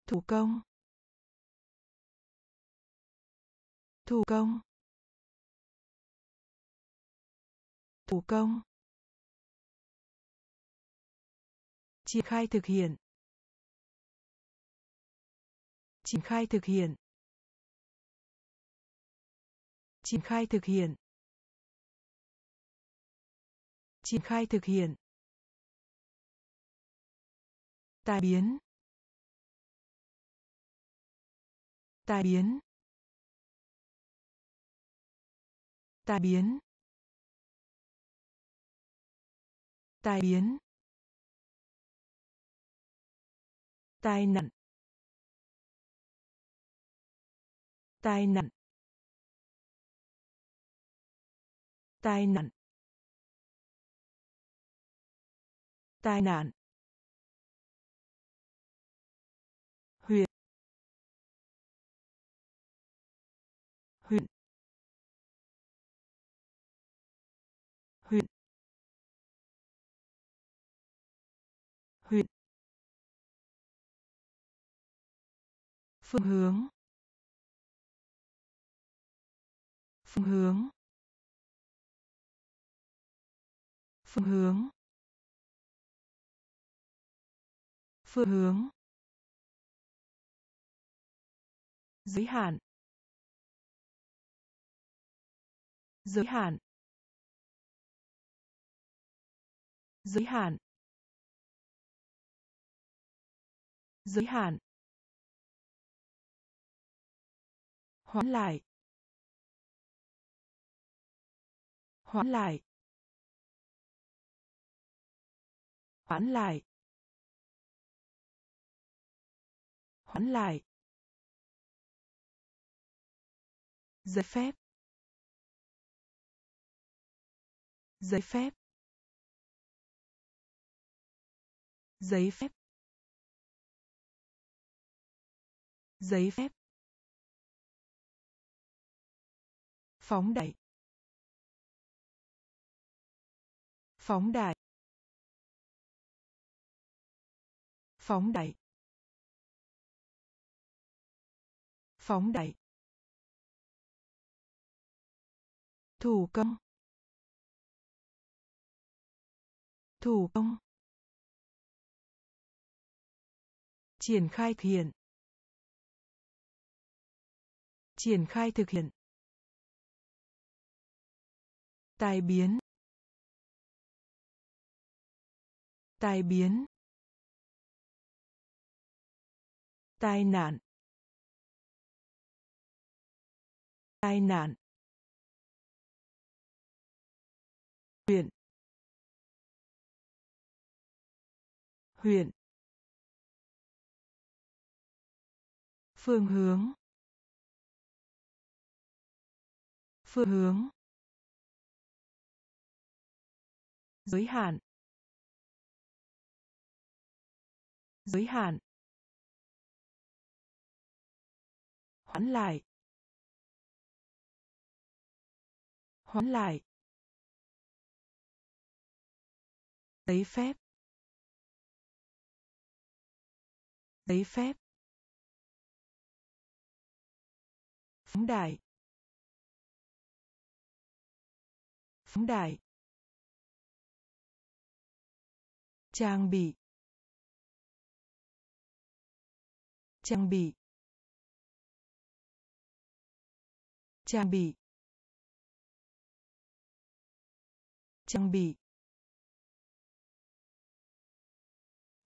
Thủ công. Thủ công. Thủ công. Triển khai thực hiện. Triển khai thực hiện. Triển khai thực hiện. Triển khai thực hiện tai biến. Tai biến. Tai biến. Tai biến. Tai nạn. Tai nạn. Tai nạn. Tai nạn. Phương hướng. Phương hướng. Phương hướng. Phương hướng. Giới hạn. Giới hạn. Giới hạn. Giới hạn. Hoãn lại. Hoãn lại. Hoãn lại. Hoãn lại. Giấy phép. Giấy phép. Giấy phép. Giấy phép. Phóng đại. Phóng đại. Phóng đại. Phóng đại. Thủ công. Thủ công. Triển khai thực hiện. Triển khai thực hiện tai biến. Tai biến. Tai nạn. Tai nạn. Huyện. Huyện. Phương hướng. Phương hướng. Giới hạn. Giới hạn. Hoãn lại. Hoãn lại. Giấy phép. Giấy phép. Phóng đại. Phóng đại. Trang bị. Trang bị. Trang bị. Trang bị.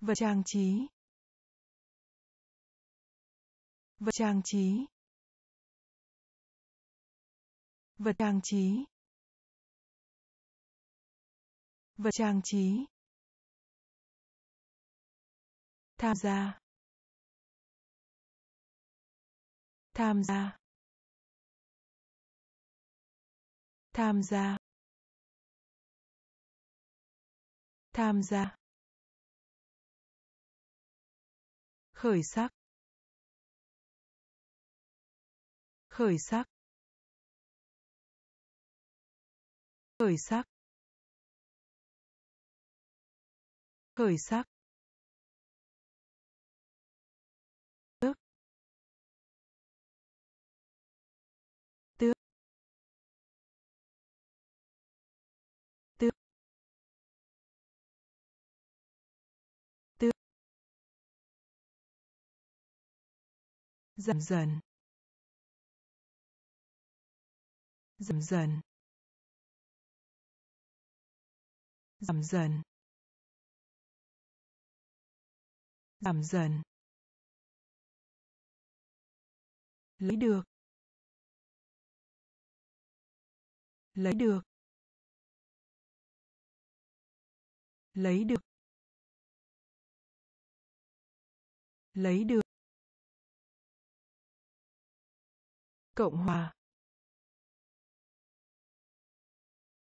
Vật trang trí. Vật trang trí. Vật trang trí. Vật trang trí. Tham gia. Tham gia. Tham gia. Tham gia. Khởi sắc. Khởi sắc. Khởi sắc. Khởi sắc. Dần dần. Dần dần. Giảm dần. Giảm dần. Lấy được. Lấy được. Lấy được. Lấy được. Cộng hòa.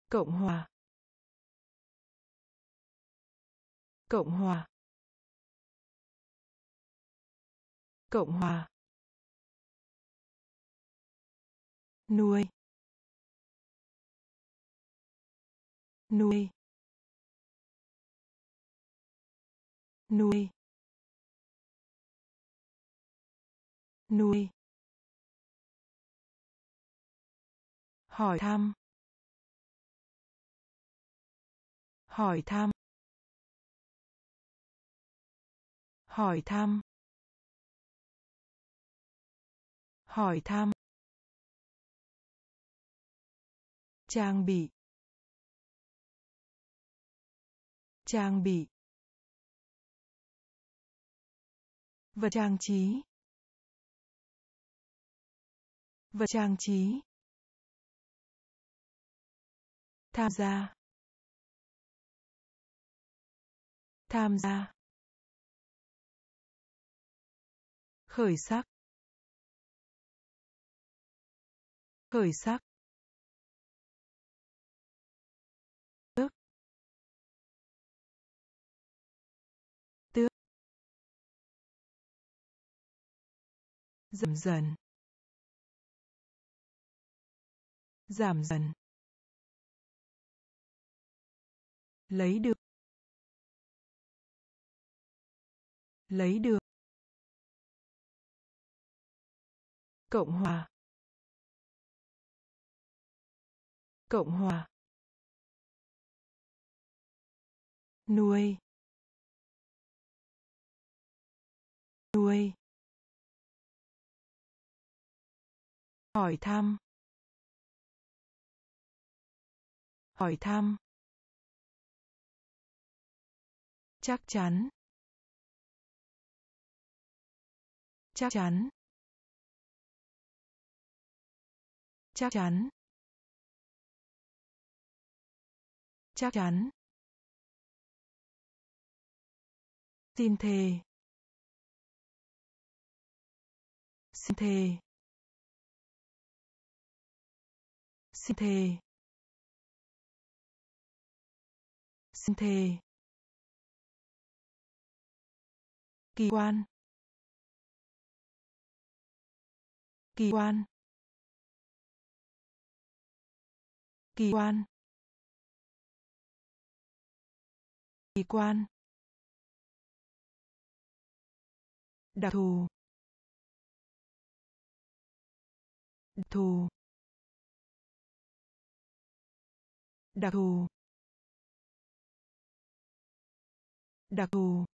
Cộng hòa. Cộng hòa. Cộng hòa. Nuôi. Nuôi. Nuôi. Nuôi. Hỏi thăm. Hỏi thăm. Hỏi thăm. Hỏi thăm. Trang bị. Trang bị. Vật trang trí. Vật trang trí. Tham gia. Tham gia. Khởi sắc. Khởi sắc. Tước. Tước. Giảm dần. Giảm dần. Lấy được. Lấy được. Cộng hòa. Cộng hòa. Nuôi. Nuôi. Hỏi thăm. Hỏi thăm. Chắc chắn. Chắc chắn. Chắc chắn. Chắc chắn. Xin thề. Xin thề. Xin thề. Xin thề. Kỳ quan. Kỳ quan. Kỳ quan. Kỳ quan. Đặc thù. Đặc thù. Đặc thù. Đặc thù.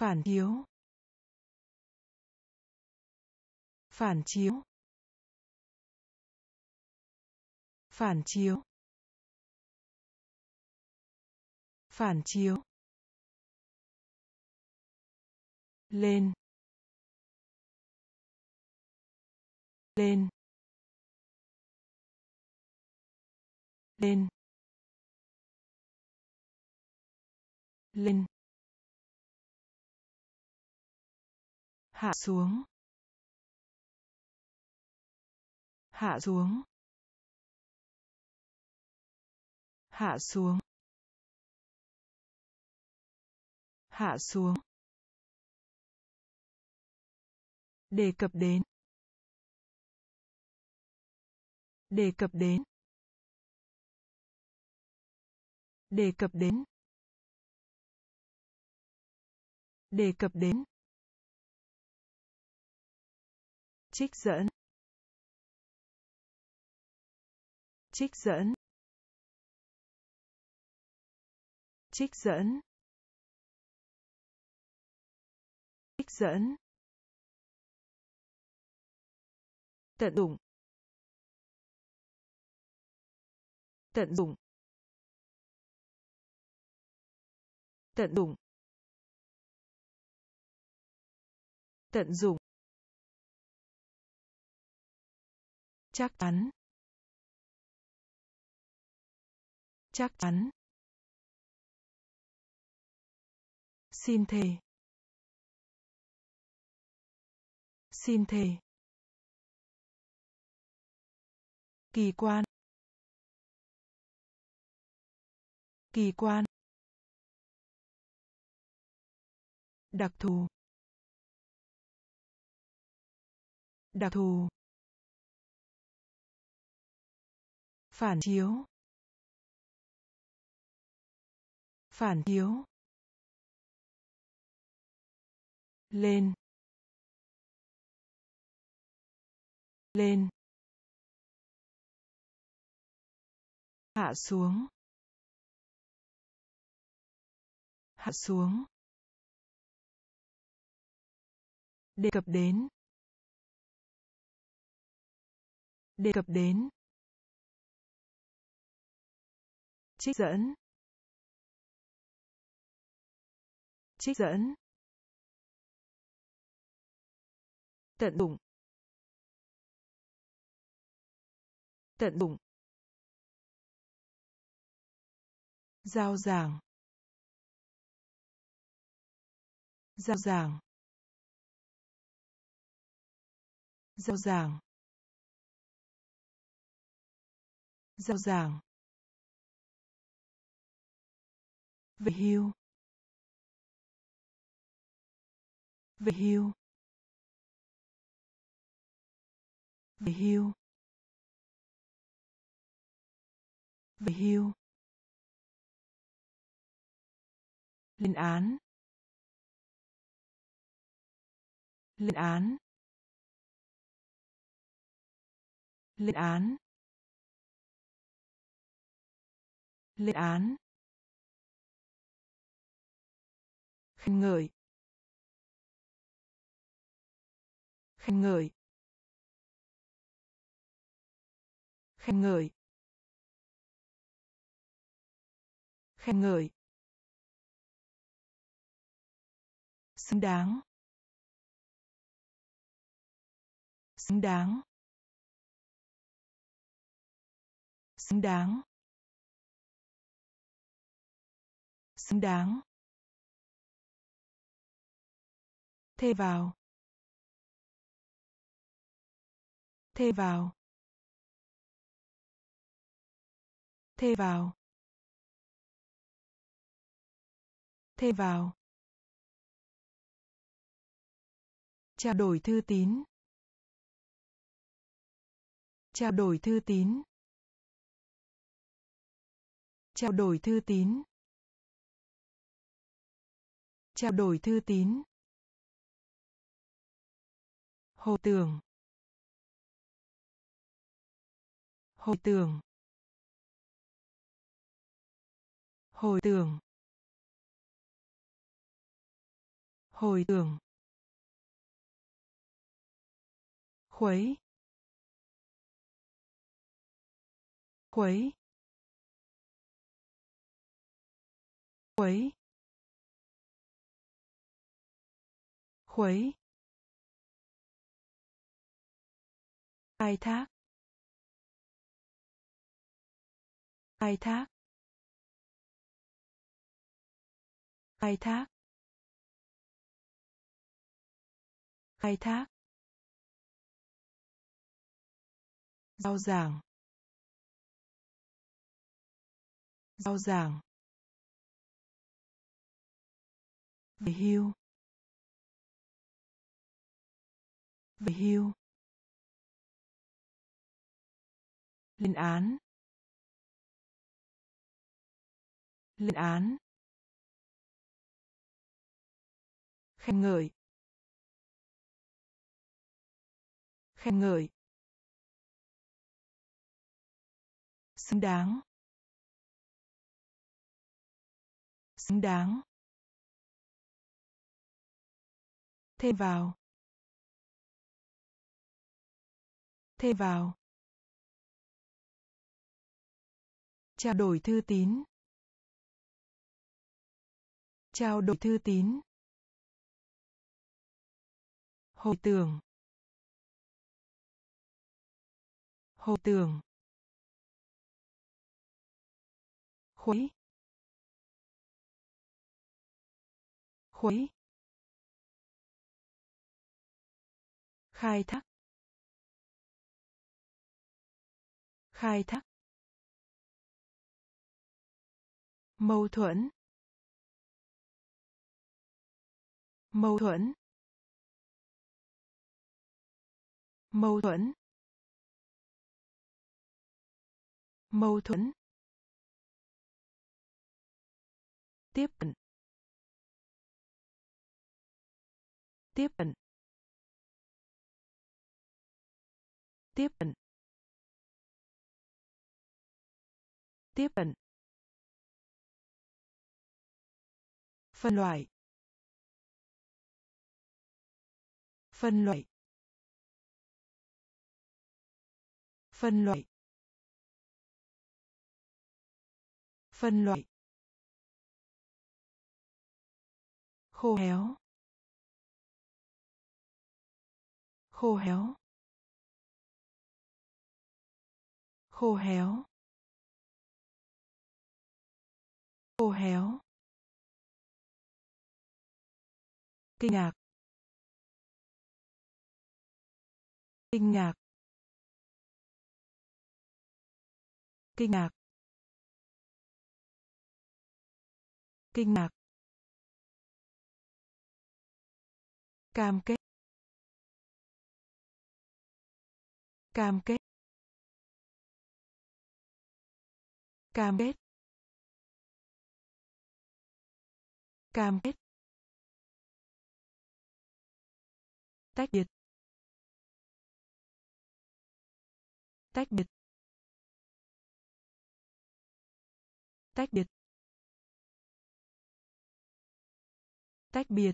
Phản chiếu phản chiếu. Phản chiếu. Phản chiếu. Lên. Lên. Lên. Lên. Hạ xuống. Hạ xuống. Hạ xuống. Hạ xuống. Đề cập đến. Đề cập đến. Đề cập đến. Đề cập đến. Trích dẫn. Trích dẫn. Trích dẫn. Trích dẫn. Tận dụng. Tận dụng. Tận dụng. Tận dụng. Chắc chắn. Chắc chắn. Xin thề. Xin thề. Kỳ quan. Kỳ quan. Đặc thù. Đặc thù. Phản chiếu. Phản chiếu. Lên. Lên. Hạ xuống. Hạ xuống. Đề cập đến. Đề cập đến. Trích dẫn. Trích dẫn. Tận dụng. Tận dụng. Giao giảng. Giao giảng. Giao giảng. Giao giảng. Về hưu. Về hưu. Về hưu. Về hưu. Lên án. Lên án. Lên án. Lên án. Khen ngợi. Khen ngợi. Khen ngợi. Khen ngợi. Xứng đáng. Xứng đáng. Xứng đáng. Xứng đáng. Thê vào. Thê vào. Thê vào. Thê vào. Trao đổi thư tín. Trao đổi thư tín. Trao đổi thư tín. Trao đổi thư tín hồ tưởng hồi tưởng hồi tưởng hồi tưởng khuấy. Khuấy. Khuấy. Khuấy. Khai thác. Khai thác. Khai thác. Khai thác. Giao giảng giao giảng về hưu. Về hưu. Lên án. Lên án. Khen ngợi. Khen ngợi. Xứng đáng. Xứng đáng. Thêm vào. Thêm vào. Trao đổi thư tín. Trao đổi thư tín. Hồi tưởng. Hồi tưởng. Khuấy. Khuấy. Khai thác. Khai thác. Mâu thuẫn. Mâu thuẫn. Mâu thuẫn. Mâu thuẫn. Tiếp cận. Tiếp cận. Tiếp cận. Tiếp cận. Phân loại. Phân loại. Phân loại. Phân loại. Khô héo. Khô héo. Khô héo. Khô héo. Kinh ngạc. Kinh ngạc. Kinh ngạc. Kinh ngạc. Cam kết. Cam kết. Cam kết. Cam kết. Tách biệt. Tách biệt. Tách biệt. Tách biệt.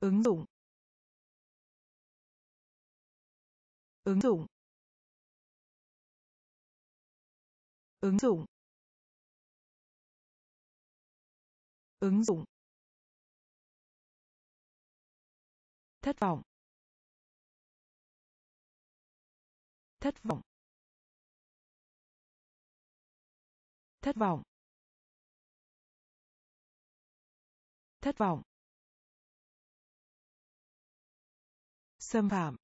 Ứng dụng. Ứng dụng. Ứng dụng. Ứng dụng. Thất vọng. Thất vọng. Thất vọng. Thất vọng. Xâm phạm.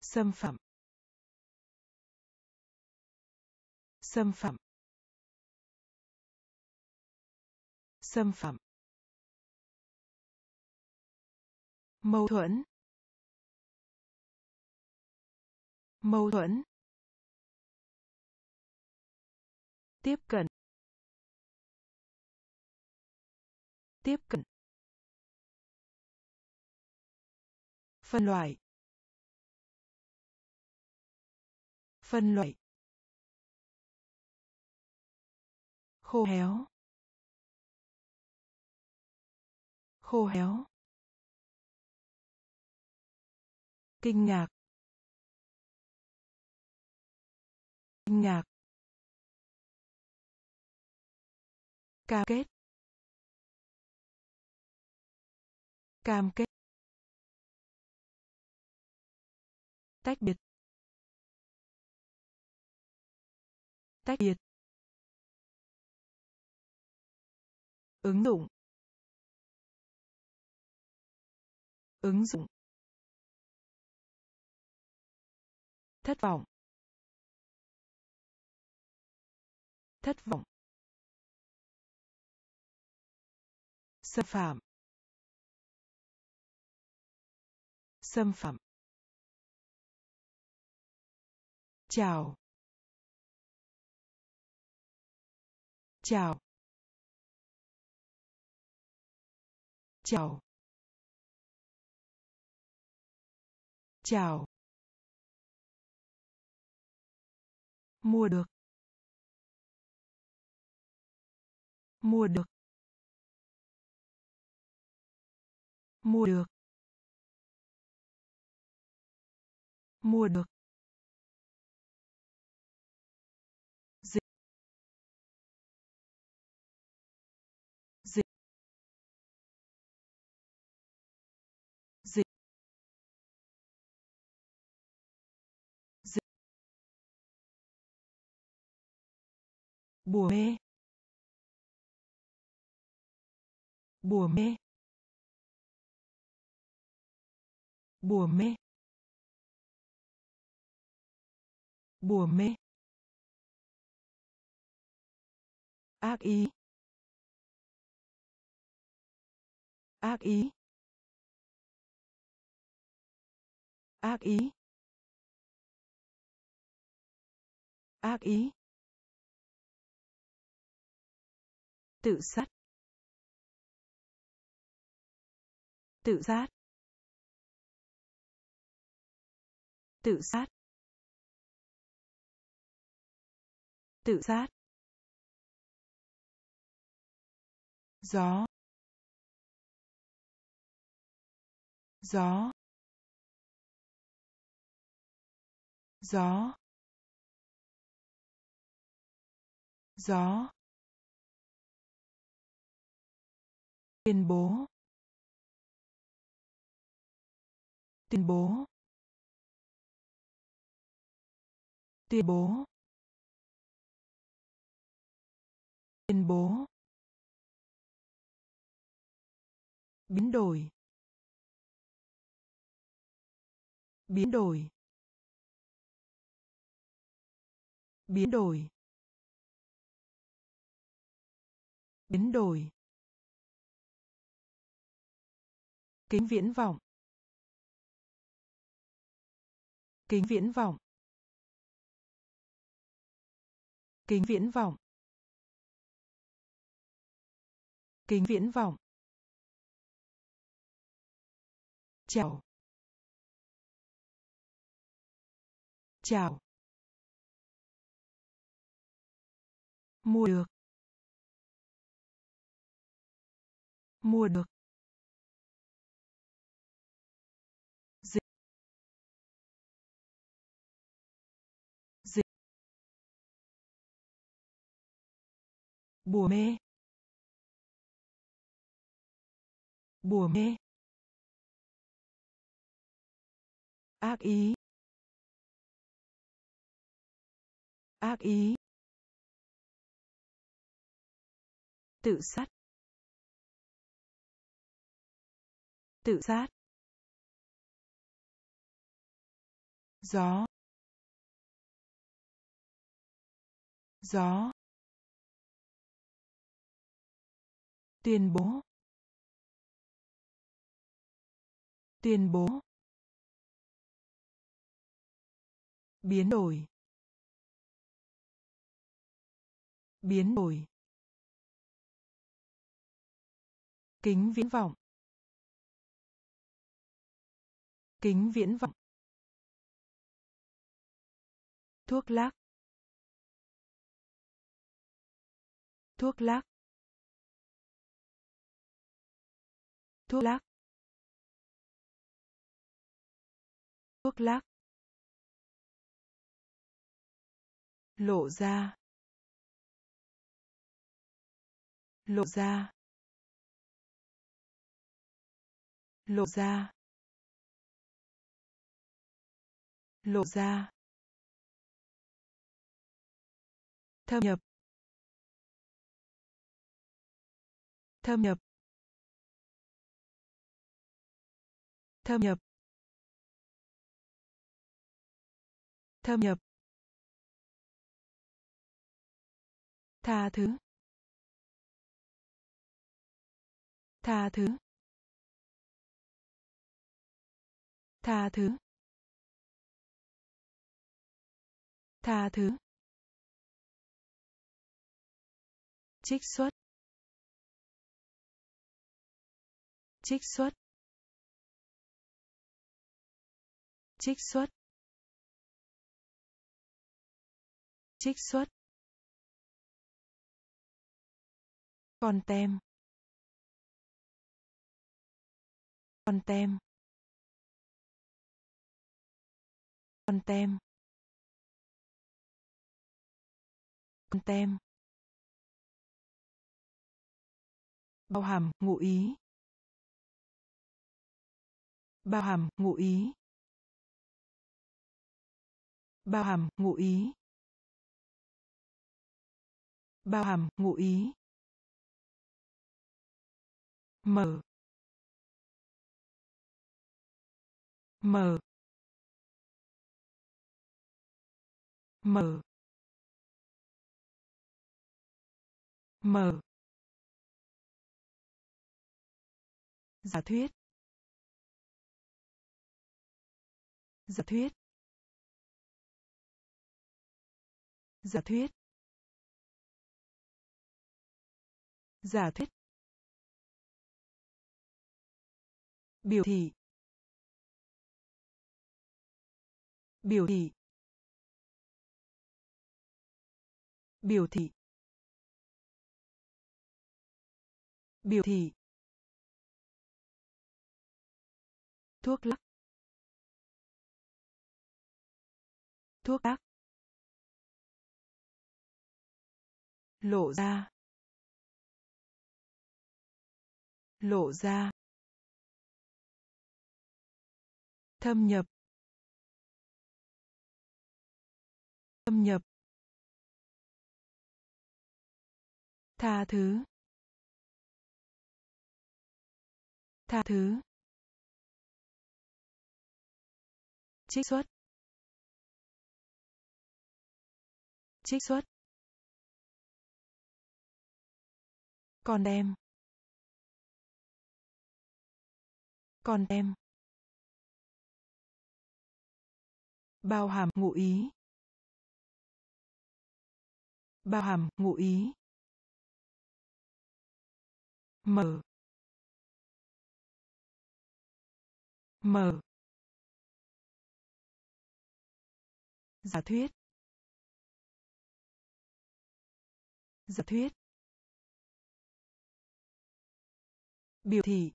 Xâm phạm. Xâm phạm. Xâm phạm. Mâu thuẫn. Mâu thuẫn. Tiếp cận. Tiếp cận. Phân loại. Phân loại. Khô héo. Khô héo. Kinh ngạc. Kinh ngạc. Cam kết. Cam kết. Tách biệt. Tách biệt. Ứng dụng. Ứng dụng. Thất vọng. Thất vọng. Xâm phạm. Xâm phạm. Chào. Chào. Chào. Chào. Mua được. Mua được. Mua được. Mua được. Bùa mê. Bùa mê. Bùa mê. Bùa mê. Ác ý. Ác ý. Ác ý. Ác ý. Tự sát. Tự sát. Tự sát. Tự sát. Gió. Gió. Gió. Gió. Tuyên bố. Tuyên bố. Tuyên bố. Tuyên bố. Biến đổi. Biến đổi. Biến đổi. Biến đổi. Kính viễn vọng. Kính viễn vọng. Kính viễn vọng. Kính viễn vọng. Chào. Chào. Mua được. Mua được. Bùa mê. Bùa mê. Ác ý. Ác ý. Tự sát. Tự sát. Gió. Gió. Tuyên bố. Tuyên bố. Biến đổi. Biến đổi. Kính viễn vọng. Kính viễn vọng. Thuốc lắc. Thuốc lắc. Thuốc lắc. Thuốc lắc. Lộ ra lộ ra lộ ra lộ ra thâm nhập. Thâm nhập. Thâm nhập. Thâm nhập. Tha thứ. Tha thứ. Tha thứ. Tha thứ. Trích xuất. Trích xuất. Trích xuất. Trích xuất. Con tem. Con tem. Con tem. Con tem. Bao hàm, ngụ ý. Bao hàm, ngụ ý bao hàm, ngụ ý. Bao hàm, ngụ ý. Mở mở mở mở giả thuyết. Giả thuyết. Giả thuyết. Giả thuyết. Biểu thị. Biểu thị. Biểu thị. Biểu thị. Thuốc lắc. Thuốc lắc lộ ra. Lộ ra. Thâm nhập. Thâm nhập. Tha thứ. Tha thứ. Trích xuất. Trích xuất. Con đem. Con đem. Bao hàm ngụ ý. Bao hàm ngụ ý. Mở. Mở. Giả thuyết. Giả thuyết. Biểu thị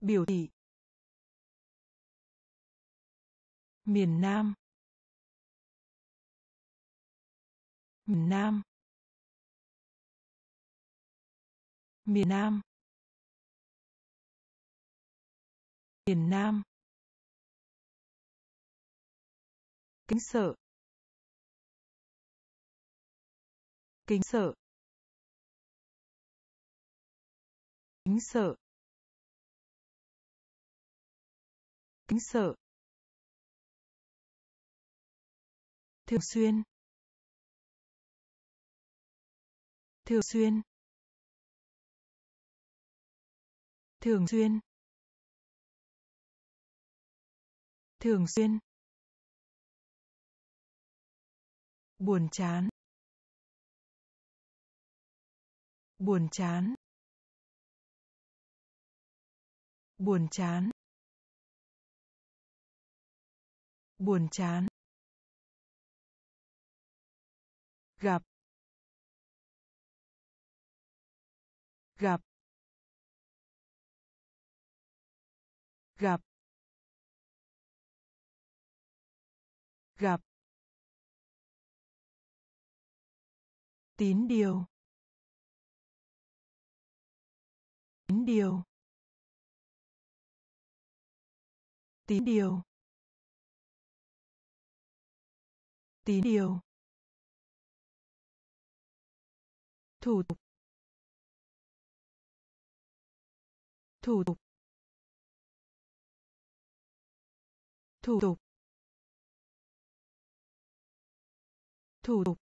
biểu thị, miền Nam miền Nam miền Nam miền Nam, kính sợ kính sợ. Kính sợ. Kính sợ. Thường xuyên. Thường xuyên. Thường xuyên. Thường xuyên. Buồn chán. Buồn chán. Buồn chán. Buồn chán. Gặp. Gặp. Gặp. Gặp. Tín điều. Tín điều. Tín điều. Tín điều. Thủ tục. Thủ tục. Thủ tục. Thủ tục.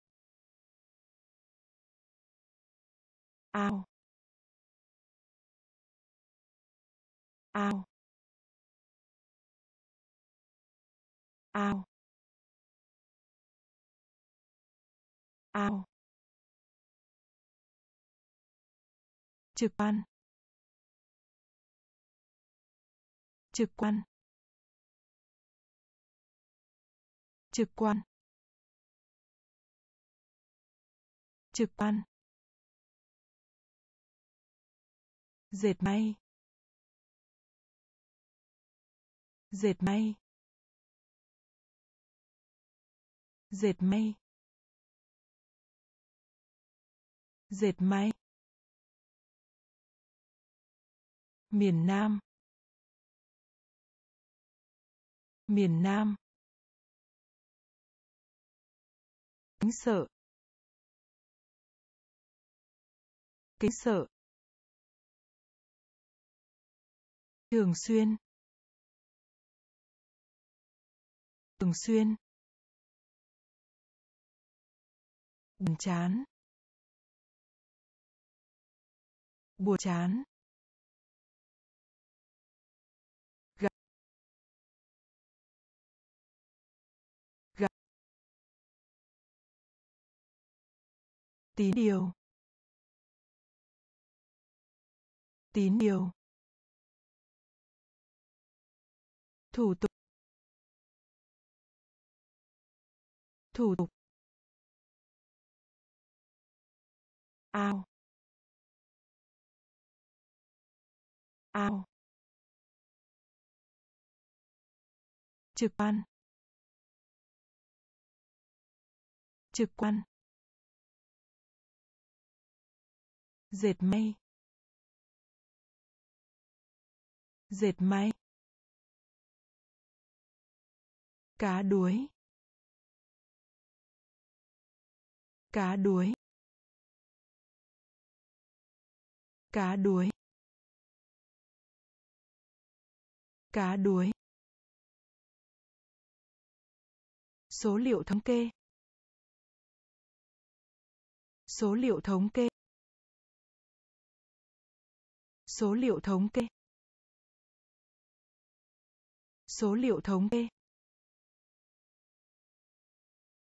Ao. Ao. Ao. Ao. Trực quan. Trực quan. Trực quan. Trực quan. Dệt may. Dệt may. Dệt may. Dệt may. Miền Nam. Miền Nam. Kính sợ. Kính sợ. Thường xuyên. Thường xuyên. Buồn chán. Buồn chán. Gặp gặp tín điều tín điều thủ tục. Thủ tục. Ao. Ao. Trực quan. Trực quan. Dệt may. Dệt may. Cá đuối. Cá đuối. Cá đuối. Cá đuối. Số liệu thống kê. Số liệu thống kê. Số liệu thống kê. Số liệu thống kê.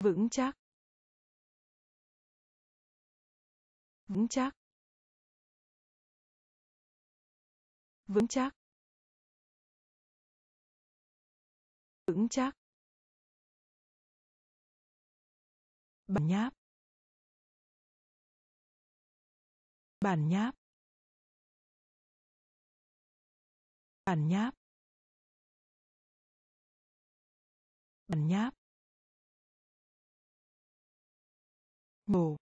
Vững chắc. Vững chắc. Vững chắc. Vững chắc. Bản nháp. Bản nháp. Bản nháp. Bản nháp. Nhổ.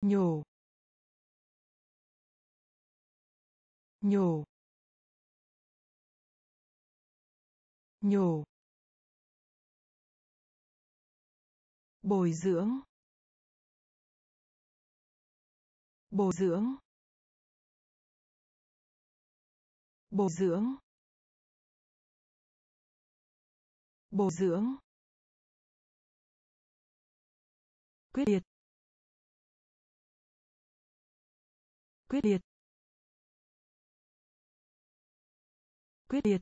Nhổ. Nhổ. Nhổ. Bồi dưỡng. Bồi dưỡng. Bồi dưỡng. Bồi dưỡng. Quyết liệt. Quyết liệt. Quyết liệt.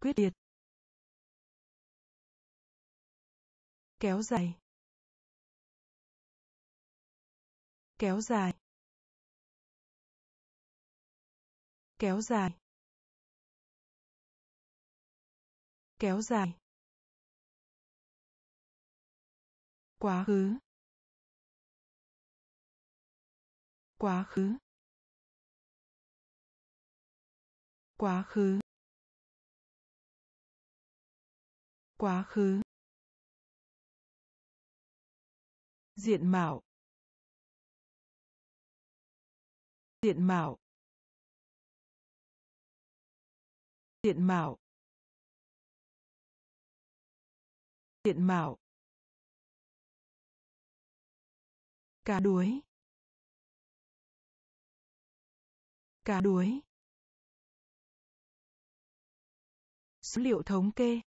Quyết liệt. Kéo dài. Kéo dài. Kéo dài. Kéo dài. Quá khứ. Quá khứ. Quá khứ. Quá khứ. Diện mạo. Diện mạo. Diện mạo. Diện mạo. Cá đuối. Cá đuối. Số liệu thống kê.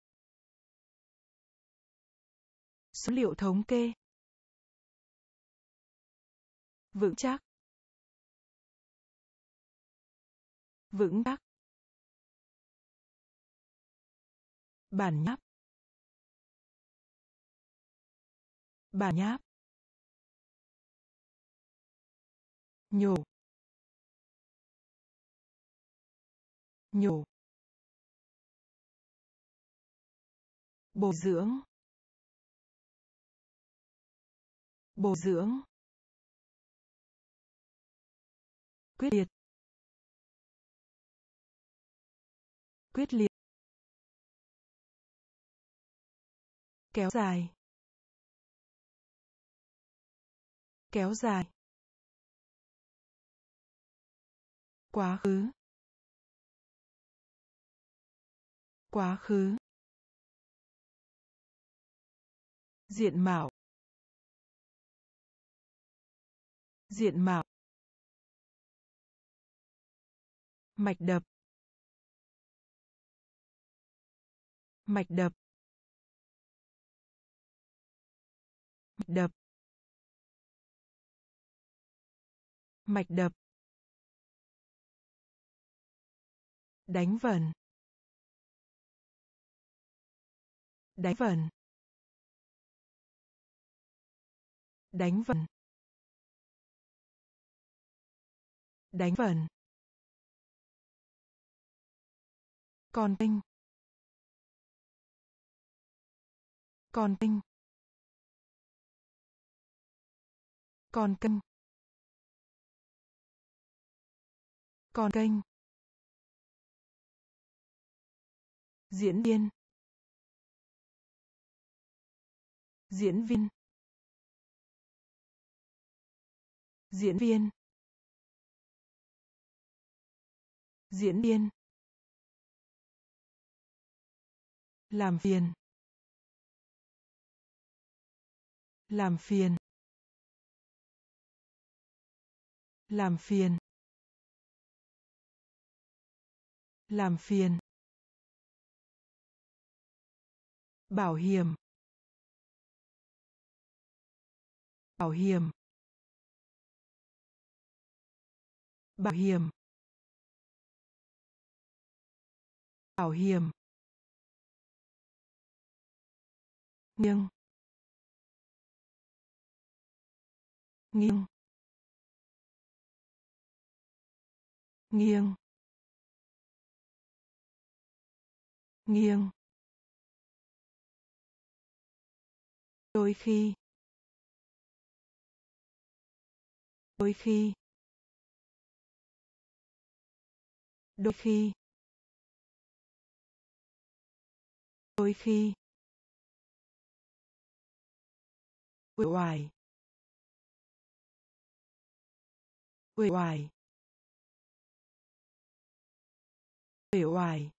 Số liệu thống kê. Vững chắc. Vững chắc. Bản nháp. Bản nháp. Nhổ. Nhổ. Bồi dưỡng. Bồi dưỡng. Quyết liệt. Quyết liệt. Kéo dài. Kéo dài. Quá khứ. Quá khứ. Diện mạo diện mạo, mạch đập mạch đập mạch đập mạch đập, đánh vần đánh vần. Đánh vần. Đánh vần. Con kênh con kênh con kênh con kênh. Diễn viên. Diễn viên. Diễn viên. Diễn viên. Làm phiền. Làm phiền. Làm phiền. Làm phiền. Bảo hiểm. Bảo hiểm. Bảo hiểm. Bảo hiểm. Nghiêng nghiêng. Nghiêng. Nghiêng. Đôi khi. Đôi khi. Đôi khi. Đôi khi. Uể oải. Uể oải. Uể oải.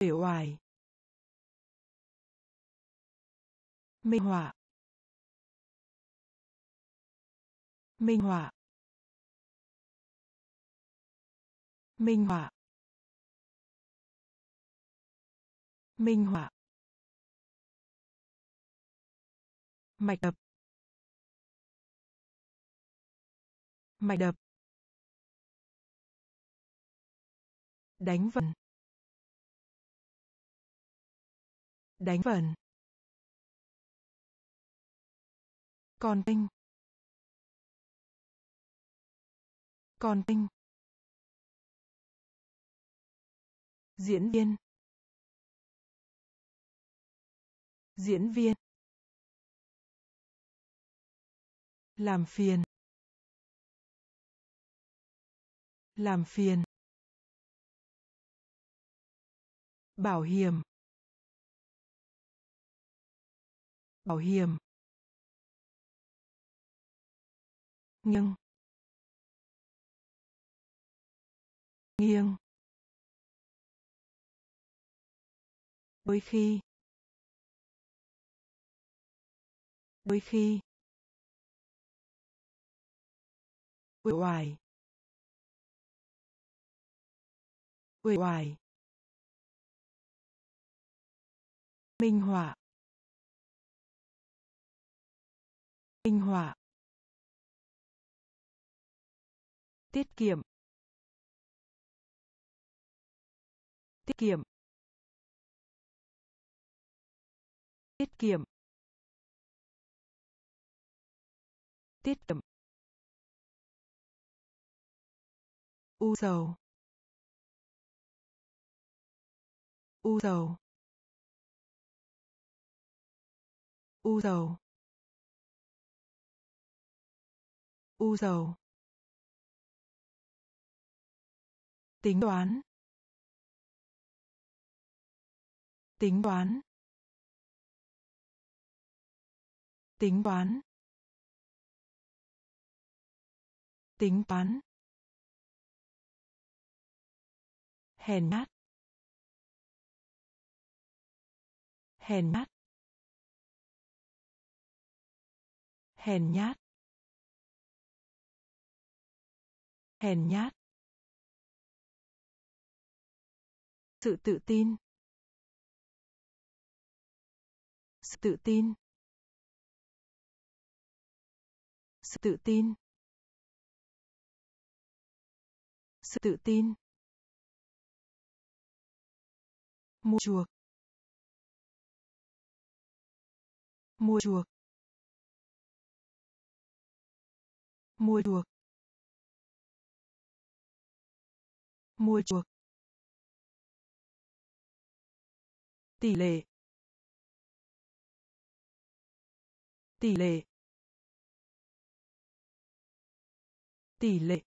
Uể oải. Minh họa. Minh họa. Minh họa. Minh họa. Mạch đập. Mạch đập. Đánh vần. Đánh vần. Con tinh. Con tinh. Diễn viên. Diễn viên. Làm phiền. Làm phiền. Bảo hiểm. Bảo hiểm. Nghiêng. Nghiêng. Đôi khi. Đôi khi. Uể oải. Uể oải. Minh họa. Minh họa. Tiết kiệm. Tiết kiệm. Tiết kiệm. Tiết kiệm. U sầu. U sầu. U sầu. U sầu. Tính toán. Tính toán. Tính toán. Tính toán. Hèn nhát hèn nhát hèn nhát. Hèn nhát. Sự tự tin. Sự tự tin. Sự tự tin. Sự tự tin. Mua chuộc. Mua chuộc. Mua chuộc. Mua chuộc. Tỷ lệ. Tỷ lệ. Tỷ lệ.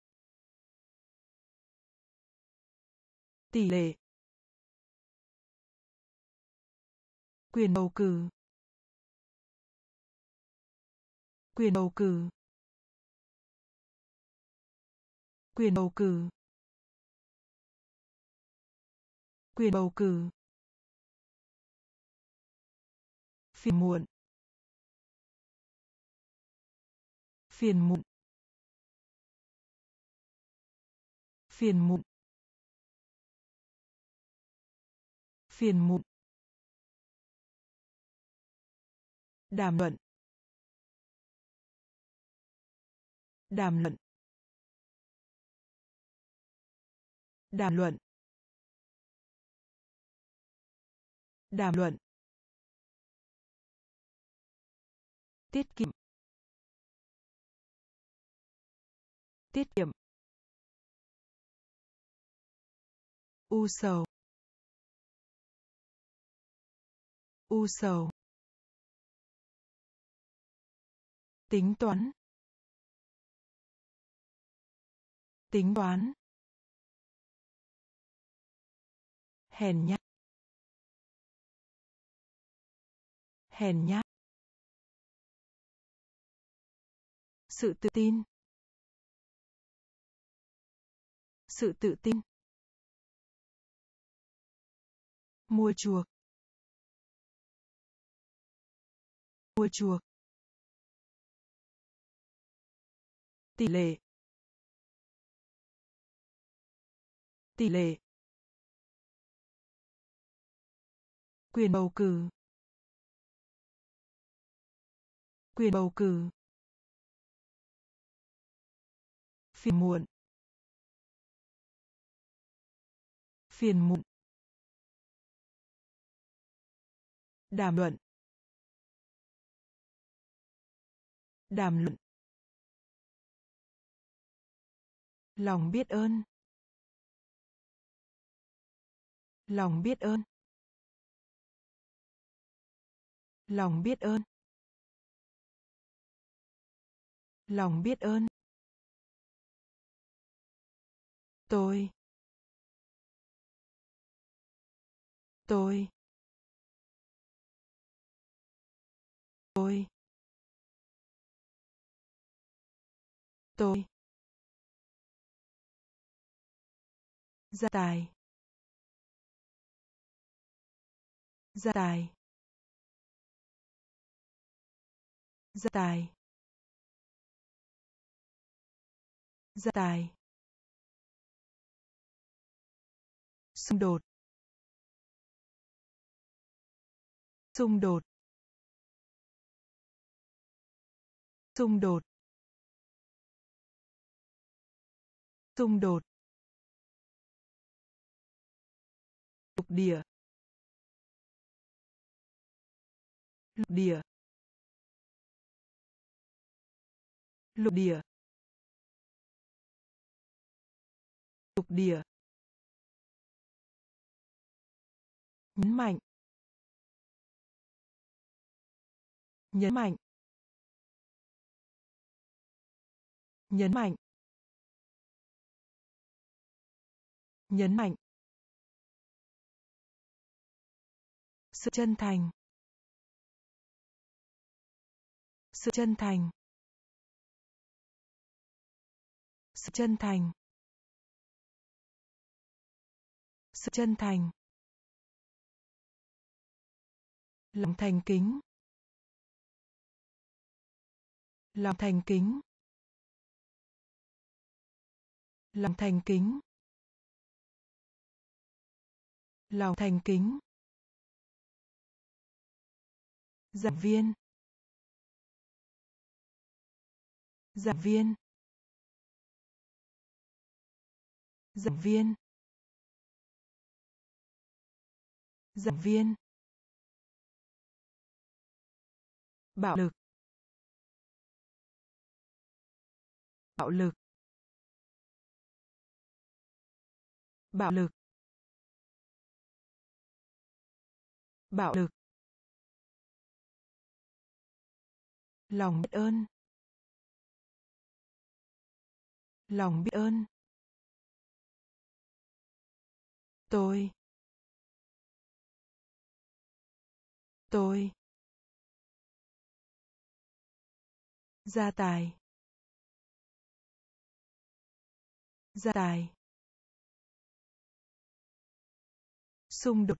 Tỷ lệ. Quyền bầu cử. Quyền bầu cử. Quyền bầu cử. Quyền bầu cử. Phiền muộn. Phiền muộn. Phiền muộn. Phiền muộn. Đàm luận. Đàm luận. Đàm luận. Đàm luận. Tiết kiệm. Tiết kiệm. U sầu. U sầu. Tính toán. Tính toán. Hèn nhát. Hèn nhát. Sự tự tin. Sự tự tin. Mua chuộc. Mua chuộc. Tỷ lệ. Tỷ lệ. Quyền bầu cử. Quyền bầu cử. Phiền muộn. Phiền muộn. Đàm luận. Đàm luận. Lòng biết ơn. Lòng biết ơn. Lòng biết ơn. Lòng biết ơn. Tôi. Tôi. Tôi. Tôi. Gia tài. Gia tài. Gia tài. Gia tài. Xung đột. Xung đột. Xung đột. Xung đột. Lục địa. Lục địa. Lục địa. Lục địa. Nhấn mạnh. Nhấn mạnh. Nhấn mạnh. Nhấn mạnh. Sự chân thành. Sự chân thành. Sự chân thành. Sự chân thành. Lòng thành kính. Lòng thành kính lòng thành kính. Lòng thành kính. Giảng viên. Giảng viên. Giảng viên. Giảng viên. Bạo lực. Bạo lực. Bạo lực. Bạo lực. Lòng biết ơn. Lòng biết ơn. Tôi. Tôi. Gia tài. Gia tài. Xung đột.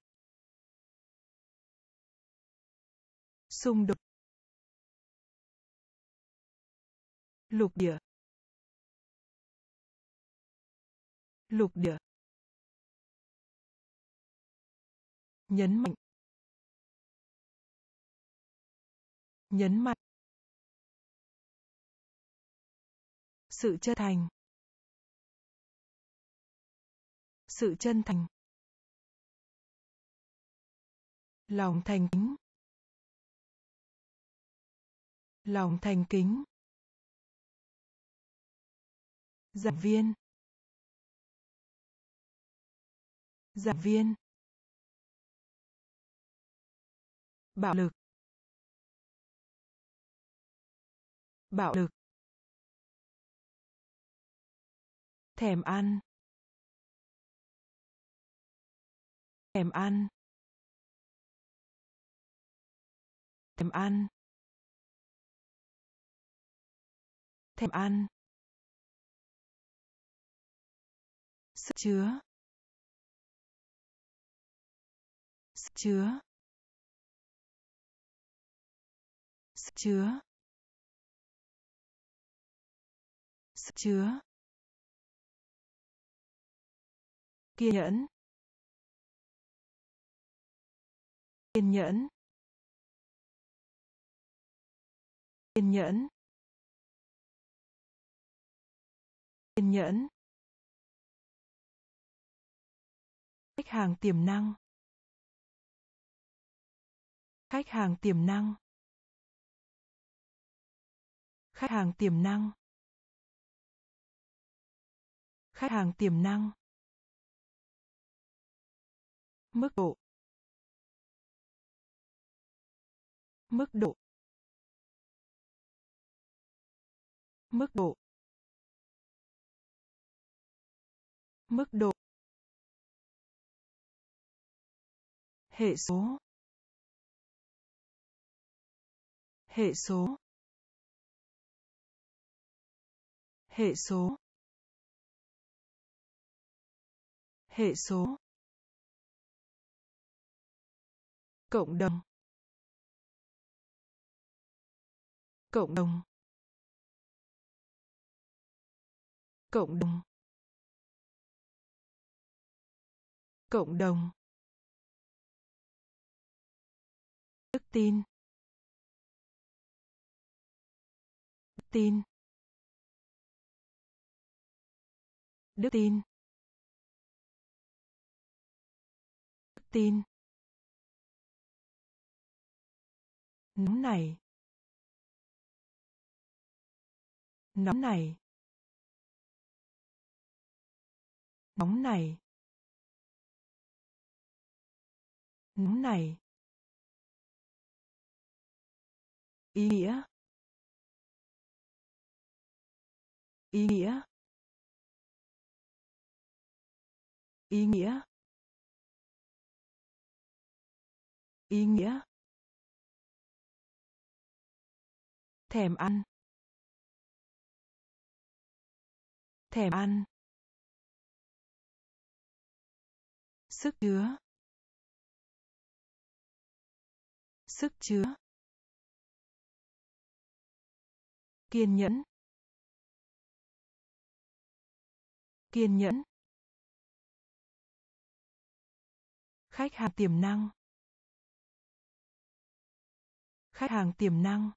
Xung đột. Lục địa. Lục địa. Nhấn mạnh. Nhấn mạnh. Sự chân thành. Sự chân thành. Lòng thành kính. Lòng thành kính. Giảng viên. Giảng viên. Bạo lực. Bạo lực. Thèm ăn. Thèm ăn. Thèm ăn. Thèm ăn. Sức chứa. Sức chứa. Sức chứa. Sức chứa. Kiên nhẫn. Kiên nhẫn. Kiên nhẫn. Kiên nhẫn. Khách hàng tiềm năng. Khách hàng tiềm năng. Khách hàng tiềm năng. Khách hàng tiềm năng. Mức độ. Mức độ. Mức độ. Mức độ. Hệ số. Hệ số. Hệ số. Hệ số. Cộng đồng. Cộng đồng. Cộng đồng. Cộng đồng. Đức tin. Đức tin. Đức tin. Đức tin. Nóng này. Nóng này. Nóng này. Nóng này. Ý nghĩa. Ý nghĩa. Ý nghĩa. Ý nghĩa. Thèm ăn. Thèm ăn. Sức chứa. Sức chứa. Kiên nhẫn. Kiên nhẫn. Khách hàng tiềm năng. Khách hàng tiềm năng.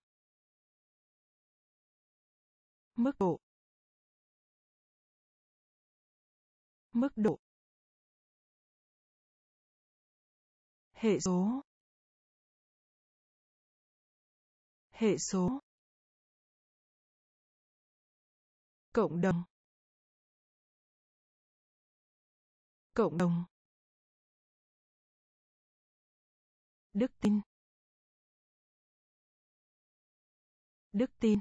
Mức độ. Mức độ. Hệ số. Hệ số. Cộng đồng. Cộng đồng. Đức tin. Đức tin.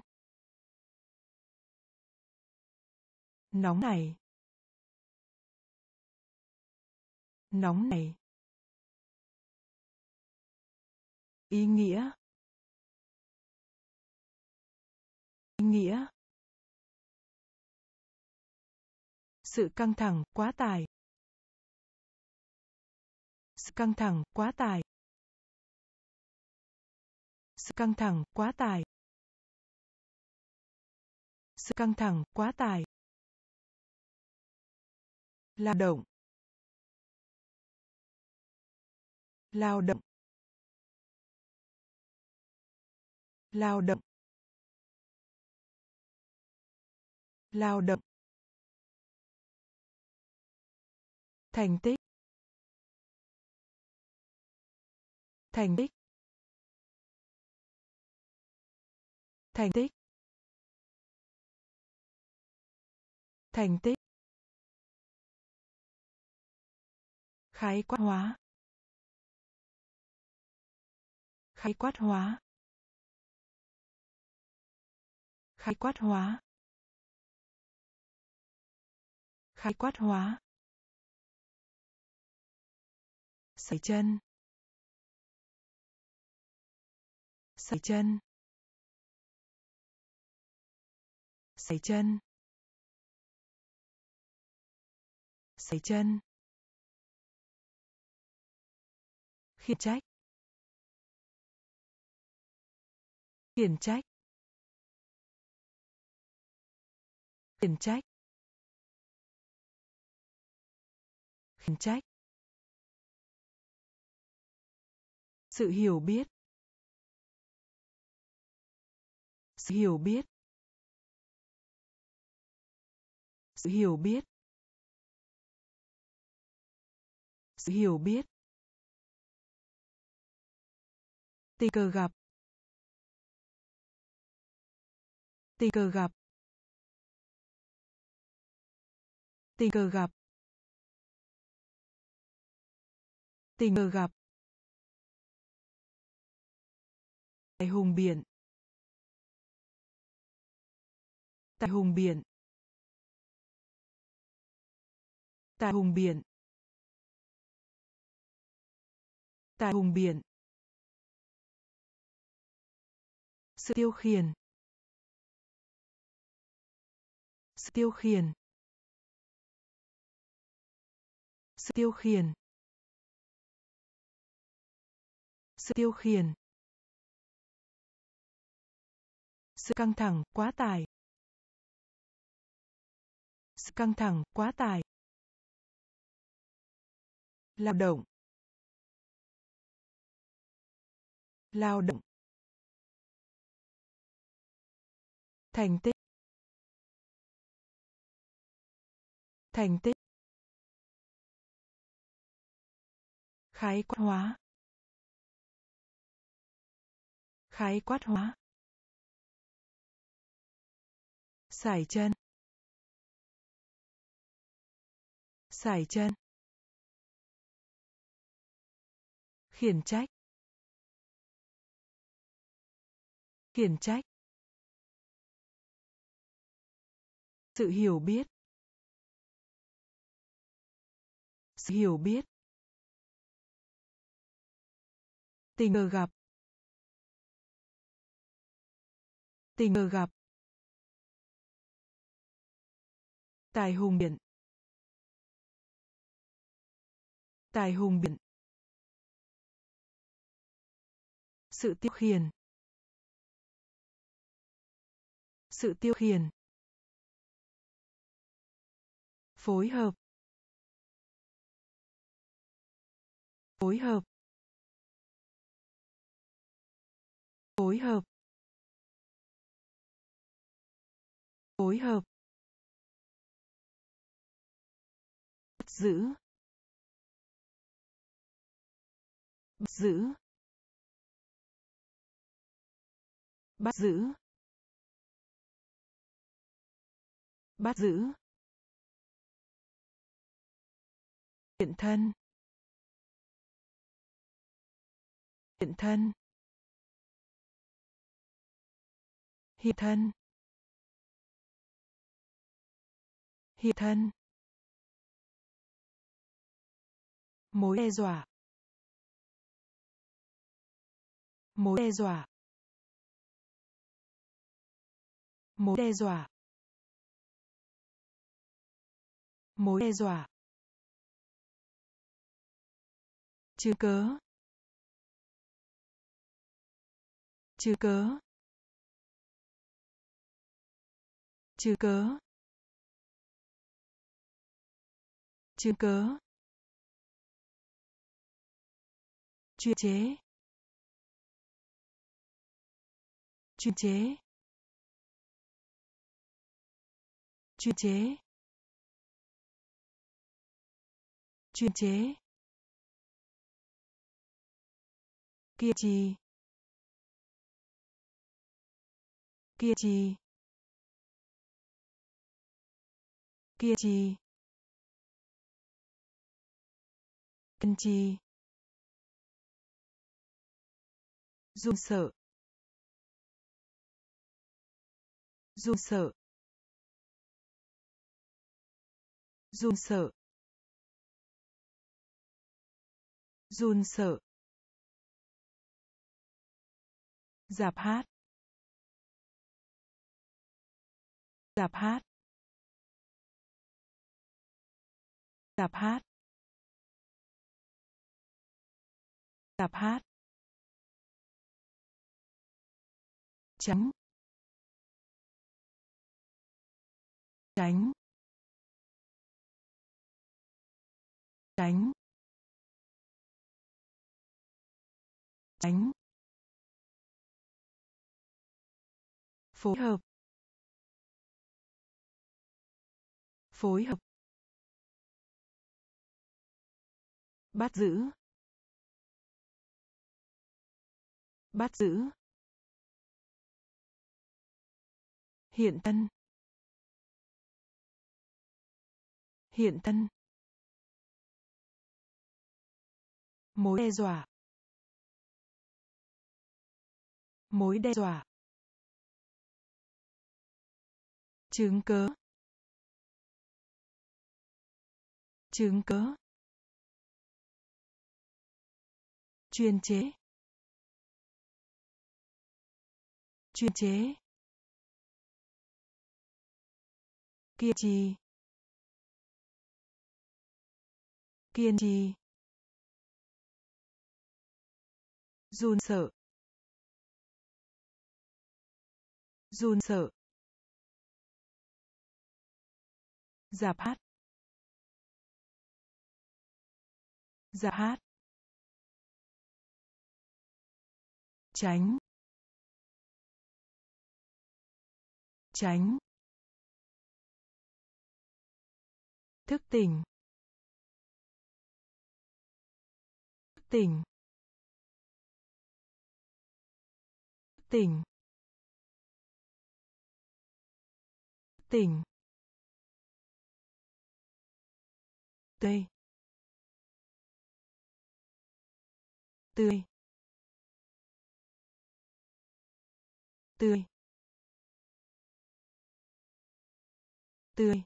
Nóng này. Nóng này. Ý nghĩa. Ý nghĩa. Sự căng thẳng, quá tải sự căng thẳng, quá tải sự căng thẳng, quá tải sự căng thẳng, quá tải lao động. Lao động. Lao động. Lao động. Thành tích. Thành tích. Thành tích. Thành tích. Khái quát hóa. Khái quát hóa. Khai quát hóa. Khai quát hóa. Sẩy chân. Sẩy chân. Sẩy chân. Sẩy chân. Khiển trách. Khiển trách. Khiển trách. Khiển trách. Sự hiểu biết. Sự hiểu biết. Sự hiểu biết. Sự hiểu biết. Tình cờ gặp. Tình cờ gặp. Tình cờ gặp. Tình cờ gặp. Tại hùng biển tại hùng biển tại hùng biển tại hùng biển sự tiêu khiển. Sự tiêu khiển. Sự tiêu khiển. Sự tiêu khiển. Sự căng thẳng, quá tải. Sự căng thẳng, quá tải. Lao động. Lao động. Thành tích. Thành tích. Khái quát hóa. Khái quát hóa. Sải chân. Sải chân. Khiển trách. Khiển trách. Sự hiểu biết. Sự hiểu biết. Tình cờ gặp. Tình cờ gặp. Tài hùng biển tài hùng biển sự tiêu khiển. Sự tiêu khiển. Phối hợp. Phối hợp. Phối hợp. Phối hợp. Bắt giữ. Bắt giữ. Bắt giữ. Bắt giữ. Hiện thân. Hiện thân. Hiện thân. Hiện thân. Mối đe dọa. Mối đe dọa. Mối đe dọa. Mối đe dọa. Chứng cớ. Trừ cớ. Trừ cớ. Trừ cớ. Chuyên chế. Chuyên chế. Chuyên chế. Chuyên chế. Kiên trì. Kiên trì. Kiên trì kiên trì run sợ. Run sợ. Run sợ. Run sợ. Giạp hát. Giạp hát. Tạp hát. Tạp hát. Tránh. Tránh. Tránh. Tránh. phối hợp phối hợp bắt giữ. Bắt giữ. Hiện tân hiện tân mối đe dọa. Mối đe dọa. Chứng cớ chứng cớ chuyên chế. Chuyên chế. Kiên trì. Kiên trì. Run sợ. Run sợ. Giạp hát. Giạp hát. Tránh. Tránh. Thức tỉnh. Thức tỉnh. thức tỉnh thức tỉnh tươi tươi tươi. Tươi.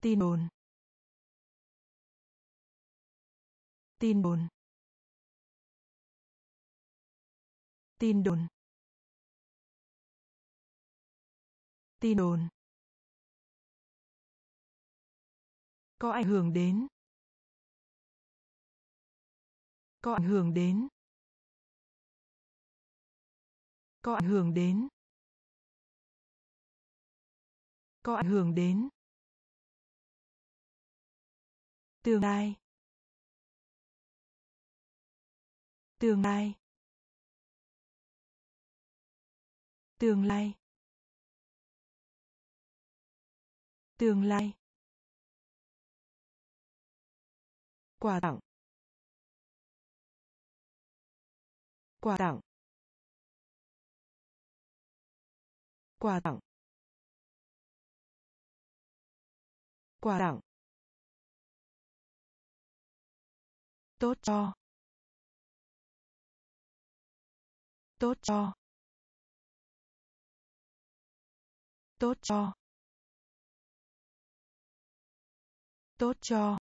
Tin đồn. Tin đồn. Tin đồn. Tin đồn. Có ảnh hưởng đến. Có ảnh hưởng đến. Có ảnh hưởng đến. Có ảnh hưởng đến. Tương lai. Tương lai. Tương lai. Tương lai. Quà tặng. Quà tặng. Quà tặng. Quà tặng. Tốt cho. Tốt cho. Tốt cho. Tốt cho.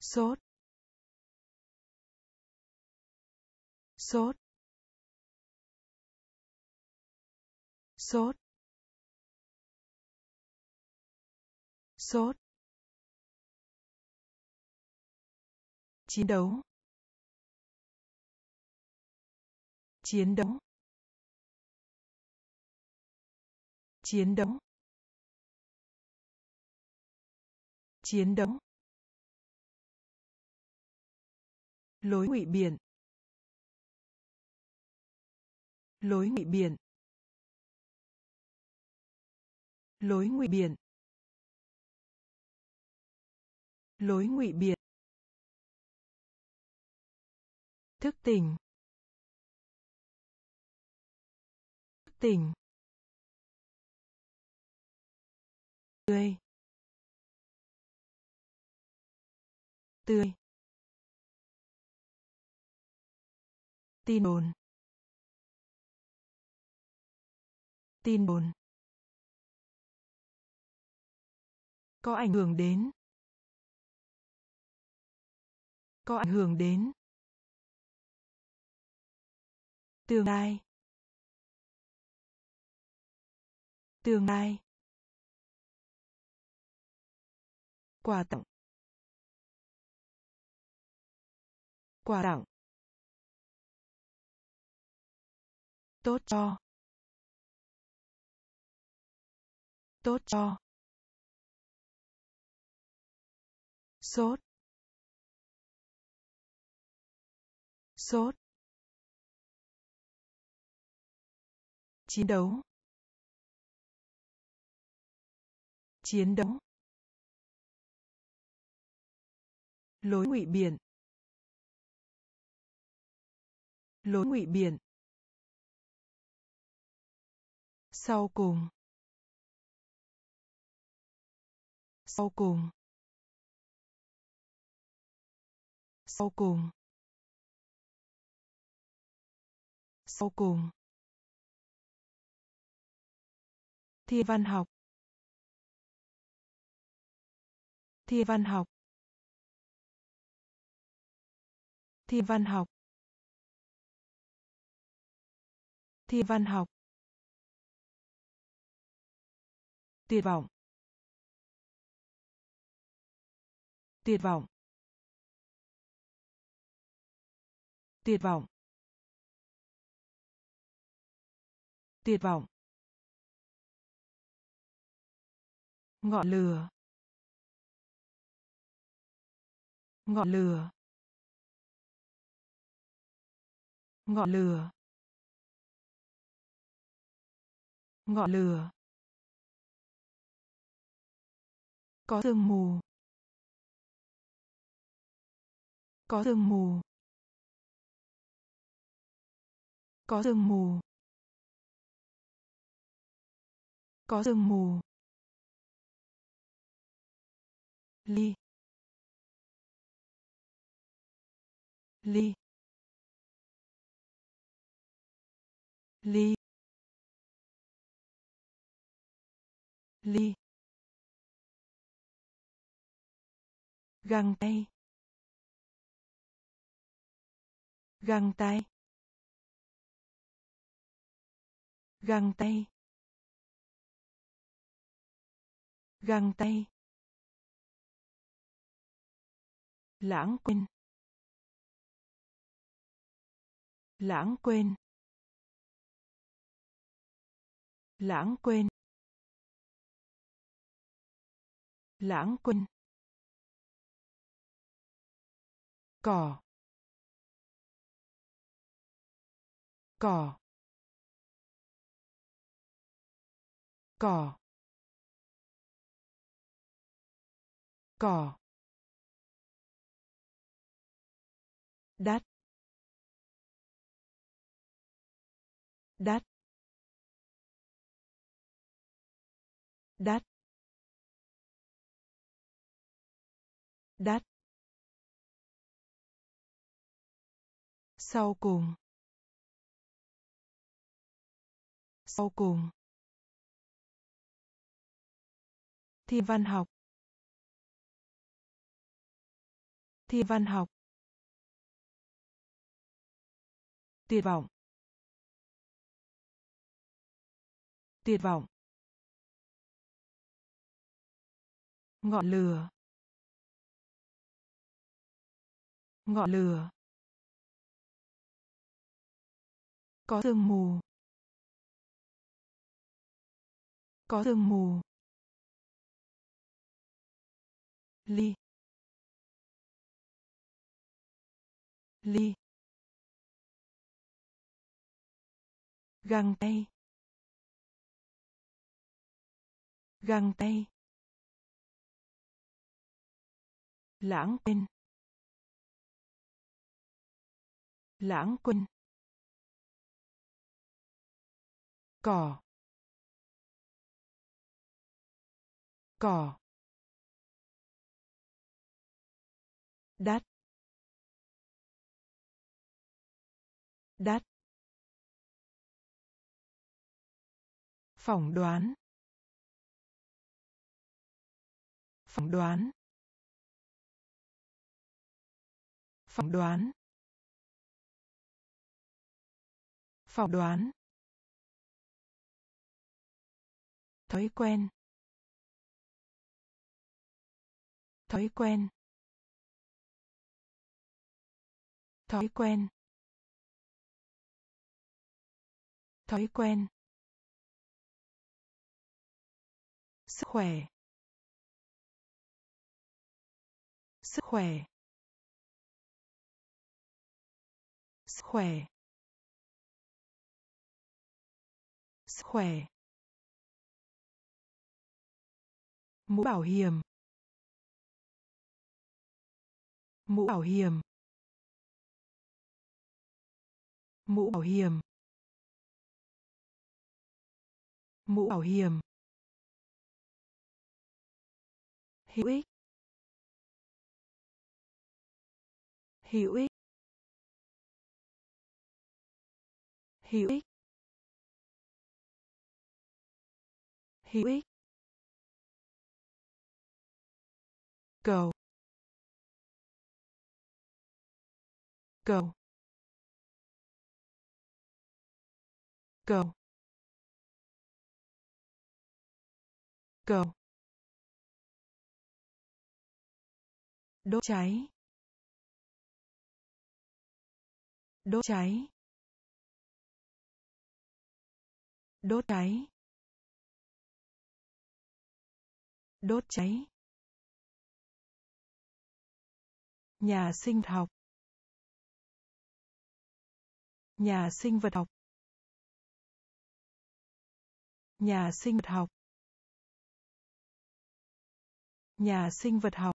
Sốt. Sốt. Sốt. Sốt. Chiến đấu. Chiến đấu. Chiến đấu. Chiến đấu. Lối ngụy biện. Lối ngụy biện. Lối ngụy biện. Lối ngụy biện. Thức tỉnh. Thức tỉnh. Tươi. Tươi. Tin đồn. Tin đồn. Có ảnh hưởng đến. Có ảnh hưởng đến. Tương lai. Tương lai. Quà tặng. Quà tặng. Tốt cho. Tốt cho. Sốt. Sốt. Chiến đấu. Chiến đấu. Lối ngụy biện. Lối ngụy biện. Sau cùng. Sau cùng. Sau cùng. Sau cùng. Thiên văn học. Thiên văn học. Thiên văn học. Thiên văn học. Tuyệt vọng. Tuyệt vọng. Tuyệt vọng. Tuyệt vọng. Ngọn lửa. Ngọn lửa. Ngọn lửa. Ngọn lửa. Có sương mù. Có sương mù. Có sương mù. Có sương mù. Ly. Ly. Ly. Ly. Găng tay. Găng tay. Găng tay. Găng tay. Lãng quên. Lãng quên. Lãng quên. Lãng quên. Cỏ. Cỏ. Cỏ. Cỏ. Đắt đắt đắt đắt sau cùng. Sau cùng. Thi văn học. Thi văn học. Tuyệt vọng. Tuyệt vọng. Ngọn lửa. Ngọn lửa. Có sương mù. Có sương mù. Ly. Ly. Găng tay. Găng tay. Lãng quên. Lãng quên. Cỏ. Cỏ. Đắt. Đắt. Phỏng đoán. Phỏng đoán. Phỏng đoán. Phỏng đoán. Thói quen. Thói quen. Thói quen. Thói quen. Sức khỏe. Sức khỏe. Sức khỏe. Sức khỏe. Mũ bảo hiểm. Mũ bảo hiểm. Mũ bảo hiểm. Mũ bảo hiểm. Hữu ích. Hữu ích. Hữu ích. Hữu ích. Cầu. Cầu. Cầu. Cầu. Đốt cháy. Đốt cháy. Đốt cháy. Đốt cháy. Nhà sinh học. Nhà sinh vật học nhà sinh vật học. Nhà sinh vật học.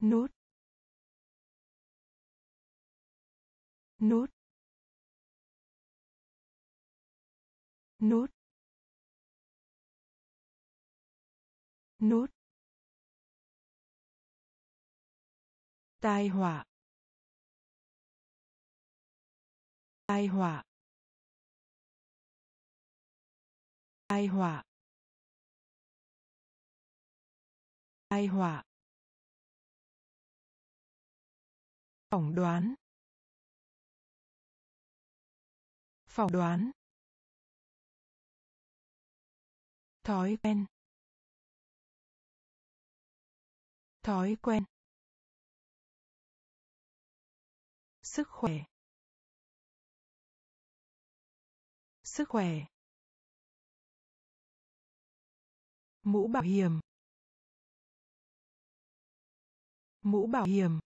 Nút. Nút. Nút. Nút. Tai họa. Tai họa. Tai họa? Tai họa? Phỏng đoán. Phỏng đoán. Thói quen. Thói quen. Sức khỏe. Sức khỏe. Mũ bảo hiểm. Mũ bảo hiểm.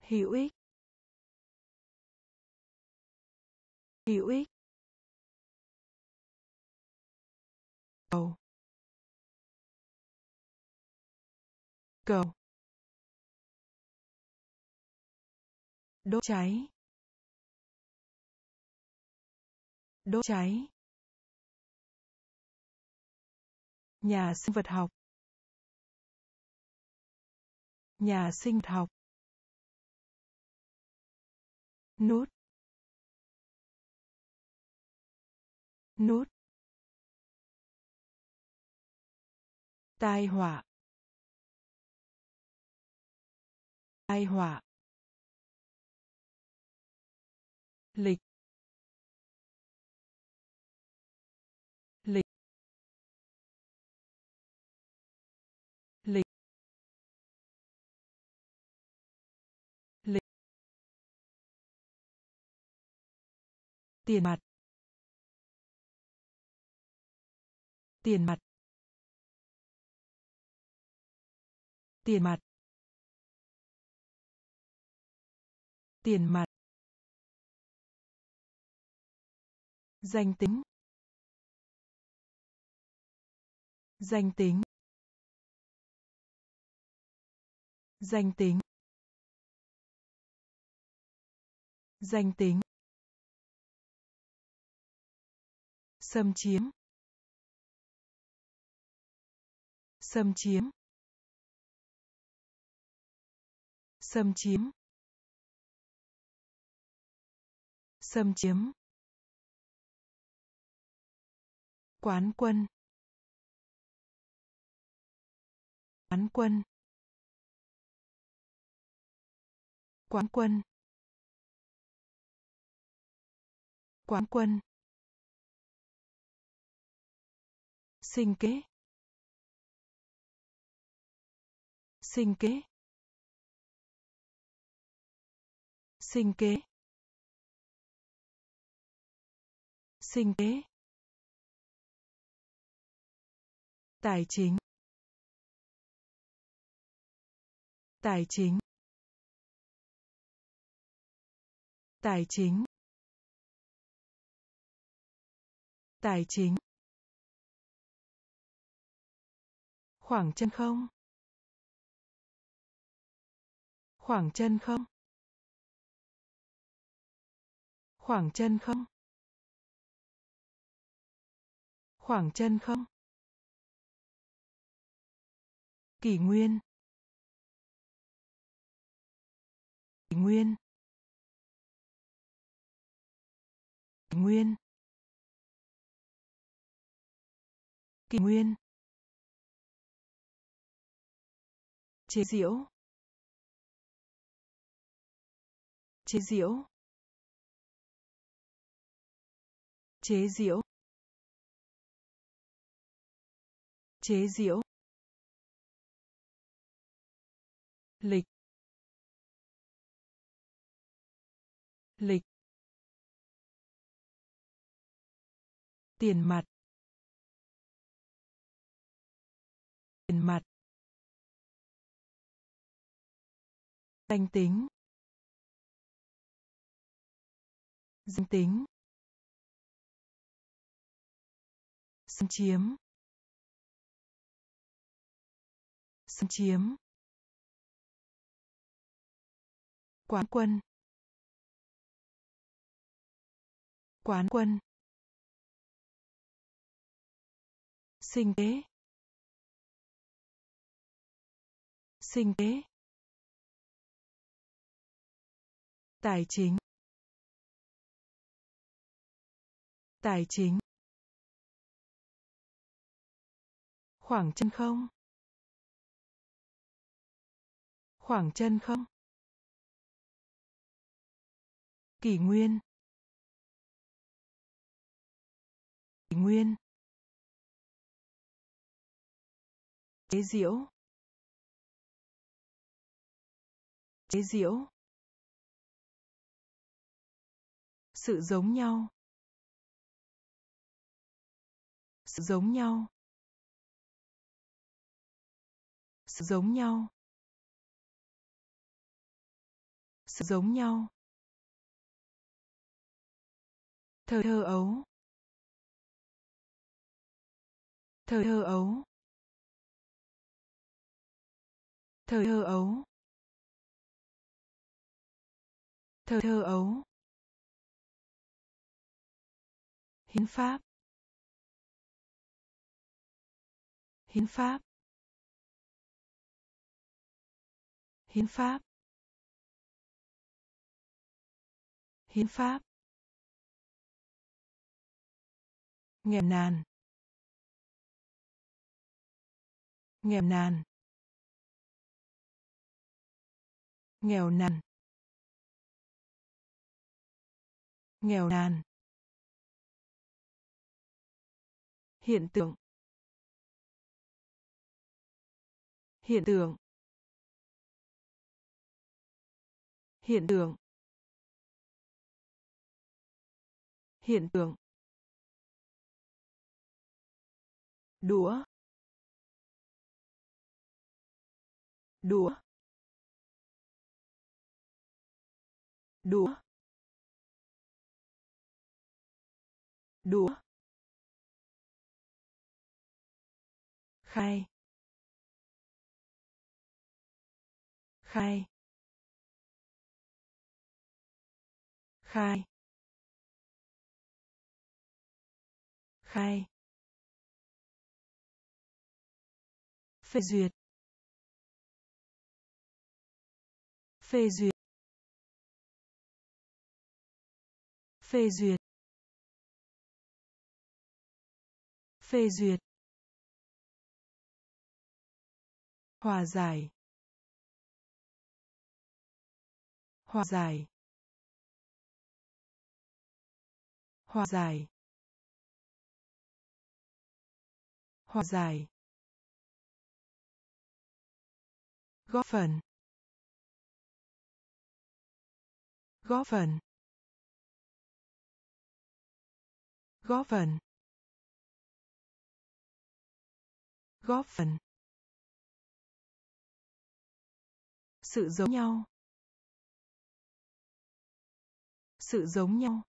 Hữu ích. Hữu ích. Cầu. Cầu. Đốt cháy. Đốt cháy. Nhà sinh vật học. Nhà sinh vật học. Nút. Nút. Tai họa. Tai họa. Lịch. lịch tiền mặt tiền mặt tiền mặt tiền mặt. Danh tính danh tính danh tính danh tính. Xâm chiếm. Xâm chiếm. Xâm chiếm. Xâm chiếm. Quán quân. Quán quân. Quán quân. Quán quân. Sinh kế. Sinh kế. Sinh kế. Sinh kế. Tài chính. Tài chính. Tài chính. Tài chính. Khoảng chân không? Khoảng chân không? Khoảng chân không? Khoảng chân không? Kỷ nguyên. Kỷ nguyên. Kỷ nguyên. Kỷ nguyên. Chế diễu chế diễu chế diễu chế diễu lịch. Lịch. Tiền mặt. Tiền mặt. Danh tính. Danh tính. Xâm chiếm. Xâm chiếm. Quán quân. Quán quân. Sinh kế. Sinh kế. Tài chính. Tài chính. Khoảng chân không. Khoảng chân không. Kỷ nguyên. Kỷ nguyên. Chế diễu. Chế diễu. Sự giống nhau. Sự giống nhau. Sự giống nhau. Sự giống nhau. Thơ thơ ấu. Thơ thơ ấu. Thơ thơ ấu. Thơ thơ ấu. Hiến pháp. Hiến pháp. Hiến pháp. Hiến pháp. Nghèo nàn. Nghèo nàn. Nghèo nàn. Nghèo nàn. Hiện tượng. Hiện tượng. Hiện tượng. Hiện tượng. Đũa. Đũa. Đũa. Đũa. Khai. Khai. Khai. Khai. Phê duyệt. Phê duyệt. Phê duyệt. Phê duyệt. Hòa giải. Hòa giải. Hòa giải. Hòa giải. Góp phần. Góp phần. Góp phần. Góp phần. Sự giống nhau. Sự giống nhau.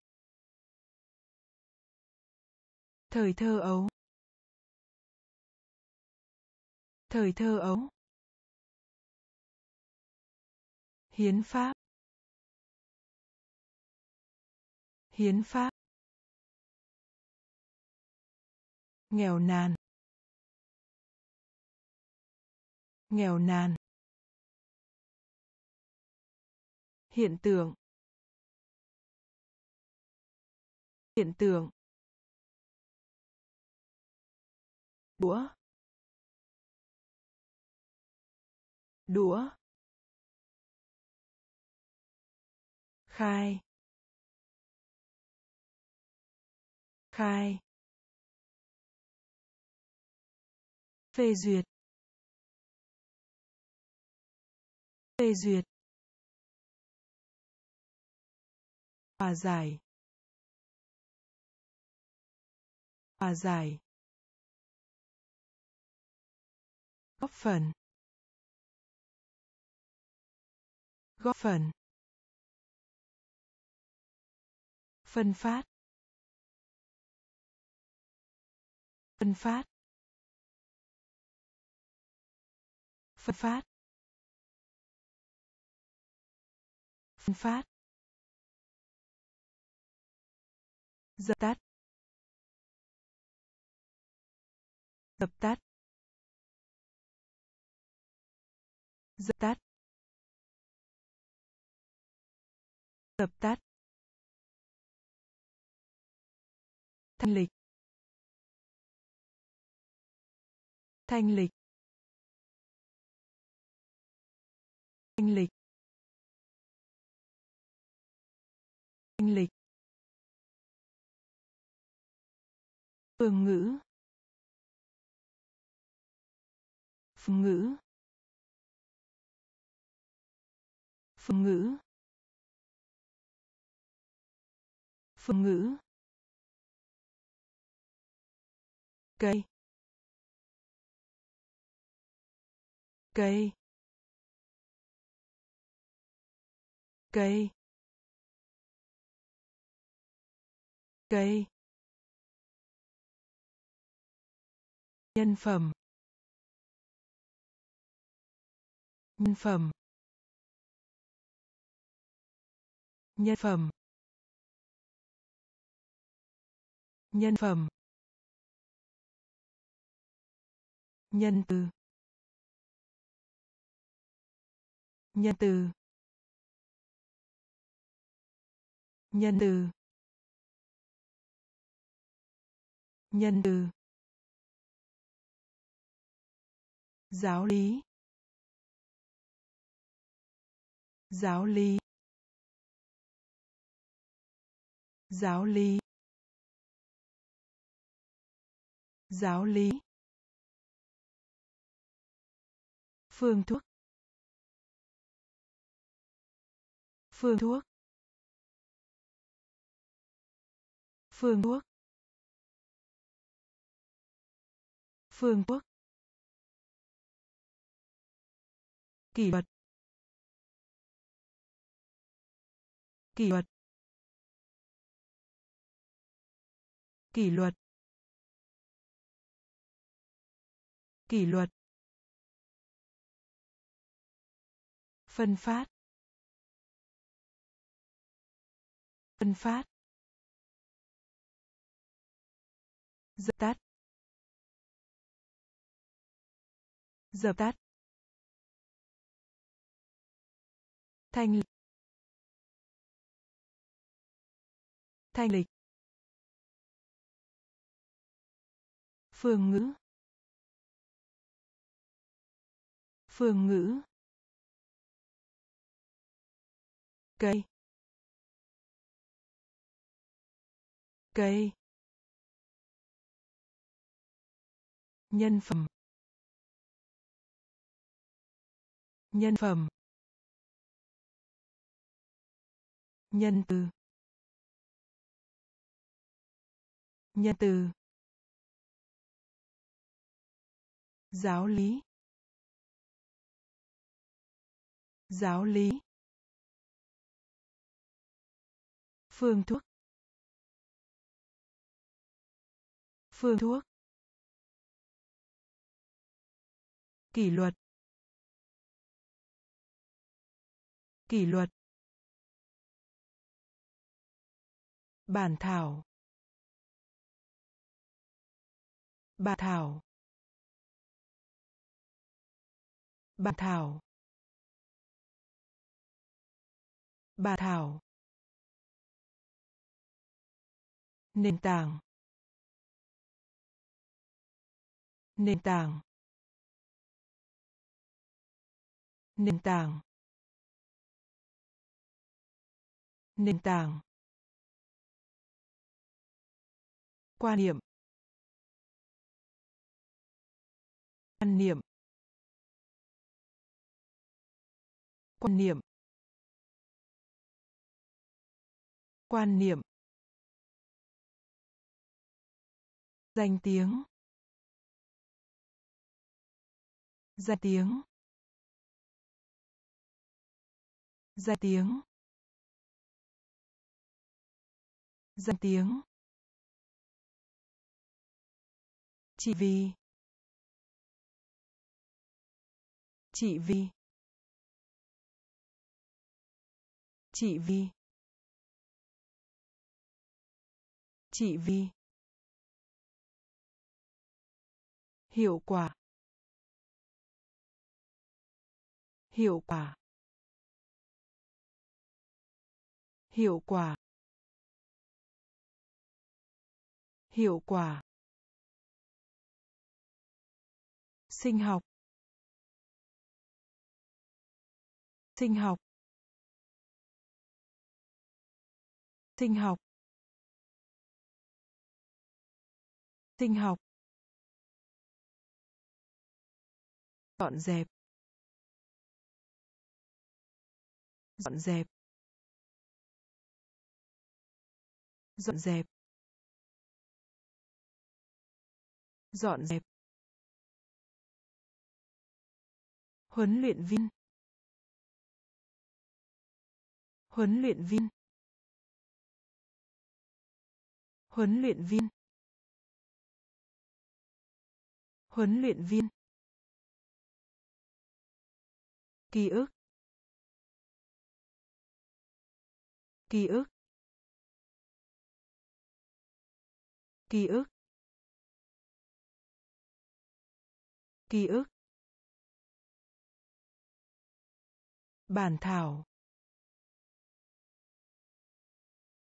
Thời thơ ấu. Thời thơ ấu. Hiến pháp. Hiến pháp. Nghèo nàn. Nghèo nàn. Hiện tượng. Hiện tượng. Đũa. Đũa. Khai. Khai. Phê duyệt. Phê duyệt. Hòa giải. Hòa giải. Góp phần. Góp phần. Phân phát. Phân phát. Phân phát. Phân phát. Dập tắt. Dập tắt. Dập tắt. Dập tắt. Thanh lịch. Thanh lịch. Thanh lịch. Thanh lịch. Phương ngữ. Phương ngữ. Phương ngữ. Phương ngữ. Cây. Cây. Cây. Cây. Nhân phẩm. Nhân phẩm. Nhân phẩm. Nhân phẩm. Nhân từ. Nhân từ. Nhân từ. Nhân từ. Giáo lý. Giáo lý. Giáo lý. Giáo lý. Phương thuốc. Phương thuốc. Phương thuốc. Phương thuốc. Kỷ luật. Kỷ luật. Kỷ luật. Kỷ luật. Phân phát. Phân phát. Dập tắt. Dập tắt. Thanh lịch. Thanh lịch. Phương ngữ. Phương ngữ. Cây. Cây. Nhân phẩm. Nhân phẩm. Nhân từ. Nhân từ. Giáo lý. Giáo lý. Phương thuốc. Phương thuốc. Kỷ luật. Kỷ luật. Bản thảo. Bản thảo. Bản thảo. Bản thảo. Nền tảng. Nền tảng. Nền tảng. Nền tảng. Quan niệm. Quan niệm. Quan niệm. Quan niệm. Danh tiếng. Danh tiếng. Danh tiếng. Danh tiếng. Chỉ vì chỉ vì chỉ vì chỉ vì hiệu quả. Hiệu quả. Hiệu quả. Hiệu quả. Sinh học. Sinh học. Sinh học. Sinh học. Dọn dẹp. Dọn dẹp. Dọn dẹp. Dọn dẹp. Huấn luyện viên. Huấn luyện viên. Huấn luyện viên. Huấn luyện viên. Ký ức. Ký ức. Ký ức. Ký ức. Bản thảo.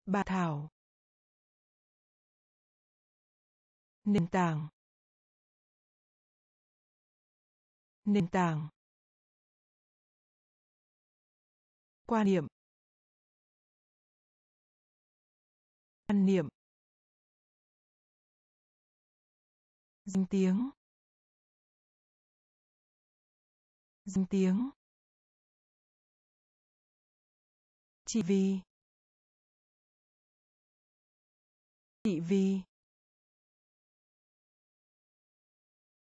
Bản thảo. Nền tảng. Nền tảng. Quan niệm. Quan niệm. Danh tiếng. Danh tiếng. Chỉ vì chỉ vì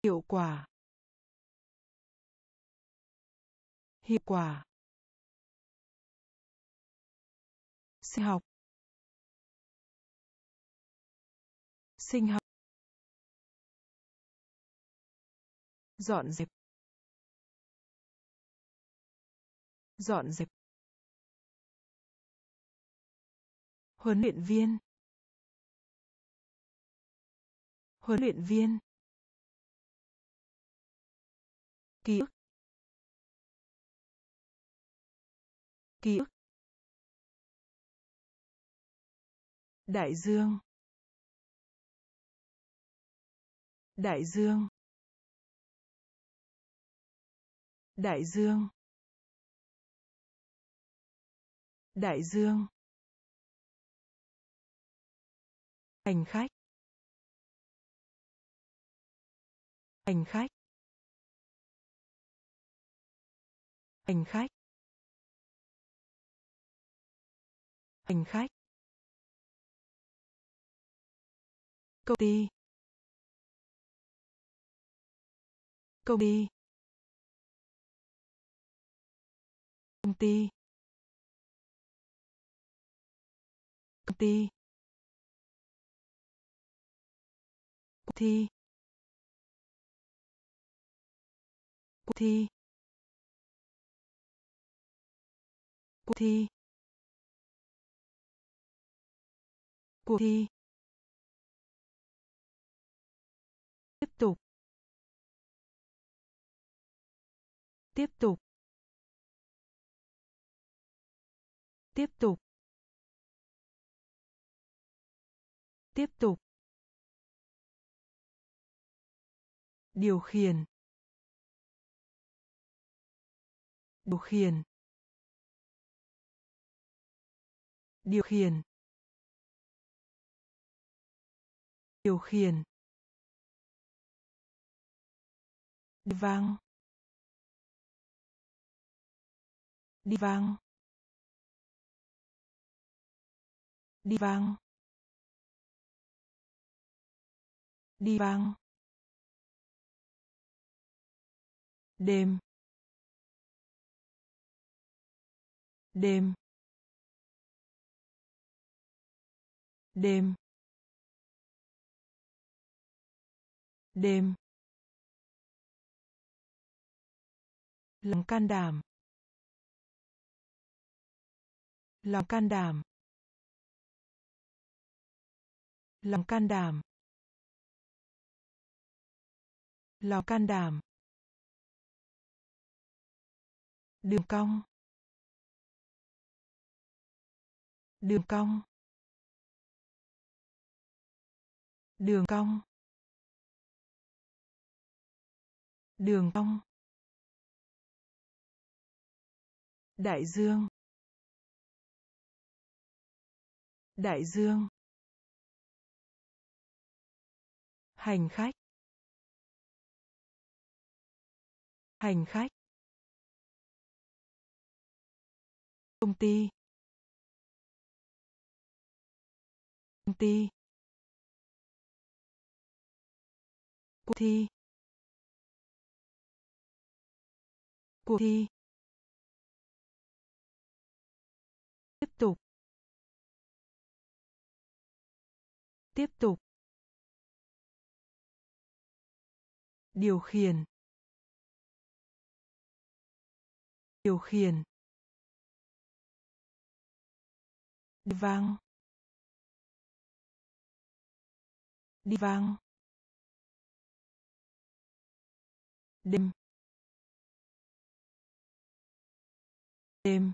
hiệu quả. Hiệu quả. Sinh học. Sinh học. Dọn dẹp. Dọn dẹp. Huấn luyện viên. Huấn luyện viên. Ký ức. Ký ức. Đại dương. Đại dương. Đại dương. Đại dương. Hành khách. Hành khách. Hành khách. Hành khách. Công ty. Công ty. Công ty. Công ty. Thi. Cuộc thi. Cuộc thi. Cuộc thi. Tiếp tục. Tiếp tục. Tiếp tục. Tiếp tục. Điều khiển. Điều khiển. Điều khiển. Điều khiển. Đi vang đi vang đi vang đi vang đêm đêm đêm đêm. Lòng can đảm, lòng can đảm, lòng can đảm, lòng can đảm. Đường cong. Đường cong. Đường cong. Đường cong. Đại dương. Đại dương. Hành khách. Hành khách. Công ty. Công ty. Cuộc thi. Cuộc thi. Tiếp tục. Tiếp tục. Điều khiển. Điều khiển. Đi vang đi vang đêm. Đêm.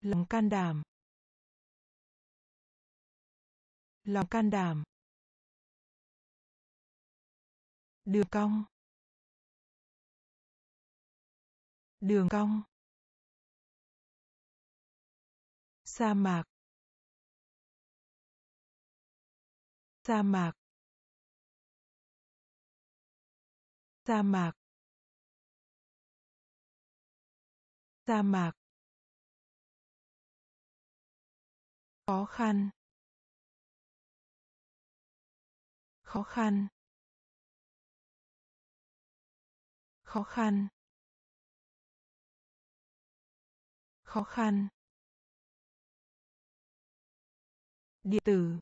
Lòng can đảm. Lòng can đảm. Đường cong. Đường cong. Sa mạc. Sa mạc. Sa mạc. Sa mạc. Khó khăn. Khó khăn. Khó khăn. Khó khăn. Điện tử.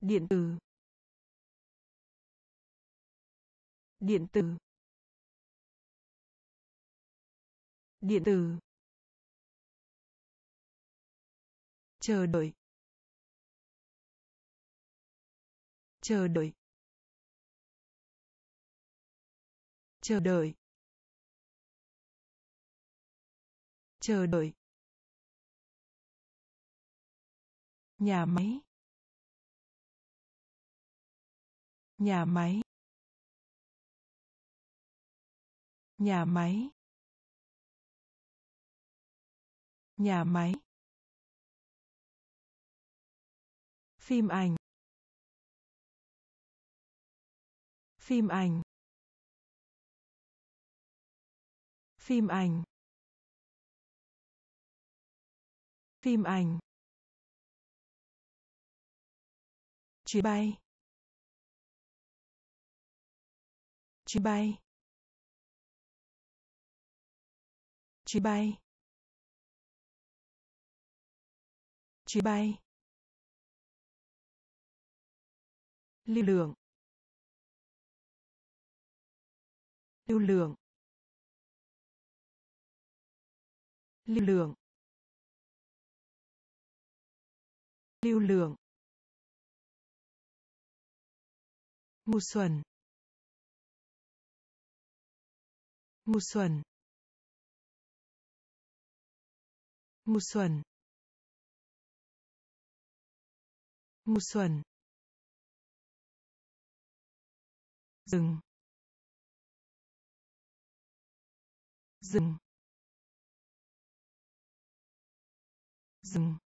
Điện tử. Điện tử. Điện tử. Chờ đợi. Chờ đợi. Chờ đợi. Chờ đợi. Nhà máy. Nhà máy. Nhà máy. Nhà máy. Phim ảnh. Phim ảnh. Phim ảnh. Phim ảnh. Chuyến bay. Chuyến bay. Chuyến bay. Chuyến bay. Lưu lượng. Lưu lượng. Lưu lượng. Lưu lượng. Mùa xuân. Mùa xuân. Mùa xuân. Mùa xuân. Dừng dừng dừng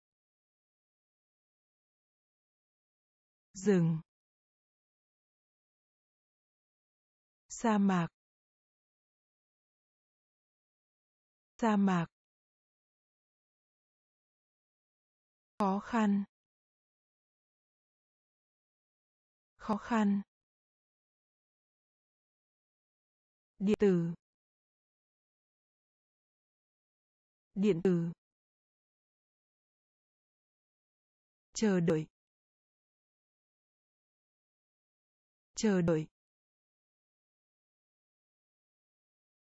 dừng sa mạc. Sa mạc. Khó khăn. Khó khăn. Điện tử. Điện tử. Chờ đợi. Chờ đợi.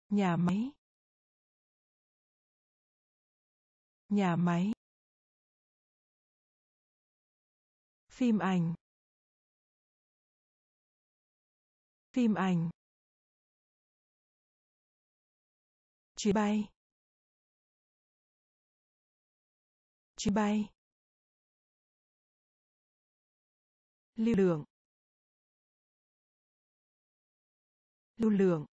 Nhà máy. Nhà máy. Phim ảnh. Phim ảnh. Chuyến bay. Chuyến bay. Lưu lượng. Lưu lượng.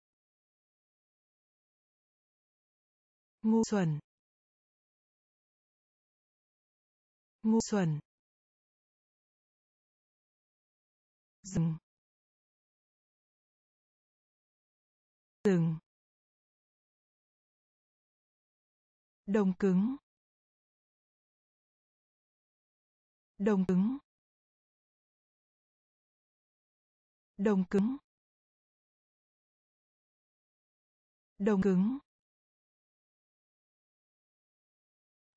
Ngu xuẩn. Ngu xuẩn. Dừng. Dừng. Đồng cứng. Đồng cứng. Đồng cứng. Đồng cứng.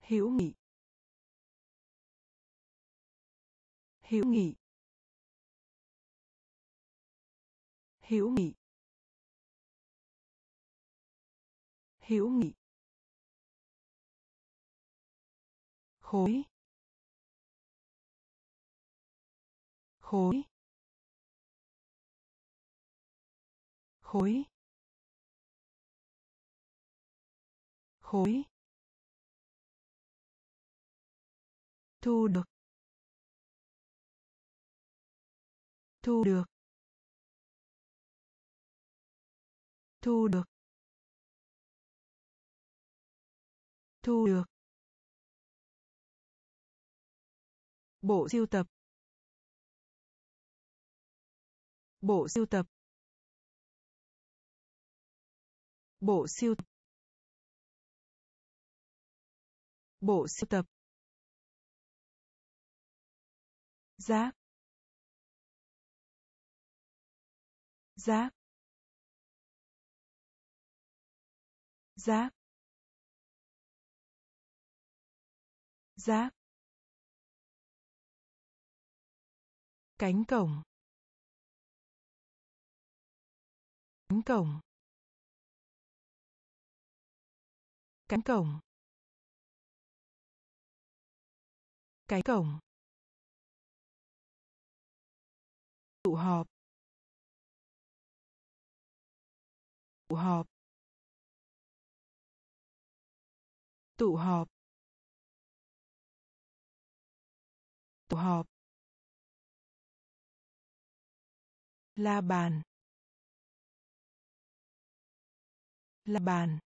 Hữu nghị. Hữu nghị. Hữu nghị. Hữu nghị. Khối. Khối. Khối. Khối. Thu được. Thu được. Thu được. Thu được. Bộ siêu tập. Bộ siêu tập. Bộ siêu tập. Bộ sưu tập. Giác. Giác. Giác. Giác. Cánh cổng. Cánh cổng. Cánh cổng. Cánh cổng. Tụ họp. Tụ họp. Tụ họp. Tụ họp. La bàn. La bàn.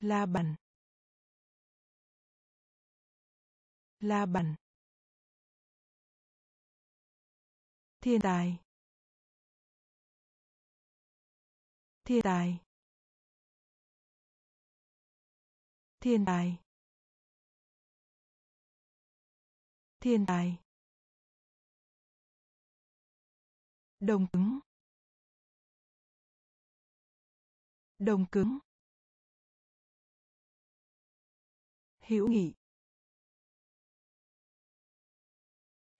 La bàn. La bàn. Thiên tài thiên tài thiên tài thiên tài. Đồng cứng đồng cứng. Hữu nghị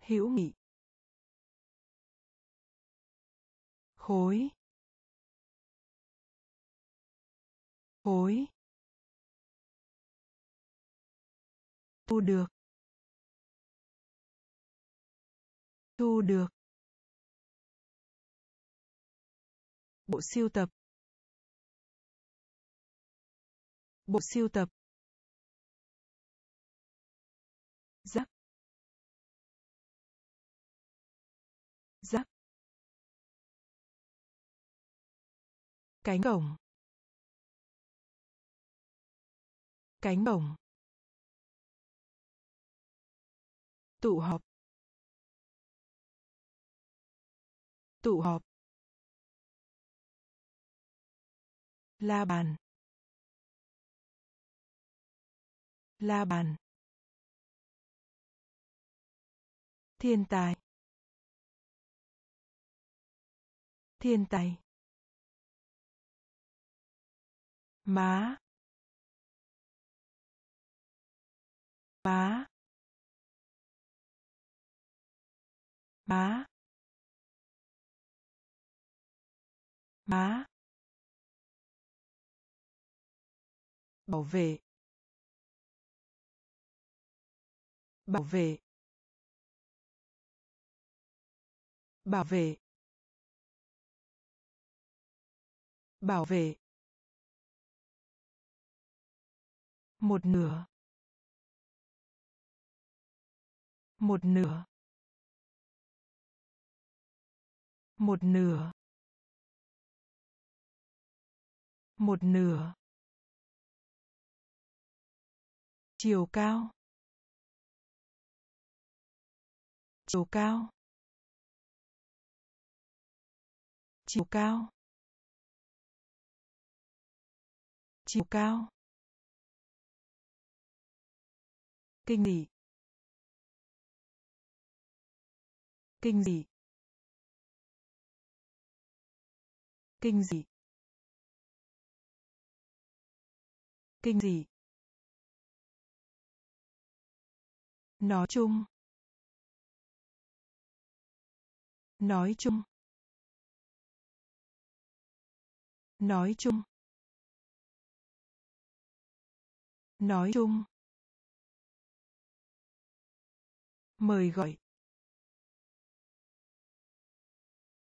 hữu nghị. Khối khối thu được. Thu được. Bộ siêu tập. Bộ siêu tập. Cánh cổng cánh cổng tụ họp. Tụ họp. La bàn. La bàn. Thiên tài. Thiên tài. Má. Má. Má. Má. Bảo vệ. Bảo vệ. Bảo vệ. Bảo vệ. Một nửa. Một nửa. Một nửa. Một nửa. Chiều cao. Chiều cao. Chiều cao. Chiều cao. Kinh dị. Kinh dị. Kinh dị. Kinh dị. Nói chung. Nói chung. Nói chung. Nói chung. Mời gọi.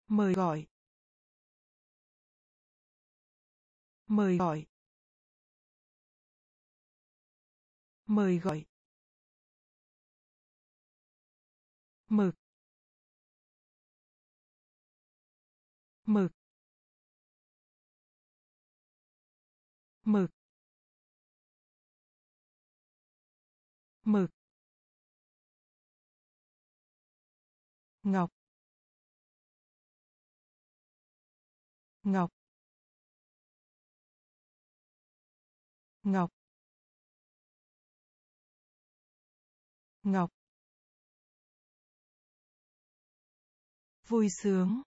Mời gọi. Mời gọi. Mời gọi. Mực. Mực. Mực. Mực. Ngọc. Ngọc. Ngọc. Ngọc. Vui sướng.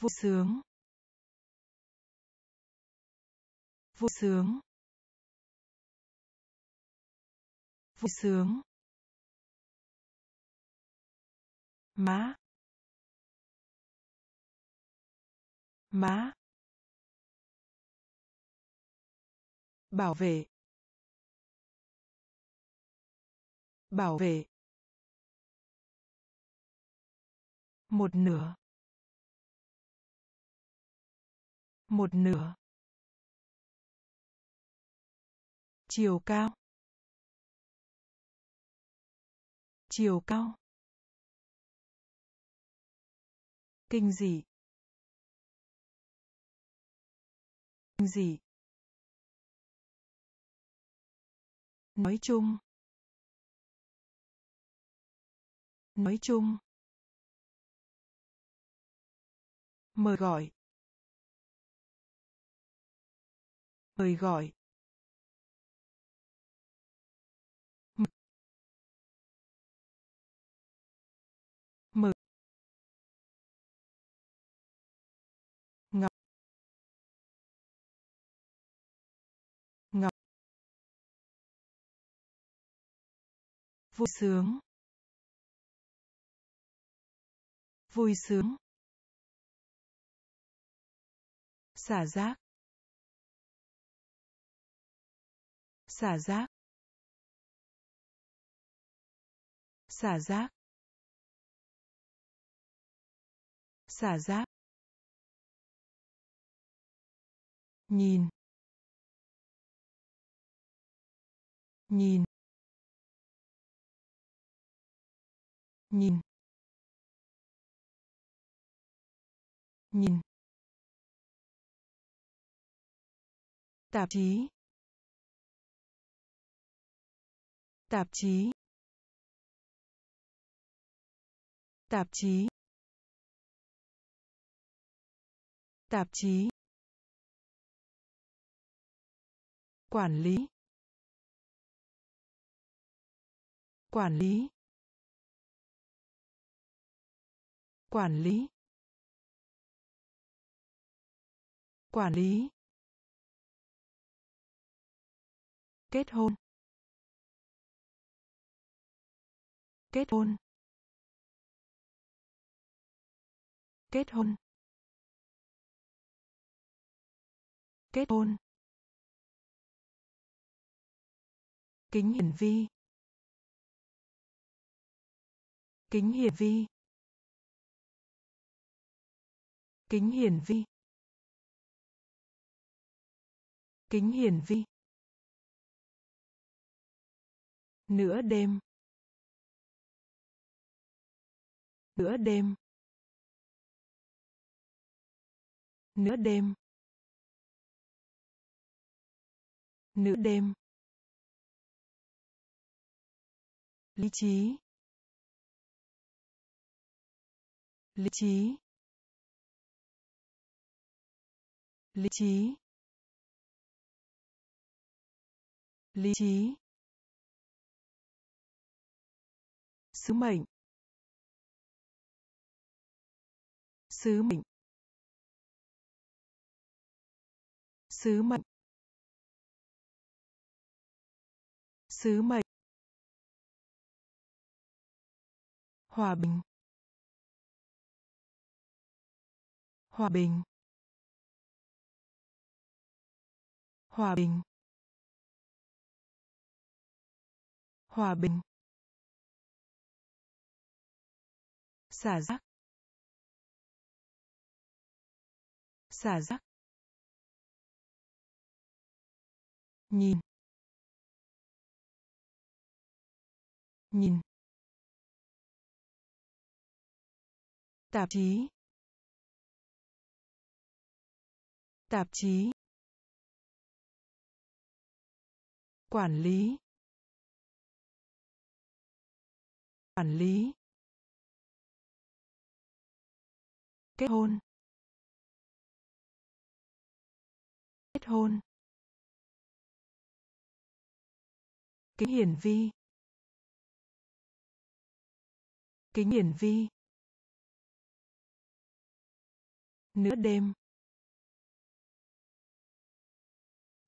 Vui sướng. Vui sướng. Vui sướng. Má. Má. Bảo vệ. Bảo vệ. Một nửa. Một nửa. Chiều cao. Chiều cao. Kinh dị. Kinh dị. Nói chung. Nói chung. Mời gọi. Mời gọi. Vui sướng. Vui sướng. Xả rác xả rác xả rác xả rác nhìn. Nhìn. Nhìn. Nhìn. Tạp chí. Tạp chí. Tạp chí. Tạp chí. Quản lý. Quản lý. Quản lý. Quản lý. Kết hôn. Kết hôn. Kết hôn. Kết hôn. Kính hiển vi. Kính hiển vi. Kính hiển vi. Kính hiển vi. Nửa đêm. Nửa đêm. Nửa đêm. Nửa đêm. Lý trí. Lý trí. Lý trí. Lý trí. Sứ mệnh. Sứ mệnh. Sứ mệnh. Sứ mệnh. Hòa bình. Hòa bình. Hòa bình. Hòa bình. Xả rác. Xả rác. Nhìn. Nhìn. Tạp chí. Tạp chí. Quản lý. Quản lý. Kết hôn. Kết hôn. Kính hiển vi. Kính hiển vi. Nửa đêm.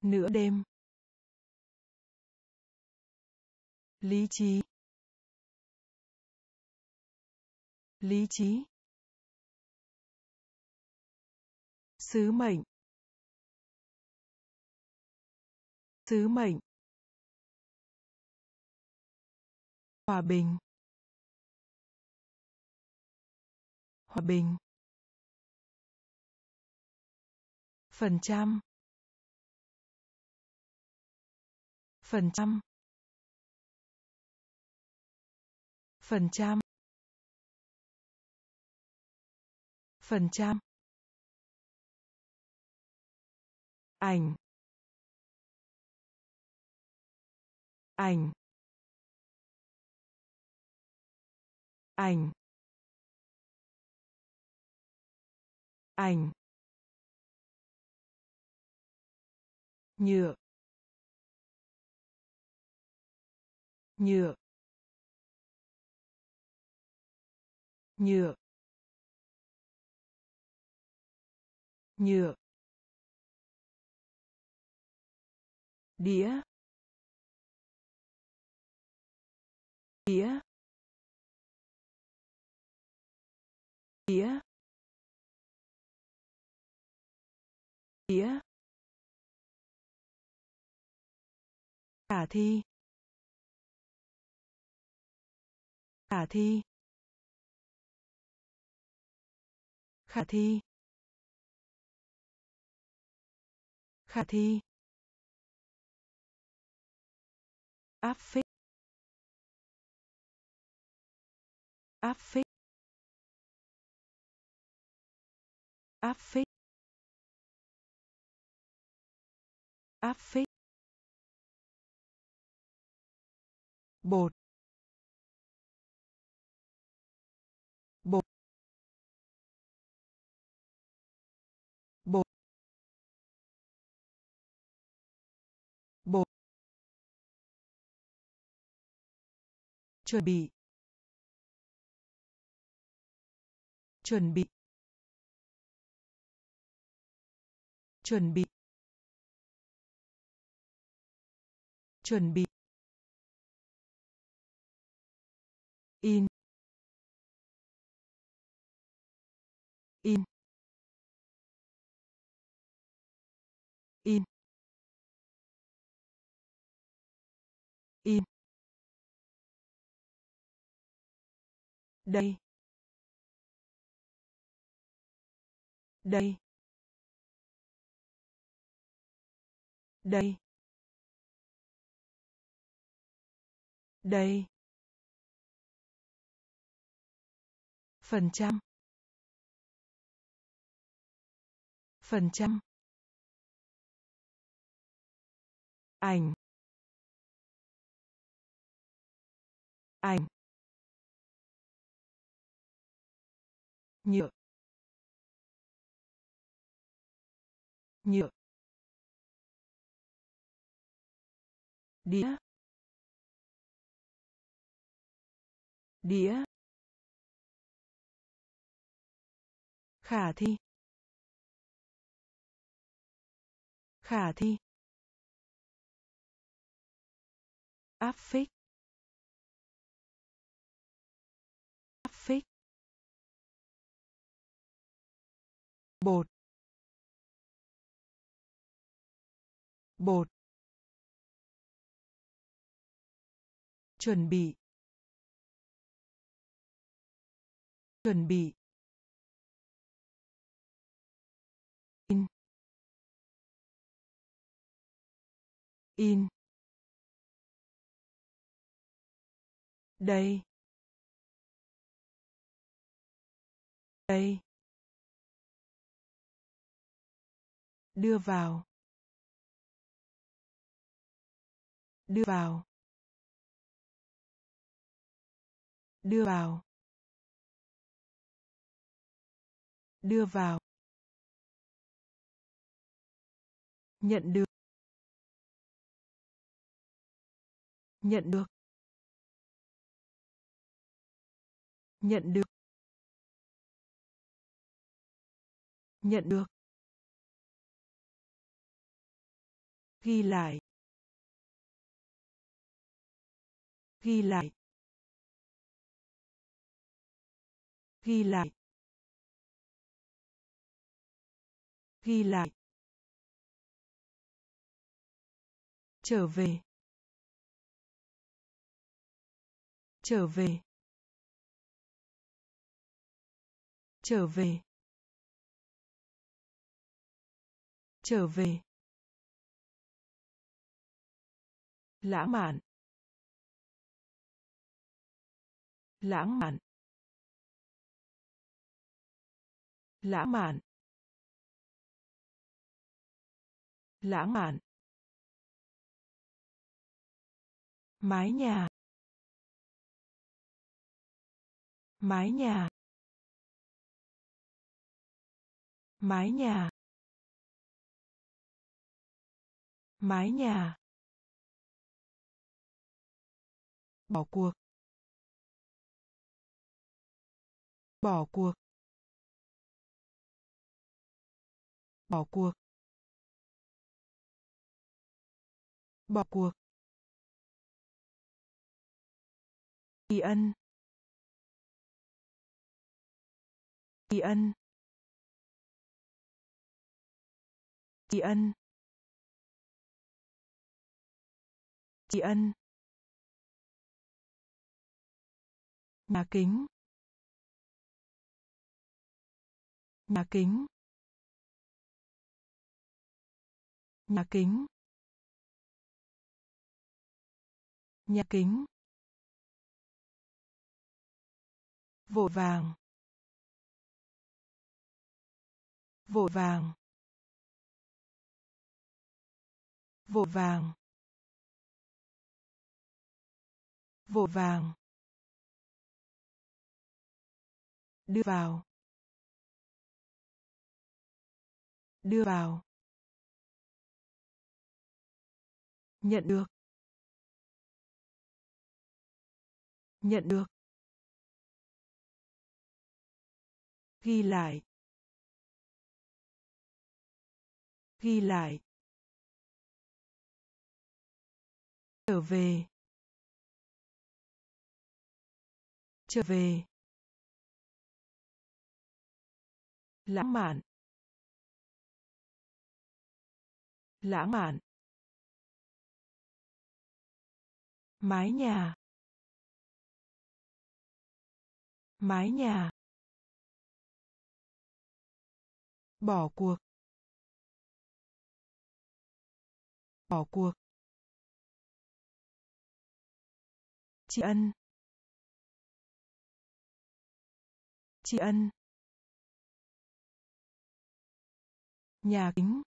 Nửa đêm. Lý trí. Lý trí. Sứ mệnh. Sứ mệnh. Hòa bình. Hòa bình. Phần trăm. Phần trăm. Phần trăm. Phần trăm. Ảnh. Ảnh. Ảnh. Ảnh. Nhựa. Nhựa. Nhựa nhựa đĩa đĩa đĩa đĩa khả thi khả thi. Khả thi. Khả thi. Áp phích. Áp phích. Áp phích. Áp phích. Bột. Chuẩn bị. Chuẩn bị. Chuẩn bị. Chuẩn bị. In. Đây. Đây. Đây. Đây. Phần trăm. Phần trăm. Ảnh. Ảnh. Nhựa. Nhựa. Đĩa. Đĩa. Khả thi. Khả thi. Áp phích. Bột. Bột. Chuẩn bị. Chuẩn bị. In. In. Đây. Đây. Đưa vào. Đưa vào. Đưa vào. Đưa vào. Nhận được. Nhận được. Nhận được. Nhận được. Ghi lại. Ghi lại. Ghi lại. Ghi lại. Trở về. Trở về. Trở về. Trở về. Lãng mạn. Lãng mạn. Lãng mạn. Lãng mạn. Mái nhà. Mái nhà. Mái nhà. Mái nhà. Bỏ cuộc. Bỏ cuộc. Bỏ cuộc. Bỏ cuộc. Kỳ ân. Kỳ ân. Kỳ ân. Kỳ ân. Nhà kính. Nhà kính. Nhà kính. Nhà kính. Vội vàng. Vội vàng. Vội vàng. Vội vàng. Đưa vào. Đưa vào. Nhận được. Nhận được. Ghi lại. Ghi lại. Trở về. Trở về. Lãng mạn. Lãng mạn. Mái nhà. Mái nhà. Bỏ cuộc. Bỏ cuộc. Tri ân. Tri ân. Nhà kính.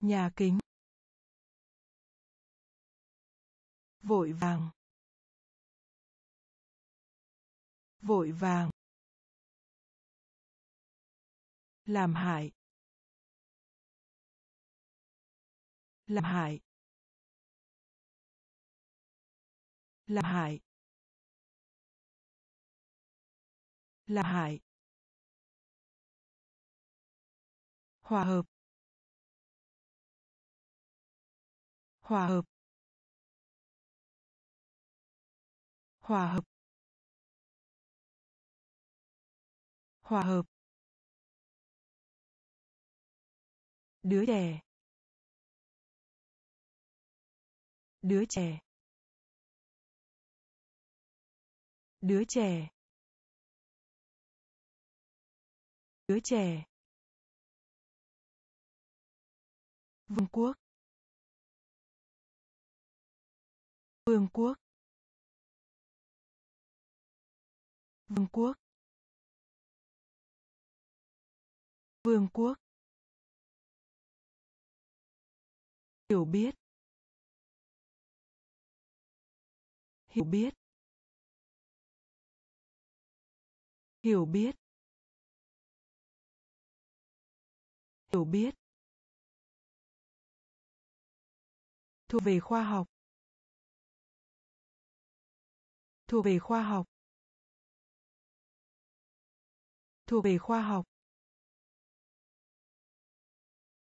Nhà kính. Vội vàng. Vội vàng. Làm hại. Làm hại. Làm hại. Làm hại. Hòa hợp. Hòa hợp. Hòa hợp. Hòa hợp. Đứa trẻ. Đứa trẻ. Đứa trẻ. Đứa trẻ. Vương quốc. Vương quốc. Vương quốc. Vương quốc. Hiểu biết. Hiểu biết. Hiểu biết. Hiểu biết. Thuộc về khoa học. Thuộc về khoa học. Thuộc về khoa học.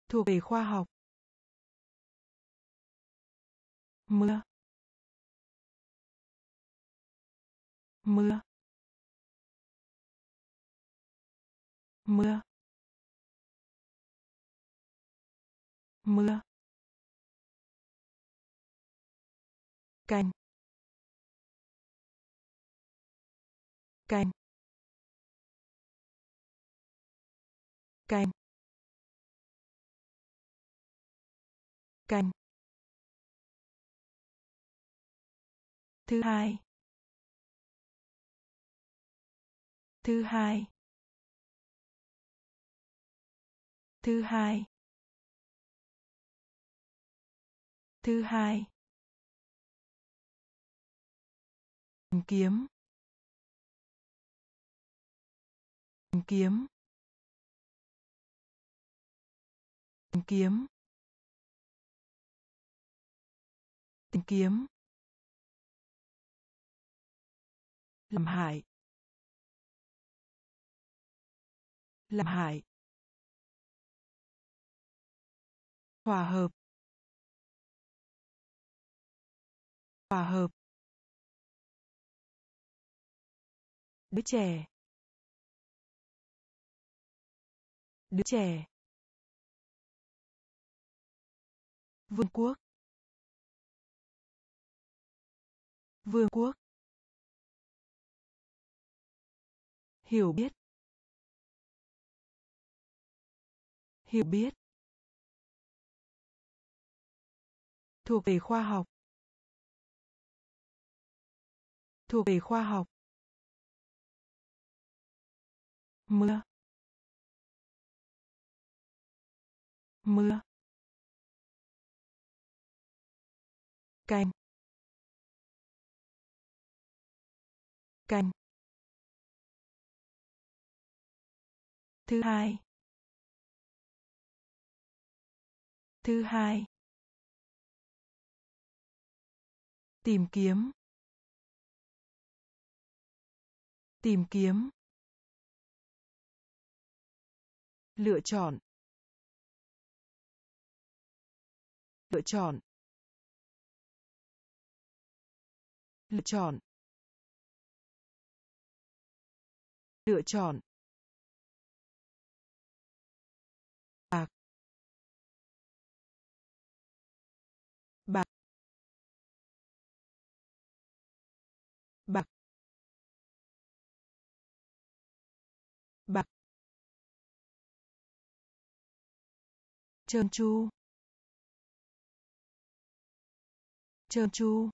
Thuộc về khoa học. Mưa. Mưa. Mưa. Mưa. Canh. Canh. Canh. Canh. Thứ hai. Thứ hai. Thứ hai. Thứ hai. Kiếm. Tìm kiếm. Tìm kiếm. Tìm kiếm. Làm hại. Làm hại. Hòa hợp. Hòa hợp. Đứa trẻ. Đứa trẻ. Vương quốc. Vương quốc. Hiểu biết. Hiểu biết. Thuộc về khoa học. Thuộc về khoa học. Mưa. Mưa. Canh canh thứ hai. Thứ hai. Tìm kiếm. Tìm kiếm. Lựa chọn. Lựa chọn. Lựa chọn. Lựa chọn. Trơn tru. Trơn tru.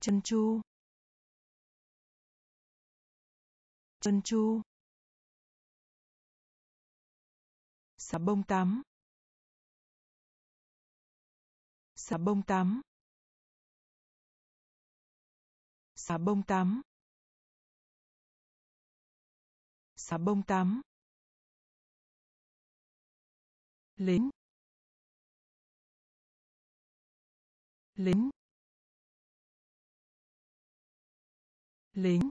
Trơn tru. Trơn tru. Xà bông tắm. Xà bông tắm. Xà bông tắm. Xà bông tắm lính lính lính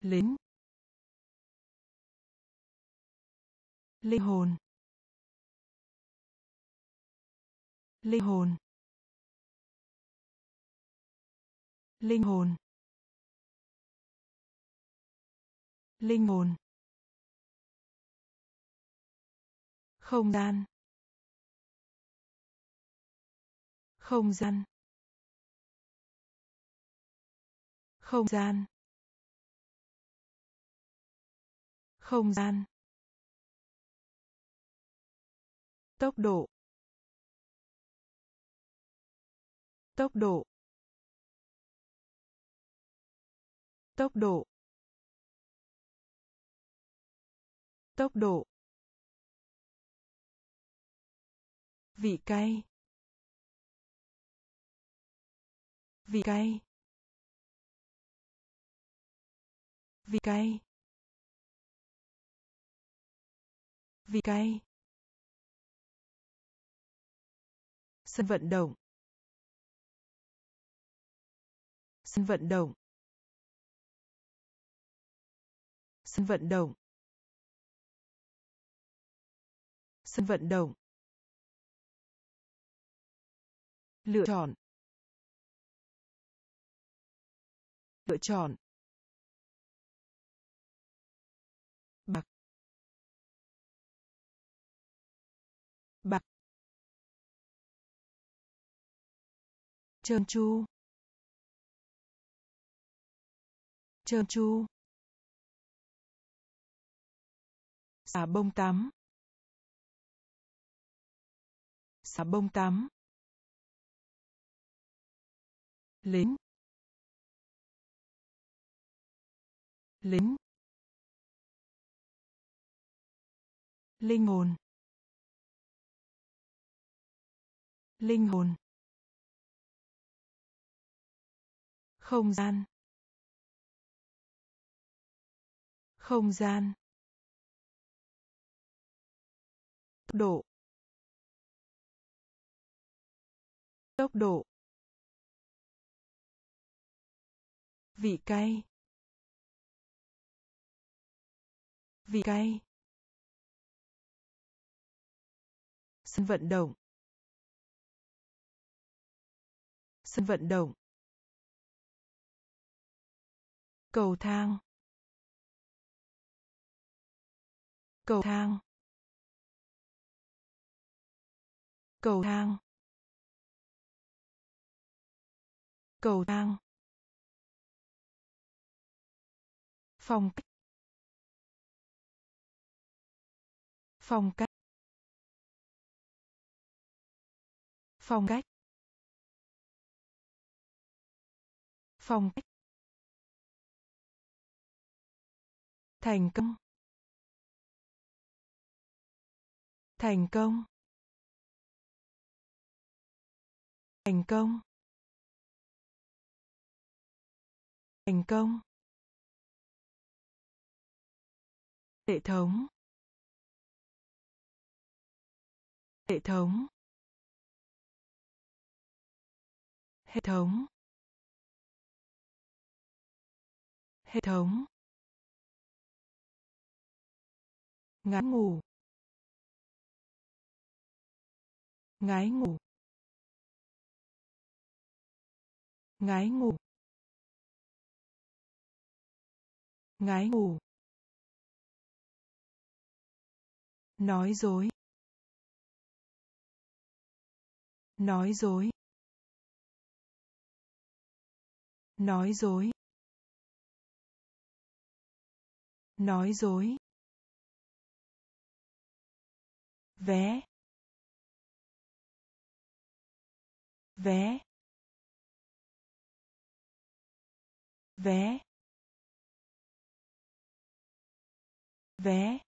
lính linh hồn linh hồn linh hồn linh hồn. Không gian. Không gian. Không gian. Không gian. Tốc độ. Tốc độ. Tốc độ. Tốc độ. Vị cay vị cay vị cay vị cay sân vận động. Sân vận động. Sân vận động. Sân vận động. Lựa chọn. Lựa chọn. Bạc. Bạc. Trơn chu, trơn chu, xà bông tắm. Xà bông tắm lính lính linh hồn linh hồn. Không gian không gian. Tốc độ tốc độ. Vị cay vị cay sân vận động. Sân vận động. Cầu thang. Cầu thang. Cầu thang. Cầu thang. Phong cách. Phong cách. Phong cách. Phong cách. Thành công. Thành công. Thành công. Thành công. Hệ thống. Hệ thống. Hệ thống. Hệ thống. Ngái ngủ. Ngái ngủ. Ngái ngủ. Ngái ngủ. Nói dối. Nói dối. Nói dối. Nói dối. Vé. Vé. Vé. Vé.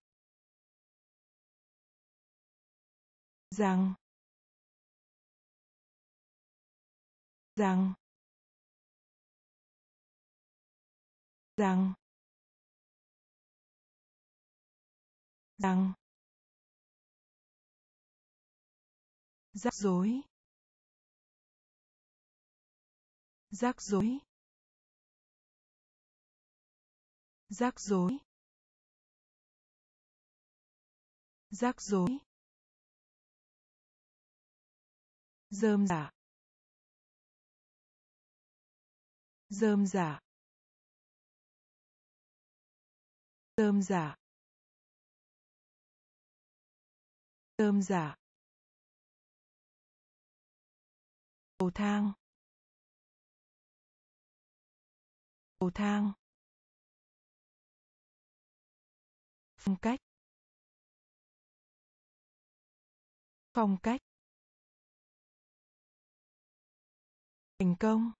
Rằng rằng rằng rằng. Rắc rối. Rắc rối. Rắc rối. Rắc rối. Dơm giả, dơm giả, dơm giả, dơm giả, cầu thang. Cầu thang. Phong cách. Phong cách. Thành công.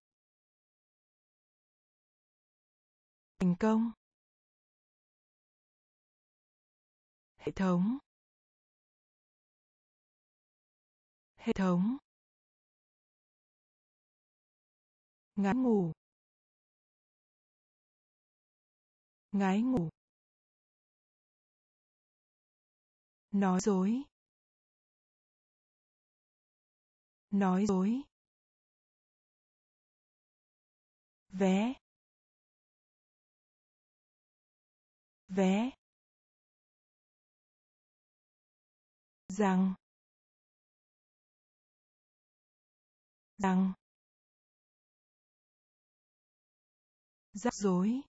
Thành công. Hệ thống. Hệ thống. Ngắn ngủ. Ngái ngủ. Nói dối. Nói dối. Vé. Vé. Rằng. Rằng. Rắc rối.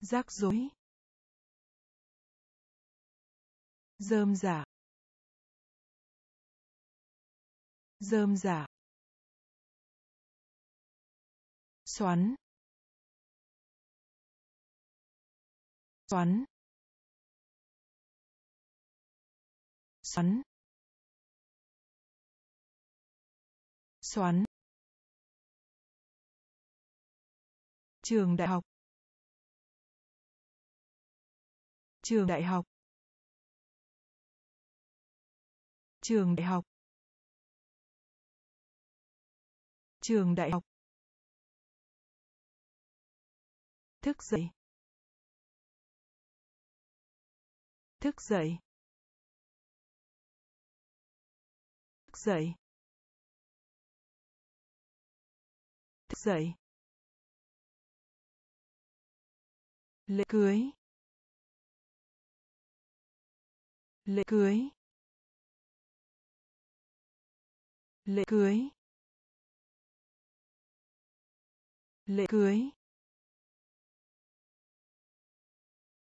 Rắc rối. Rơm giả, rơm giả. Xoắn. Xoắn. Xoắn. Xoắn. Trường đại học. Trường đại học. Trường đại học. Trường đại học. Thức dậy. Thức dậy. Thức dậy. Thức dậy. Lễ cưới. Lễ cưới. Lễ cưới. Lễ cưới.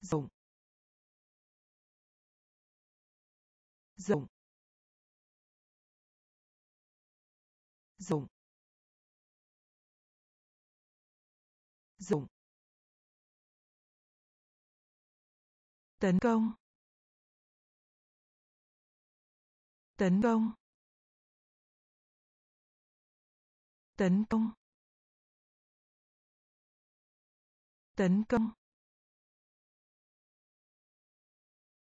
Rộng. Rộng. Rộng. Rộng. Tấn công. Tấn công. Tấn công. Tấn công.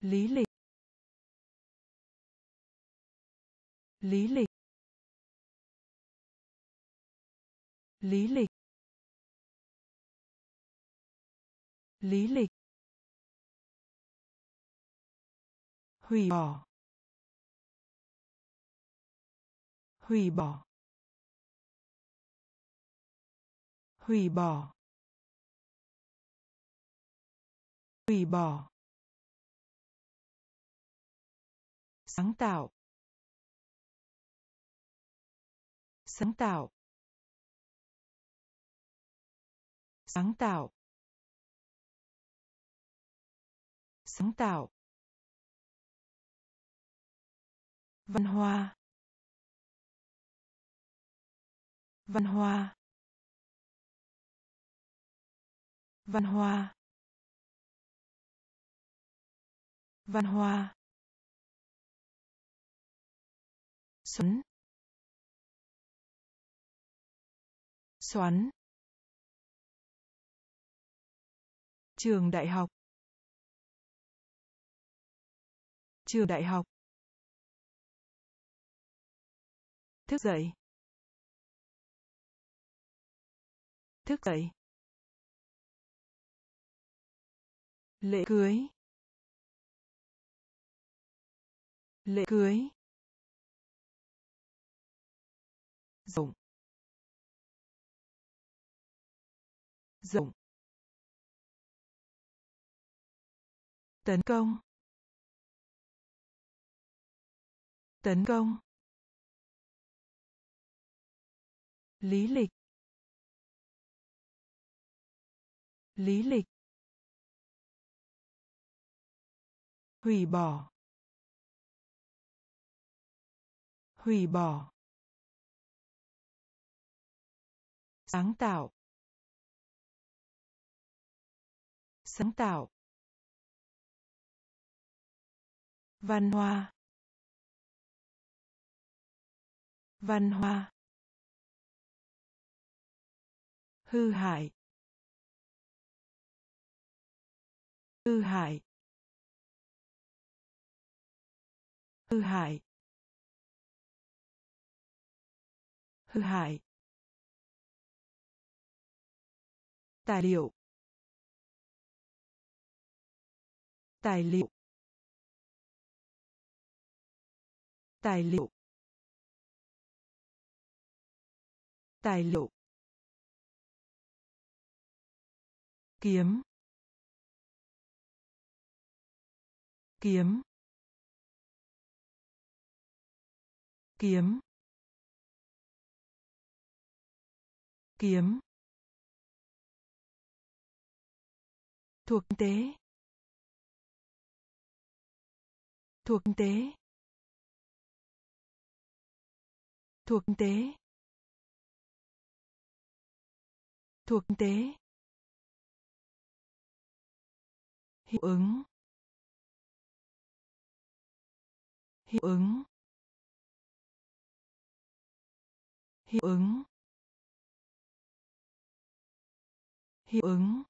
Lý lịch. Lý lịch. Lý lịch. Lý lịch. Hủy bỏ. Hủy bỏ. Hủy bỏ. Hủy bỏ. Sáng tạo. Sáng tạo. Sáng tạo. Sáng tạo. Văn hoa văn hoa văn hoa văn hoa xoắn xoắn trường đại học. Trường đại học. Thức dậy. Thức dậy. Lễ cưới. Lễ cưới. Rộng. Rộng. Tấn công. Tấn công. Lý lịch. Lý lịch. Hủy bỏ. Hủy bỏ. Sáng tạo. Sáng tạo. Văn hoa văn hoa hư hại. Hư hại. Hư hại. Hư hại. Tài liệu. Tài liệu. Tài liệu. Tài liệu. Kiếm. Kiếm. Kiếm. Kiếm. Thuộc tế. Thuộc tế. Thuộc tế. Thuộc tế. Hiệu ứng. Hiệu ứng. Hiệu ứng. Hiệu ứng.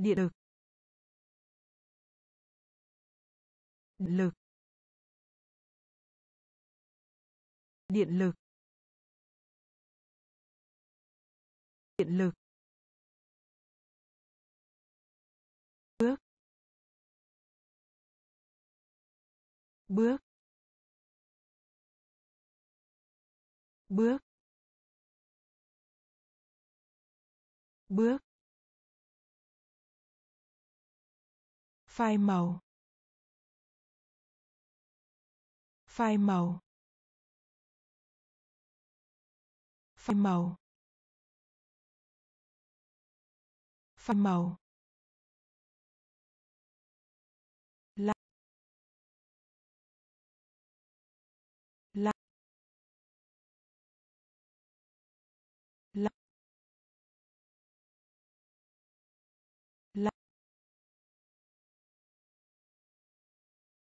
Điện lực. Điện lực. Điện lực. Điện lực. Bước. Bước. Bước. Bước. Phai màu. Phai màu. Phai màu. Phai màu.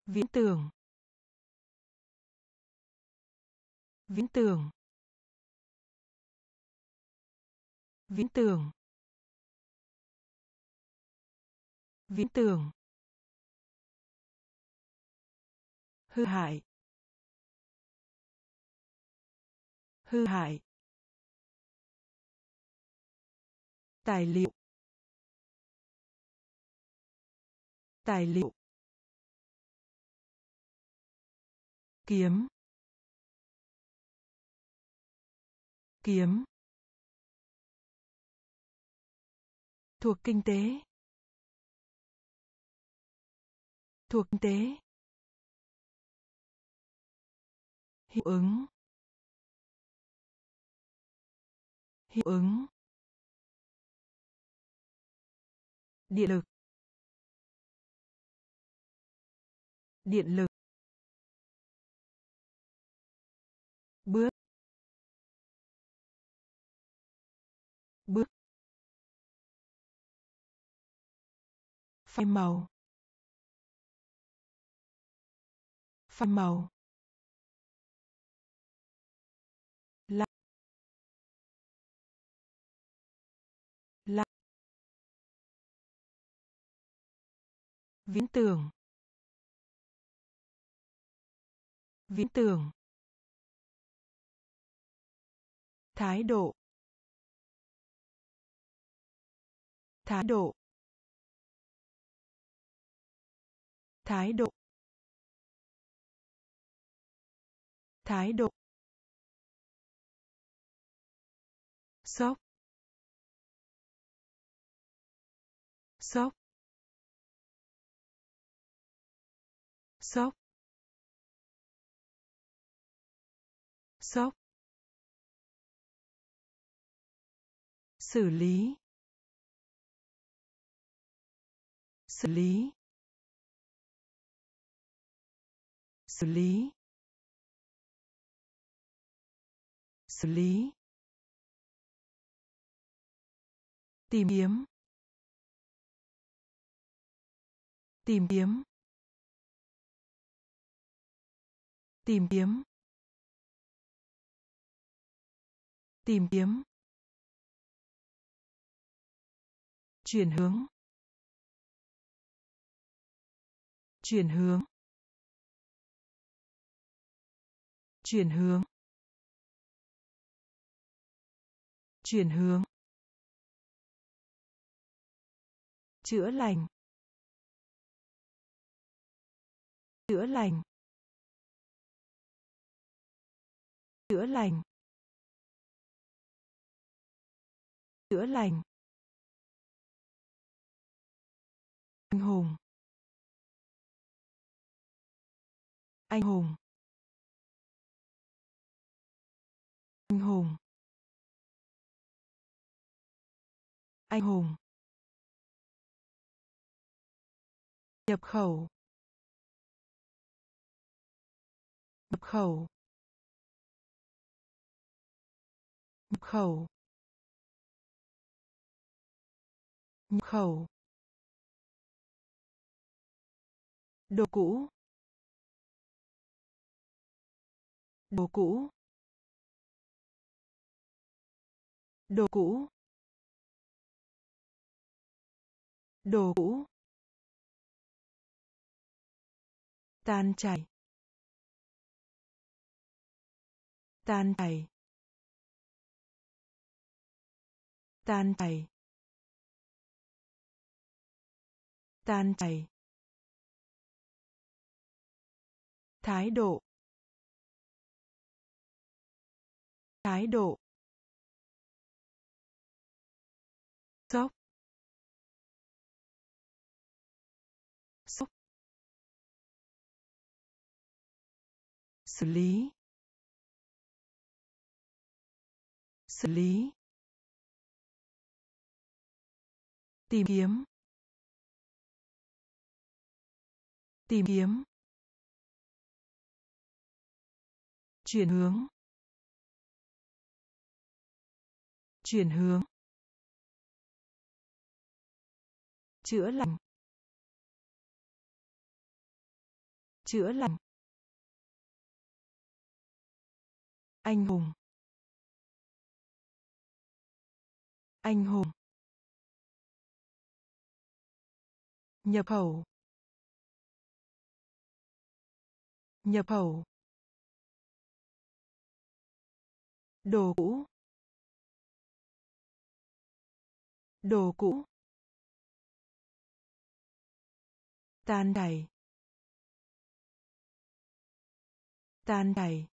Viễn tưởng. Viễn tưởng. Viễn tưởng. Viễn tưởng. Hư hại. Hư hại. Tài liệu. Tài liệu. Kiếm. Kiếm. Thuộc kinh tế. Thuộc kinh tế. Hiệu ứng. Hiệu ứng. Điện lực. Điện lực. Bước. Bước. Phai màu. Phai màu. La la viễn tưởng. Viễn tưởng. Thái độ. Thái độ. Thái độ. Thái độ. Sốc. Sốc. Sốc. Sốc. Xử lý. Xử lý. Xử lý. Xử lý. Tìm kiếm. Tìm kiếm. Tìm kiếm. Tìm kiếm. Chuyển hướng. Chuyển hướng. Chuyển hướng. Chuyển hướng. Chữa lành. Chữa lành. Chữa lành. Chữa lành. Anh hùng. Anh hùng. Anh hùng. Anh hùng. Nhập khẩu. Nhập khẩu. Nhập khẩu. Nhập khẩu. Đồ cũ. Đồ cũ. Đồ cũ. Đồ cũ. Tan chảy. Tan chảy. Tan chảy. Tan chảy. Thái độ. Thái độ. Sốc. Sốc. Xử lý. Xử lý. Tìm kiếm. Tìm kiếm. Chuyển hướng. Chuyển hướng. Chữa lành. Chữa lành. Anh hùng. Anh hùng. Nhập khẩu. Nhập khẩu. Đồ cũ. Đồ cũ. Tan chảy tan chảy